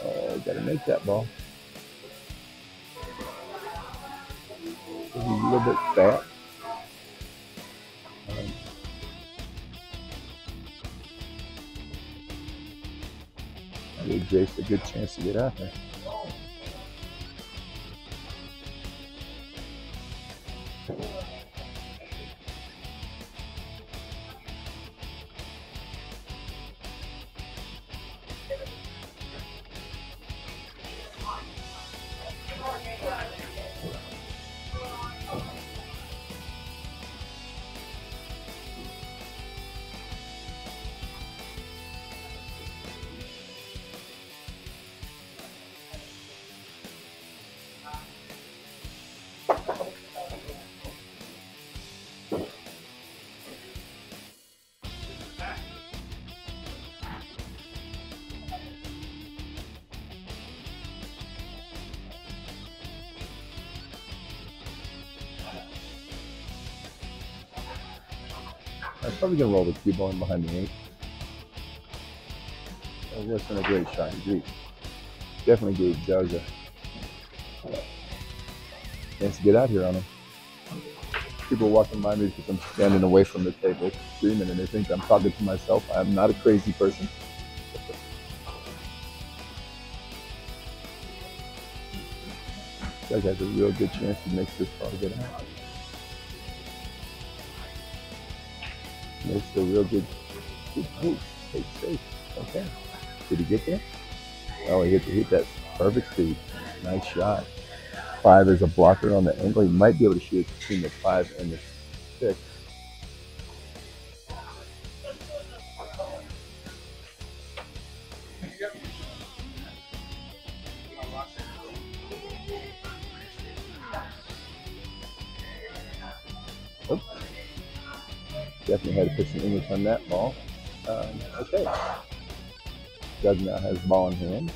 Uh, gotta make that ball. Little bit fat. Um, give Jace a good chance to get out there. Probably gonna roll the cue ball in behind the eight. That wasn't a great shot. He definitely gave a uh, chance to get out here on him. People walking by me because I'm standing away from the table screaming and they think I'm talking to myself. I'm not a crazy person. Judge has a real good chance to make this ball get out. A real good, good move. Safe. Okay. Did he get there? Oh, he hit, he hit that perfect speed. Nice shot. Five is a blocker on the angle. He might be able to shoot between the five and the six. On that ball. Um, okay. Doug now has ball in hand.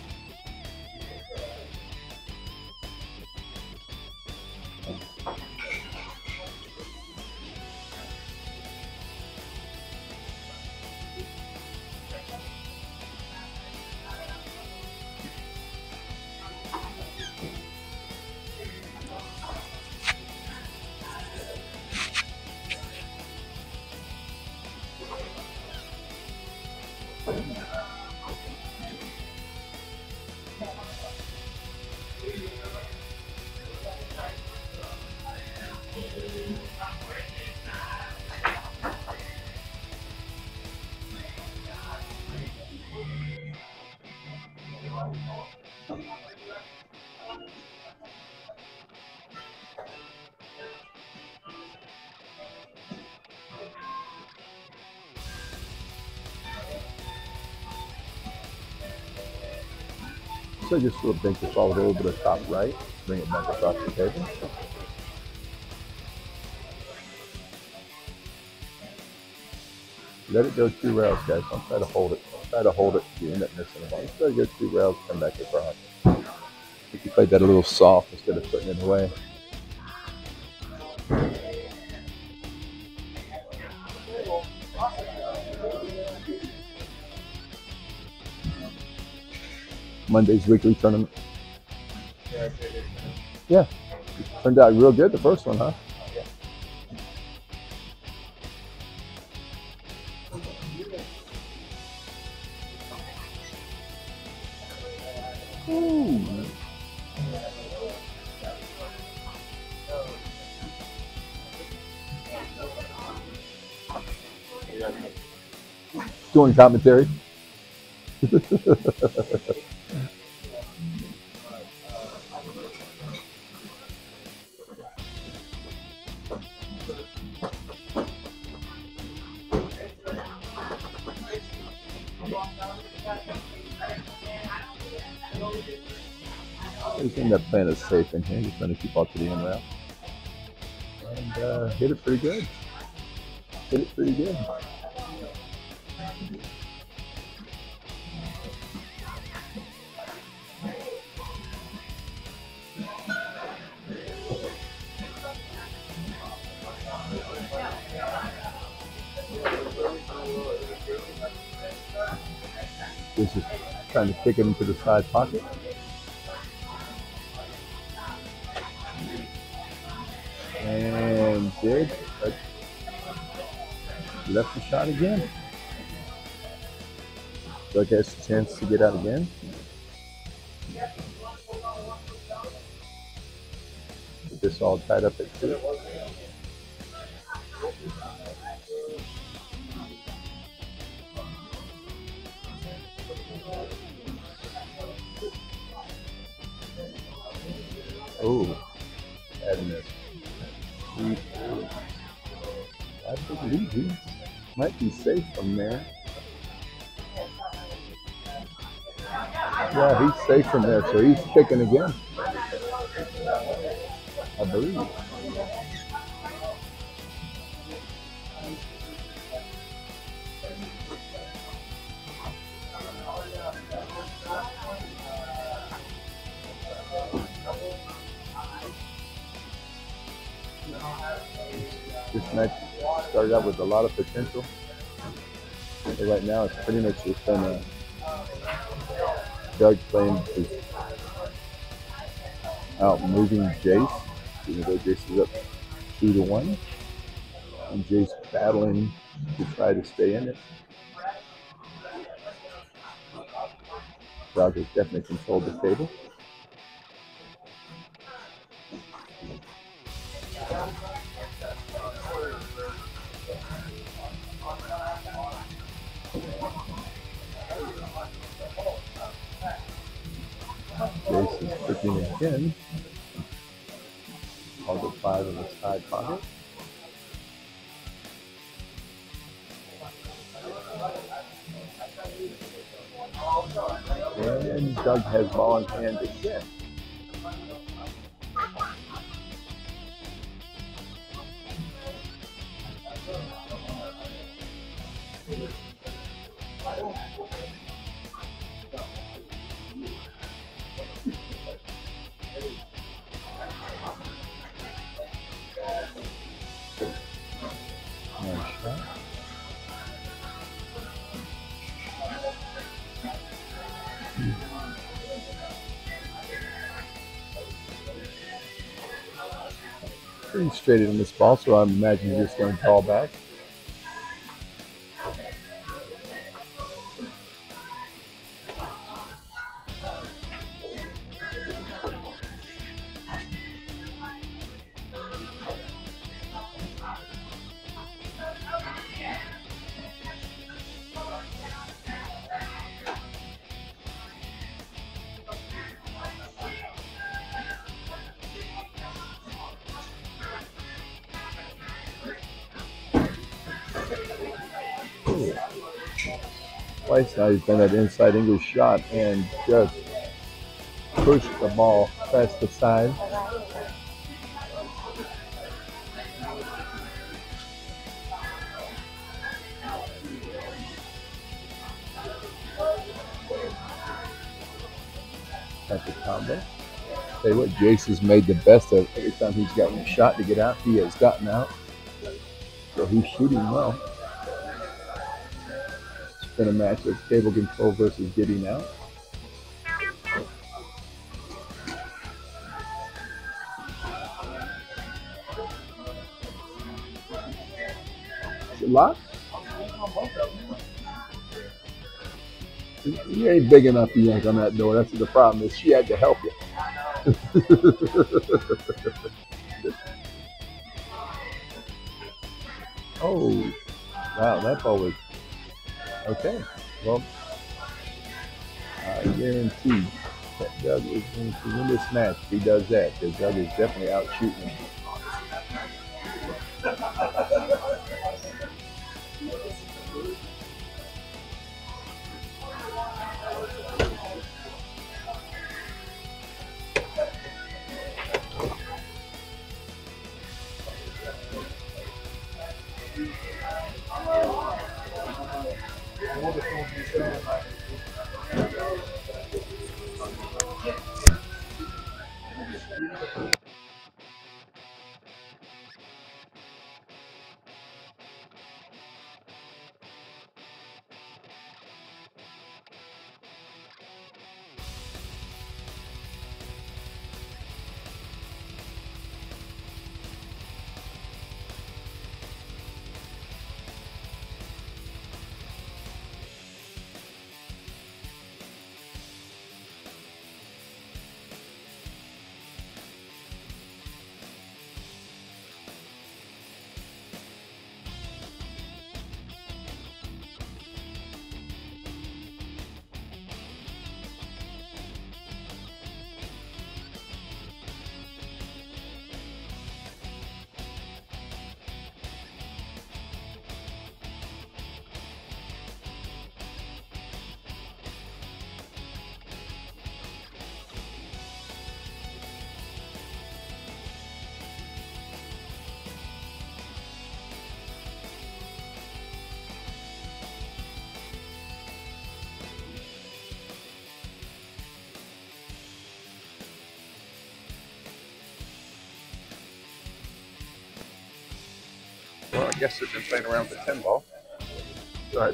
So just sort of bink this a little bit of top right, bring it back across the table. Let it go two rails, guys. Don't try to hold it. Don't try to hold it. You end up missing the ball. Just try go two rails, come back across. I you played that a little soft instead of putting it away. Monday's weekly tournament. Yeah. Turned out real good the first one, huh? Ooh. Doing commentary. [LAUGHS] playing it safe in here, just trying to keep out to the in route. And uh, hit it pretty good. Hit it pretty good. This is trying to kick it into the side pocket. Left the shot again. Doug has a chance to get out again. With this all tied up at two. From there, so he's kicking again. I believe. This match started out with a lot of potential. But right now, it's pretty much just been a Doug playing is out moving Jace, even though Jace is up two to one, and Jace battling to try to stay in it. Has definitely controlled the table. Again. Held at five in the side pocket. And Doug has ball in hand again. Straight in this ball, so I'm imagining you're just going to call back. Now he's that inside English shot and just pushed the ball past the side. That's a combo. Tell what, Jace has made the best of every time he's gotten a shot to get out. He has gotten out. So he's shooting well. It's a match of table control versus getting now. Is? You ain't big enough to yank on that door. That's the problem. Is she had to help you. [LAUGHS] oh, wow! That ball was okay. Well, I guarantee that Doug is going to win this match. If he does that, because Doug is definitely out shooting Well, I guess they've been playing around with the 10 ball. So I,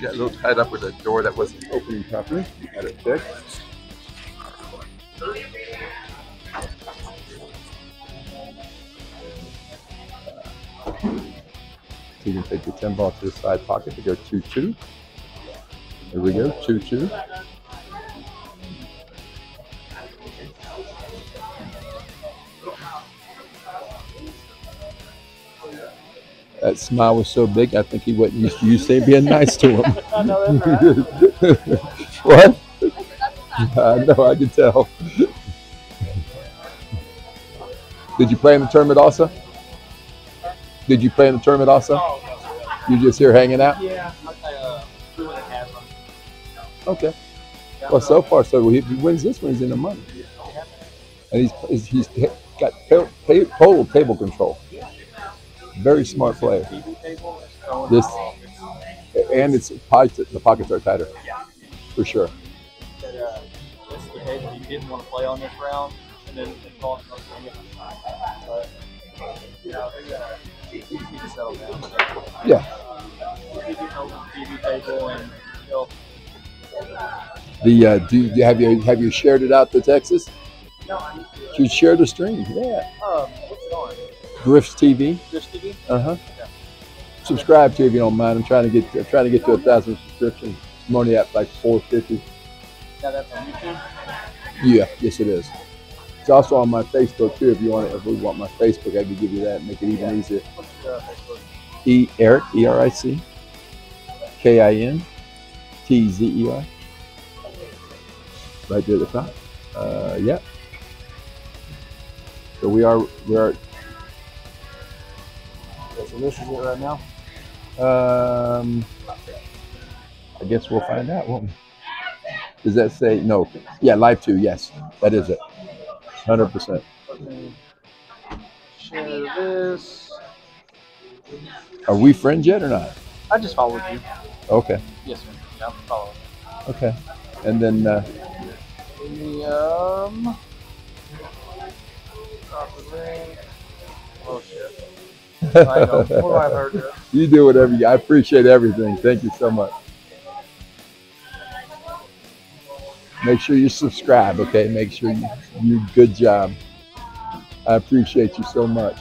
got a little tied up with a door that wasn't opening properly. Had it fixed. So you can take the 10 ball to the side pocket to go 2 2. There we go, 2 smile was so big, I think he wasn't used to you saying being nice to him. [LAUGHS] I know [LAUGHS] what? I know, I can tell. Did you play in the tournament also? Did you play in the tournament also? You just here hanging out? Yeah, I uh, two and a half. Okay. Well, so far, so if he wins this one, he's in the money. And he's he's, got ta- ta- total table control. Very smart play. This and it's pockets, the pockets are tighter. For sure. That, uh, this is the table he didn't want to play on this round, and then it cost him. But, you know, he, he to settle down. Yeah. He can open the TV table and he'll The uh, do you, have you have you shared it out to Texas? No, I need to. You share the stream. Yeah. Um, what's it on? Griff's TV. Uh huh. Subscribe to if you don't mind. I'm trying to get I'm trying to get to a thousand subscriptions. I'm only at like 450. Now that's on YouTube. Yeah, yes it is. It's also on my Facebook too. If you want, it, if we want my Facebook, I could give you that. and Make it even easier. Uh, Facebook? E Eric E R I C K I N T Z E Y. Right there at the top. Uh, yeah. So we are we are. So this is it right now. Um, I guess we'll find out, won't we? Does that say no? Yeah, live two. Yes, that is it. Hundred percent. Share this. Are we friends yet or not? I just followed you. Okay. Yes, sir. Yeah, I'm following. Okay. And then uh, Medium. Copper ring. I [LAUGHS] you do whatever you. I appreciate everything. Thank you so much. Make sure you subscribe, okay? Make sure you you good job. I appreciate you so much.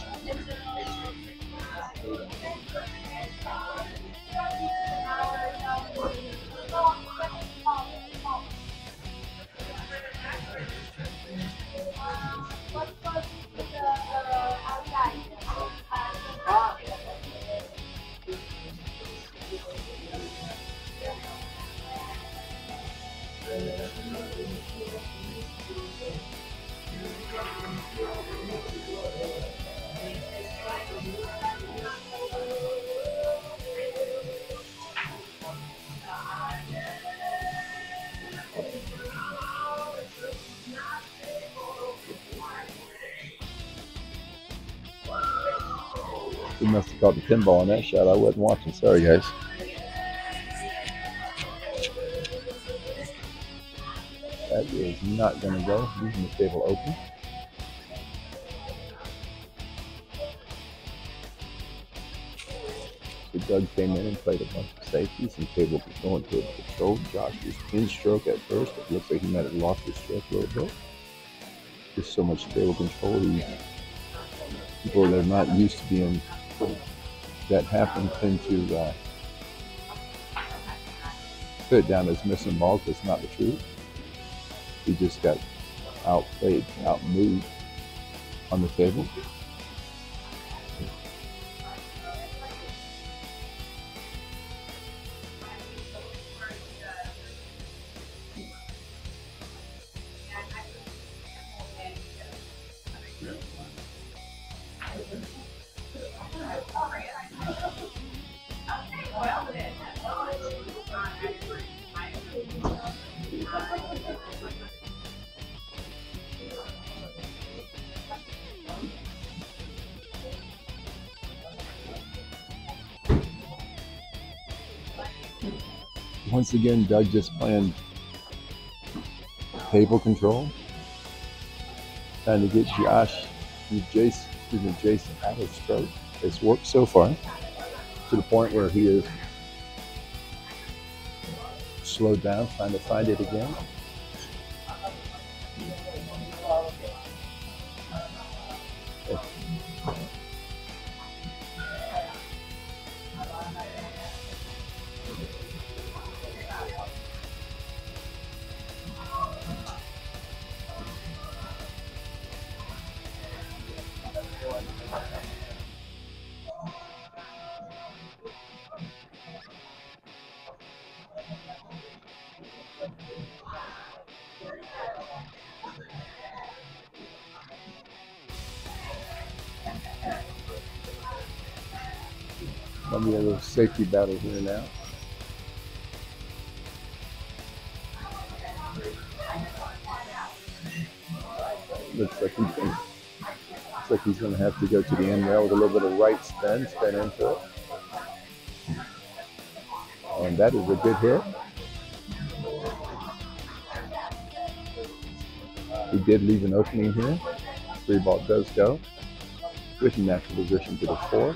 must have caught the pinball on that shot. I wasn't watching. Sorry, guys. That is not going to go. Using the table open. So Doug came in and played a bunch of safeties, and Cable was going to a patrol. Josh was in stroke at first. It looks like he might have lost his stroke a little bit. There's so much table control. He, people that are not used to being that happen tend to uh, put it down as missing balls. That's not the truth. He just got outplayed, outmoved on the table. Once again, Doug just playing table control, trying to get Josh, Jason, excuse me, Jason out of stroke. It's worked so far to the point where he is slowed down, trying to find it again. Safety battle here now. Looks like he's gonna, looks like he's going to have to go to the end rail with a little bit of right spin, spin into it. And that is a good hit. He did leave an opening here. Three ball does go. With natural position to the four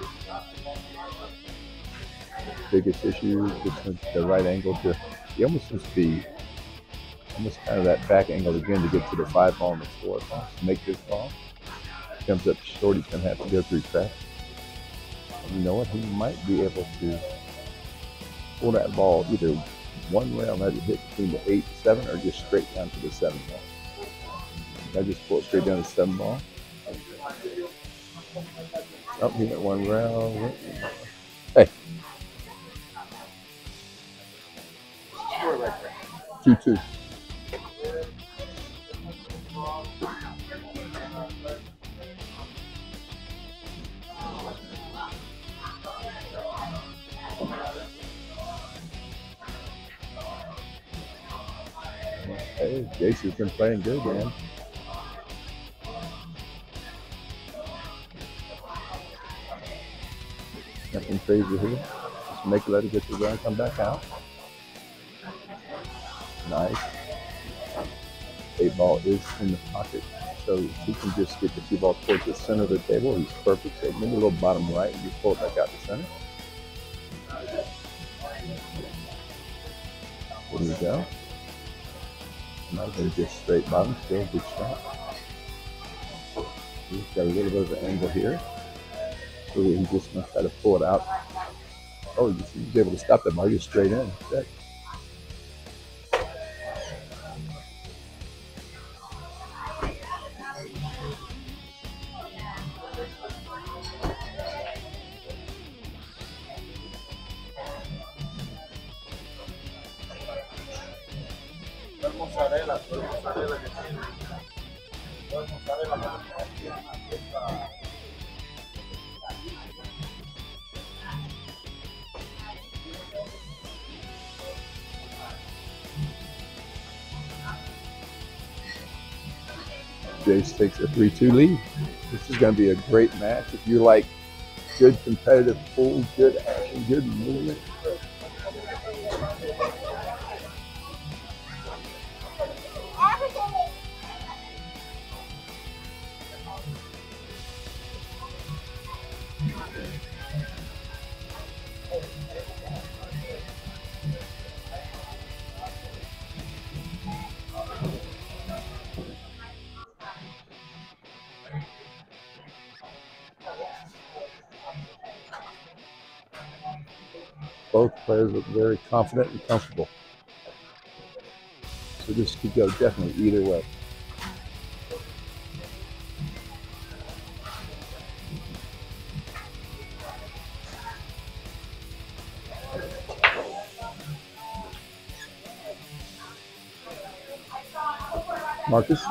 biggest issue is the right angle to he almost needs to be almost kind of that back angle again to get to the five ball and the four ball to make this ball. Comes up short, he's gonna have to go through track. You know what? He might be able to pull that ball either one way rail that hit between the eight and seven or just straight down to the seven ball. I just pull it straight down to the seven ball. Oh, he went one rail. Hey, Two two. Hey, Jason's been playing good, man. Nothing crazy here. Just make let it get the run, come back out. Nice. Eight ball is in the pocket, so he can just get the two ball towards the center of the table. He's perfect. So maybe a little bottom right, you pull it back out to center. There you go. Might have been just straight bottom, still good shot. He's got a little bit of an angle here. So he just gonna try to pull it out. Oh, he's able to stop that ball, just straight in. Good. Mozzarella, mozzarella que tiene. Todo el mozzarella que tiene aquí está. Jace takes a 3 2 lead. This is going to be a great match. If you like good competitive pool, good action, good movement, both players look very confident and comfortable. So this could go definitely either way. Marcus?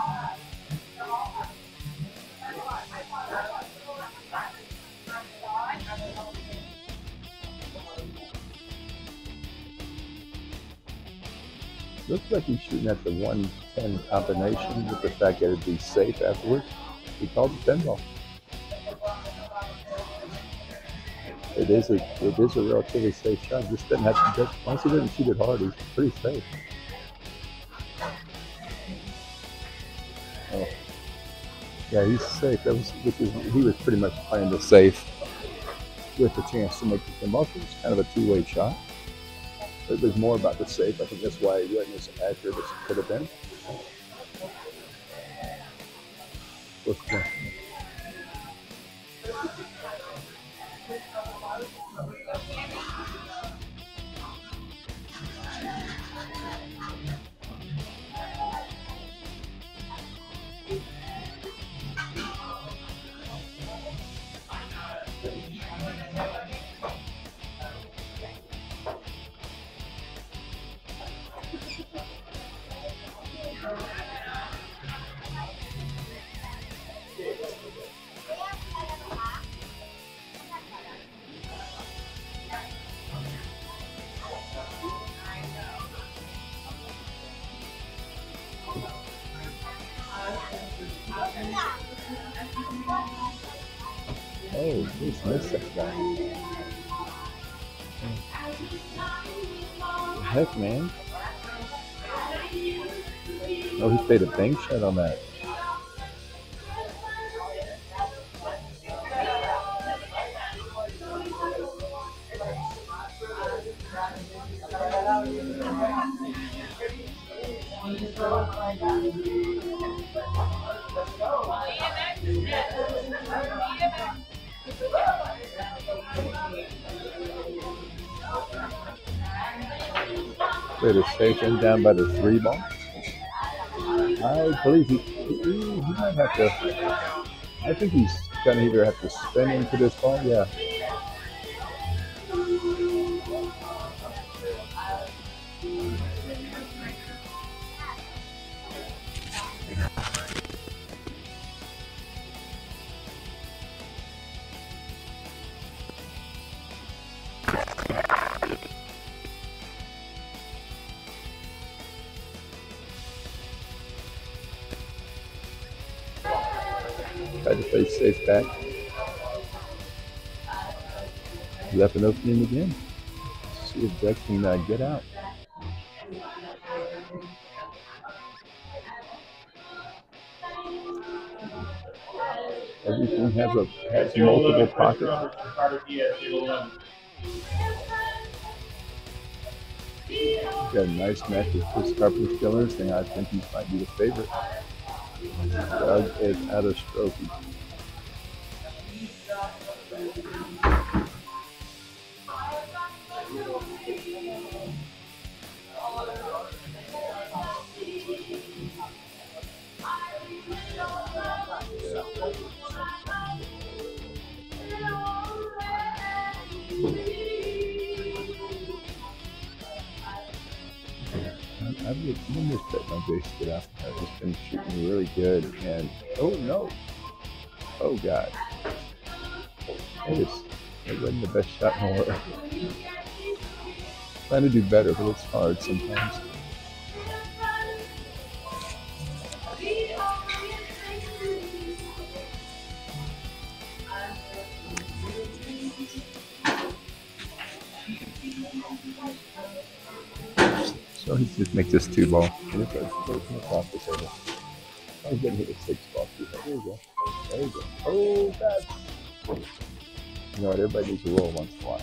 Like he's shooting at the 110 combination with the fact that it'd be safe afterwards. He called it pinball. It is a it is a relatively safe shot. Just doesn't have to just once he doesn't shoot it hard, he's pretty safe. Oh. Yeah, he's safe. That was which is he was pretty much playing the safe with the chance to make the pinball. It was kind of a two-way shot. Was more about the safe. I think that's why it wasn't as accurate as it could have been. What's Oh, that guy. Heck, man. Oh, he played a bank shot on that. Down by the three ball. I believe he, he, he might have to. I think he's gonna either have to spin into this ball. Yeah. An opening again. See if Dex can uh, get out. Everything has a has multiple pockets. Got a nice match with Chris Carpenter's Killers, and I think he might be the favorite. Doug is out of stroke. I'm gonna bet my base get out. I've been shooting really good, and oh no, oh god, it is. It wasn't the best shot in the world. Trying to do better, but it's hard sometimes. Across the table. I was gonna hit a six ball. too. There you go. There you go. Oh, God. You know what? Everybody needs a roll once in a while.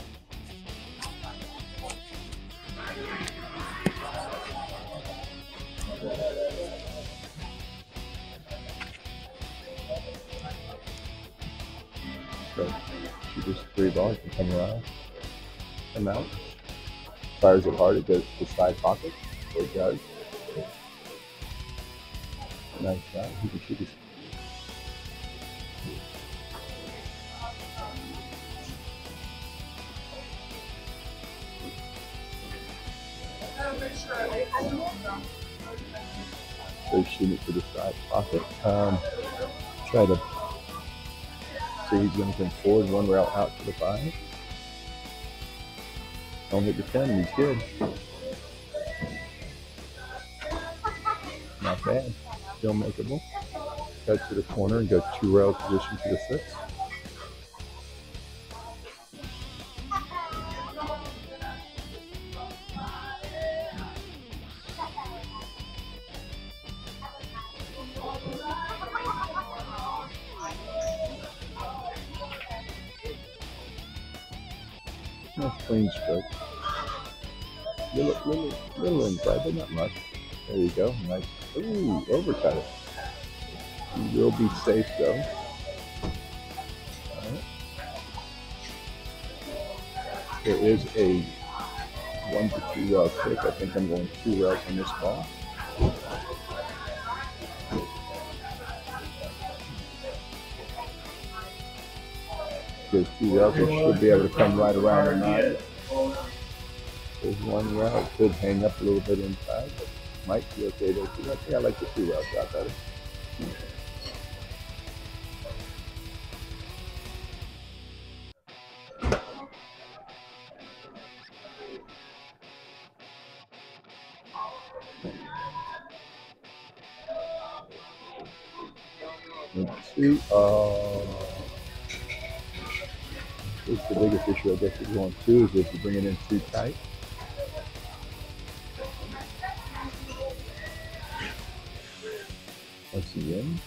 So, shoot just three ball, you can come around, come out, fires it hard, it goes to the side pocket. It does. Nice shot. He can shoot his So shooting it to the side pocket. Um, try to see he's going to come forward one route out to the five. Don't hit the 10, and he's good. Not bad. Still makeable. Cuts to the corner and goes two rail position to the six. Nice clean stroke. Little, little, little inside, but not much. There you go. Nice. Ooh, overcut it. You will be safe though. There is a one to two rail kick. I think I'm going two rails on this ball. There's two rails. Should be able to come right around the nine. There's one route. Could hang up a little bit inside, might be okay there. I I like the two routes out better. Uh, what's the biggest issue I guess with going two is if you bring it in too tight. Once again.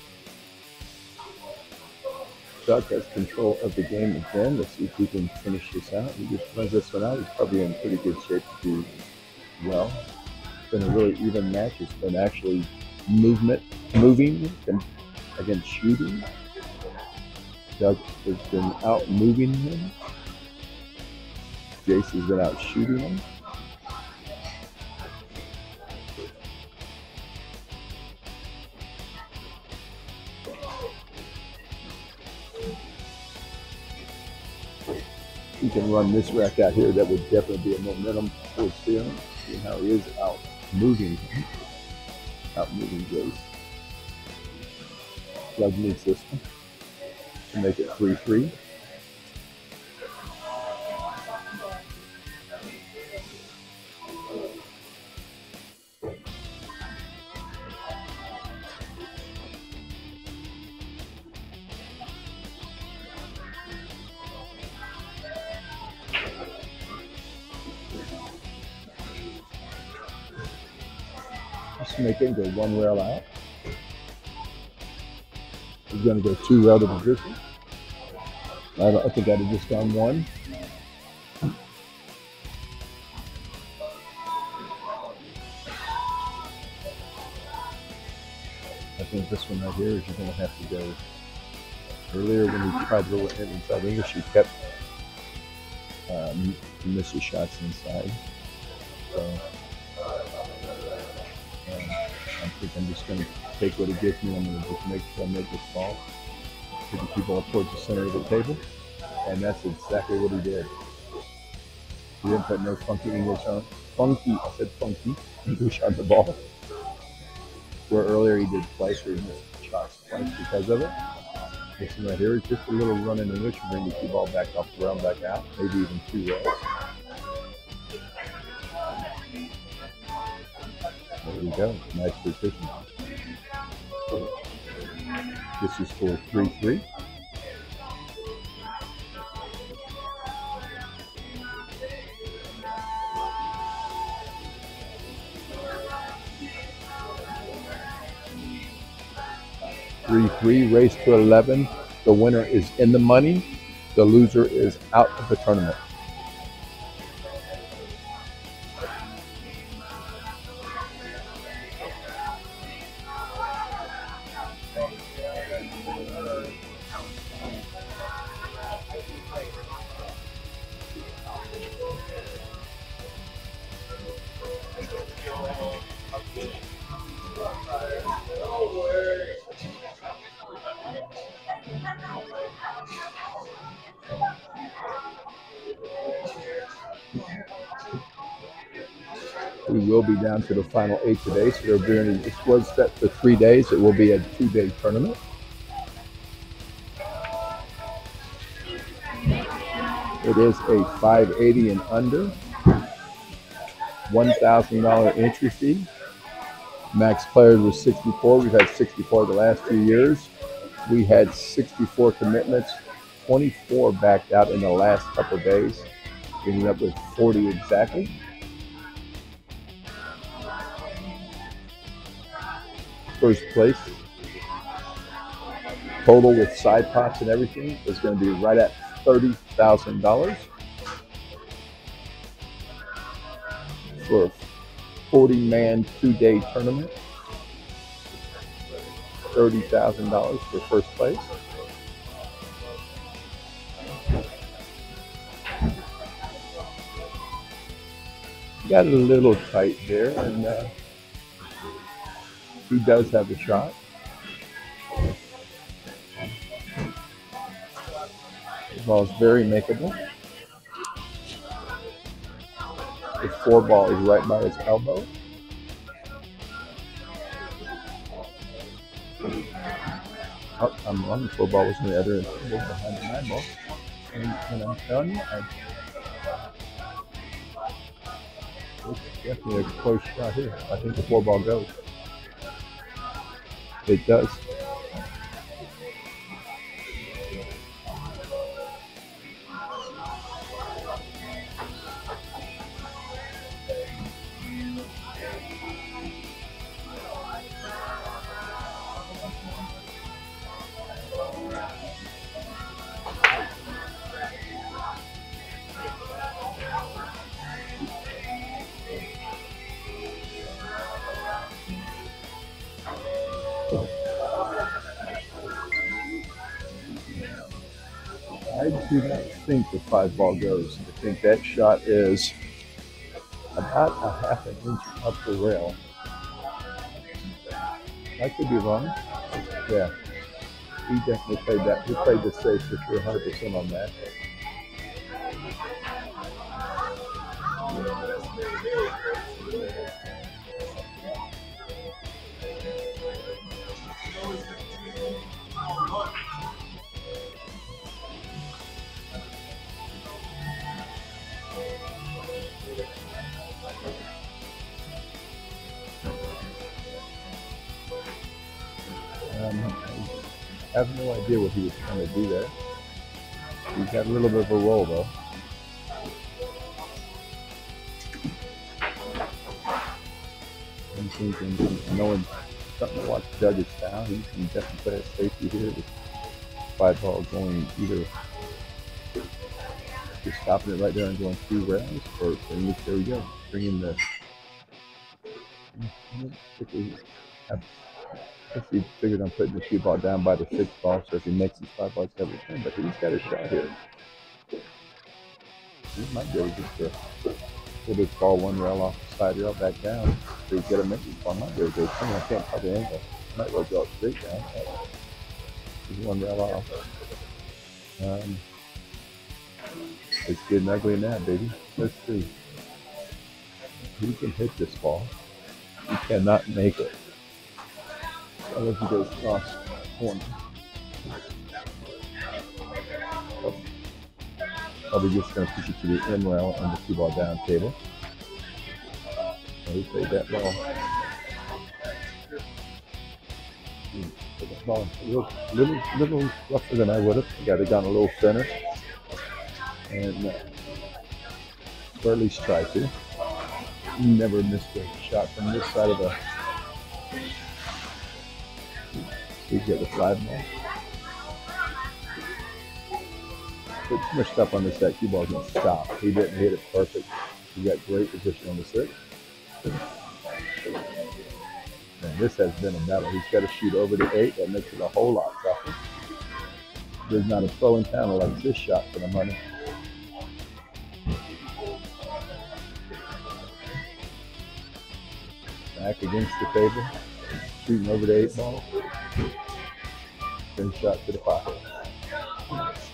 Doug has control of the game again. Let's see if we can finish this out. He just runs this one out. He's probably in pretty good shape to do well. It's been a really even match. It's been actually movement, moving and against shooting. Doug has been out moving him. Jace has been out shooting him. He can run this rack out here. That would definitely be a momentum for steering. See how he is out moving. Out moving Jace. Doug needs this one to make it 3 3. Just make it go one rail out. He's going to go two rail to position. I, I think I'd have just done one. I think this one right here is you're going to have to go. Earlier when he tried to roll it in inside English, he kept um, missing shots inside. So think I'm just going to take what he gives me. I'm going to just make sure I make this ball. Put the ball towards the center of the table. And that's exactly what he did. He didn't put no funky English on. Funky, I said funky [LAUGHS] English on the ball. Where earlier he did twice or he missed shots twice because of it. This one right here is just a little run in English and bring the ball back off the ground, back out. Maybe even two rows. There we go. Nice precision. This is for 3 3. Three three race to eleven. The winner is in the money. The loser is out of the tournament. The final eight today, so they're doing this was set for three days. It will be a two-day tournament. It is a 580 and under, $1,000 entry fee. Max players was 64. We've had 64 the last few years. We had 64 commitments, 24 backed out in the last couple days. Ended up with 40 exactly. First place, total with side pots and everything, is going to be right at $30,000 for a 40 man two day tournament. $30,000 for first place. Got it a little tight there, and uh, he does have a shot. The ball is very makeable. The four ball is right by his elbow. Oh, I'm wrong. The four ball was in the other end, behind the nine ball. And, and I'm telling you, I, it's definitely a close shot here. I think the four ball goes. It does. Think the five ball goes. I think that shot is about a half an inch up the rail. I could be wrong. Yeah. He definitely played that. He played the safe for sure, 100% on that. Have no idea what he was trying to do there. He's got a little bit of a roll though. Knowing something to watch Doug's style, he can definitely play a safety here with five ball going either just stopping it right there and going through rounds, or and there we go, bringing the. If he figured on putting the cue ball down by the six ball, so if he makes his five balls, he'll return. But he's got a shot here. He might be able to pull this ball one rail off the side rail back down. So he's got to make this ball. Might be able to turn. I can't the angle. Might well go straight down. Just one rail off. Um, it's getting ugly now, baby. Let's see. He can hit this ball. He cannot make it. Across corner. Oh. Probably just going to push it to the in rail and the two ball down table. He played that ball. Hmm, ball a little, little, little rougher than I would have. Got it down a little thinner. And uh, least try to. Never missed a shot from this side of the we get the five more. Put too much stuff on the set. Cue ball's gonna stop. He didn't hit it perfect. He got great position on the six. And this has been a battle. He's got to shoot over the eight. That makes it a whole lot tougher. There's not a throw in town like this shot for the money. Back against the table, shooting over the eight ball. Then shot to the pocket.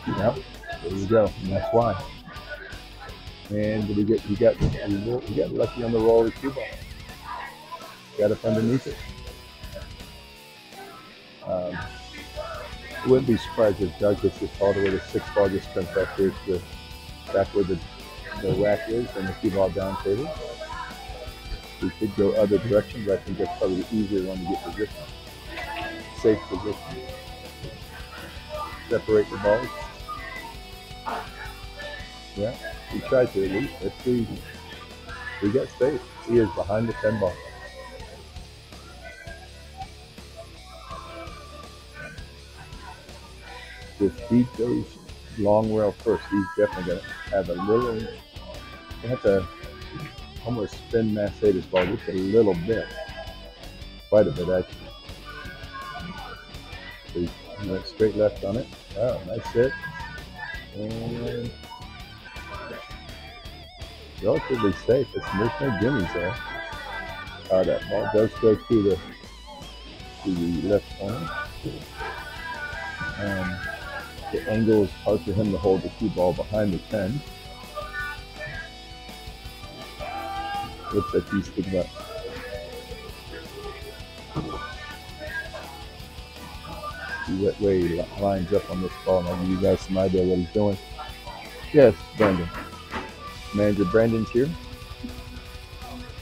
Yep, there you go. And that's why. And we get we got we got lucky on the roll of the cue ball. Got up underneath it. Um, wouldn't be surprised if Doug gets this all the way to six ball, just comes back here to the, back where the, the rack is and the cue ball down table. We could go other directions. I think that's probably the easier one to get position. Safe position. Separate the balls. Yeah, we tried to at least. Let's see. We got space. He is behind the 10 ball. If he goes long rail first, he's definitely going to have a little. Have to almost spin mass eight his ball just a little bit. Quite a bit, actually. Straight left on it. Oh, nice hit. And relatively safe. It's, there's no gimmies there. Uh, that ball does go through the to the left corner. Um, the angle is hard for him to hold the cue ball behind the 10. He's thinking about. See what way he lines up on this ball, give you guys some idea what he's doing. Yes, Brandon. Manager Brandon's here.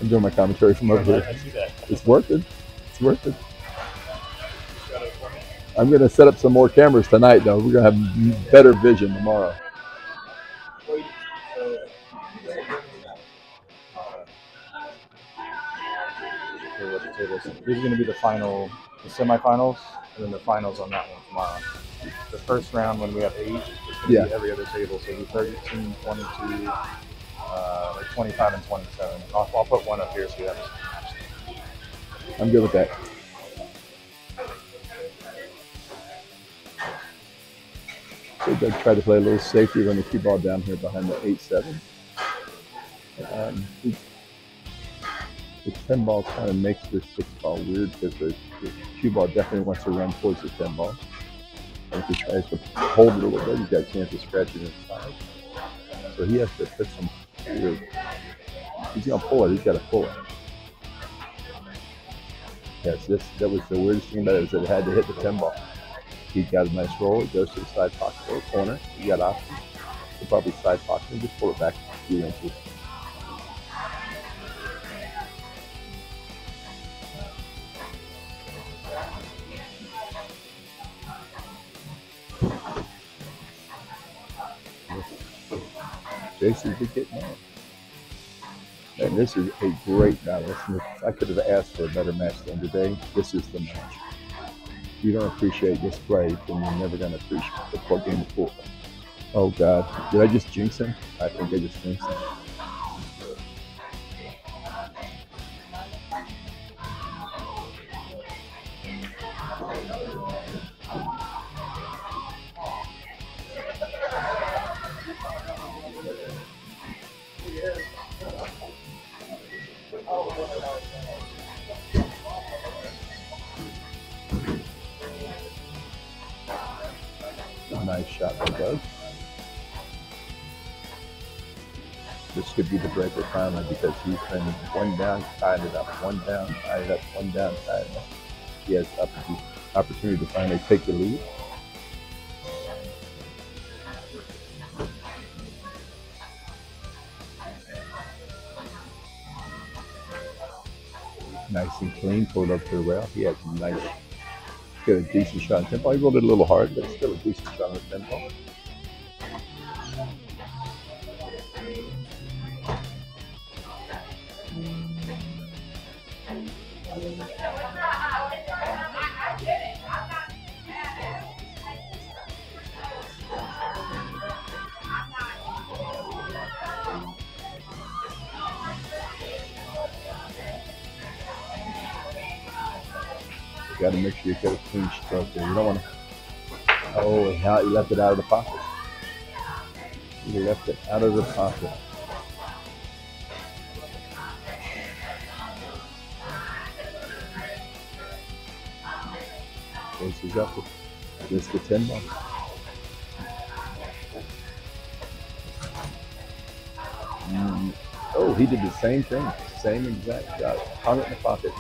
I'm doing my commentary from over here. [LAUGHS] It's working. It's working. I'm going to set up some more cameras tonight, though. We're going to have better vision tomorrow. These are going to be the final, the semifinals, and then the finals on that one tomorrow. The first round, when we have eight, it's going to Yeah. be every other table. So it'll be 32, 22, uh, like 25, and 27. I'll, I'll put one up here so you have it. I'm good with that. So Doug tried to play a little safety, when the cue ball down here behind the 8-7. Um, the 10 ball kind of makes this 6 ball weird because the, the cue ball definitely wants to run towards the 10 ball. And if he tries to hold it a little bit, he's got a chance of scratching it inside. So he has to put some weird. He's going to pull it, he's got to pull it. Yes, this that was the weirdest thing about it is that it had to hit the 10 ball. He got a nice roll. It goes to the side pocket or corner. he got options. You probably side pocket and just pull it back a few inches. Jason's been getting on. And this is a great battle. I could have asked for a better match than today. This is the match. If you don't appreciate this play, then you're never going to appreciate the full game of pool. Oh God, did I just jinx him? I think I just jinxed him. Nice shot by Doug. This could be the breaker finally because he's been one down, tied it up, one down, tied it up, one down, tied it up. He has opportunity, opportunity to finally take the lead. Nice and clean, pulled up to the rail. He has nice, a decent shot on tempo. He rolled it a little hard, but still a decent shot on tempo. You got to make sure you get a clean stroke there. You don't want to. Oh, he he left it out of the pocket. He left it out of the pocket. Faces up. Missed the 10 ball. Mm. Oh, he did the same thing. Same exact shot. Hung it in the pocket.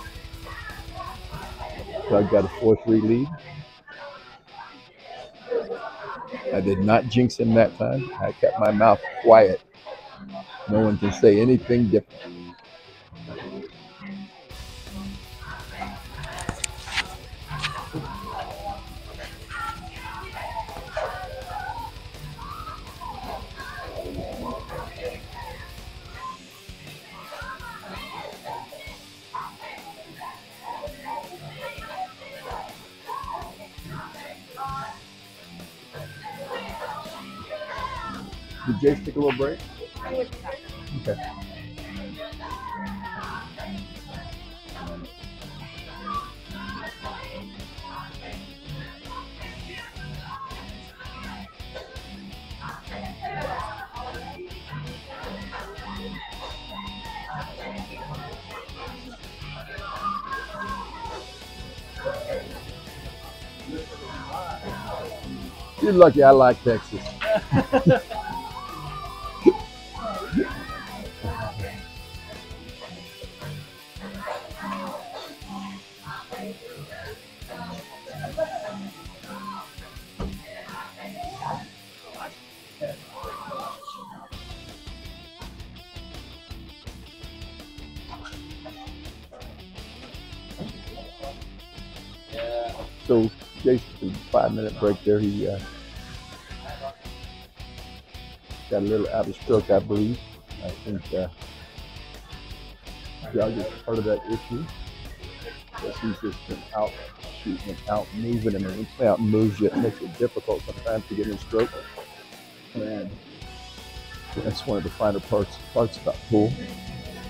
Doug got a 4 3 lead. I did not jinx him that time. I kept my mouth quiet. No one can say anything different. Did Jace take a little break? Okay. You're lucky I like Texas. [LAUGHS] So Jason, five minute break there. He uh, got a little out of stroke, I believe. I think uh, Doug is part of that issue. Because he's just been out shooting and out moving him. And when he out moves you, it makes it difficult sometimes to get in stroke. And that's one of the finer parts parts about pool.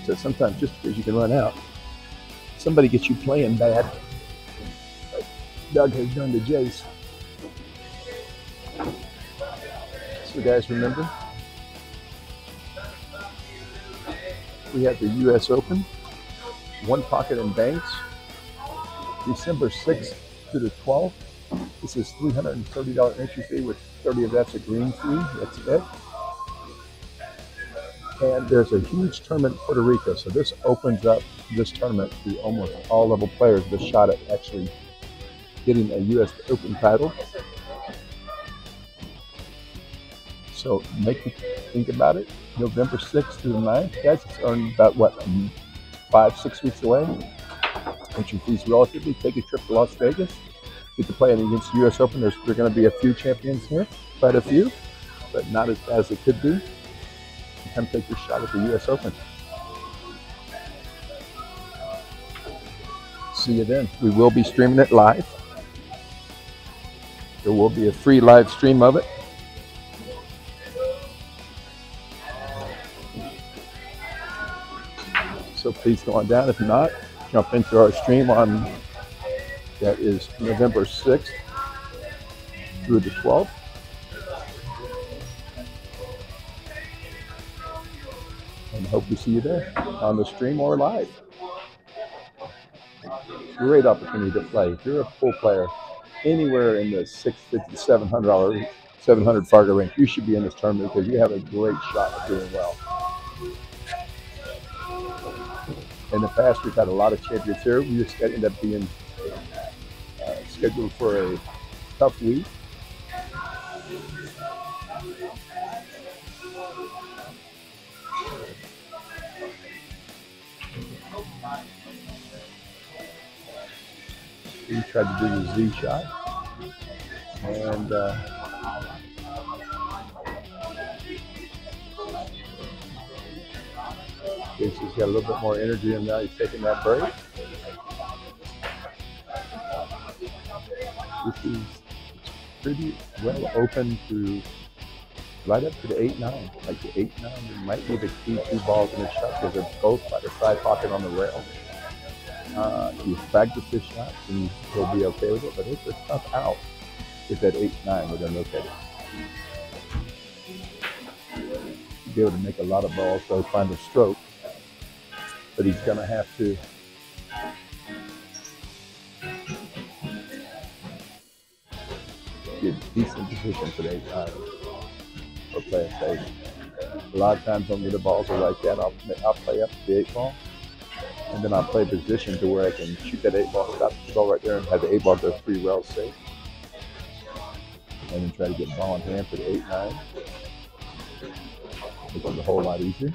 So sometimes just because you can run out, somebody gets you playing bad. Doug has done to Jace. So guys, remember we have the U.S. Open, one pocket in Banks, December 6th to the 12th. This is $330 entry fee with 30 of that's a green fee. That's it. And there's a huge tournament in Puerto Rico, so this opens up this tournament to almost all level players a shot at actually getting a U.S. Open title. So make you think about it. November 6th to the 9th. Guys, it's only about what, five, six weeks away. Entry fees relatively. Take a trip to Las Vegas. Get to play against the U.S. Open. There's there are going to be a few champions here, quite a few, but not as bad as it could be. Come take your shot at the U.S. Open. See you then. We will be streaming it live. There will be a free live stream of it. So please go on down. If not, jump into our stream on that is November 6th through the 12th. And hope to see you there on the stream or live. Great opportunity to play. If you're a pool player anywhere in the 650 $700, 700 Fargo range, you should be in this tournament because you have a great shot at doing well. In the past, we've had a lot of champions here. We just ended up being uh, scheduled for a tough week. We tried to do the Z shot, and uh, Casey's got a little bit more energy, and now he's taking that break. This is pretty well open to right up to the 8 9. Like the 8 9 might be the key two balls in the shot because they're both by the side pocket on the rail. Uh, you practice this shot and he'll be okay with it, but it's a tough out if at 8 9 with them look at it. Be able to make a lot of balls, so find a stroke but he's to have to get decent position for that uh, for playing. A lot of times when the balls are like that, I'll, I'll play up the eight ball, and then I'll play position to where I can shoot that eight ball, stop the ball right there, and have the eight ball go three rails safe, and then try to get ball in hand for the eight nine, which is a whole lot easier.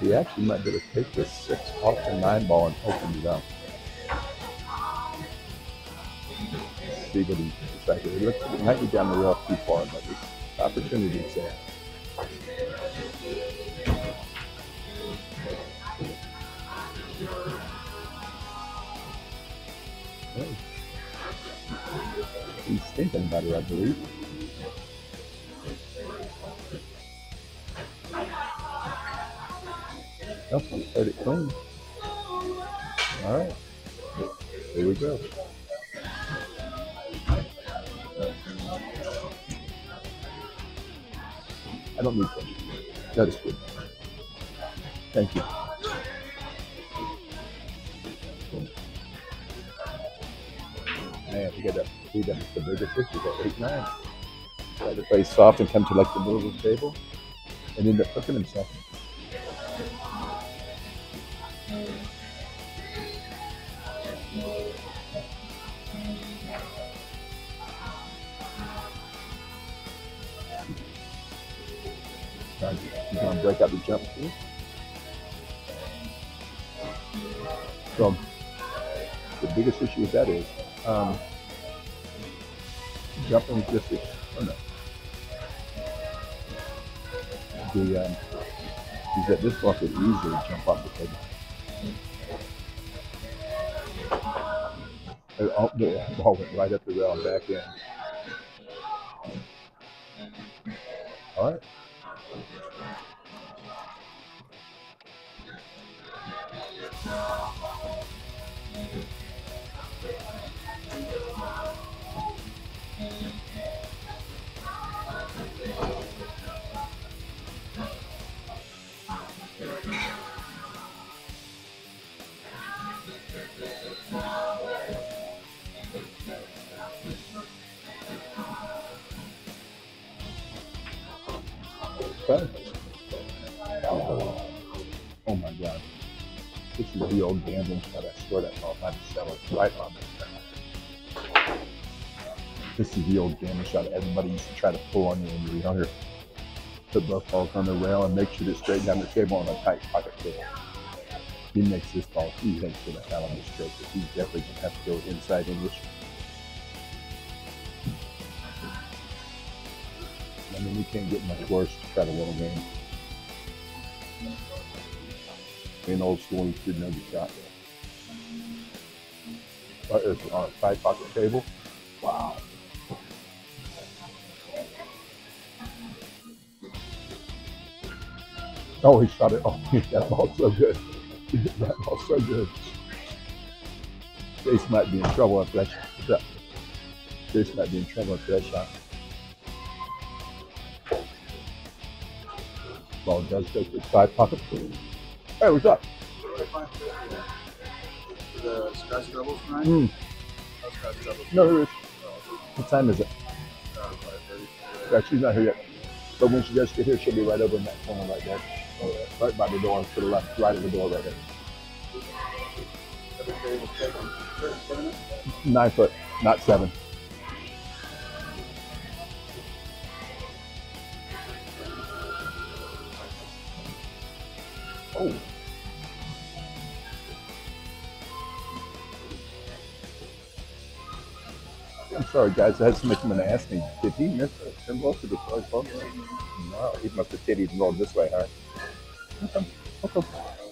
He actually might be able to take this six off the nine ball and open it up. See what he looks might be down the rail too far, but opportunity is there. He's thinking it, I believe. Nope, he played it clean. All right. Here we go. I don't need that. That is good. Thank you. Man, we got that. We got the biggest issue. Got eight nine. Tried to play soft and come to like the middle of the table, and ended up hooking himself. Break out the jump too. So the biggest issue with that is um, jumping just is oh no. The um, is that this ball could easily jump off the table. The ball went right up the rail and back in. All right. Okay. This is the old gambling shot. I swear that ball might sell it right on this. This is the old gambling shot everybody used to try to pull on you when you were younger. Put both balls on the rail and make sure to straight down the table on a tight pocket table. He makes this ball, he thinks for the hell of a straight, but he's definitely to have to go inside English. I mean, we can't get much worse to try to win a game. In old school, you should know the shot. But it's on a side pocket table. Wow. Oh, he shot it. [LAUGHS] Oh, that ball's so good. [LAUGHS] that ball's so good. Jace might be in trouble after that shot. Jace might be in trouble after that shot. Ball does go to side pocket. Hey, what's up? The tonight? Hmm. No there is. What time is it? 5:30. Yeah, she's not here yet. But when she does get here, she'll be right over in that corner right there. Right by the door, to the left, right of the door right there. Nine foot, not seven. Oh. I'm sorry, guys. I had come in and ask me, did he miss a symbol to the phone? No, he must have titties rolled this way, huh?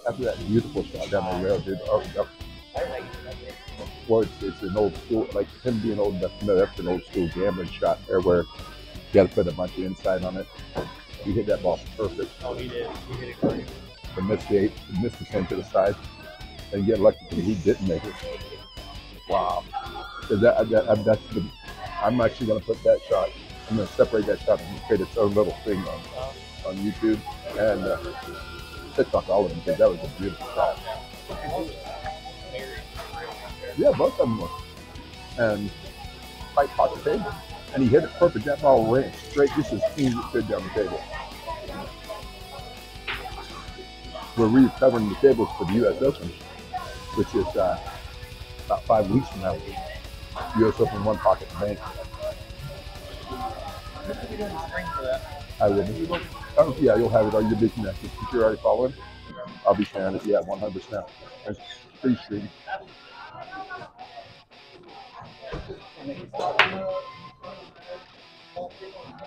After that beautiful shot down the rail, dude. Oh. Well, it's, it's an old school, like him being old enough to know that's an old school gambling shot there where you got to put a bunch of inside on it. He hit that ball perfect. Oh, he did. He hit it great. and missed the eight, missed the ten to the side, and get lucky he didn't make it. Wow. 'Cause that, that, that's the, I'm actually going to put that shot. I'm going to separate that shot and create its own little thing on on YouTube and uh, TikTok, all of them, because that was a beautiful shot. Yeah, both of them were. And tight pocket table, and he hit it perfect. That ball went straight, just as clean as it could down the table. We're recovering the tables for the U.S. Open, which is uh, about five weeks from now. U.S. Open one pocket bank. I will. Oh, yeah, you'll have it. Are you be connected? If you're already following, I'll be sharing it. Yeah, 100%. There's free stream.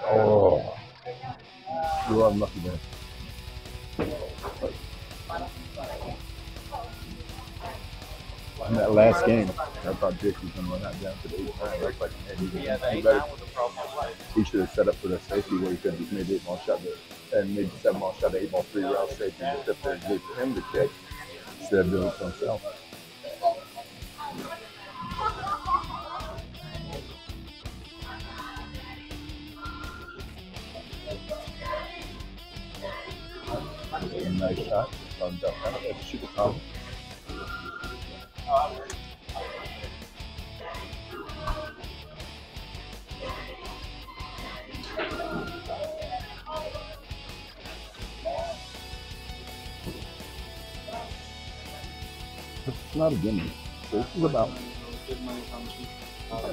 Oh, you are lucky man. In that last game, I thought Dick was going to run that down to the eight nine. Like, like, man, he, Yeah, he better- nine was a problem. he should have set up for the safety where he could have just made eight ball shot the, and made seven ball shot, eight ball three route safety, just sit there and wait for him to kick instead of doing it for himself. Nice shot. Um, out. Let's shoot the top. It's not a gimme. This is about. I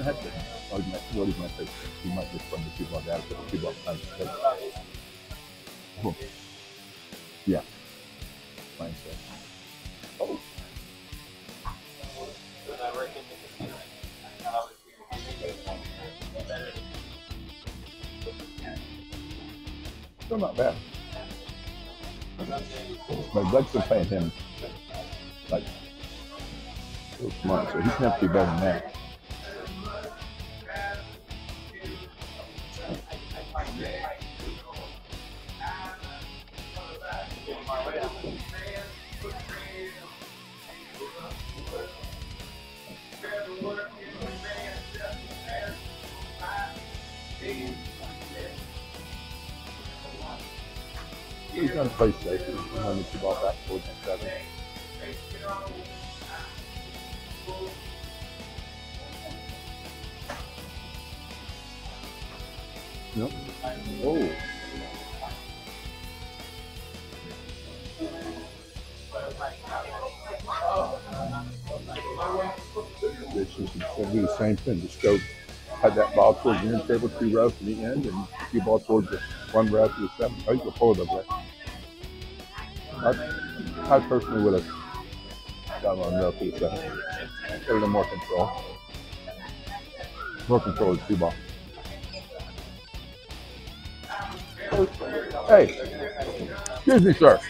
had to. Oh, he might, what he's going take? He might just run the two ball down, put the two. Oh. Yeah. Doug's been paying him like oh, six months, so going to have to be better than that. The end table, two rows to the end, and two ball towards the one row to the seven. You can pull it up. I, I personally would have gone one row to the seven. Little more control. More control the two ball. Hey, excuse me, sir.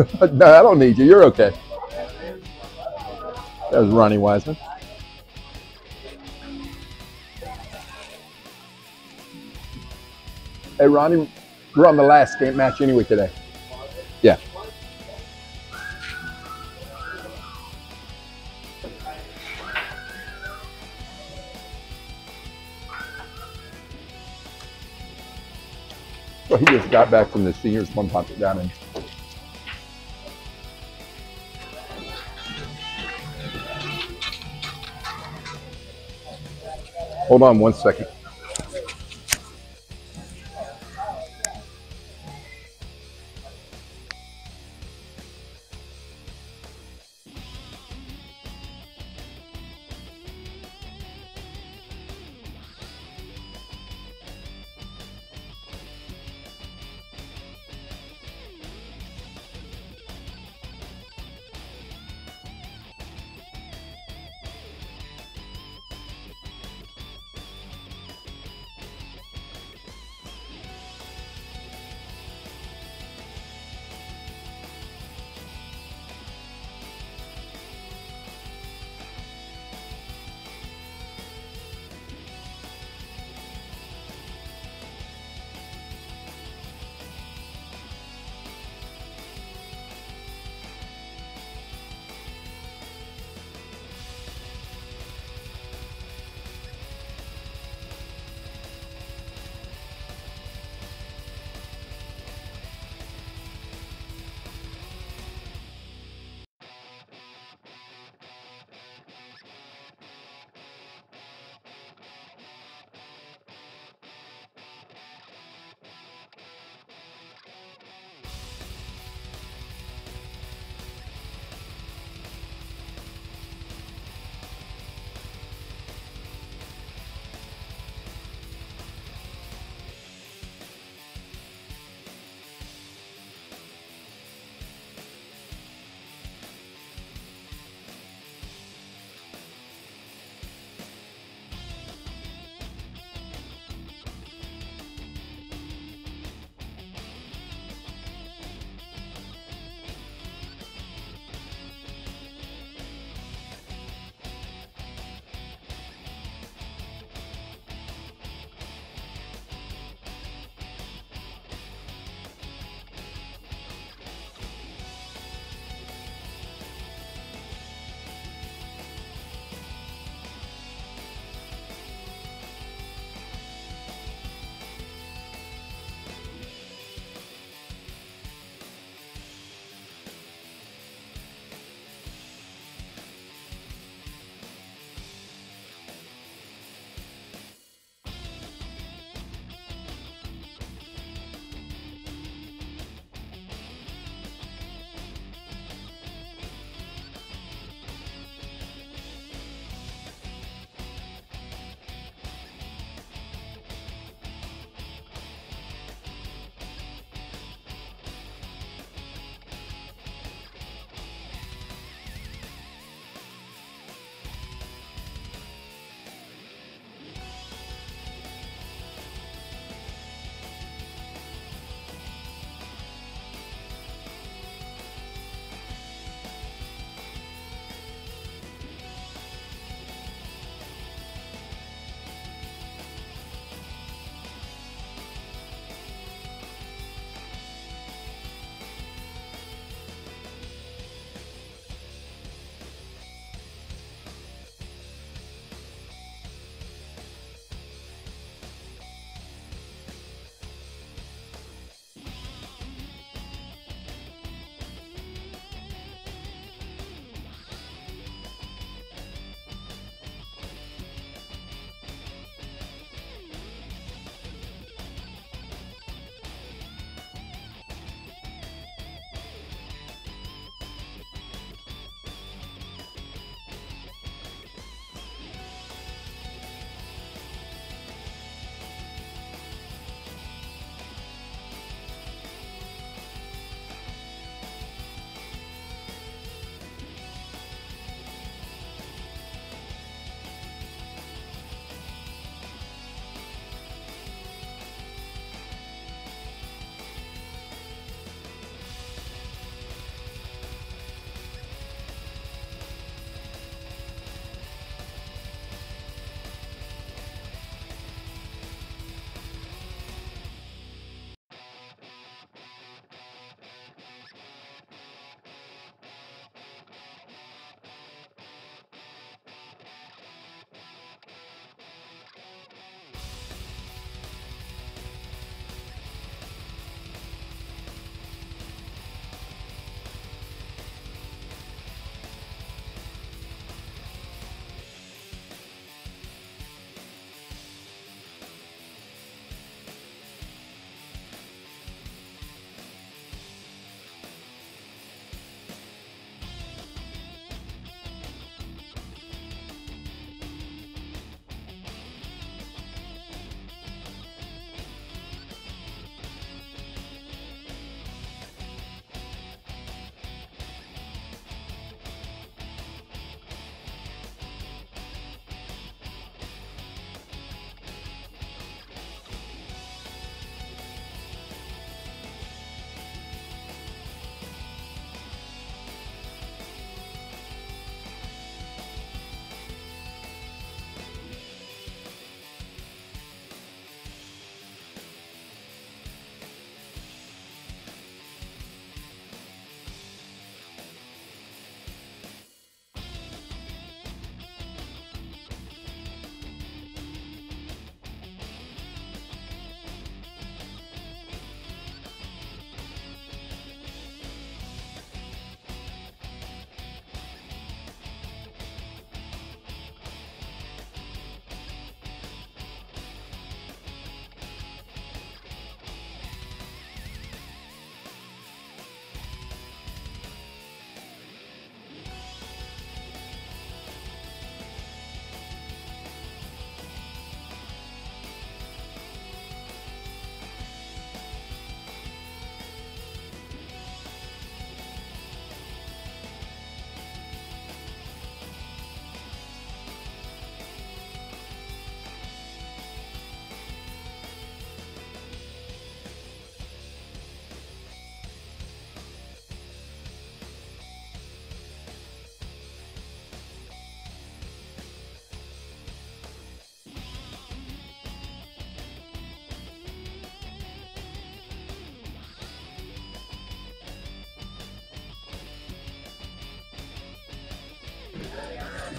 [LAUGHS] no, I don't need you. You're okay. That was Ronnie Wiseman. Hey, Ronnie, we're on the last game match anyway today. Yeah. Well, he just got back from the seniors one pocket down and Hold on one second.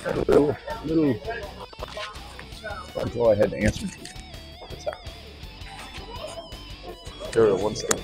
A little, little. That's I had to answer. What's that? There, one second.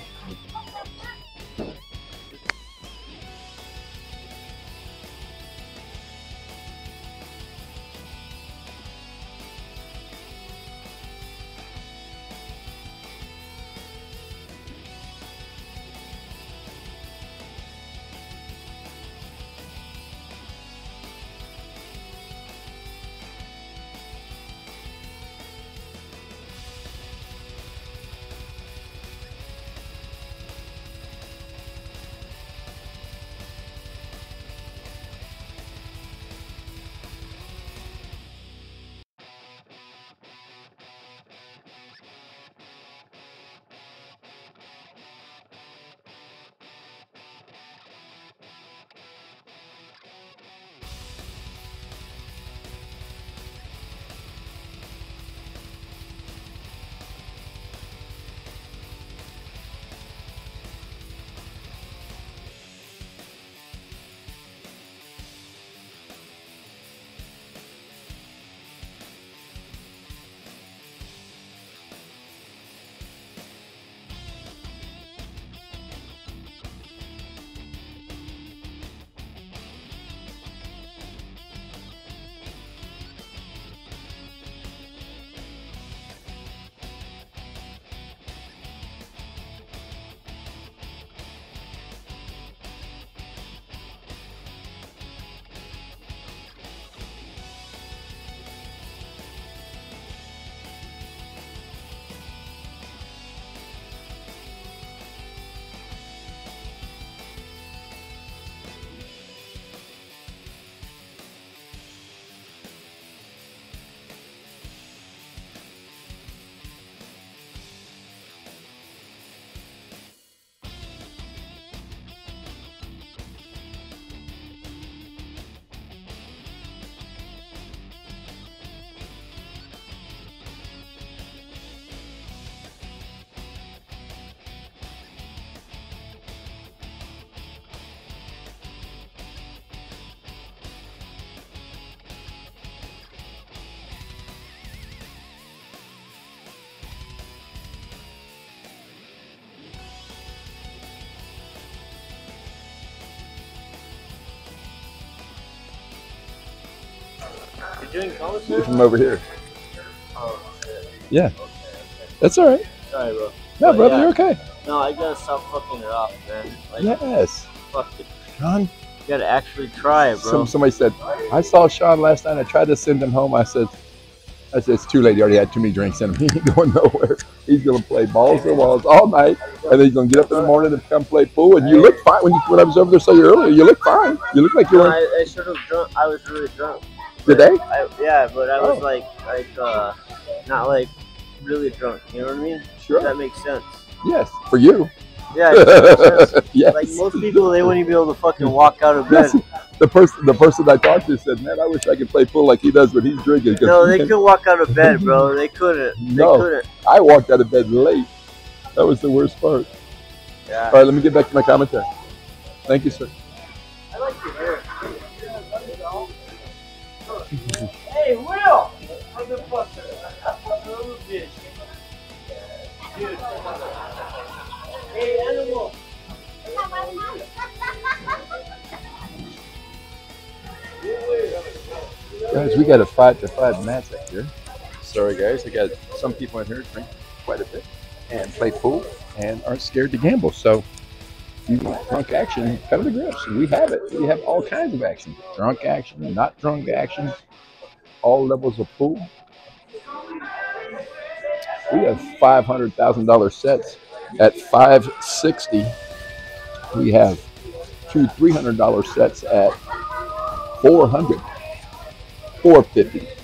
Doing college You're now? from over here. Oh, shit. Yeah. That's all right. Sorry, bro. No, But brother, yeah. you're okay. No, I gotta stop fucking it up, man. Like, Yes. fuck it. Sean, You gotta actually try, bro. some, somebody said, I saw Sean last night. I tried to send him home. I said, I said, it's too late. He already had too many drinks in him. [LAUGHS] He ain't going nowhere. He's going to play balls to walls all night. And then he's going to get up in the morning and come play pool. And you look fine. When, you, when I was over there saw you earlier, you look fine. You look like you No, were I, I should have drunk. I was really drunk. Today. I, yeah, but I was Oh. like, like, uh, not like really drunk. You know what I mean? Sure. That makes sense. Yes, for you. Yeah, it makes sense. [LAUGHS] yes. Like most people, they wouldn't even be able to fucking walk out of bed. Yes. The person, the person I talked to said, "Man, I wish I could play pool like he does when he's drinking." No, they [LAUGHS] can- could walk out of bed, bro. They couldn't. They No. couldn't. I walked out of bed late. That was the worst part. Yeah. All right, let me get back to my commentary. Thank you, sir. I like your hair. Hey, Will! Motherfucker. Little bitch. Dude. Hey, animal. Guys, we got a five to five match up here. Sorry, guys. I got some people in here drink quite a bit and play pool and aren't scared to gamble. So, drunk action, come to Griff's. We have it. We have all kinds of action drunk action, not drunk action, all levels of pool. We have $500,000 sets at 560 We have two $300 sets at 400 450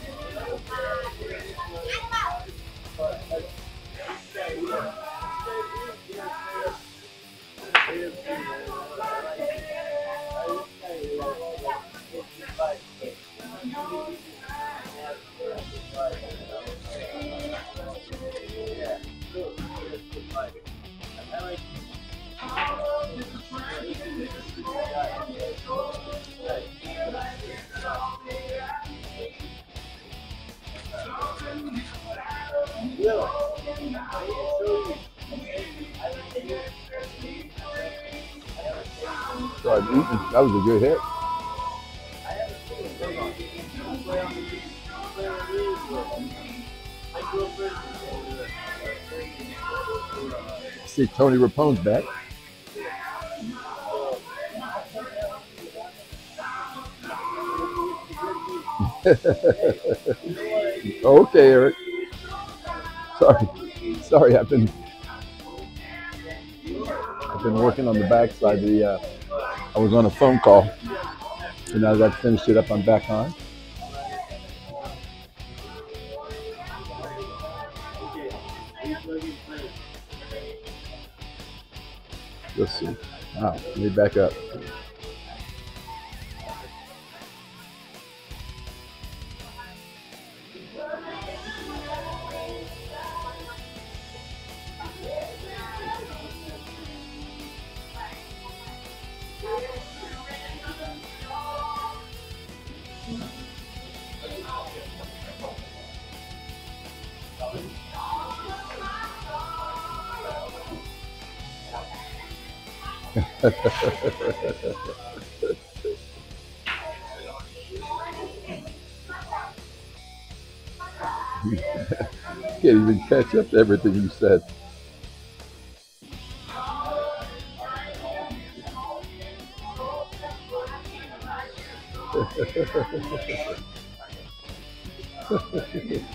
That was a good hit. See Tony Rapone's back. [LAUGHS] okay, Eric. Sorry, sorry. I've been I've been working on the backside. of The uh, I was on a phone call, and now that I've finished it up, I'm back on. Let's see. Ah, let me back up. [LAUGHS] Can't even catch up to everything you said.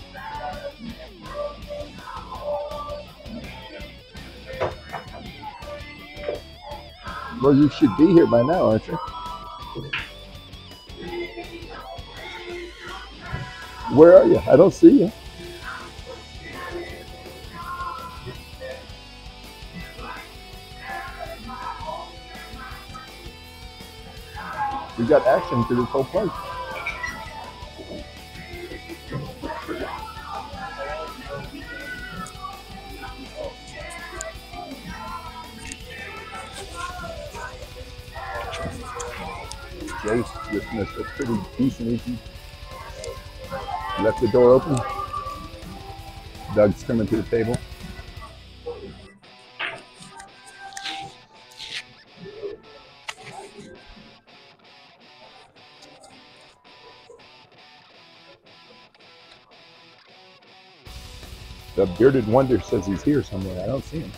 [LAUGHS] well, you should be here by now, aren't you? Where are you? I don't see you. We got action through this whole place. Dismissed a pretty decent. Left the door open. Doug's coming to the table. The bearded wonder says he's here somewhere. I don't see him.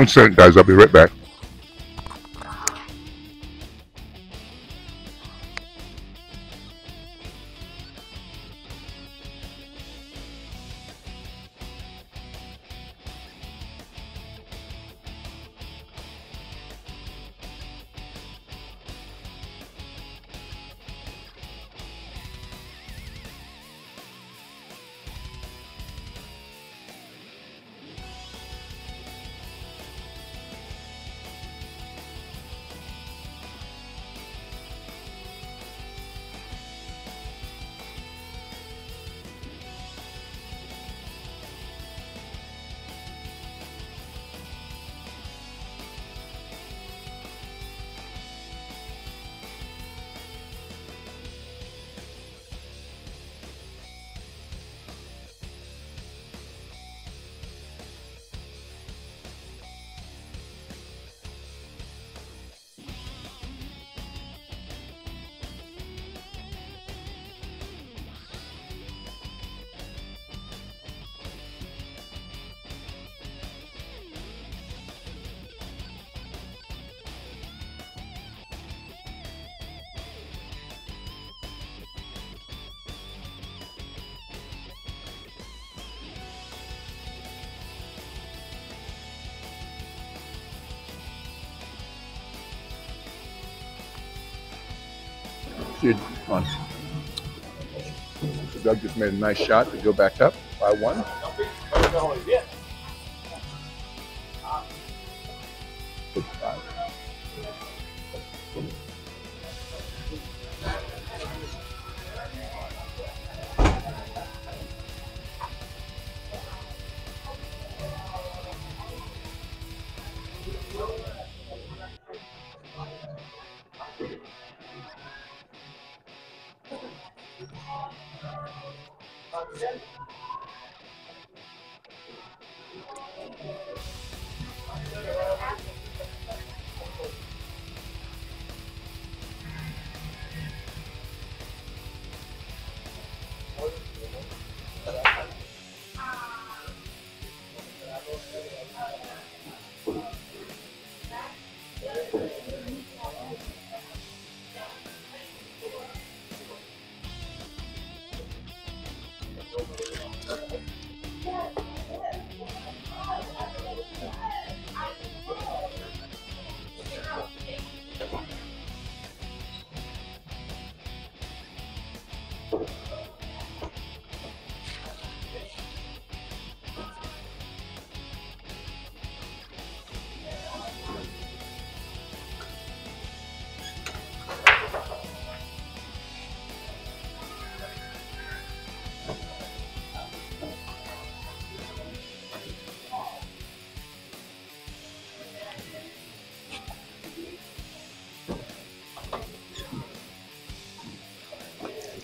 One second, guys. I'll be right back. Made a nice shot to go back up by one.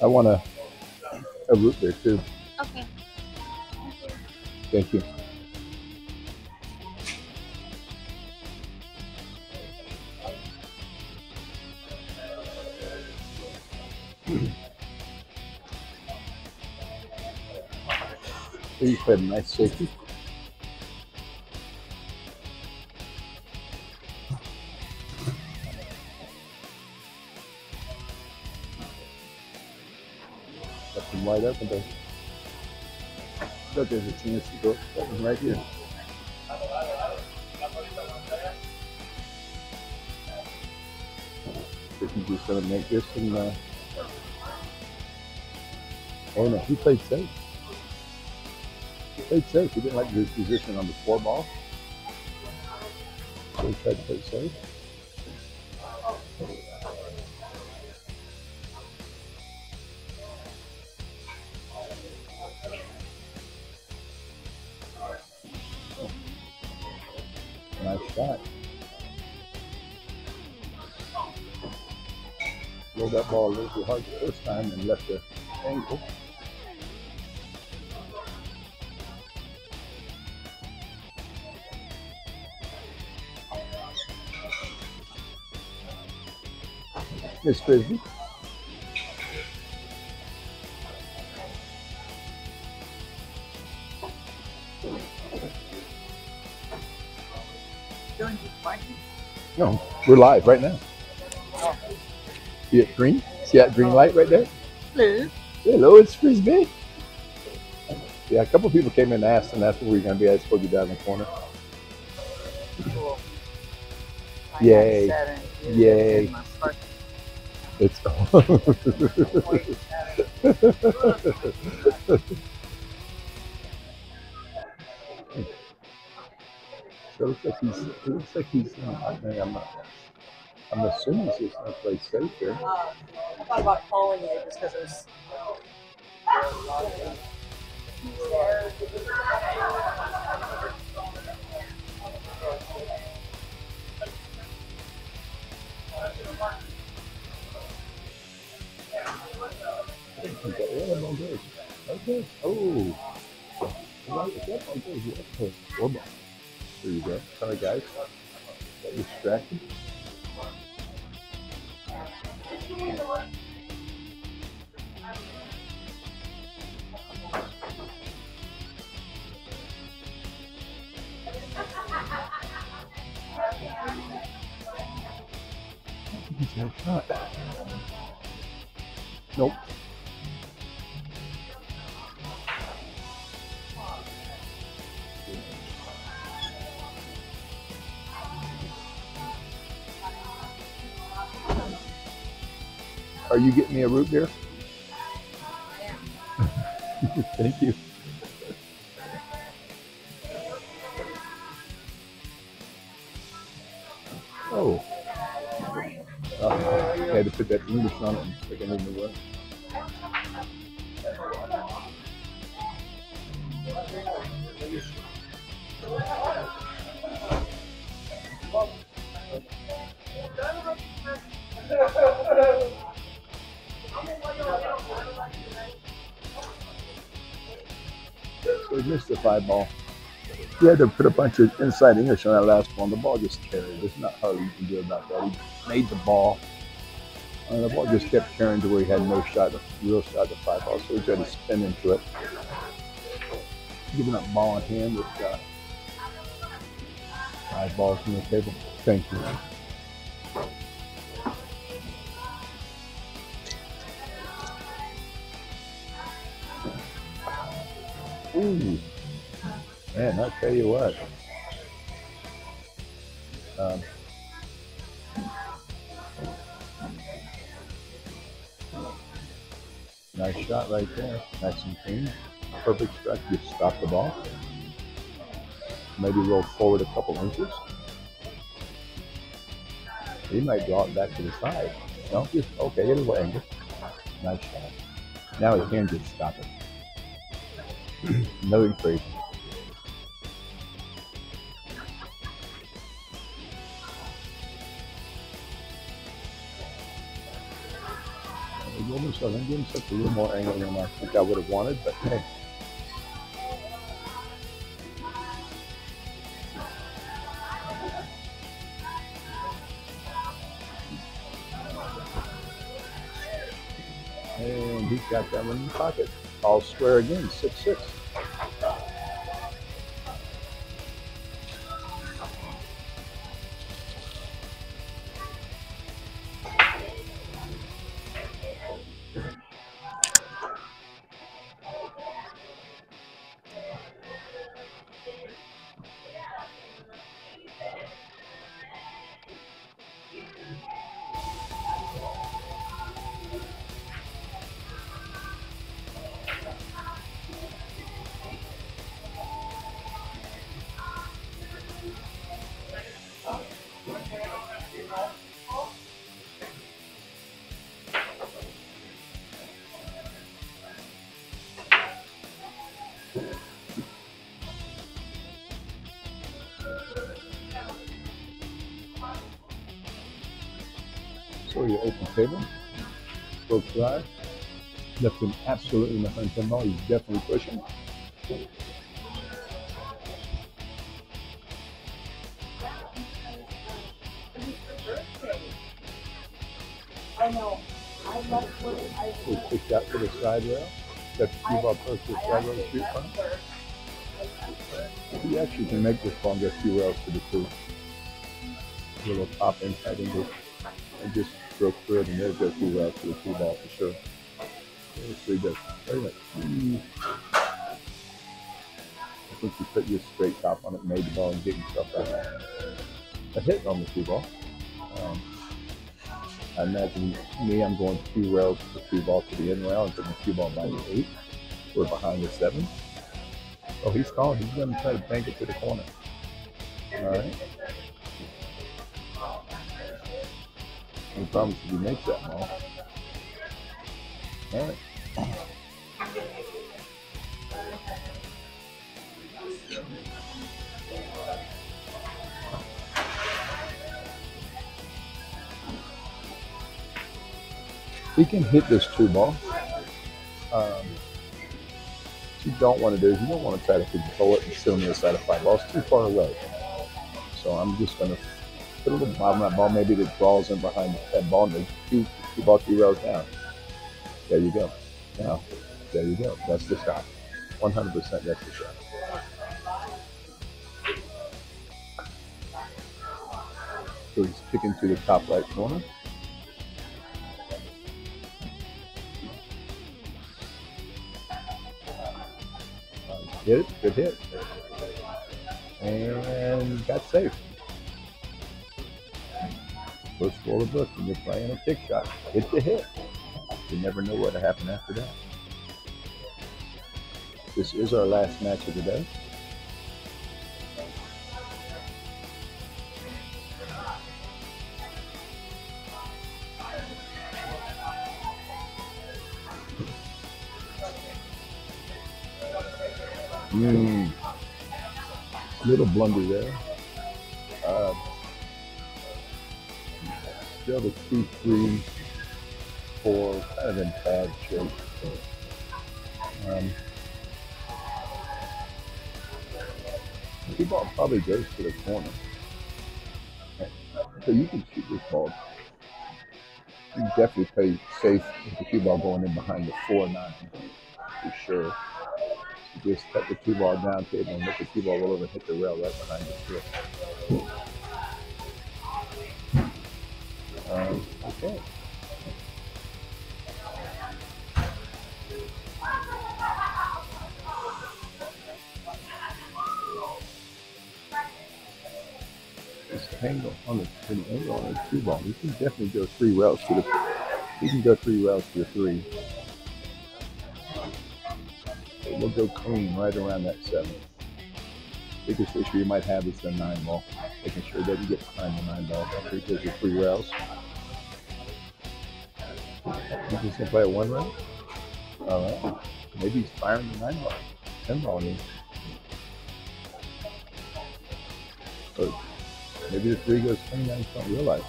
I want a, a root beer too. Okay. Thank you. [CLEARS THROAT] You played a nice safety. Chance to go that one right here. If he's just gonna make this and uh, oh no, he played safe. He played safe. He didn't like his position on the four ball. So he tried to play safe. Too hard the first time and left the ankle. Miss Frisbee. No, we're live right now. See it green? See that green light right there? Hello. Hello, it's Frisbee. Yeah, a couple people came in and asked, and that's where we're going to be. I told you down in the corner. Yay. Yay. It's [LAUGHS] [LAUGHS] So it looks like he's. It looks like he's. Oh, I mean, I'm not. I'm assuming he's going to play safe here. Thought about calling you just because it was. Okay. Oh. There you go. Sorry, guys. Distracted. Are you getting me a root beer? [LAUGHS] [LAUGHS] Thank you. Had to put a bunch of inside English on that last and the ball just carried. There's not hardly you can do about that. He made the ball, and the ball just kept carrying to where he had no shot, real shot at five ball. So we tried to spin into it. Giving up ball in hand with uh, five balls on the table. Thank you. Tell you what. Um, nice shot right there. Nice and clean. Perfect strike. You stop the ball. Maybe roll forward a couple inches. He might draw it back to the side. No, just okay, little angle. Nice shot. Now he can just stop it. [CLEARS THROAT] Nothing crazy. Games took a little more angle than I think I would have wanted, but hey. And he's got that one in the pocket. All square again, 6 6. So you open table, stroke drive, left him absolutely in the 110 ball. He's definitely pushing. I know. I love what I He kicked out to the side rail. Got the cue ball close to the side rail to shoot from. He actually can make this ball and get a few rails to the two. Little top inside English. And just through it and there's go two rails to the two ball for sure. Does. Very much. Mm. I think you put your straight top on it, made the ball and get yourself out. A hit on the two ball. Um, I imagine me, I'm going two rails to the two ball to the end rail and putting the two ball by the eight. We're behind the seven. Oh, he's calling. He's going to try to bank it to the corner. All right. He promises he makes that ball. All right. He can hit this two ball. Um, you don't want to do is you don't want to try to control it and sit on the other side of five balls too far away. So I'm just going to put a little bottom of that ball, maybe that draws in behind the head ball and two, two ball three rows down. There you go. Now, there you go. That's the shot. 100% that's the shot. So he's kicking to the top right corner. Hit it, good hit. And got safe. First roll of book, and you're playing a kick shot. Hit the hit. You never know what will happen after that. This is our last match of the day. Mm. Little blunder there. Still the two, three, four, kind of in bad shape. Um, the ball probably goes to the corner. So you can shoot this ball. You definitely play safe with the cue ball going in behind the four nine for sure. You just cut the cue ball down table and let the cue ball roll over and hit the rail right behind the foot. Okay. This angle on the on the two ball. We can definitely go three rails to the. We can go three rails to the three. So we'll go clean right around that seven. Biggest issue you might have is the nine ball. Making sure that you get behind the nine ball after it three rails. He's gonna play a one rail. All right. Maybe he's firing the nine ball, ten ball in. Or maybe the three goes nine. Don't realize.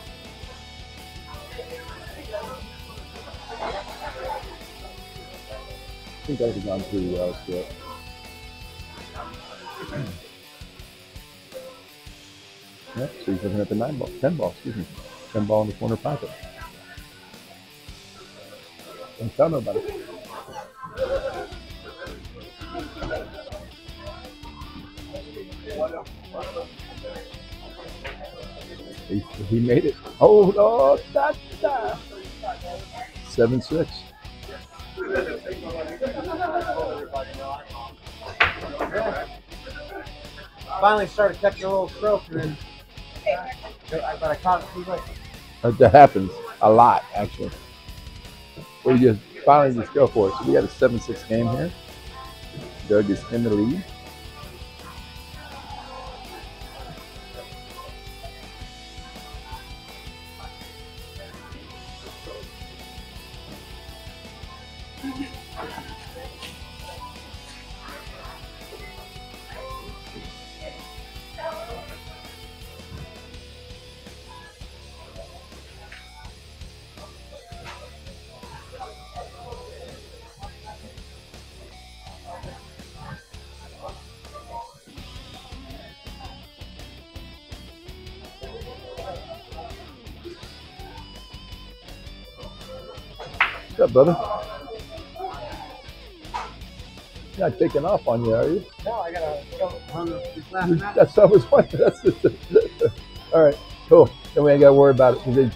I think have gone three well still. Yep, so he's looking at the nine ball, ten ball, excuse me, ten ball in the corner pocket. Don't tell nobody. He, he made it. Oh no, da, da. Seven six. Finally started catching a little stroke, and then, but I caught it too late. That that happens a lot, actually. You just finally just go for it. So we got a seven six game here. Doug is in the lead. Brother? You're not taking off on you, are you? No, I gotta go on this last. That's what I was wondering. [LAUGHS] That's just, [LAUGHS] all right, cool. Then we ain't got to worry about it.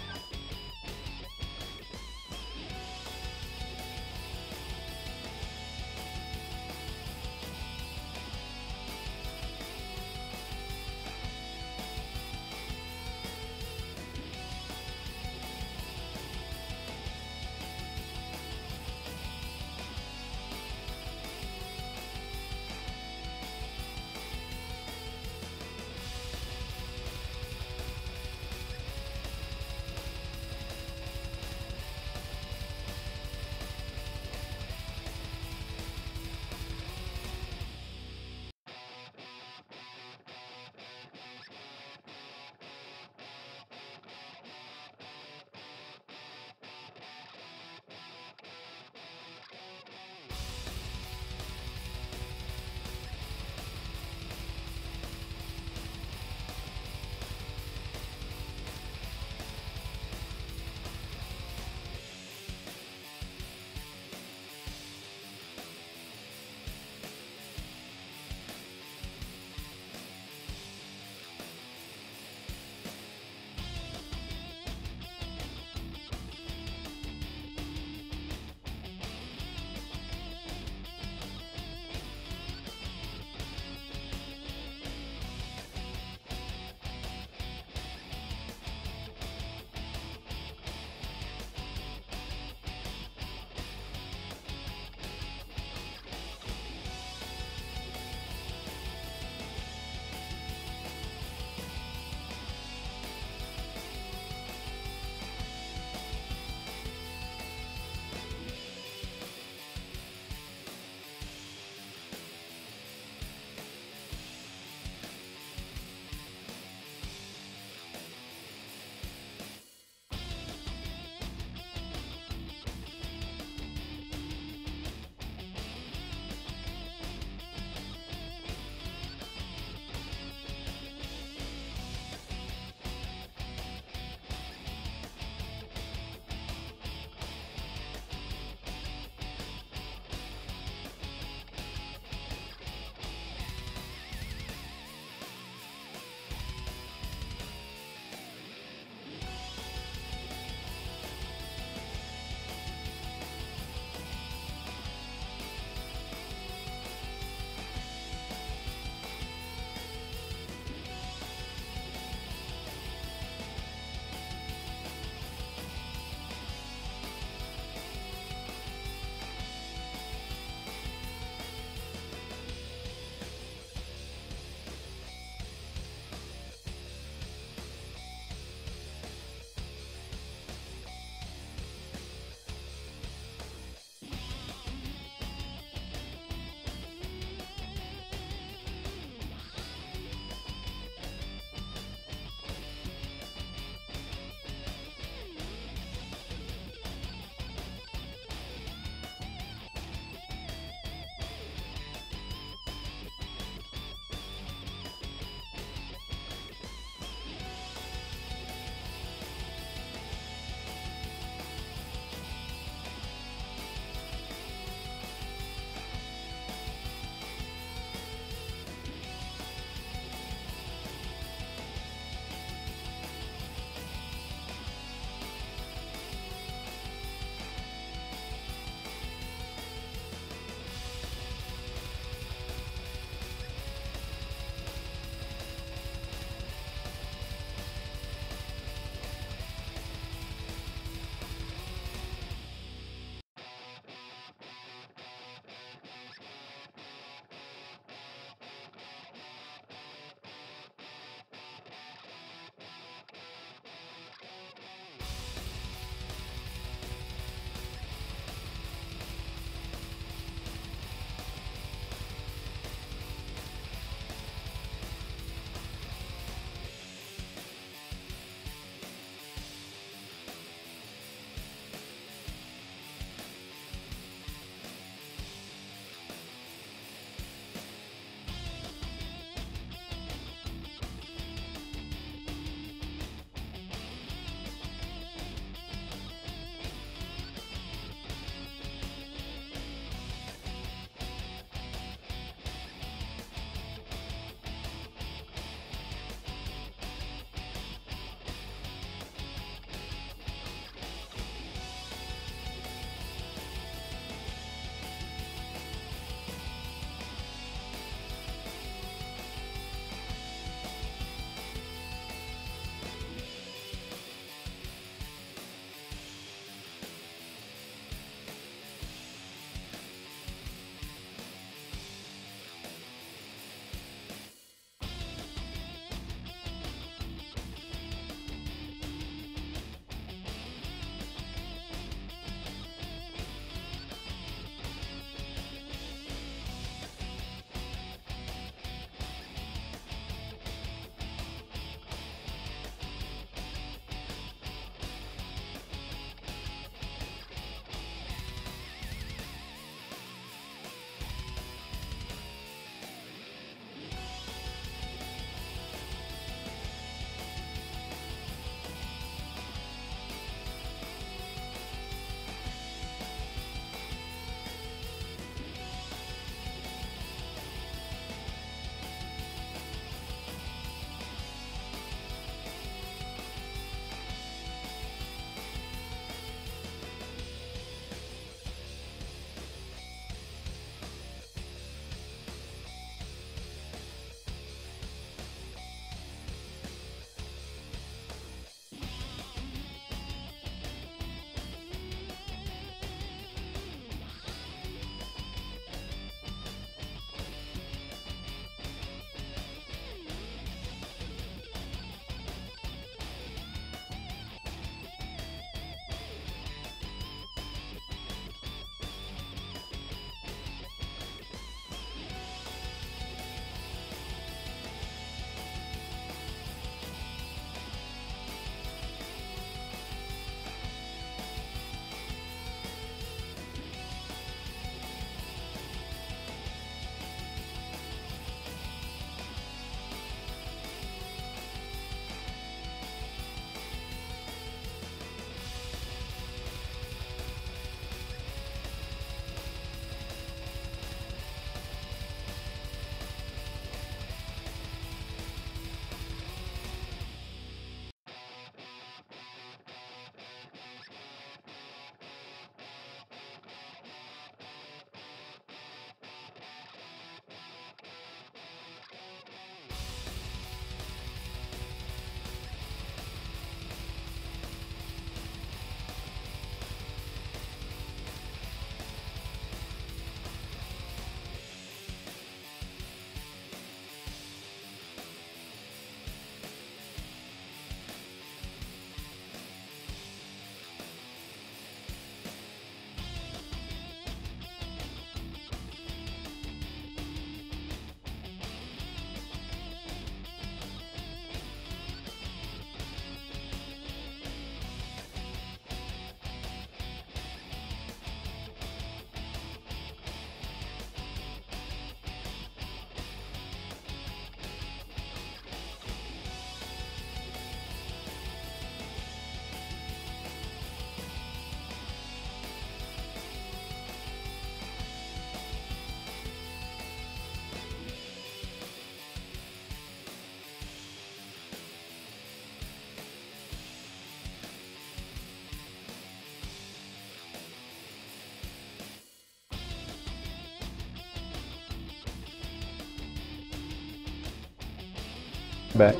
Back.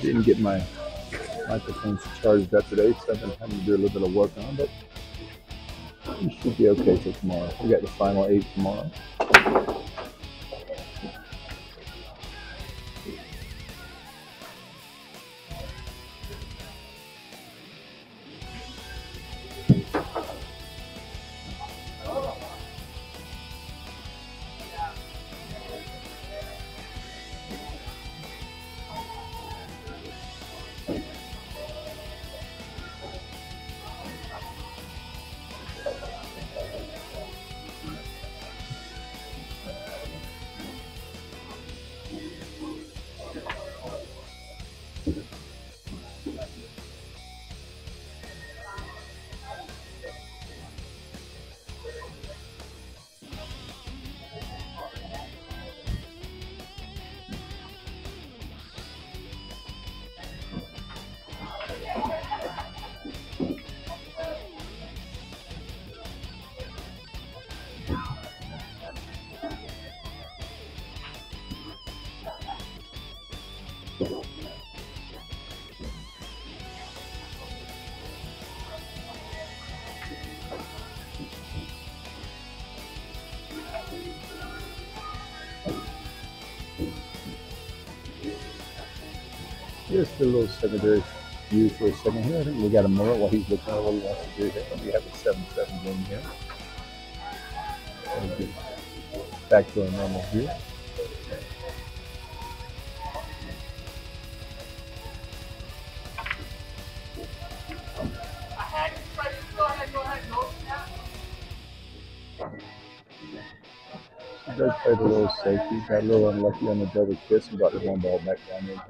Didn't get my microphones charged up today, so I've been having to do a little bit of work on it, but should be okay for tomorrow. We got the final eight tomorrow. Just a little secondary view for a second here. I think we got a moment while he's looking at what he wants to do here. We have a 7 7 game here. Get back to our normal view. He does play the little safety. Got a little unlucky on the double kiss and got the one ball back down there.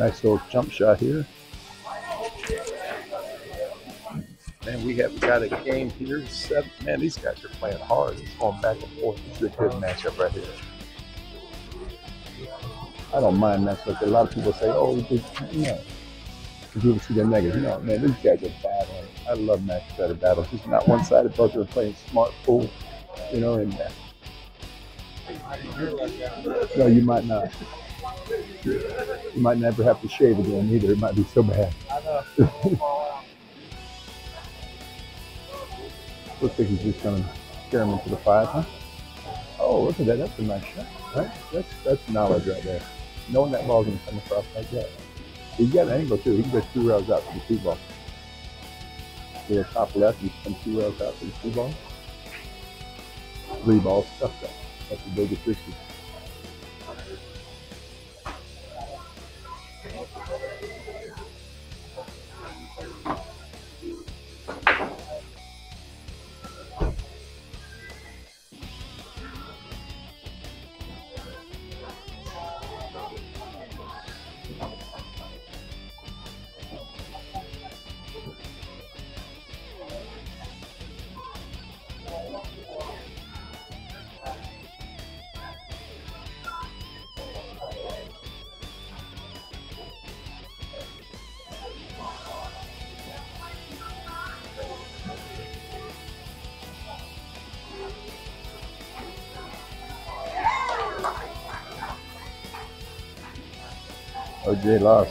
Nice little jump shot here. Man, we have got a game here. Seven. Man, these guys are playing hard. It's going back and forth. This is a good matchup right here. I don't mind matchups. A lot of people say, "Oh, you know," people see the negative. Know, man, these guys are battling. I love match better battles. It's not one-sided. Both are playing smart pool. You know, and uh, no, you might not. You might never have to shave again either. It might be so bad. Looks like he's just gonna scare him into the five, huh? Oh, look at that. That's a nice shot. Right? That's that's knowledge right there. Knowing that ball's gonna come across like that. He's got an angle too. He can go two rails out for the two ball. To the top left, he can come two rails out for the two ball. Three balls stuff that. That's the biggest issue. OJ lost.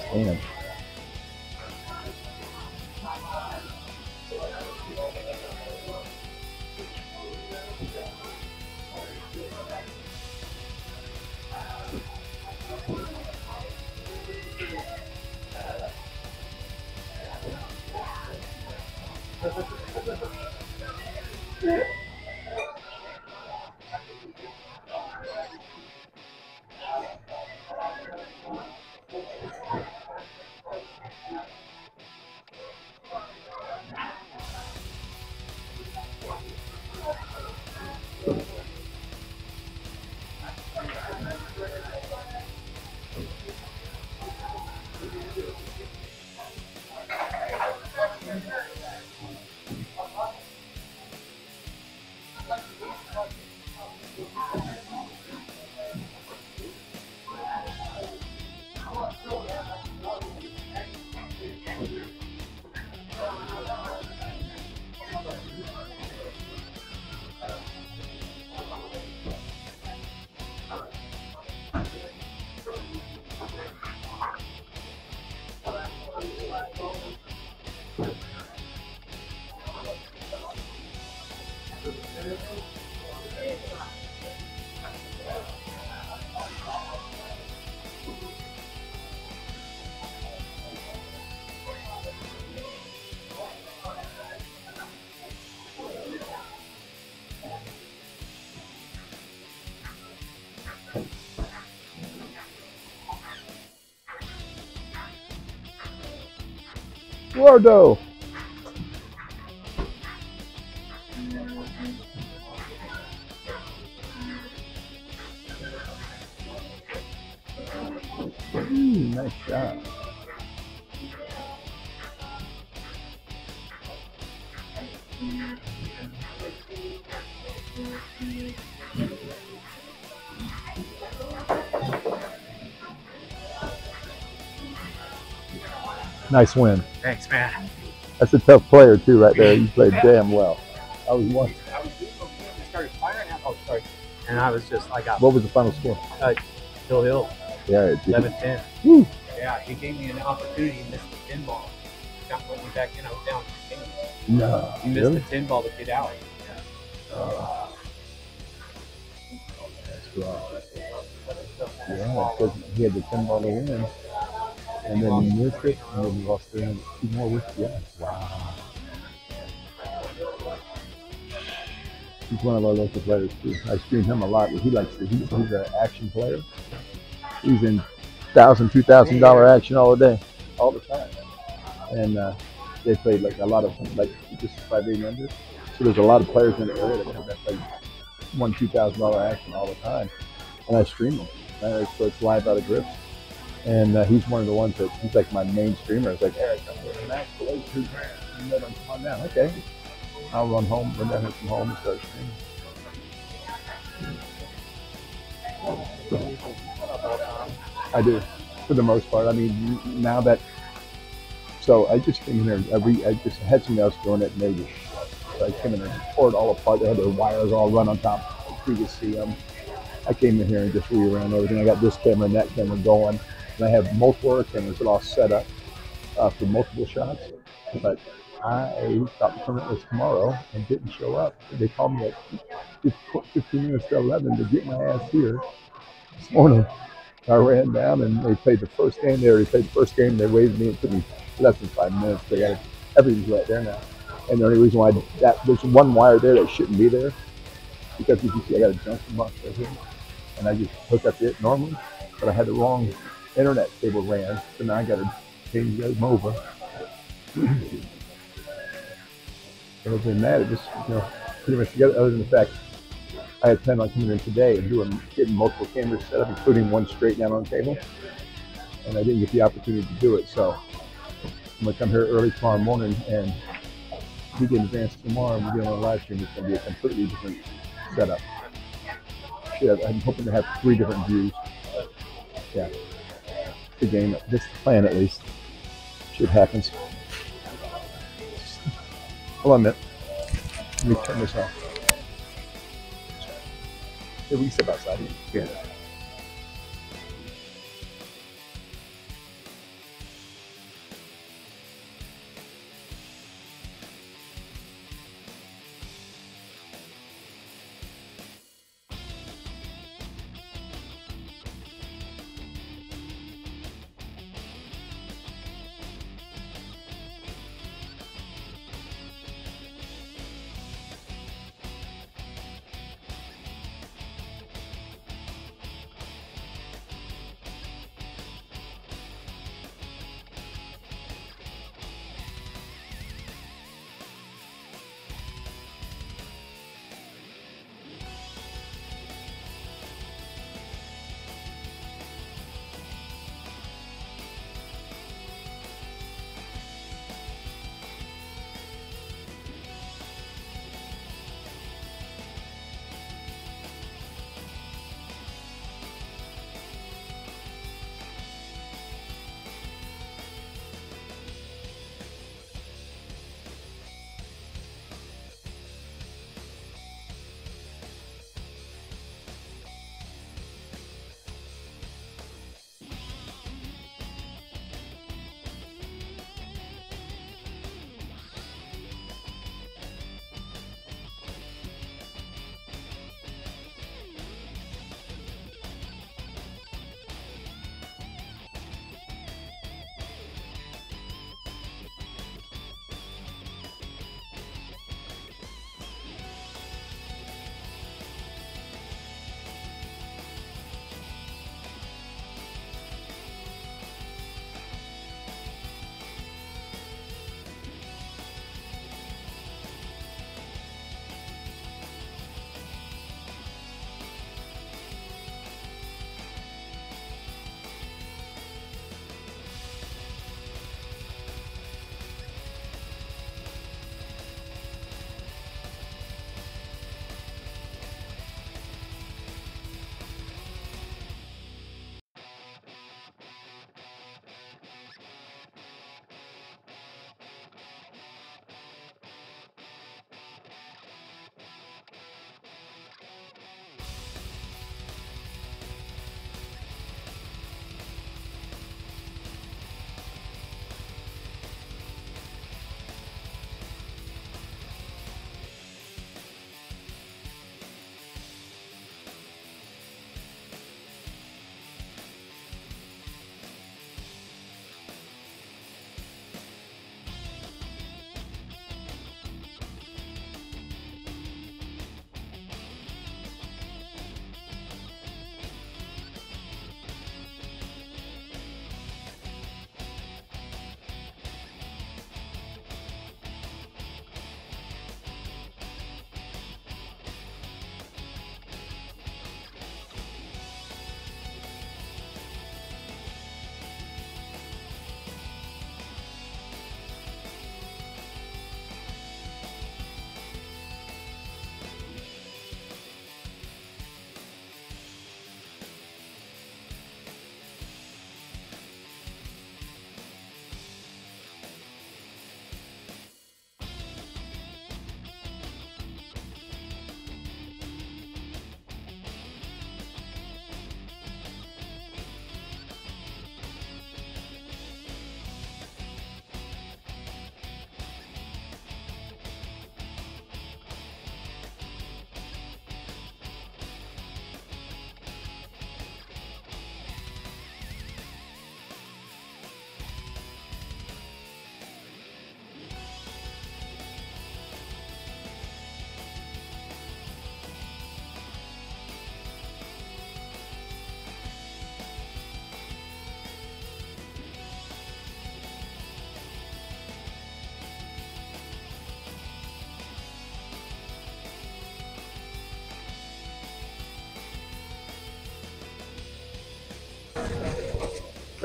Nice shot. Nice win. Thanks, man. That's a tough player too, right there. You played damn well. I was one. I was doing okay. I started firing out. Oh, sorry. And I was just, I got What was the final score? uh, Hill Hill, Yeah, it did. 11 10. Woo. Yeah, he gave me an opportunity to miss the 10 ball. Me back in. I was down 10. No. He missed Really? the 10 ball to get out. Oh. That's right. Yeah, because he had the ten ball to win, and then he missed it, and then he lost hundred two more with yeah. Wow. He's one of our local players too. I stream him a lot. He likes to, he's, he's an action player. He's in thousand, two thousand dollar action all the day, all the time. And uh, they played like a lot of like just five eight members. So there's a lot of players in the area that have that like one, two thousand dollar action all the time. And I stream them. Uh, so it's live out of Griff's. And uh, he's one of the ones that he's like my main streamer. It's like Eric, I'm going to max below two grand. And then I'm on down. Okay. I'll run home, run down here from home and start streaming. I do, for the most part. I mean, now that so I just came in here. I, re, I just had somebody else doing it, just so I came in and tore it all apart. They had their wires all run on top. You could see them. I came in here and just reran everything. I got this camera and that camera going, and I have multiple cameras that all set up uh, for multiple shots. But I thought the tournament was tomorrow and didn't show up. They called me at 15 minutes to 11 to get my ass here this morning. I ran down and they played the first game. They already played the first game. They waved me. It took me less than five minutes. They got everything's right there now. And the only reason why that there's one wire there that shouldn't be there because you can see I got a junction box right here, and I just hooked up it normally, but I had the wrong internet cable ran, so now I got to change them over. [CLEARS THROAT] Other than that, it just you know pretty much together. Other than the fact I had planned on coming in today and doing getting multiple cameras set up, including one straight down on cable, and I didn't get the opportunity to do it. So I'm gonna come here early tomorrow morning and we get advanced tomorrow and we're doing a live stream. It's gonna be a completely different setup. Yeah, I'm hoping to have three different views. Yeah, the game, this plan at least, should happen. Hold on a minute. Let me turn this off. Yeah, we step outside. Yeah.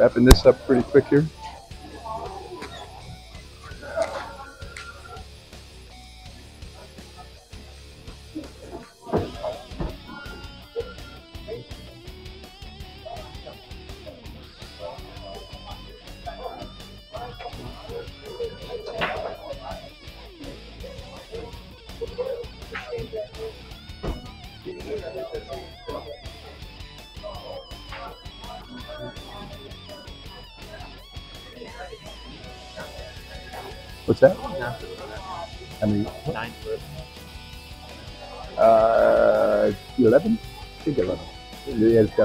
Wrapping this up pretty quick here.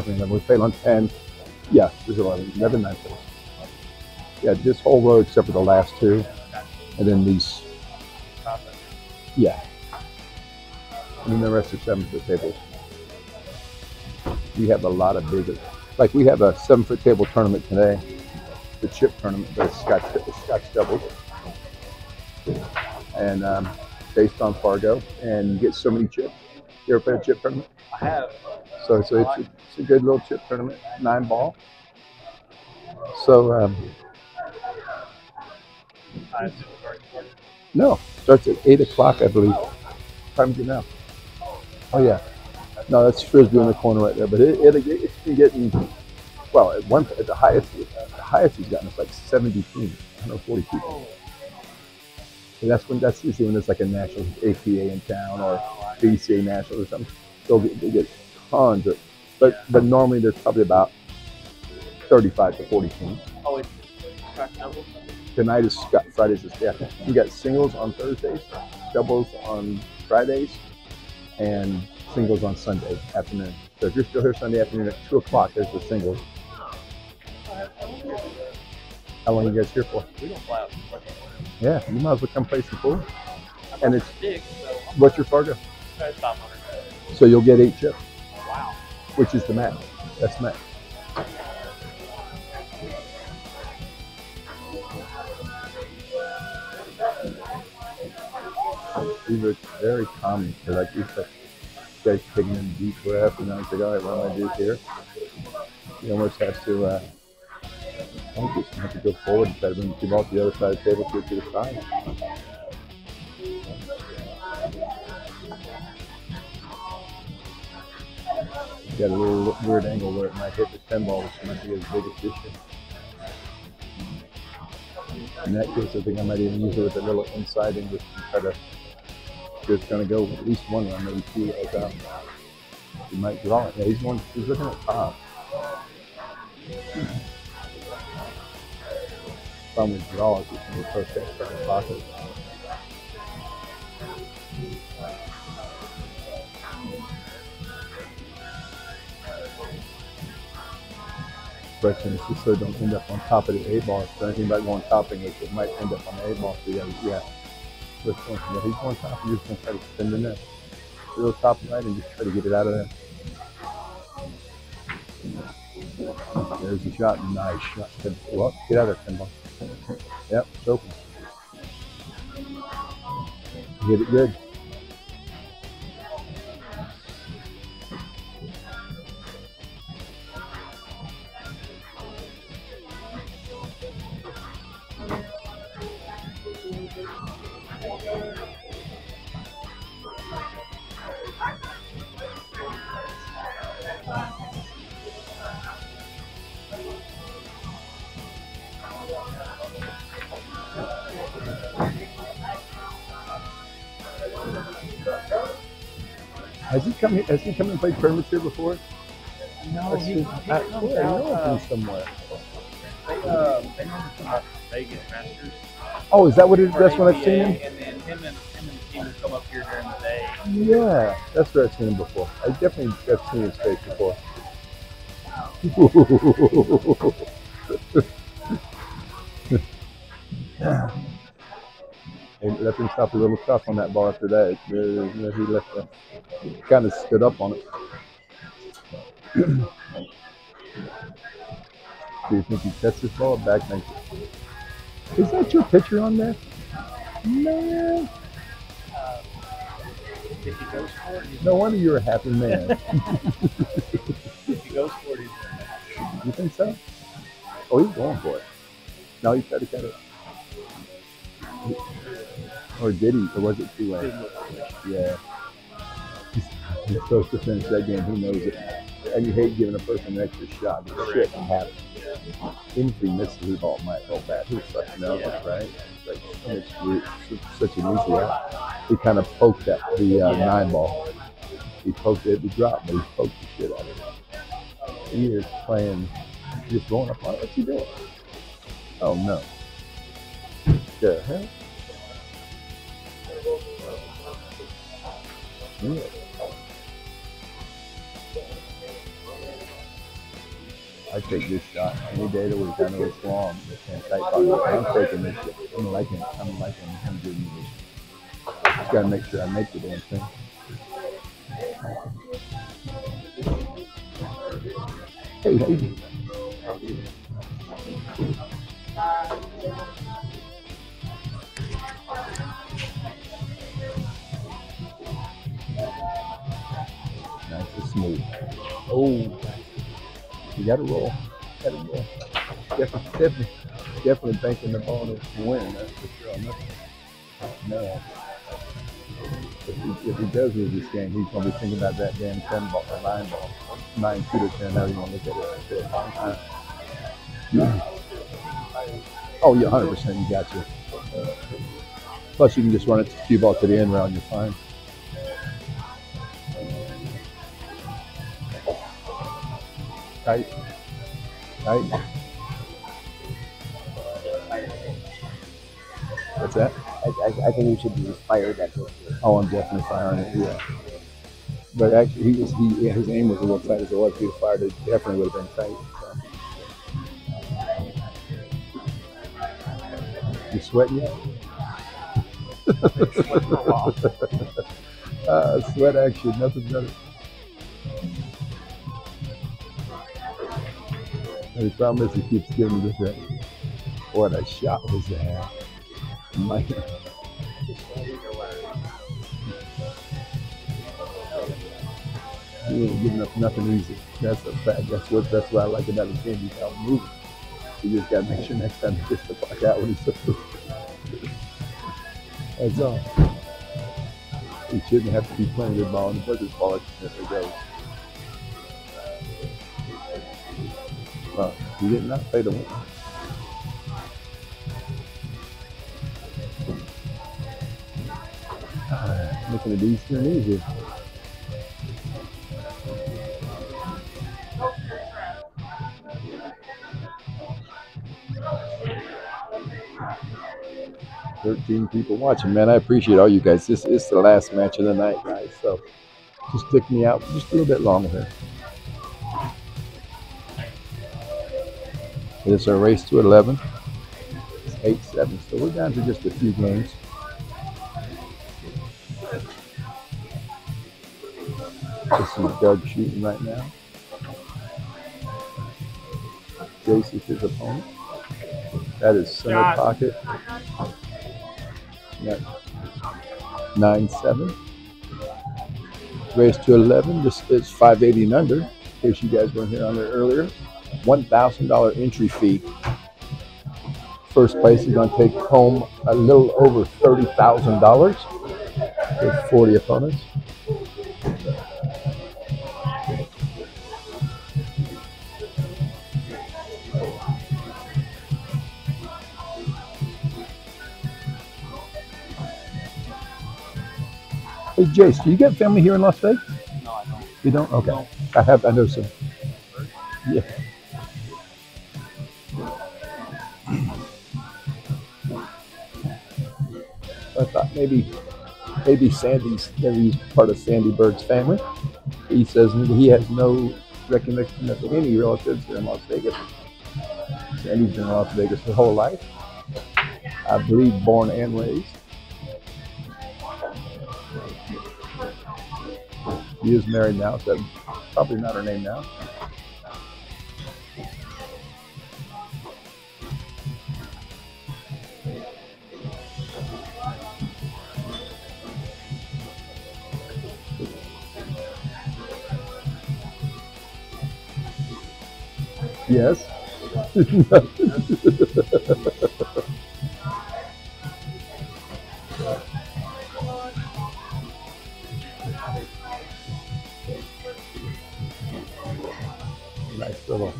11, and we're on 10. Yeah, it was 11, 11, 9, 4. Yeah, this whole row except for the last two, and then these. Yeah. And then the rest are seven foot tables. We have a lot of bigger. like we have a seven foot table tournament today, the chip tournament, but it's Scotch, Scotch doubles. And um, based on Fargo, and you get so many chips. You ever played a chip tournament? I have. So, so it's, a, it's a good little chip tournament, nine ball. So, um, no, starts at eight o'clock, I believe. Time is it now? Oh yeah, no, that's frisbee in the corner right there. But it, it it's been getting well at one at the highest the highest he's gotten is like 70 teams, 140 people. And that's when that's usually when there's like a national APA in town or BCA national or something. They'll get, they get tons of, but but normally there's probably about 35 to 40 teams. Oh, it's doubles. Tonight is Scott Fridays is yeah. You got singles on Thursdays, doubles on Fridays, and singles on Sunday afternoon. So if you're still here Sunday afternoon at two o'clock, there's the singles. How long are you guys here for? We don't fly out. Yeah, you might as well come play some pool. And it's big, so what's your Fargo? it's about 100. So you'll get eight chips. Which is the max. That's max. These are very common. Like these like guys taking in deep breath, and I was like, all right, what am I do here? You almost have to. Uh, I think you have to go forward and try to bring the ball to the other side of the table to the side. Got a little weird angle where it might hit the 10 ball, which might be his biggest issue. In that case, I think I might even use it with a little inside and try to, it's going to go at least one run, maybe two like that. He might draw it. Yeah, he's going, he's looking at top. Problem with draw is you can approach that starting pocket. Question is so don't end up on top of the eight ball. If anything about going top English, it might end up on the eight ball. So yeah, yeah. Which one? Yeah, he's going top. You're just gonna try to spin in there. Real top right and just try to get it out of there. There's the shot. Nice shot. Well, get out of there, Kimball. Yep, it's open. Hit it good. Has he come? Has he come and played tournaments here before? No, he, he I- comes out. know Uh, somewhere. they, uh, they normally come out to Vegas Masters. Oh, is that what it? That's when I've seen him. And then him and, him and the team come up here during the day. Yeah, that's where I've seen him before. I definitely have seen his face before. [LAUGHS] Hey, left him stop a little tough on that ball after that. You know, he left the, kind of stood up on it. Do you think he catches this ball back makes it? Is that your picture on there? Man, If he goes for it, no wonder you're a happy man. if he goes for it, he's you think so? Oh, he's going for it. No, he tried to cut it. Or did he? Or was it too late? Yeah. He's, he's supposed to finish that game. He knows it. And you hate giving a person an extra shot. But shit can happen. Anything misses the ball might go bad. Who's such nervous, right? Like, it's weird. Such- an easy out. He kind of poked at the uh, nine ball. He poked it, he drop, but he poked the shit out of it. He is playing, just going up on it. What's he doing? Oh no. The hell? Yeah. I take this shot any day the week. I know it's long. It's in tight pocket. I'm taking this shit. I'm liking, I'm liking him me this. Just gotta make sure I make the damn thing. Hey, hey. Smooth. Oh, you got to roll. Got to roll. Definitely, definitely, definitely banking the ball to win. That's for sure. This one. No. If he, if he does lose this game, he's going to be thinking about that damn 10 ball, or 9 ball. 9 2 to 10, how you want to look at it. Oh, yeah, 100% you got you. Uh, plus, you can just run it to cue ball to the end round, you're fine. Tight. Tight. What's that? I, I, I think you should be fired that way. Oh, I'm definitely firing it. Yeah. But actually, he was he yeah, his aim was a little tight as it was. If he was fired, it definitely would have been tight. So. You sweating yet? [LAUGHS] uh, sweat action, nothing better. And is he keeps giving me this. uh, What a shot was that? My, He ain't giving up nothing easy. That's a fact. That's what that's why I like about the game. He's out moving. You just gotta make sure next time he gets the fuck out when he's supposed to. That's all. He shouldn't have to be playing the ball and the buzzer ball it goes. He did not Making it easier and easier. Thirteen people watching, man. I appreciate all you guys. This is the last match of the night, guys. So just stick me out just a little bit longer It's a race to 11. It's 8 7. So we're down to just a few games. This is Doug shooting right now. Jace is his opponent. That is center pocket. Got 9 7. Race to 11. This is 580 and under. In case you guys weren't here on there earlier. $1,000 entry fee. First place is going to take home a little over $30,000 with 40 opponents. Hey Jace, do you get family here in Las Vegas? No, I don't. You don't? Okay. I have. I know some. Yeah. I thought maybe, maybe Sandy's, maybe he's part of Sandy Bird's family. He says he has no recognition of any relatives here in Las Vegas. Sandy's been in Las Vegas her whole life. I believe born and raised. He is married now, so probably not her name now. Yes. nice little.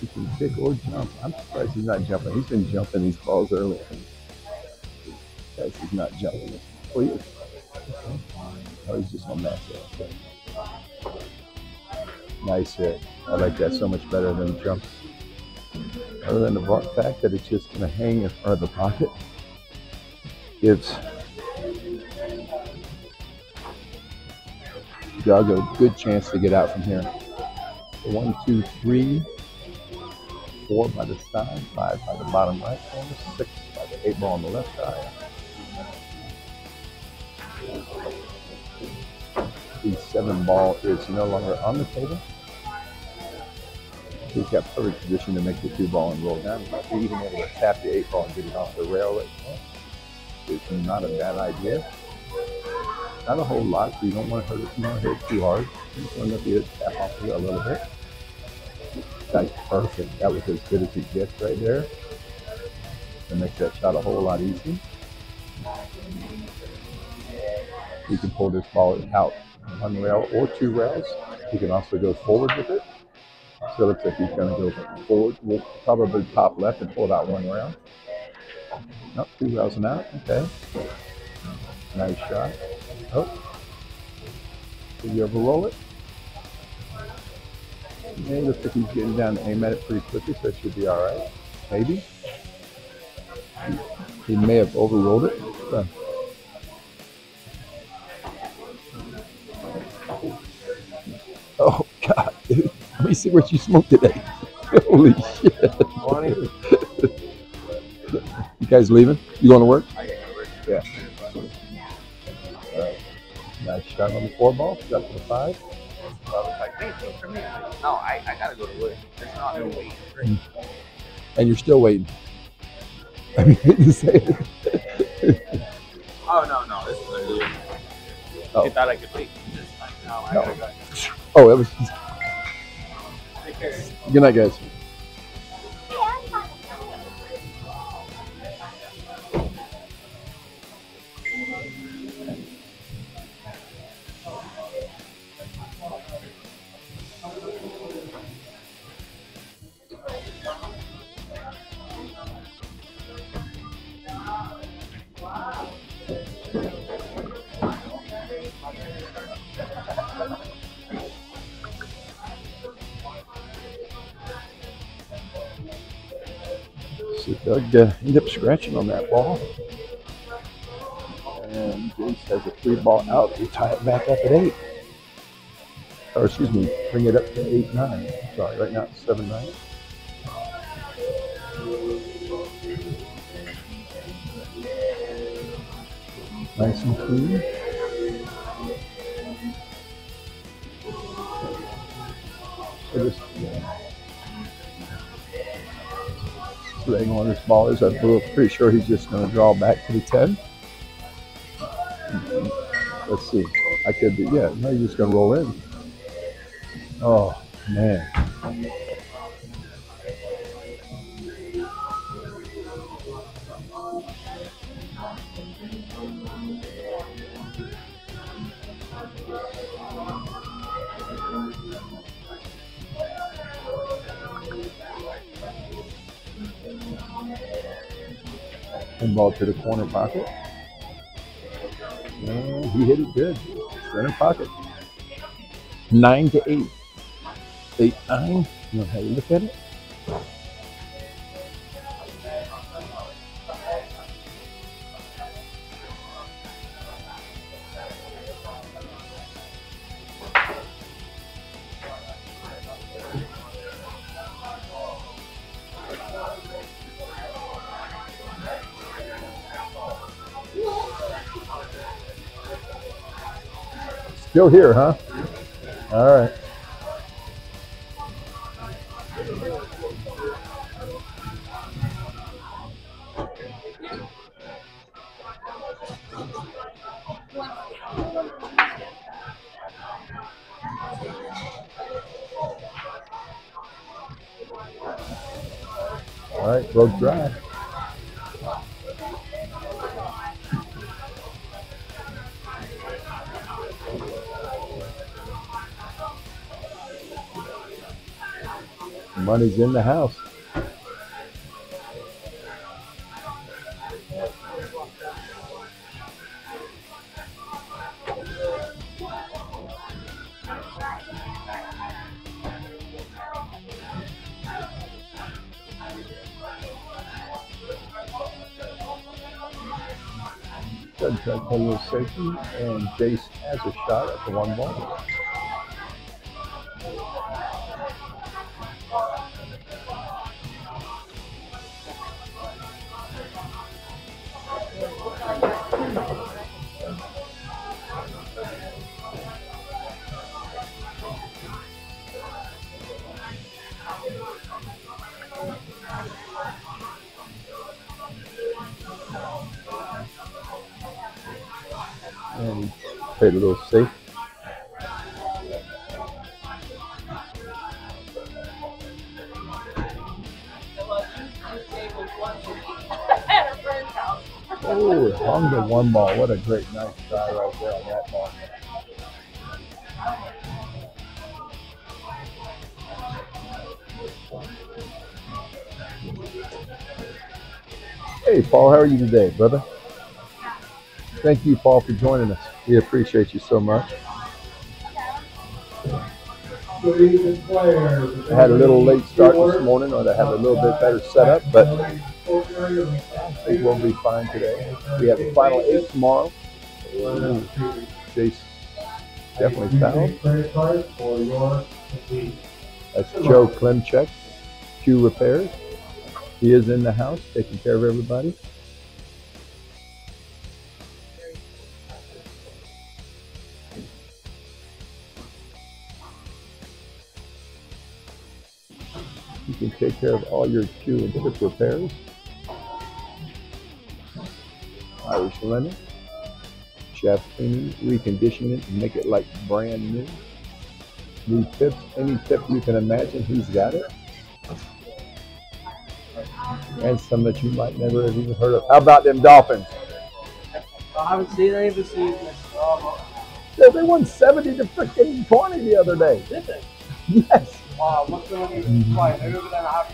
He can kick or jump. I'm surprised he's not jumping. He's been jumping these balls earlier. Guys, he's not jumping. Oh, he is. Oh, he's just gonna match it. Nice hit. I like that so much better than the jump. Other than the fact that it's just gonna hang in front of the pocket, gives Doug a good chance to get out from here. One, two, three, four by the side, five by the bottom right corner, six by the eight ball on the left side. The seven ball is no longer on the table. He's got perfect position to make the two ball and roll down. He might be even able to tap the eight ball and get it off the rail. It's not a bad idea. Not a whole lot, so you don't want to hurt it, you don't hit it too hard. You just want to be able to tap off it a little bit. That's perfect. That was as good as it gets right there. That makes that shot a whole lot easier. You can pull this ball out one rail or two rails. You can also go forward with it. So it looks like he's going to go forward. We'll probably pop left and pull out one rail. Nope, two rails and out. Okay. Nice shot. Oh. Did you ever roll it? Yeah, looks like he's getting down to aim at it pretty quickly, so it should be all right. Maybe. He may have overrolled it. Oh [LAUGHS] God, dude! Let me see what you smoked today. [LAUGHS] Holy shit! [LAUGHS] you guys leaving? You going to work? Yeah. All right. Nice shot on the four ball. Got to the five. I was like, wait, wait for me. I'm like, no, I, I gotta go to work. There's not no way. Mm. And you're still waiting. I mean, [LAUGHS] to say it. Oh no, no, this is literally. Oh. You thought I could wait? Like, no, I No. gotta go. Oh, that was. Good night, guys. So Doug uh, ended up scratching on that ball. And Jace has a three ball out to tie it back up at eight. Or excuse me, bring it up to eight nine. Sorry, right now it's seven nine. Nice and clean. Just so angle on this ball is. I'm pretty sure he's just going to draw back to the 10. Let's see. I could be, yeah, no, he's just going to roll in. Oh, man. Ball to the corner pocket. And he hit it good. Center pocket. Nine to eight. Eight, nine. You know how you look at it? Still here, huh? All right. All right, broke dry. Money's in the house. And Jace has a shot at the one ball. A little safe. Oh, hung the one ball. What a great nice try right there on that ball. Hey, Paul, how are you today, brother? Thank you, Paul, for joining us. We appreciate you so much. I had a little late start this morning, or I had a little bit better setup, but I think we'll be fine today. We have a final eight tomorrow. Ooh, Jace definitely complete. That's Joe Klimchek, Q Repairs. He is in the house taking care of everybody. You can take care of all your Q and Trip repairs. Irish linen, shaft cleaning, recondition it, and make it like brand new. New tips, any tip you can imagine, he's got it. And some that you might never have even heard of. How about them Dolphins? I haven't seen any of the season. Yeah, they won 70 to freaking 20 the other day. did they? [LAUGHS] Yes. What's the one you play? Maybe over there I.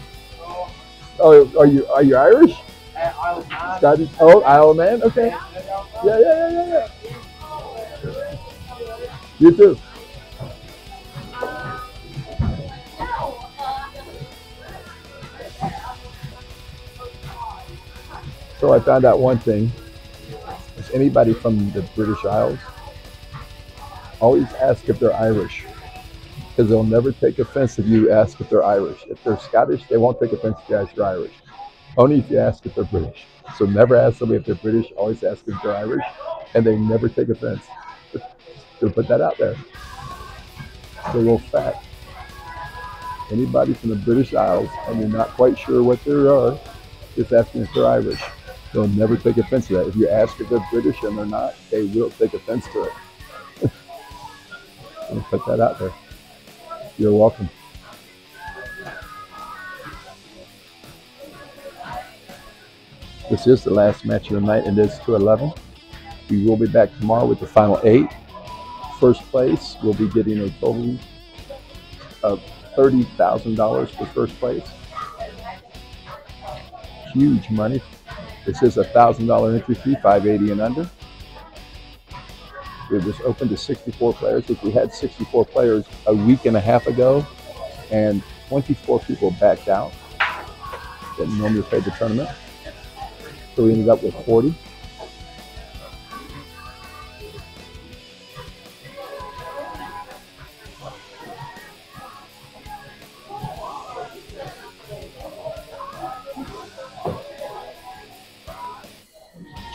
Oh, are you are you Irish? Isle Man. Scottish? Oh, Isle of Man. Okay. Yeah, yeah, yeah, yeah, yeah. You too. So I found out one thing. Is anybody from the British Isles always ask if they're Irish because they'll never take offense if you ask if they're Irish. If they're Scottish, they won't take offense if you ask if they're Irish. Only if you ask if they're British. So never ask somebody if they're British. Always ask if they're Irish, and they never take offense. So put that out there. It's a little fact. Anybody from the British Isles, and you're not quite sure what they are, just asking if they're Irish. They'll never take offense to that. If you ask if they're British and they're not, they will take offense to it. [LAUGHS] I'll put that out there. You're welcome. This is the last match of the night, and it's to 11. We will be back tomorrow with the final eight. First place will be getting a total of $30,000 for first place. Huge money. This is a $1,000 entry fee, 580 and under. It was open to 64 players, which we had 64 players a week and a half ago, and 24 people backed out that normally played the tournament. So we ended up with 40.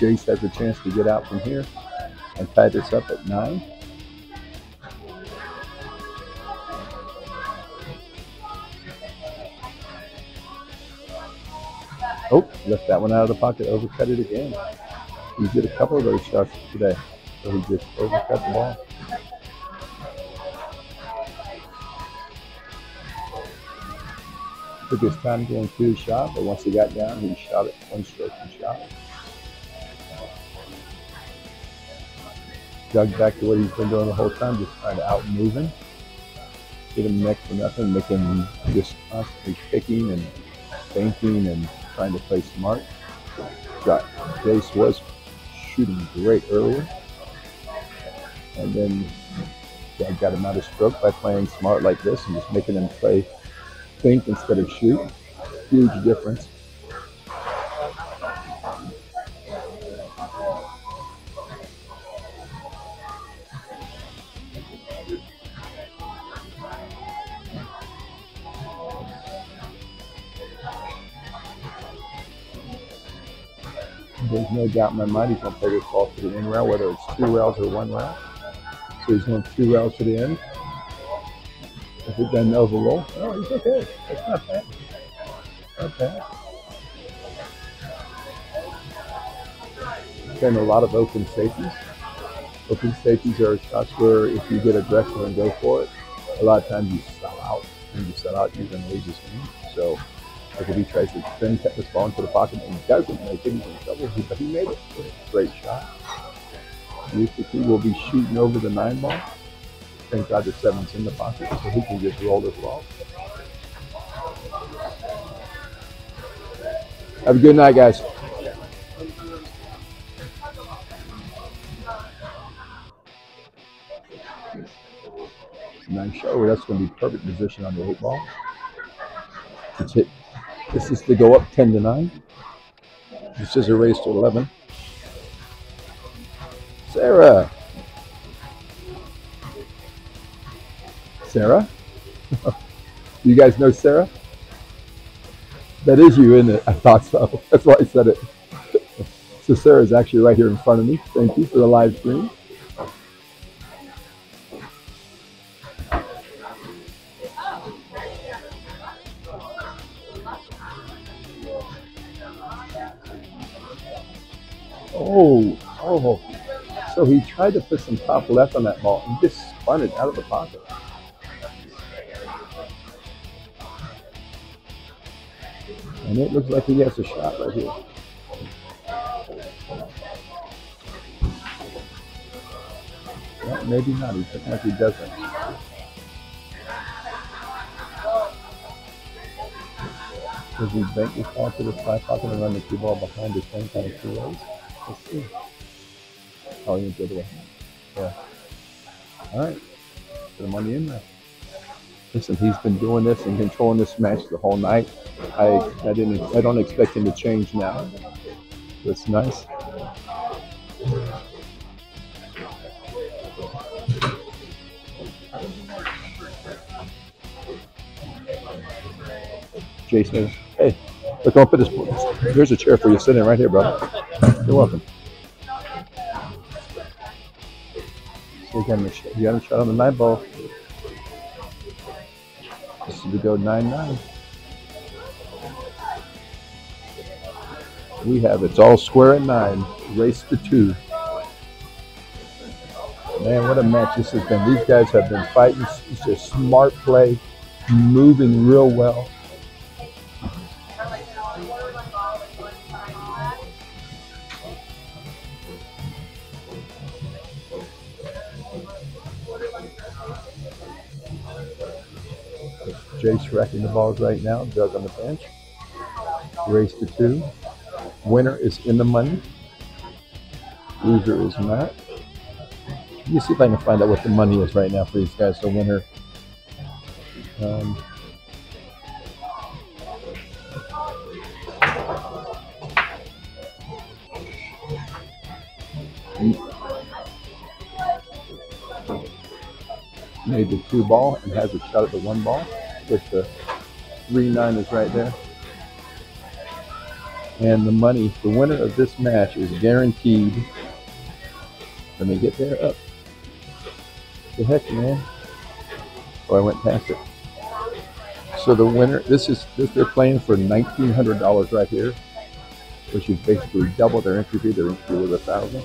Jace has a chance to get out from here and tie this up at nine. Oh, left that one out of the pocket, overcut it again. He did a couple of those shots today, so he just overcut the ball. Took his time going through the shot, but once he got down, he shot it one stroke and shot. Doug back to what he's been doing the whole time, just trying to outmove him. Get him next to nothing, make him just constantly picking and thinking and trying to play smart. Got Jace was shooting great earlier. And then I got him out of stroke by playing smart like this and just making him play think instead of shoot. Huge difference. There's no doubt in my mind he's going to play this ball to the end rail, whether it's two rails or one rail. So he's going two rails to the end. If it doesn't overroll, oh, he's okay. That's not bad. Not bad. Been a lot of open safeties. Open safeties are shots where if you get aggressive and go for it, a lot of times you sell out. And you sell out, you're going to lose this game. So if he tries to spin cut this ball into the pocket and he doesn't make it, trouble. But he made it. Great shot. Eustace will be shooting over the nine ball. Thank God the seven's in the pocket, so he can just roll this ball. Have a good night, guys. Nice show. That's going to be perfect position on the eight ball. It's hit. This is to go up 10 to 9. This is a race to 11. Sarah. Sarah? [LAUGHS] you guys know Sarah? That is you, isn't it? I thought so. [LAUGHS] That's why I said it. So Sarah's actually right here in front of me. Thank you for the live stream. Oh, oh. So he tried to put some top left on that ball and just spun it out of the pocket. And it looks like he has a shot right here. Well, maybe not. He looks like he doesn't. Does he bank this ball to the side pocket and run the cue ball behind the same kind of two ways? Let's see. Oh, he went the other way. Yeah. All right. Put the in there. Listen, he's been doing this and controlling this match the whole night. I, I didn't I don't expect him to change now. That's nice. Jason, look, I'll put this. Here's a chair for you. Sit in right here, brother. You're welcome. So you got a shot, you got a shot on the nine ball. This is to go nine nine. We have it's all square at nine. Race to two. Man, what a match this has been. These guys have been fighting. It's a smart play, moving real well. Jace racking the balls right now. Doug on the bench. Race to two. Winner is in the money. Loser is not. Let me see if I can find out what the money is right now for these guys. The winner. Um, made the two ball and has a shot at the one ball. With the three nine is right there. And the money, the winner of this match is guaranteed. Let me get there up. The heck, man. Oh, I went past it. So the winner, this is this they're playing for nineteen hundred dollars right here, which is basically double their entry fee. Their entry was a thousand.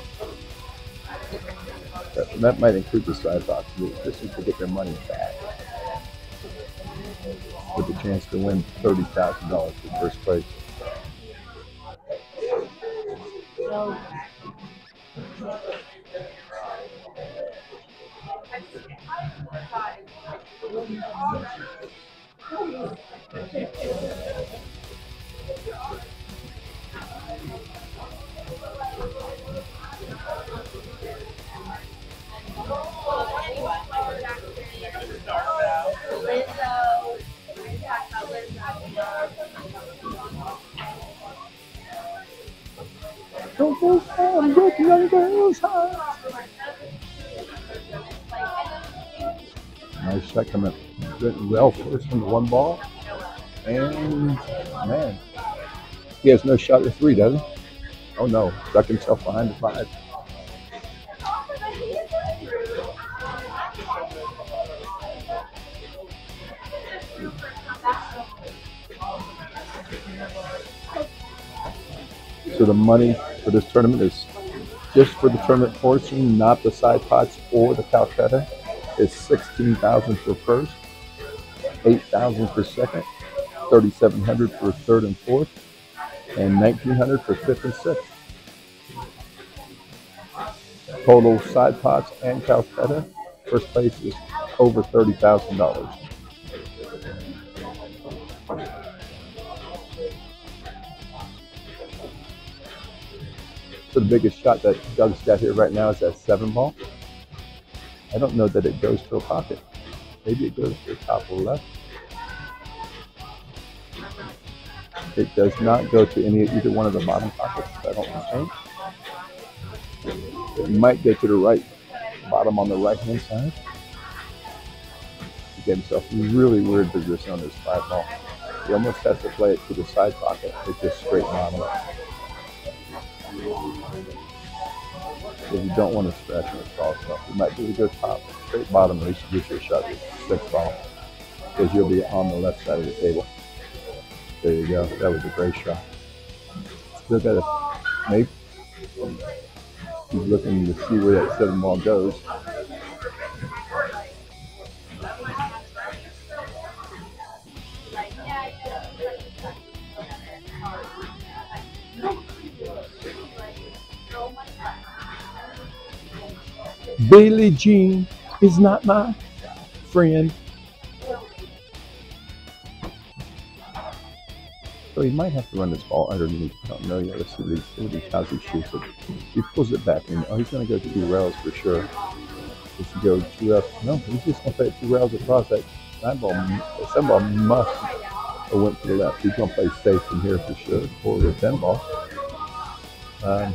That, that might include the side box. This is to get their money back. With a chance to win thirty thousand dollars for first place. Nice coming went well first from the one ball. And man, he has no shot at three, does he? Oh no, stuck himself behind the five. So the money for this tournament is just for the tournament portion, not the side pots or the Calcutta, It's 16000 for first, 8000 for second, 3700 for third and fourth, and 1900 for fifth and sixth. Total side pots and Calcutta, first place is over $30,000. So the biggest shot that Doug's got here right now is that seven ball. I don't know that it goes to a pocket. Maybe it goes to the top left. It does not go to any either one of the bottom pockets. I don't think. It might go to the right bottom on the right hand side. He gave himself a really weird position on this five ball. He almost has to play it to the side pocket. It's just straight bottom. If you don't want to scratch and cross stuff, you might do a good top, straight bottom, at least you get your shot at six ball. Because you'll be on the left side of the table. There you go. That was a great shot. Still got a maybe. He's looking to see where that seven ball goes. Billie Jean is not my friend. So he might have to run this ball underneath. I don't know yet. Let's see what he, what he, how it. He pulls it back and oh, he's going to go two rails for sure. He should go two rails. No, he's just going to play two rails across that nine ball. That ball must have went to the left. He's going to play safe from here for sure. Or the ten ball. Um,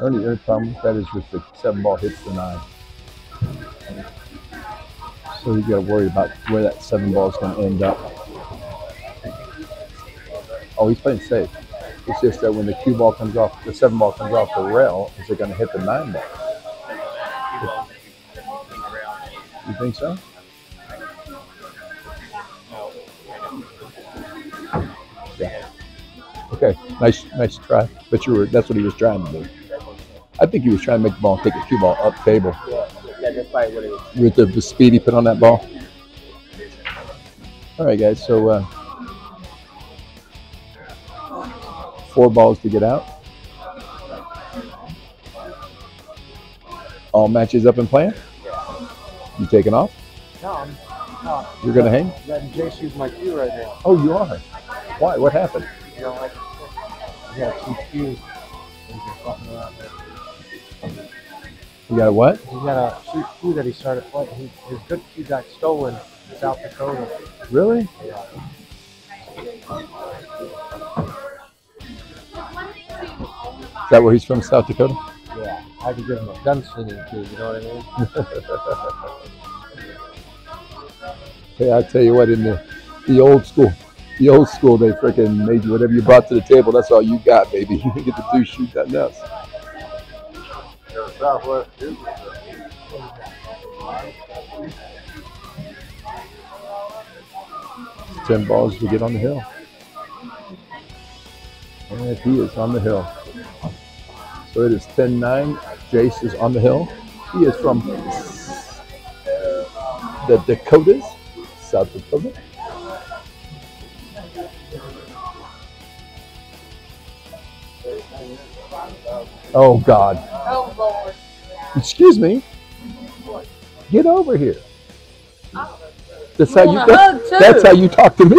only other problem that is with the seven ball hits the nine. So you got to worry about where that seven ball is going to end up. Oh, he's playing safe. It's just that when the cue ball comes off, the seven ball comes off the rail, is it going to hit the nine ball? You think so? Yeah. Okay, nice, nice try. But you were—that's what he was trying to do. I think he was trying to make the ball take a cue ball up table Yeah, yeah, that's what it was. with the, the speed he put on that ball. All right, guys. So uh, four balls to get out. All matches up and playing. You taking off? No, I'm no, You're gonna hang? letting Jace use my cue right now. Oh, you are. Why? What happened? You know, like, yeah, cheap cues. He's fucking around there. You got a what? He got a cue that he started playing. He, his good cue got stolen in South Dakota. Really? Yeah. Is that where he's from, South Dakota? Yeah. I had to give him a gun gunslinging cue, you know what I mean? [LAUGHS] Hey, I tell you what, in the the old school, the old school, they freaking made you whatever you brought to the table. That's all you got, baby. [LAUGHS] You didn't get to do shoot nothing else. Yeah, Southwest is. Ten balls to get on the hill. And he is on the hill. So it is 10-9. Jace is on the hill. He is from the Dakotas, South Dakota. Oh God. Oh Lord. Excuse me. Get over here. That's how you. That's, that's how you talk to me.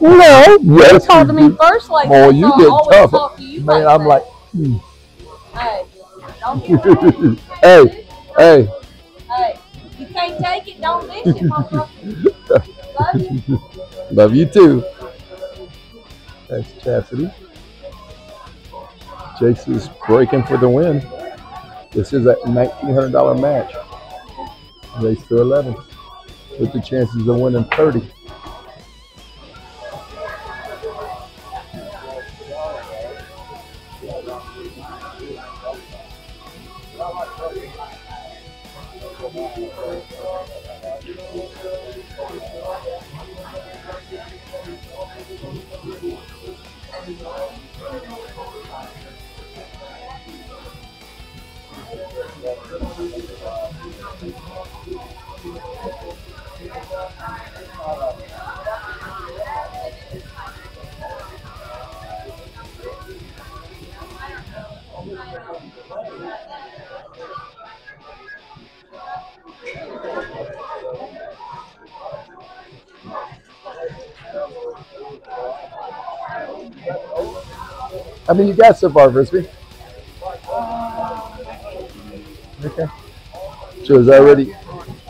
No. You Yes. talked to me first like Boy, that, you so get always tough. talk to you Man, like I'm that. like, hmm. Hey, don't [LAUGHS] hey, hey. Hey, you can't take it, don't dish it. [LAUGHS] Love you. Love you too. That's Chastity. Jace is breaking for the win. This is a $1,900 match. Race to 11 with the chances of winning 30. I mean, you got so far, Frisbee. Okay. So is already.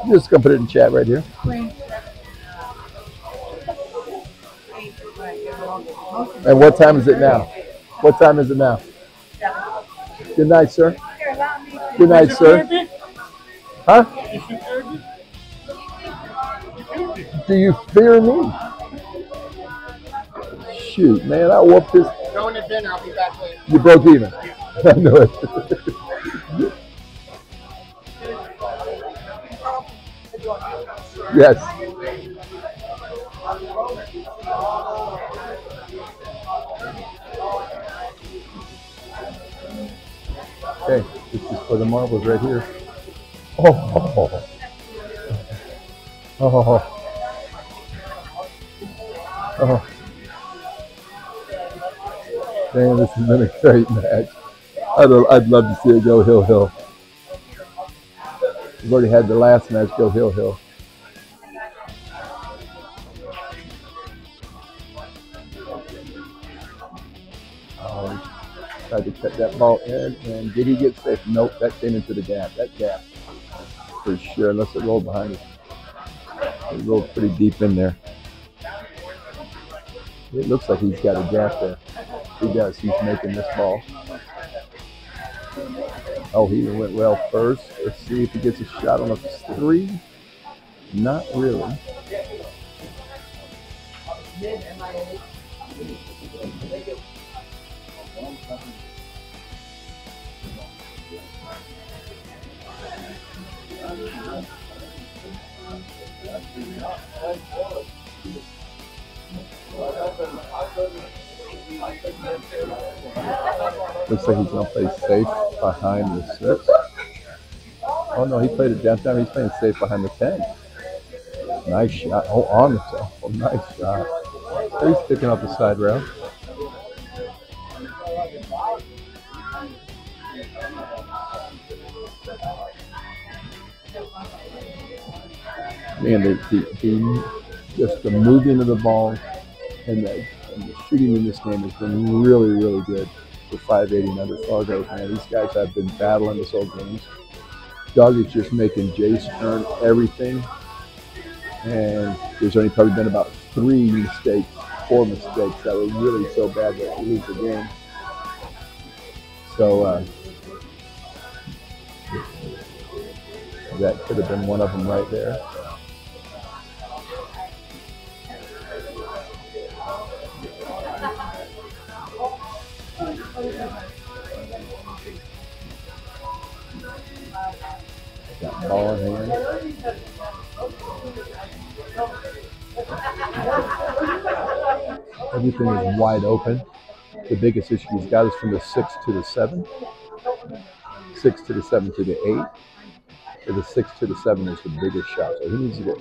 I'm just gonna put it in chat right here. And what time is it now? What time is it now? Good night, sir. Good night, sir. Huh? Do you fear me? Shoot, man, I whooped this. To. I'll be back later. You broke even. [LAUGHS] I know it. yes. Okay, this is for the marbles right here. Oh, [LAUGHS] oh, oh, oh. Man, this has been a great match. I'd, I'd love to see it go hill hill. We've already had the last match go hill hill. Um, tried to cut that ball in, and did he get safe? Nope, that came into the gap. That gap, for sure, unless it rolled behind us. It rolled pretty deep in there. It looks like he's got a gap there. He does. He's making this ball. Oh, he went well first. Let's see if he gets a shot on a three. Not really. Looks like he's gonna play safe behind the six. Oh no, he played it downtown. He's playing safe behind the ten. Nice shot. Oh, on the top. Oh, nice shot. He's picking up the side rail. Man, the, the, the just the moving of the ball and the, and the shooting in this game has been really, really good for 580 and under Fargo. Man, these guys have been battling this whole game. Doug is just making Jace earn everything. And there's only probably been about three mistakes, four mistakes that were really so bad that we lose the game. So uh, that could have been one of them right there. Ball in hand. Everything is wide open. The biggest issue he's got is from the six to the seven. Six to the seven to the eight. So the six to the seven is the biggest shot. So he needs to get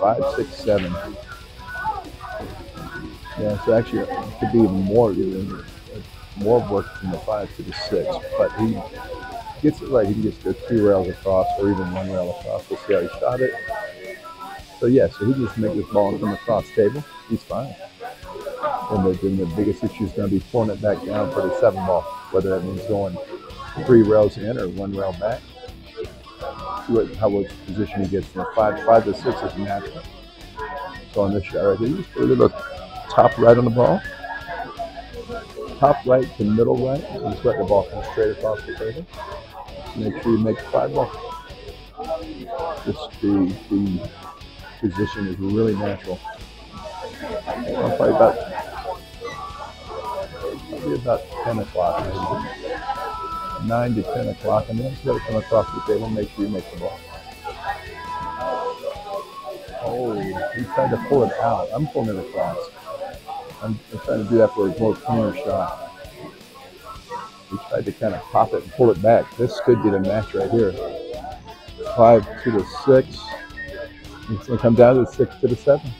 five, six, seven. Yeah, so actually it could be even more even more work from the five to the six. But he gets it right. He can just go two rails across or even one rail across. We'll see how he shot it. So yeah, so he just make this ball come across table. He's fine. And the, then the biggest issue is going to be pulling it back down for the seven ball, whether that means going three rails in or one rail back. What, how much position he gets from five, five to six is natural. So on this shot right here, just put a little top right on the ball, top right to middle right, and just let the ball come straight across the table. Make sure you make ball. Just the, the position is really natural. Well, probably about probably about 10 o'clock, maybe. 9 to 10 o'clock, and then let it come across the table. Make sure you make the ball. Oh, he tried to pull it out. I'm pulling it across. I'm, I'm trying to do that for a more cleaner shot. He tried to kind of pop it and pull it back. This could be the match right here. Five to the six. It's going to come down to the six to the seven.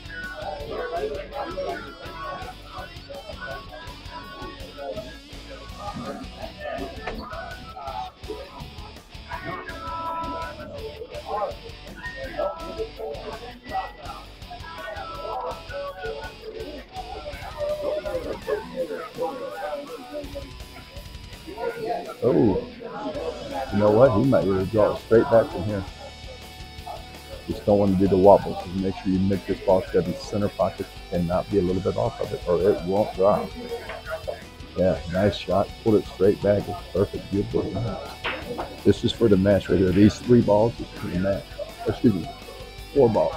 Oh, you know what? He might really draw it straight back from here. Just don't want to do the wobble. Just make sure you make this ball to be center pocket and not be a little bit off of it, or it won't drop. Yeah, nice shot. Pulled it straight back. It's perfect. Beautiful. This is for the match right here. These three balls is for the match. Excuse me, four balls.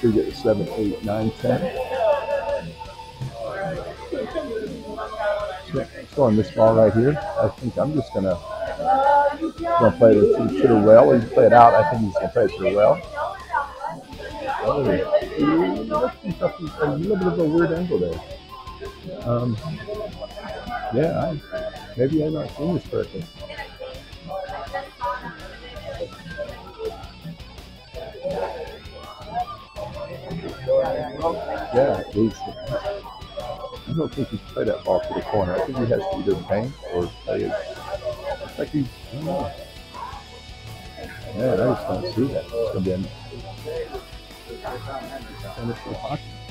So you get the seven, eight, nine, ten. So, on this ball right here, I think I'm just gonna gonna play it the rail. Or play it out. I think he's gonna play it the rail. Oh, a little bit of a weird angle there. Um, yeah, I, maybe I'm not seeing this correctly. Yeah, he's. I don't think he's played that ball to the corner. I think he has to either bank or play it. It's like he's. I don't know. Yeah, I just don't see that. It's gonna be a,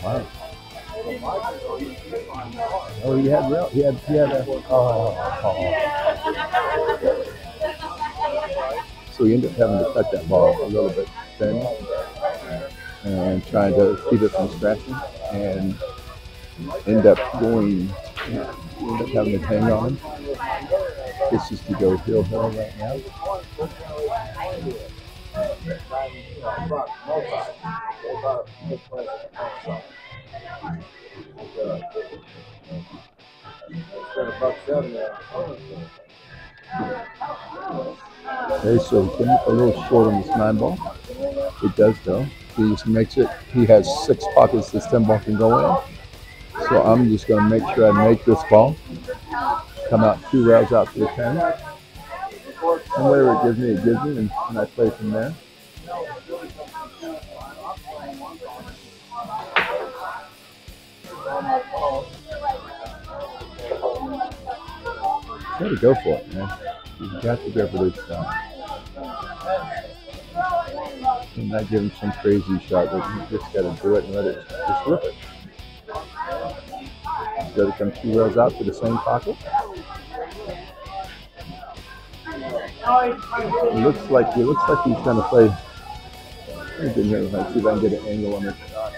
Wow. Oh, he had real. He had. He had a. Oh, oh. So he ended up having to cut that ball a little bit thin and trying to keep it from scratching and end up going. End up having to hang on. This is to go hill hill right now. Okay, so getting a little short on this nine ball. It does though. He just makes it. He has six pockets this ten ball can go in. So I'm just gonna make sure I make this ball. Come out two rails out to the ten. And whatever it gives me, it gives me, and, and I play from there. You gotta go for it, man. You got to go for this shot. And not give him some crazy shot, but you just gotta do it and let it just rip it. You gotta come two rows out to the same pocket. It looks like it looks like he's gonna play. Let me get see if I can get an angle on shot.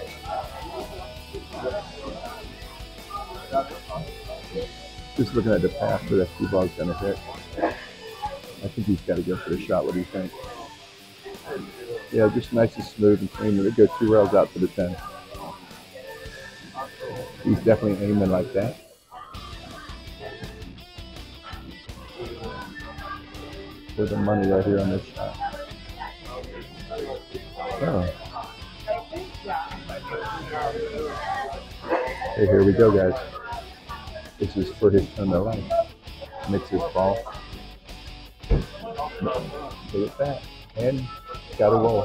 Just looking at the path where that cue ball's gonna hit. I think he's got to go for the shot. What do you think? Yeah, just nice and smooth and clean. They go two rails out to the 10. He's definitely aiming like that. For the money right here on this shot. Oh. Hey, here we go, guys. This is for his turn of life. Mix his ball. Look at that. And got a roll.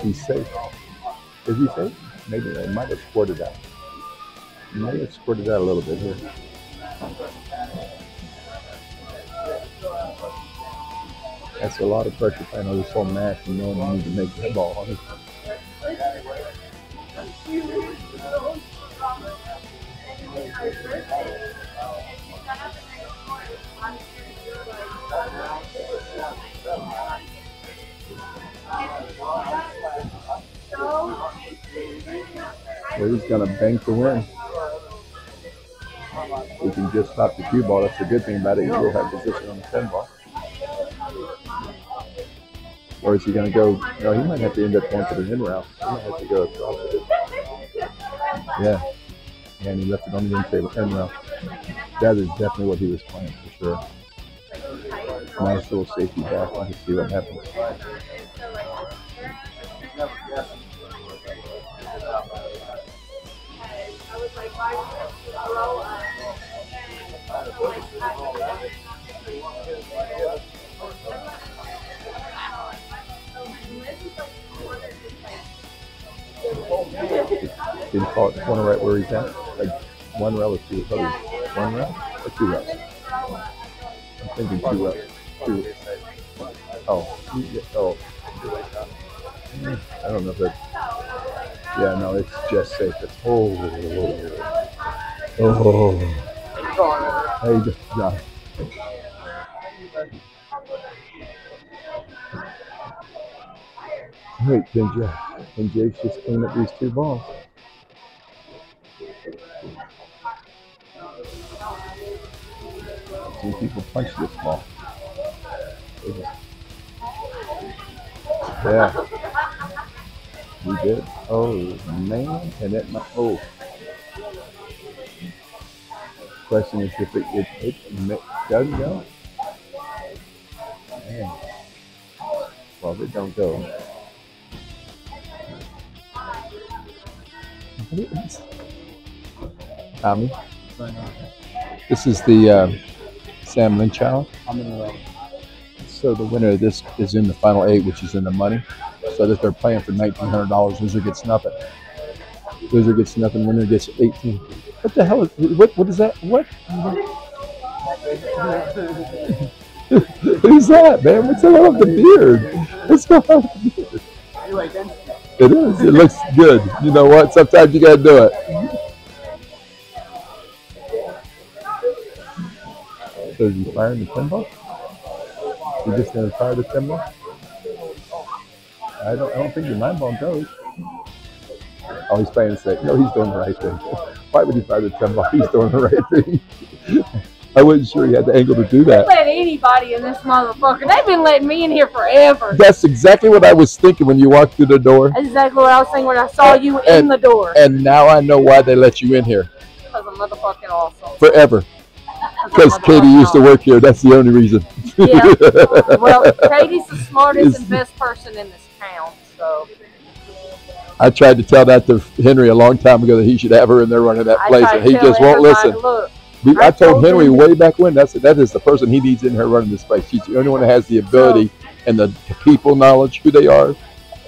He's safe. Is he safe? Maybe they might have squirted out. Might have squirted out a little bit here. That's a lot of pressure playing on this whole match and knowing you need to make that ball on it. Well, he's gonna bank the win. We can just stop the cue ball. That's the good thing about it. He will have position on the ten ball. Or is he gonna go? No, he might have to end up going for the in route. He might have to go across it. Yeah. Yeah, and he left it on the table, in route. That is definitely what he was playing for sure. Nice little safety back. Let's see what happens. Did he call it one right where he's at? Like one rail or two? Probably one rail or two rails? I'm thinking two rails. Two. Oh, oh. I don't know if that. Yeah, no, it's just safe. It's oh, oh. oh, oh, oh. How you doing, John? All right, Jay. And Jace's just cleaned up these two balls. See people punch this ball. Yeah. We did. Oh man, and it might. Oh. Question is if it it, it doesn't go. Man. Well, it don't go. Tommy, this is the uh, Sam the row. So the winner of this is in the final eight, which is in the money. So that they're playing for nineteen hundred dollars. Loser gets nothing. Loser gets nothing. Winner gets eighteen. What the hell is what? What is that? What? Who's that, man? What's going on with the beard? What's going on with the beard? It is. It looks good. You know what? Sometimes you gotta do it. So is firing the pinball? You just gonna fire the pinball? I don't. I don't think your nine ball goes. Oh, he's playing safe. No, he's doing the right thing. [LAUGHS] Why would he fire the pinball? [LAUGHS] He's doing the right thing. [LAUGHS] I wasn't sure he had the angle to do that. Let anybody in this motherfucker. They've been letting me in here forever. That's exactly what I was thinking when you walked through the door. That's exactly what I was thinking when I saw you in the door. And now I know why they let you in here Because I'm motherfucking awesome. forever. Because Katie used to work here. That's the only reason. Yeah. [LAUGHS] Well, Katie's the smartest and best person in this town, so I tried to tell that to Henry a long time ago that he should have her in there running that place, and he just won't listen. Look, I, I told told Henry him- way back when that's that is the person he needs in here running this place. She's the only one that has the ability and the people knowledge who they are.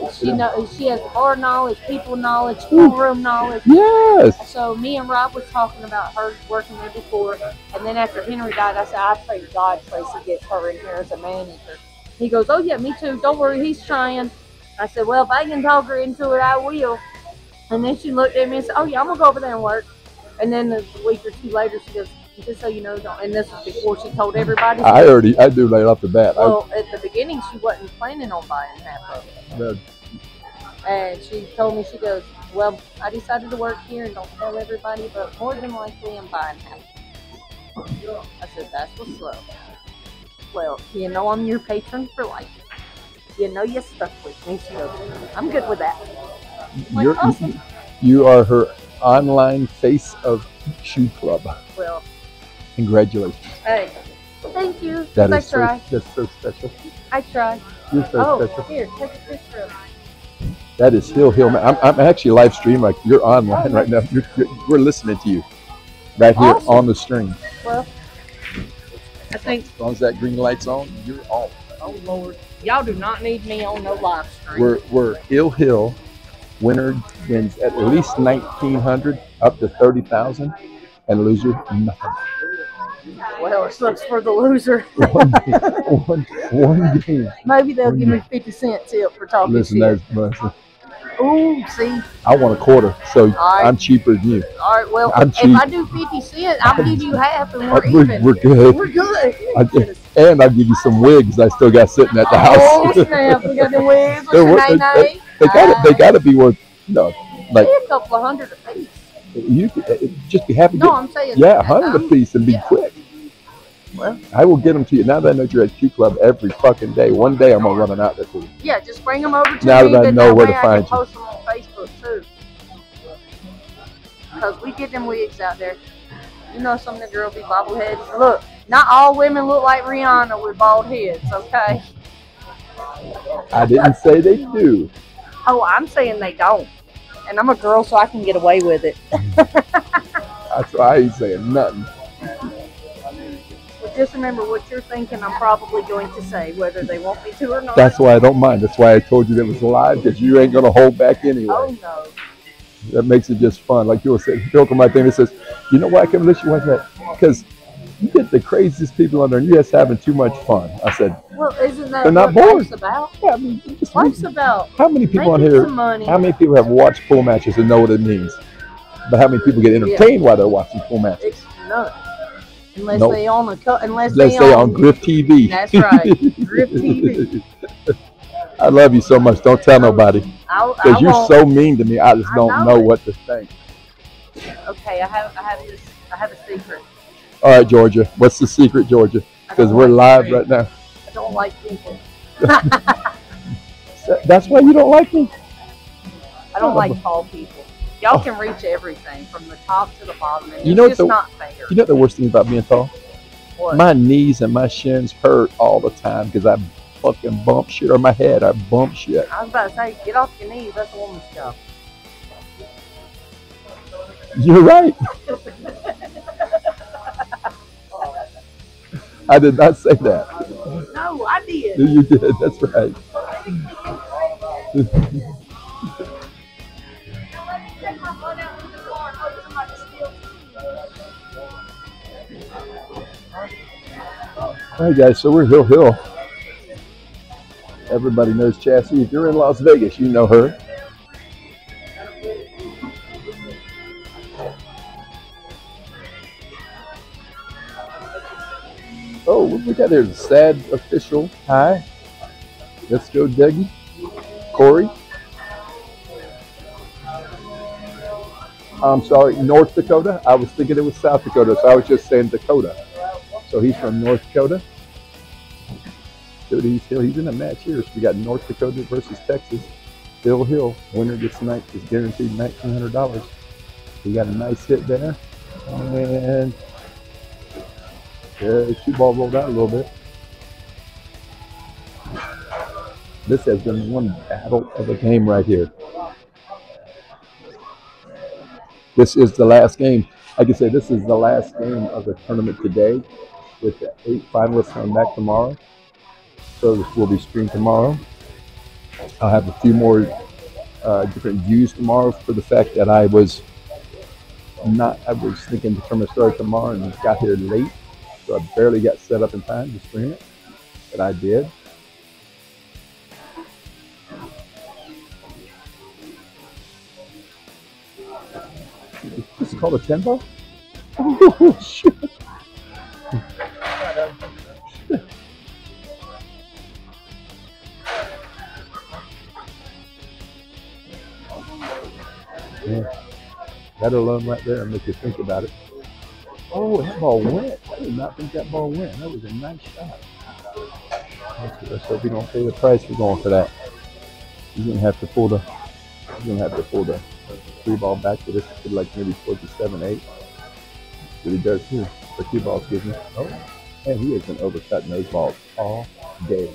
She know she has bar knowledge, people knowledge, schoolroom knowledge. Yes. So me and Rob were talking about her working there before, and then after Henry died, I said, I pray God Tracy gets her in here as a manager. He goes, Oh yeah, me too. Don't worry, he's trying. I said, Well, if I can talk her into it, I will. And then she looked at me and said, Oh yeah, I'm gonna go over there and work. And then a week or two later, she goes, Just so you know. And this was before she told everybody. I already I do right off the bat. I- Well, at the beginning, she wasn't planning on buying half of it. The- And she told me, she goes, Well, I decided to work here and don't tell everybody, but more than likely I'm buying half. I said, That's what's up. Well, you know I'm your patron for life. You know you stuck with me. She goes, I'm good with that. Like, you're, awesome. you are her online face of Q Club. Well, Congratulations. hey, thank you. That I is so, try. that's so special. I try. You're so oh, special. here, take a picture of That is Hill Hill. Man. I'm, I'm actually live stream. Like you're online right now. You're, you're, we're listening to you right here Awesome. on the stream. Well, I think, As long as that green light's on, you're on. oh Lord, y'all do not need me on no live stream. We're we're Hill Hill. Winner wins at least nineteen hundred, up to thirty thousand, and loser nothing. Well, it sucks for the loser. [LAUGHS] one, one, one game. Maybe they'll give me 50 cent tip for talking Listen, shit. listen, Ooh, see. I want a quarter, so right. I'm cheaper than you. All right, well, I'm if cheap. I do 50 cent, I'll give you half and we're We're, even. we're good. We're good. I, and I'll give you some wigs I still got sitting at the Oh, house. snap. We got the wigs. [LAUGHS] What's They're your name? they, they, they gotta they uh, gotta be worth no like a couple of hundred a piece. You could, just be happy. to No, get- I'm saying. yeah, a hundred I'm- a piece and be yeah. quick. Well, I will get them to you now that I know you're at Q Club every fucking day. One day I'm gonna run them out there for you. yeah, just bring them over to you. Now me. that I know that where to I find can you. post them on Facebook too. Because we get them wigs out there. You know, some of the girls be bobbleheads. Look, not all women look like Rihanna with bald heads, okay? I didn't say they do. Oh, I'm saying they don't. And I'm a girl, so I can get away with it. [LAUGHS] That's why I ain't saying nothing. But just remember what you're thinking, I'm probably going to say, whether they want me to or not. That's why I don't mind. That's why I told you that it was live because you ain't gonna hold back anyway. Oh, no. That makes it just fun. Like you were saying, Bill right there and says, "You know why I can listen like that? Because you get the craziest people on there, and you're just having too much fun." I said, Well, isn't that They're not what bored. life's about? Yeah, I mean, just Life's about How many people on making here? some money. How many people have watched pool matches and know what it means? But how many people get entertained while they're watching pool matches? It's none. Unless Nope. they own a co- unless Let's they say on Griff TV. That's right. Griff TV. [LAUGHS] I love you so much. Don't tell nobody I because you're won't. so mean to me. I just I don't know know it. what to think. Okay, I have I have this I have a secret. All right, Georgia. What's the secret, Georgia? Because we're live right now. I don't like people. [LAUGHS] That's why you don't like me. I don't like [LAUGHS] tall people. Y'all oh. can reach everything from the top to the bottom, and You it's know just the not fair. you know the worst thing about being tall? What? My knees and my shins hurt all the time because I fucking bump shit or my head. I bump shit. I was about to say, get off your knees. That's a woman's job. You're right. [LAUGHS] I did not say that. No, I did. You did. That's right. All right, guys. So we're Hill Hill. Everybody knows Chassie. If you're in Las Vegas, you know her. Oh, what we got there? The sad official. Hi. Let's go, Dougie. Corey. I'm sorry, North Dakota. I was thinking it was South Dakota, so I was just saying Dakota. So he's from North Dakota. Dude, he's, he's in a match here. So we got North Dakota versus Texas. Bill Hill, winner gets night is guaranteed nineteen hundred dollars. We got a nice hit there, and uh, cue ball rolled out a little bit. This has been one battle of a game right here. This is the last game. I say, this is the last game of the tournament today, with the eight finalists coming back tomorrow. So this will be streamed tomorrow. I'll have a few more uh, different views tomorrow for the fact that I was not. I was thinking the tournament started tomorrow and got here late, so I barely got set up in time to stream it, but I did. This is called a tempo. Oh [LAUGHS] shit! Yeah. That alone right there make you think about it. Oh, that ball went. I did not think that ball went. That was a nice shot. Let's, let's hope you don't pay the price for going for that. You're gonna have to pull the. You're gonna have to pull the three ball back to this to like maybe towards the seven eight. But he does too. The two balls give me. Oh, and he has been overcutting those balls all day.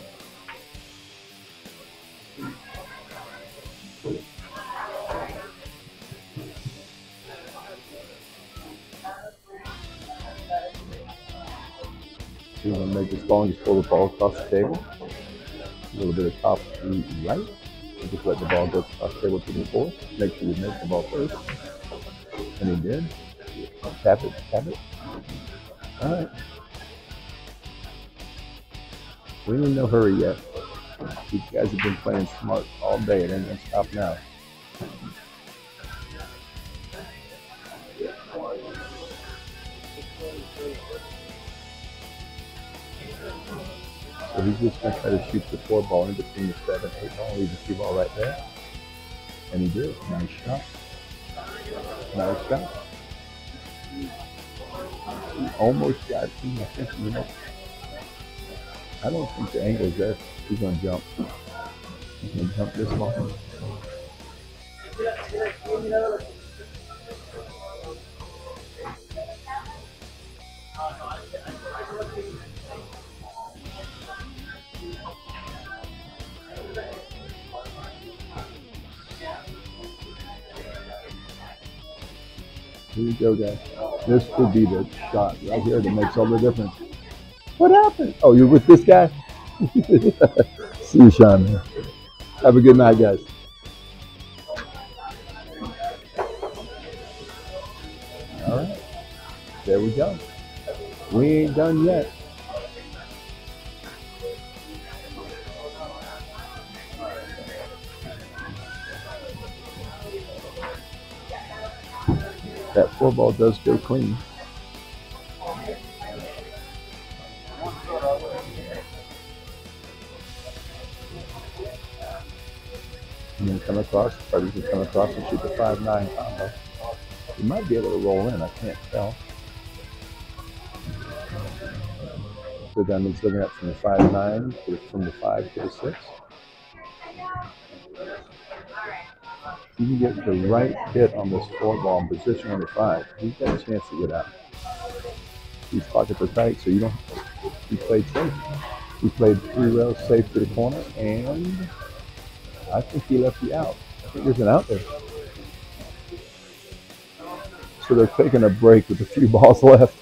You want to make this and just pull the ball across the table. A little bit of top to right. And just let the ball go across the table to the fourth. Make sure you make the ball first. And he did. Tap it, tap it. All right. We ain't in no hurry yet. These guys have been playing smart all day. It ain't gonna stop now. So he's just gonna try to shoot the four ball in between the seven, eight ball, leave the two ball right there. And he did. Nice shot. Nice shot. He almost got him. I think, you know, I don't think the angle is there. He's gonna jump. He's gonna jump this ball. Here you go, guys. This could be the shot right here that makes all the difference. What happened? Oh, you're with this guy? [LAUGHS] See you, Sean. Have a good night, guys. All right. There we go. We ain't done yet. That four ball does go clean. And then come across, Freddie can come across and shoot the five nine combo. He might be able to roll in, I can't tell. So that means looking at from the five nine from the five to the six. You can get the right hit on this four ball in position on the five. He's got a chance to get out. These pockets are tight, so you don't. He played safe. He played three rails safe to the corner, and I think he left you out. I think there's an out there. So they're taking a break with a few [LAUGHS] balls left.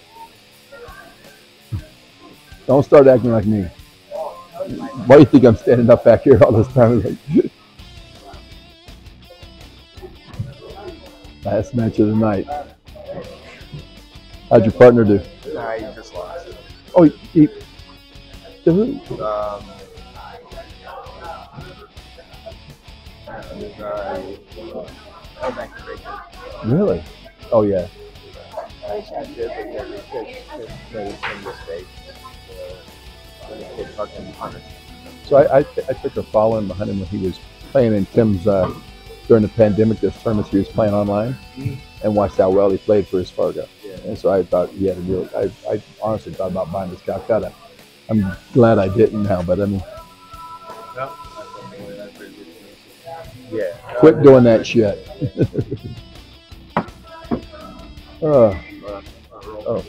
Don't start acting like me. Why do you think I'm standing up back here all this time? [LAUGHS] Last match of the night. How'd your partner do? Nah, you just lost. Oh, he, he to who? Um, uh, oh, back to Baker. Really? Oh yeah. I did, but yeah, Chris, Chris made some mistakes. When the kid fucking. So I, I, I took a follow in behind him when he was playing in Tim's uh, during the pandemic. There's tournaments he was playing online, mm-hmm. and watched how well he played for his Fargo. And so I thought he had a real. I, I honestly thought about buying this Calcutta. I'm glad I didn't now, but I mean, Yeah. quit doing that shit. oh, [LAUGHS] oh.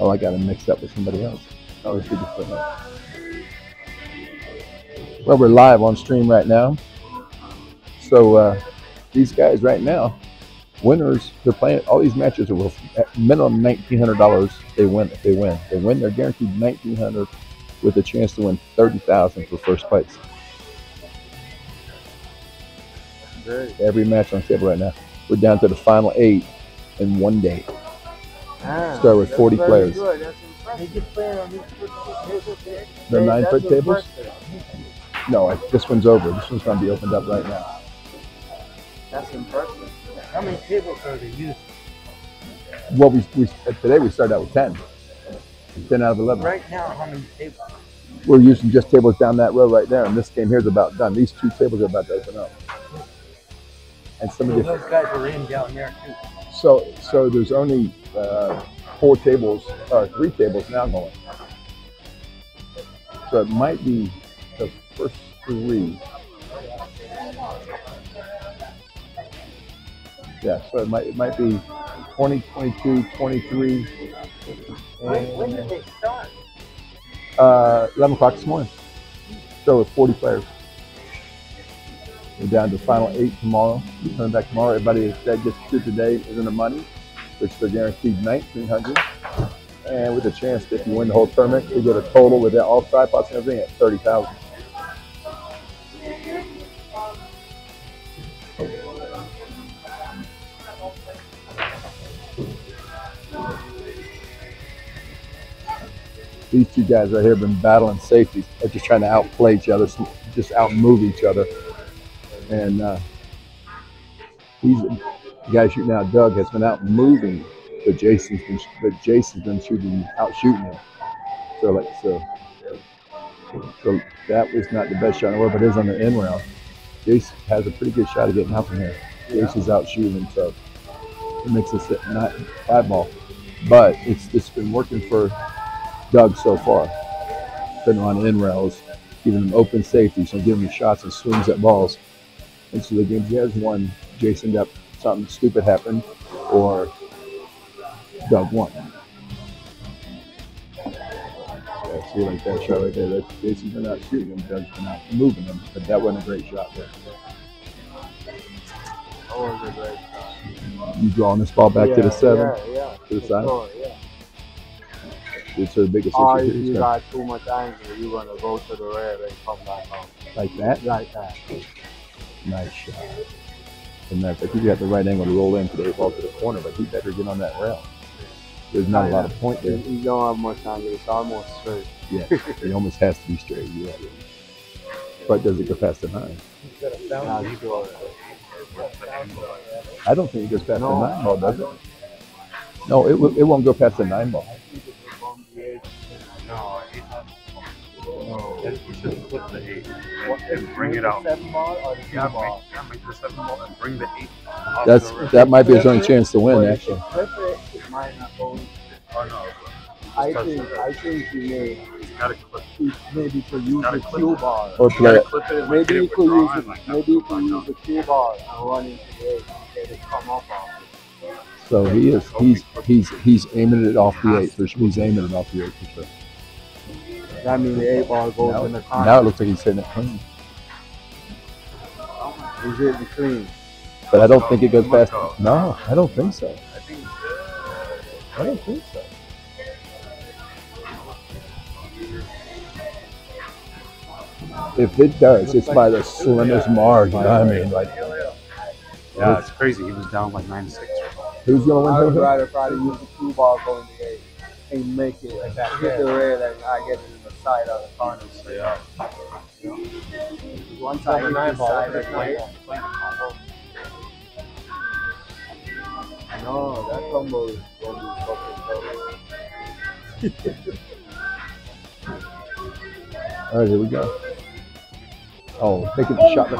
Oh, I got him mixed up with somebody else. Oh, we should just put that. Well, we're live on stream right now. So uh, these guys right now, winners, they're playing all these matches are worth at minimum nineteen hundred dollars. They win if they win. They win, they're guaranteed nineteen hundred with a chance to win thirty thousand for first place. Great. Every match on the table right now. We're down to the final eight in one day. Ah, Start with 40 players. Good. That's impressive. The nine foot That's tables? Impressive. No, I, this one's over. This one's going to be opened up right now. That's impressive. How many tables are they using? Well, we, we today we started out with ten. Ten out of eleven. Right now, how many tables? We're using just tables down that row right there, and this game here is about done. These two tables are about to open up. And some of So the those guys are in down there too. so so there's only uh, four tables or three tables now going. So it might be first three. Yeah, so it might it might be 20, 22, 23, When, when did they start? uh, 11 o'clock this morning. So with 40 players. We're down to final eight tomorrow. We're coming back tomorrow. Everybody that gets to today is in the money. which they're guaranteed 1900 And with a chance, if you win the whole tournament, you get a total with all tripods and everything at 30000 These two guys right here have been battling safeties. They're just trying to outplay each other, just outmove each other. And uh, he's the guy shooting out. Doug has been out moving, but Jason's been but Jason's been shooting out shooting him. So like so, so that was not the best shot in the world, but it is on the end round. Jason has a pretty good shot of getting out from here. Jason's out shooting so it makes us not five ball. But it's it's been working for Doug so far. Putting on in rails, giving him open safety, so giving him shots and swings at balls. And so the game he has won, Jason got something stupid happened, or Doug won. Yeah, see like that shot right there. That's Jason's been out shooting him, Doug's been out moving him, but that wasn't a great shot there. Was a great shot. You drawing this ball back to the seven, Yeah, yeah. to the for side. sure, the biggest oh, Or issue. if here. you got too much angle, you're gonna go to the rear and come back home. like that. Like that. Nice shot. And that, if you got the right angle to roll in for the eight ball to the corner, but he better get on that rail. There's not a lot of point there. You don't have much angle. It's almost straight. Yeah, it almost has to be straight. Yeah. But does it go past the nine? Now you it. I don't think it goes past No. the nine ball, does it? No, it, it won't go past the nine ball. You should flip the eight and bring it out. Seven ball or the Yeah, ball? make, yeah, make the seven ball and bring the eight. That's the that might be his only chance to win, actually. flip it, it might not go. Oh no. I think. I think you may You gotta clip. maybe could use the cue ball. Or play it. it Maybe you could use it. like Maybe you could use the cue ball and run into the eight and get it come up off. So he is he's he's he's aiming it off the eight for sure. He's aiming it off the eight for sure. That means the eight ball goes Now, in the corner. now it looks like he's hitting it clean. Is it clean? But I don't think it goes past. No, I don't think so. I think I don't think so. If it does, it's by the slimmest margin. I mean, like, Yeah, it's crazy. He was down like nine six. who's gonna win? I win? would here? rather probably use the cue ball going the eight and make it hit the rail and I get it in the side of the. So, Yeah. One time the hit nine the side that's of the nine eight. No, that combo is going to be fucking tough. All right, here we go. Oh, making the oh shot. The,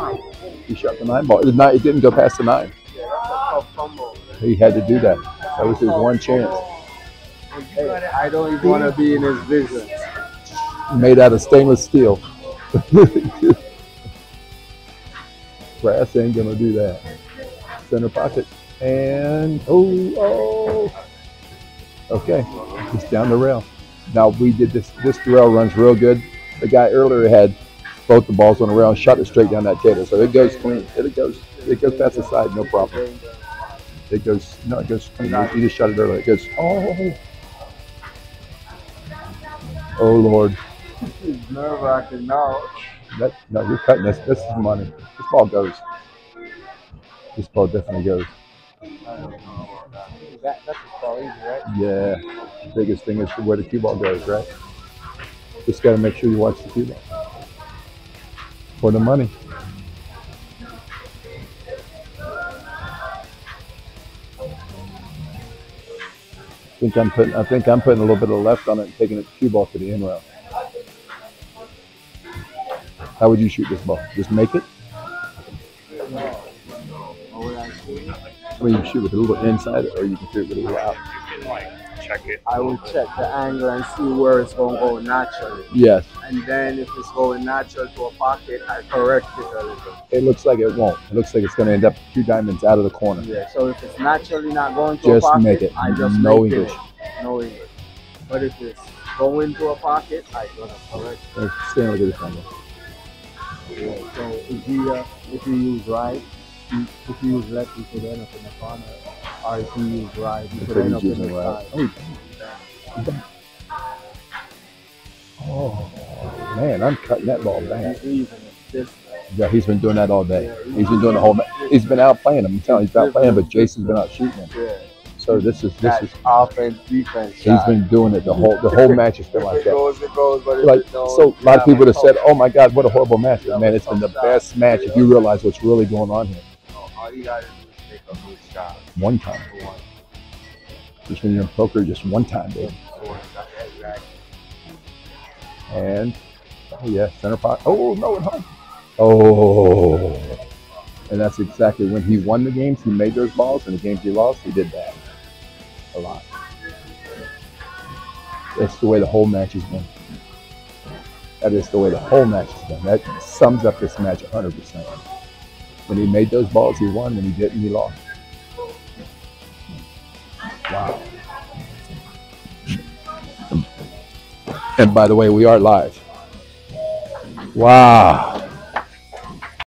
he shot the nine ball. It, did not, it didn't go past the nine. Yeah, that's a tough combo. He had to do that. That was his one chance. Hey, I don't even want to be in his vision. Made out of stainless steel. [LAUGHS] Brass ain't gonna do that. Center pocket. And oh, oh. Okay, just down the rail. Now we did this. This rail runs real good. The guy earlier had both the balls on the rail and shot it straight down that table, so it goes clean. It goes. It goes past the side, no problem. It goes. No, it goes clean. You, you just shot it earlier. It goes. Oh. Oh Lord. It's nerve wracking now. That, no, you're cutting this. This is money. This ball goes. This ball definitely goes. That, that's ball easy, right? Yeah. Biggest thing is where the cue ball goes, right? Just got to make sure you watch the cue ball. For the money. I think I'm putting. I think I'm putting a little bit of left on it and taking it cue ball to the in rail. How would you shoot this ball? Just make it. I mean, you can shoot with a little inside, or you can shoot with a little out. You can like check it. I will check the angle and see where it's going to go naturally. Yes, And then if it's going natural to a pocket, I correct it a little. it looks like it won't. It looks like it's going to end up two diamonds out of the corner. Yeah, so if it's naturally not going to Just a pocket, make it. I just No make English. it. No English. But if it's going to a pocket, I gonna correct Uh, Stand look at this angle. Yeah, so if you uh, if you use right, if you use left, you could end up in the corner. If you use right. you could end up in the right. side. Oh, man, I'm cutting that ball back. He's using it this Yeah, he's been doing that all day. He's been doing the whole. He's been out playing him. I'm telling you, he's out playing, but Jace's been out shooting him. So this is this is. offense, defense. He's side. been doing it the whole the whole match has been like it that. goes, it goes, but Like it so, a lot of people have said, "Oh my God, what a horrible match!" But man, it's been the best match if you realize what's really going on here. All you gotta do is make a good shot. One time, just when you're in poker, just one time. Exactly. And oh yeah, center pot. Oh no, it hung. Oh, and that's exactly when he won the games. He made those balls, and the games he lost, he did that a lot. That's the way the whole match has been. That is the way the whole match has been. That sums up this match 100%. When he made those balls, he won. When he didn't, he lost. Wow. And by the way, we are live. Wow.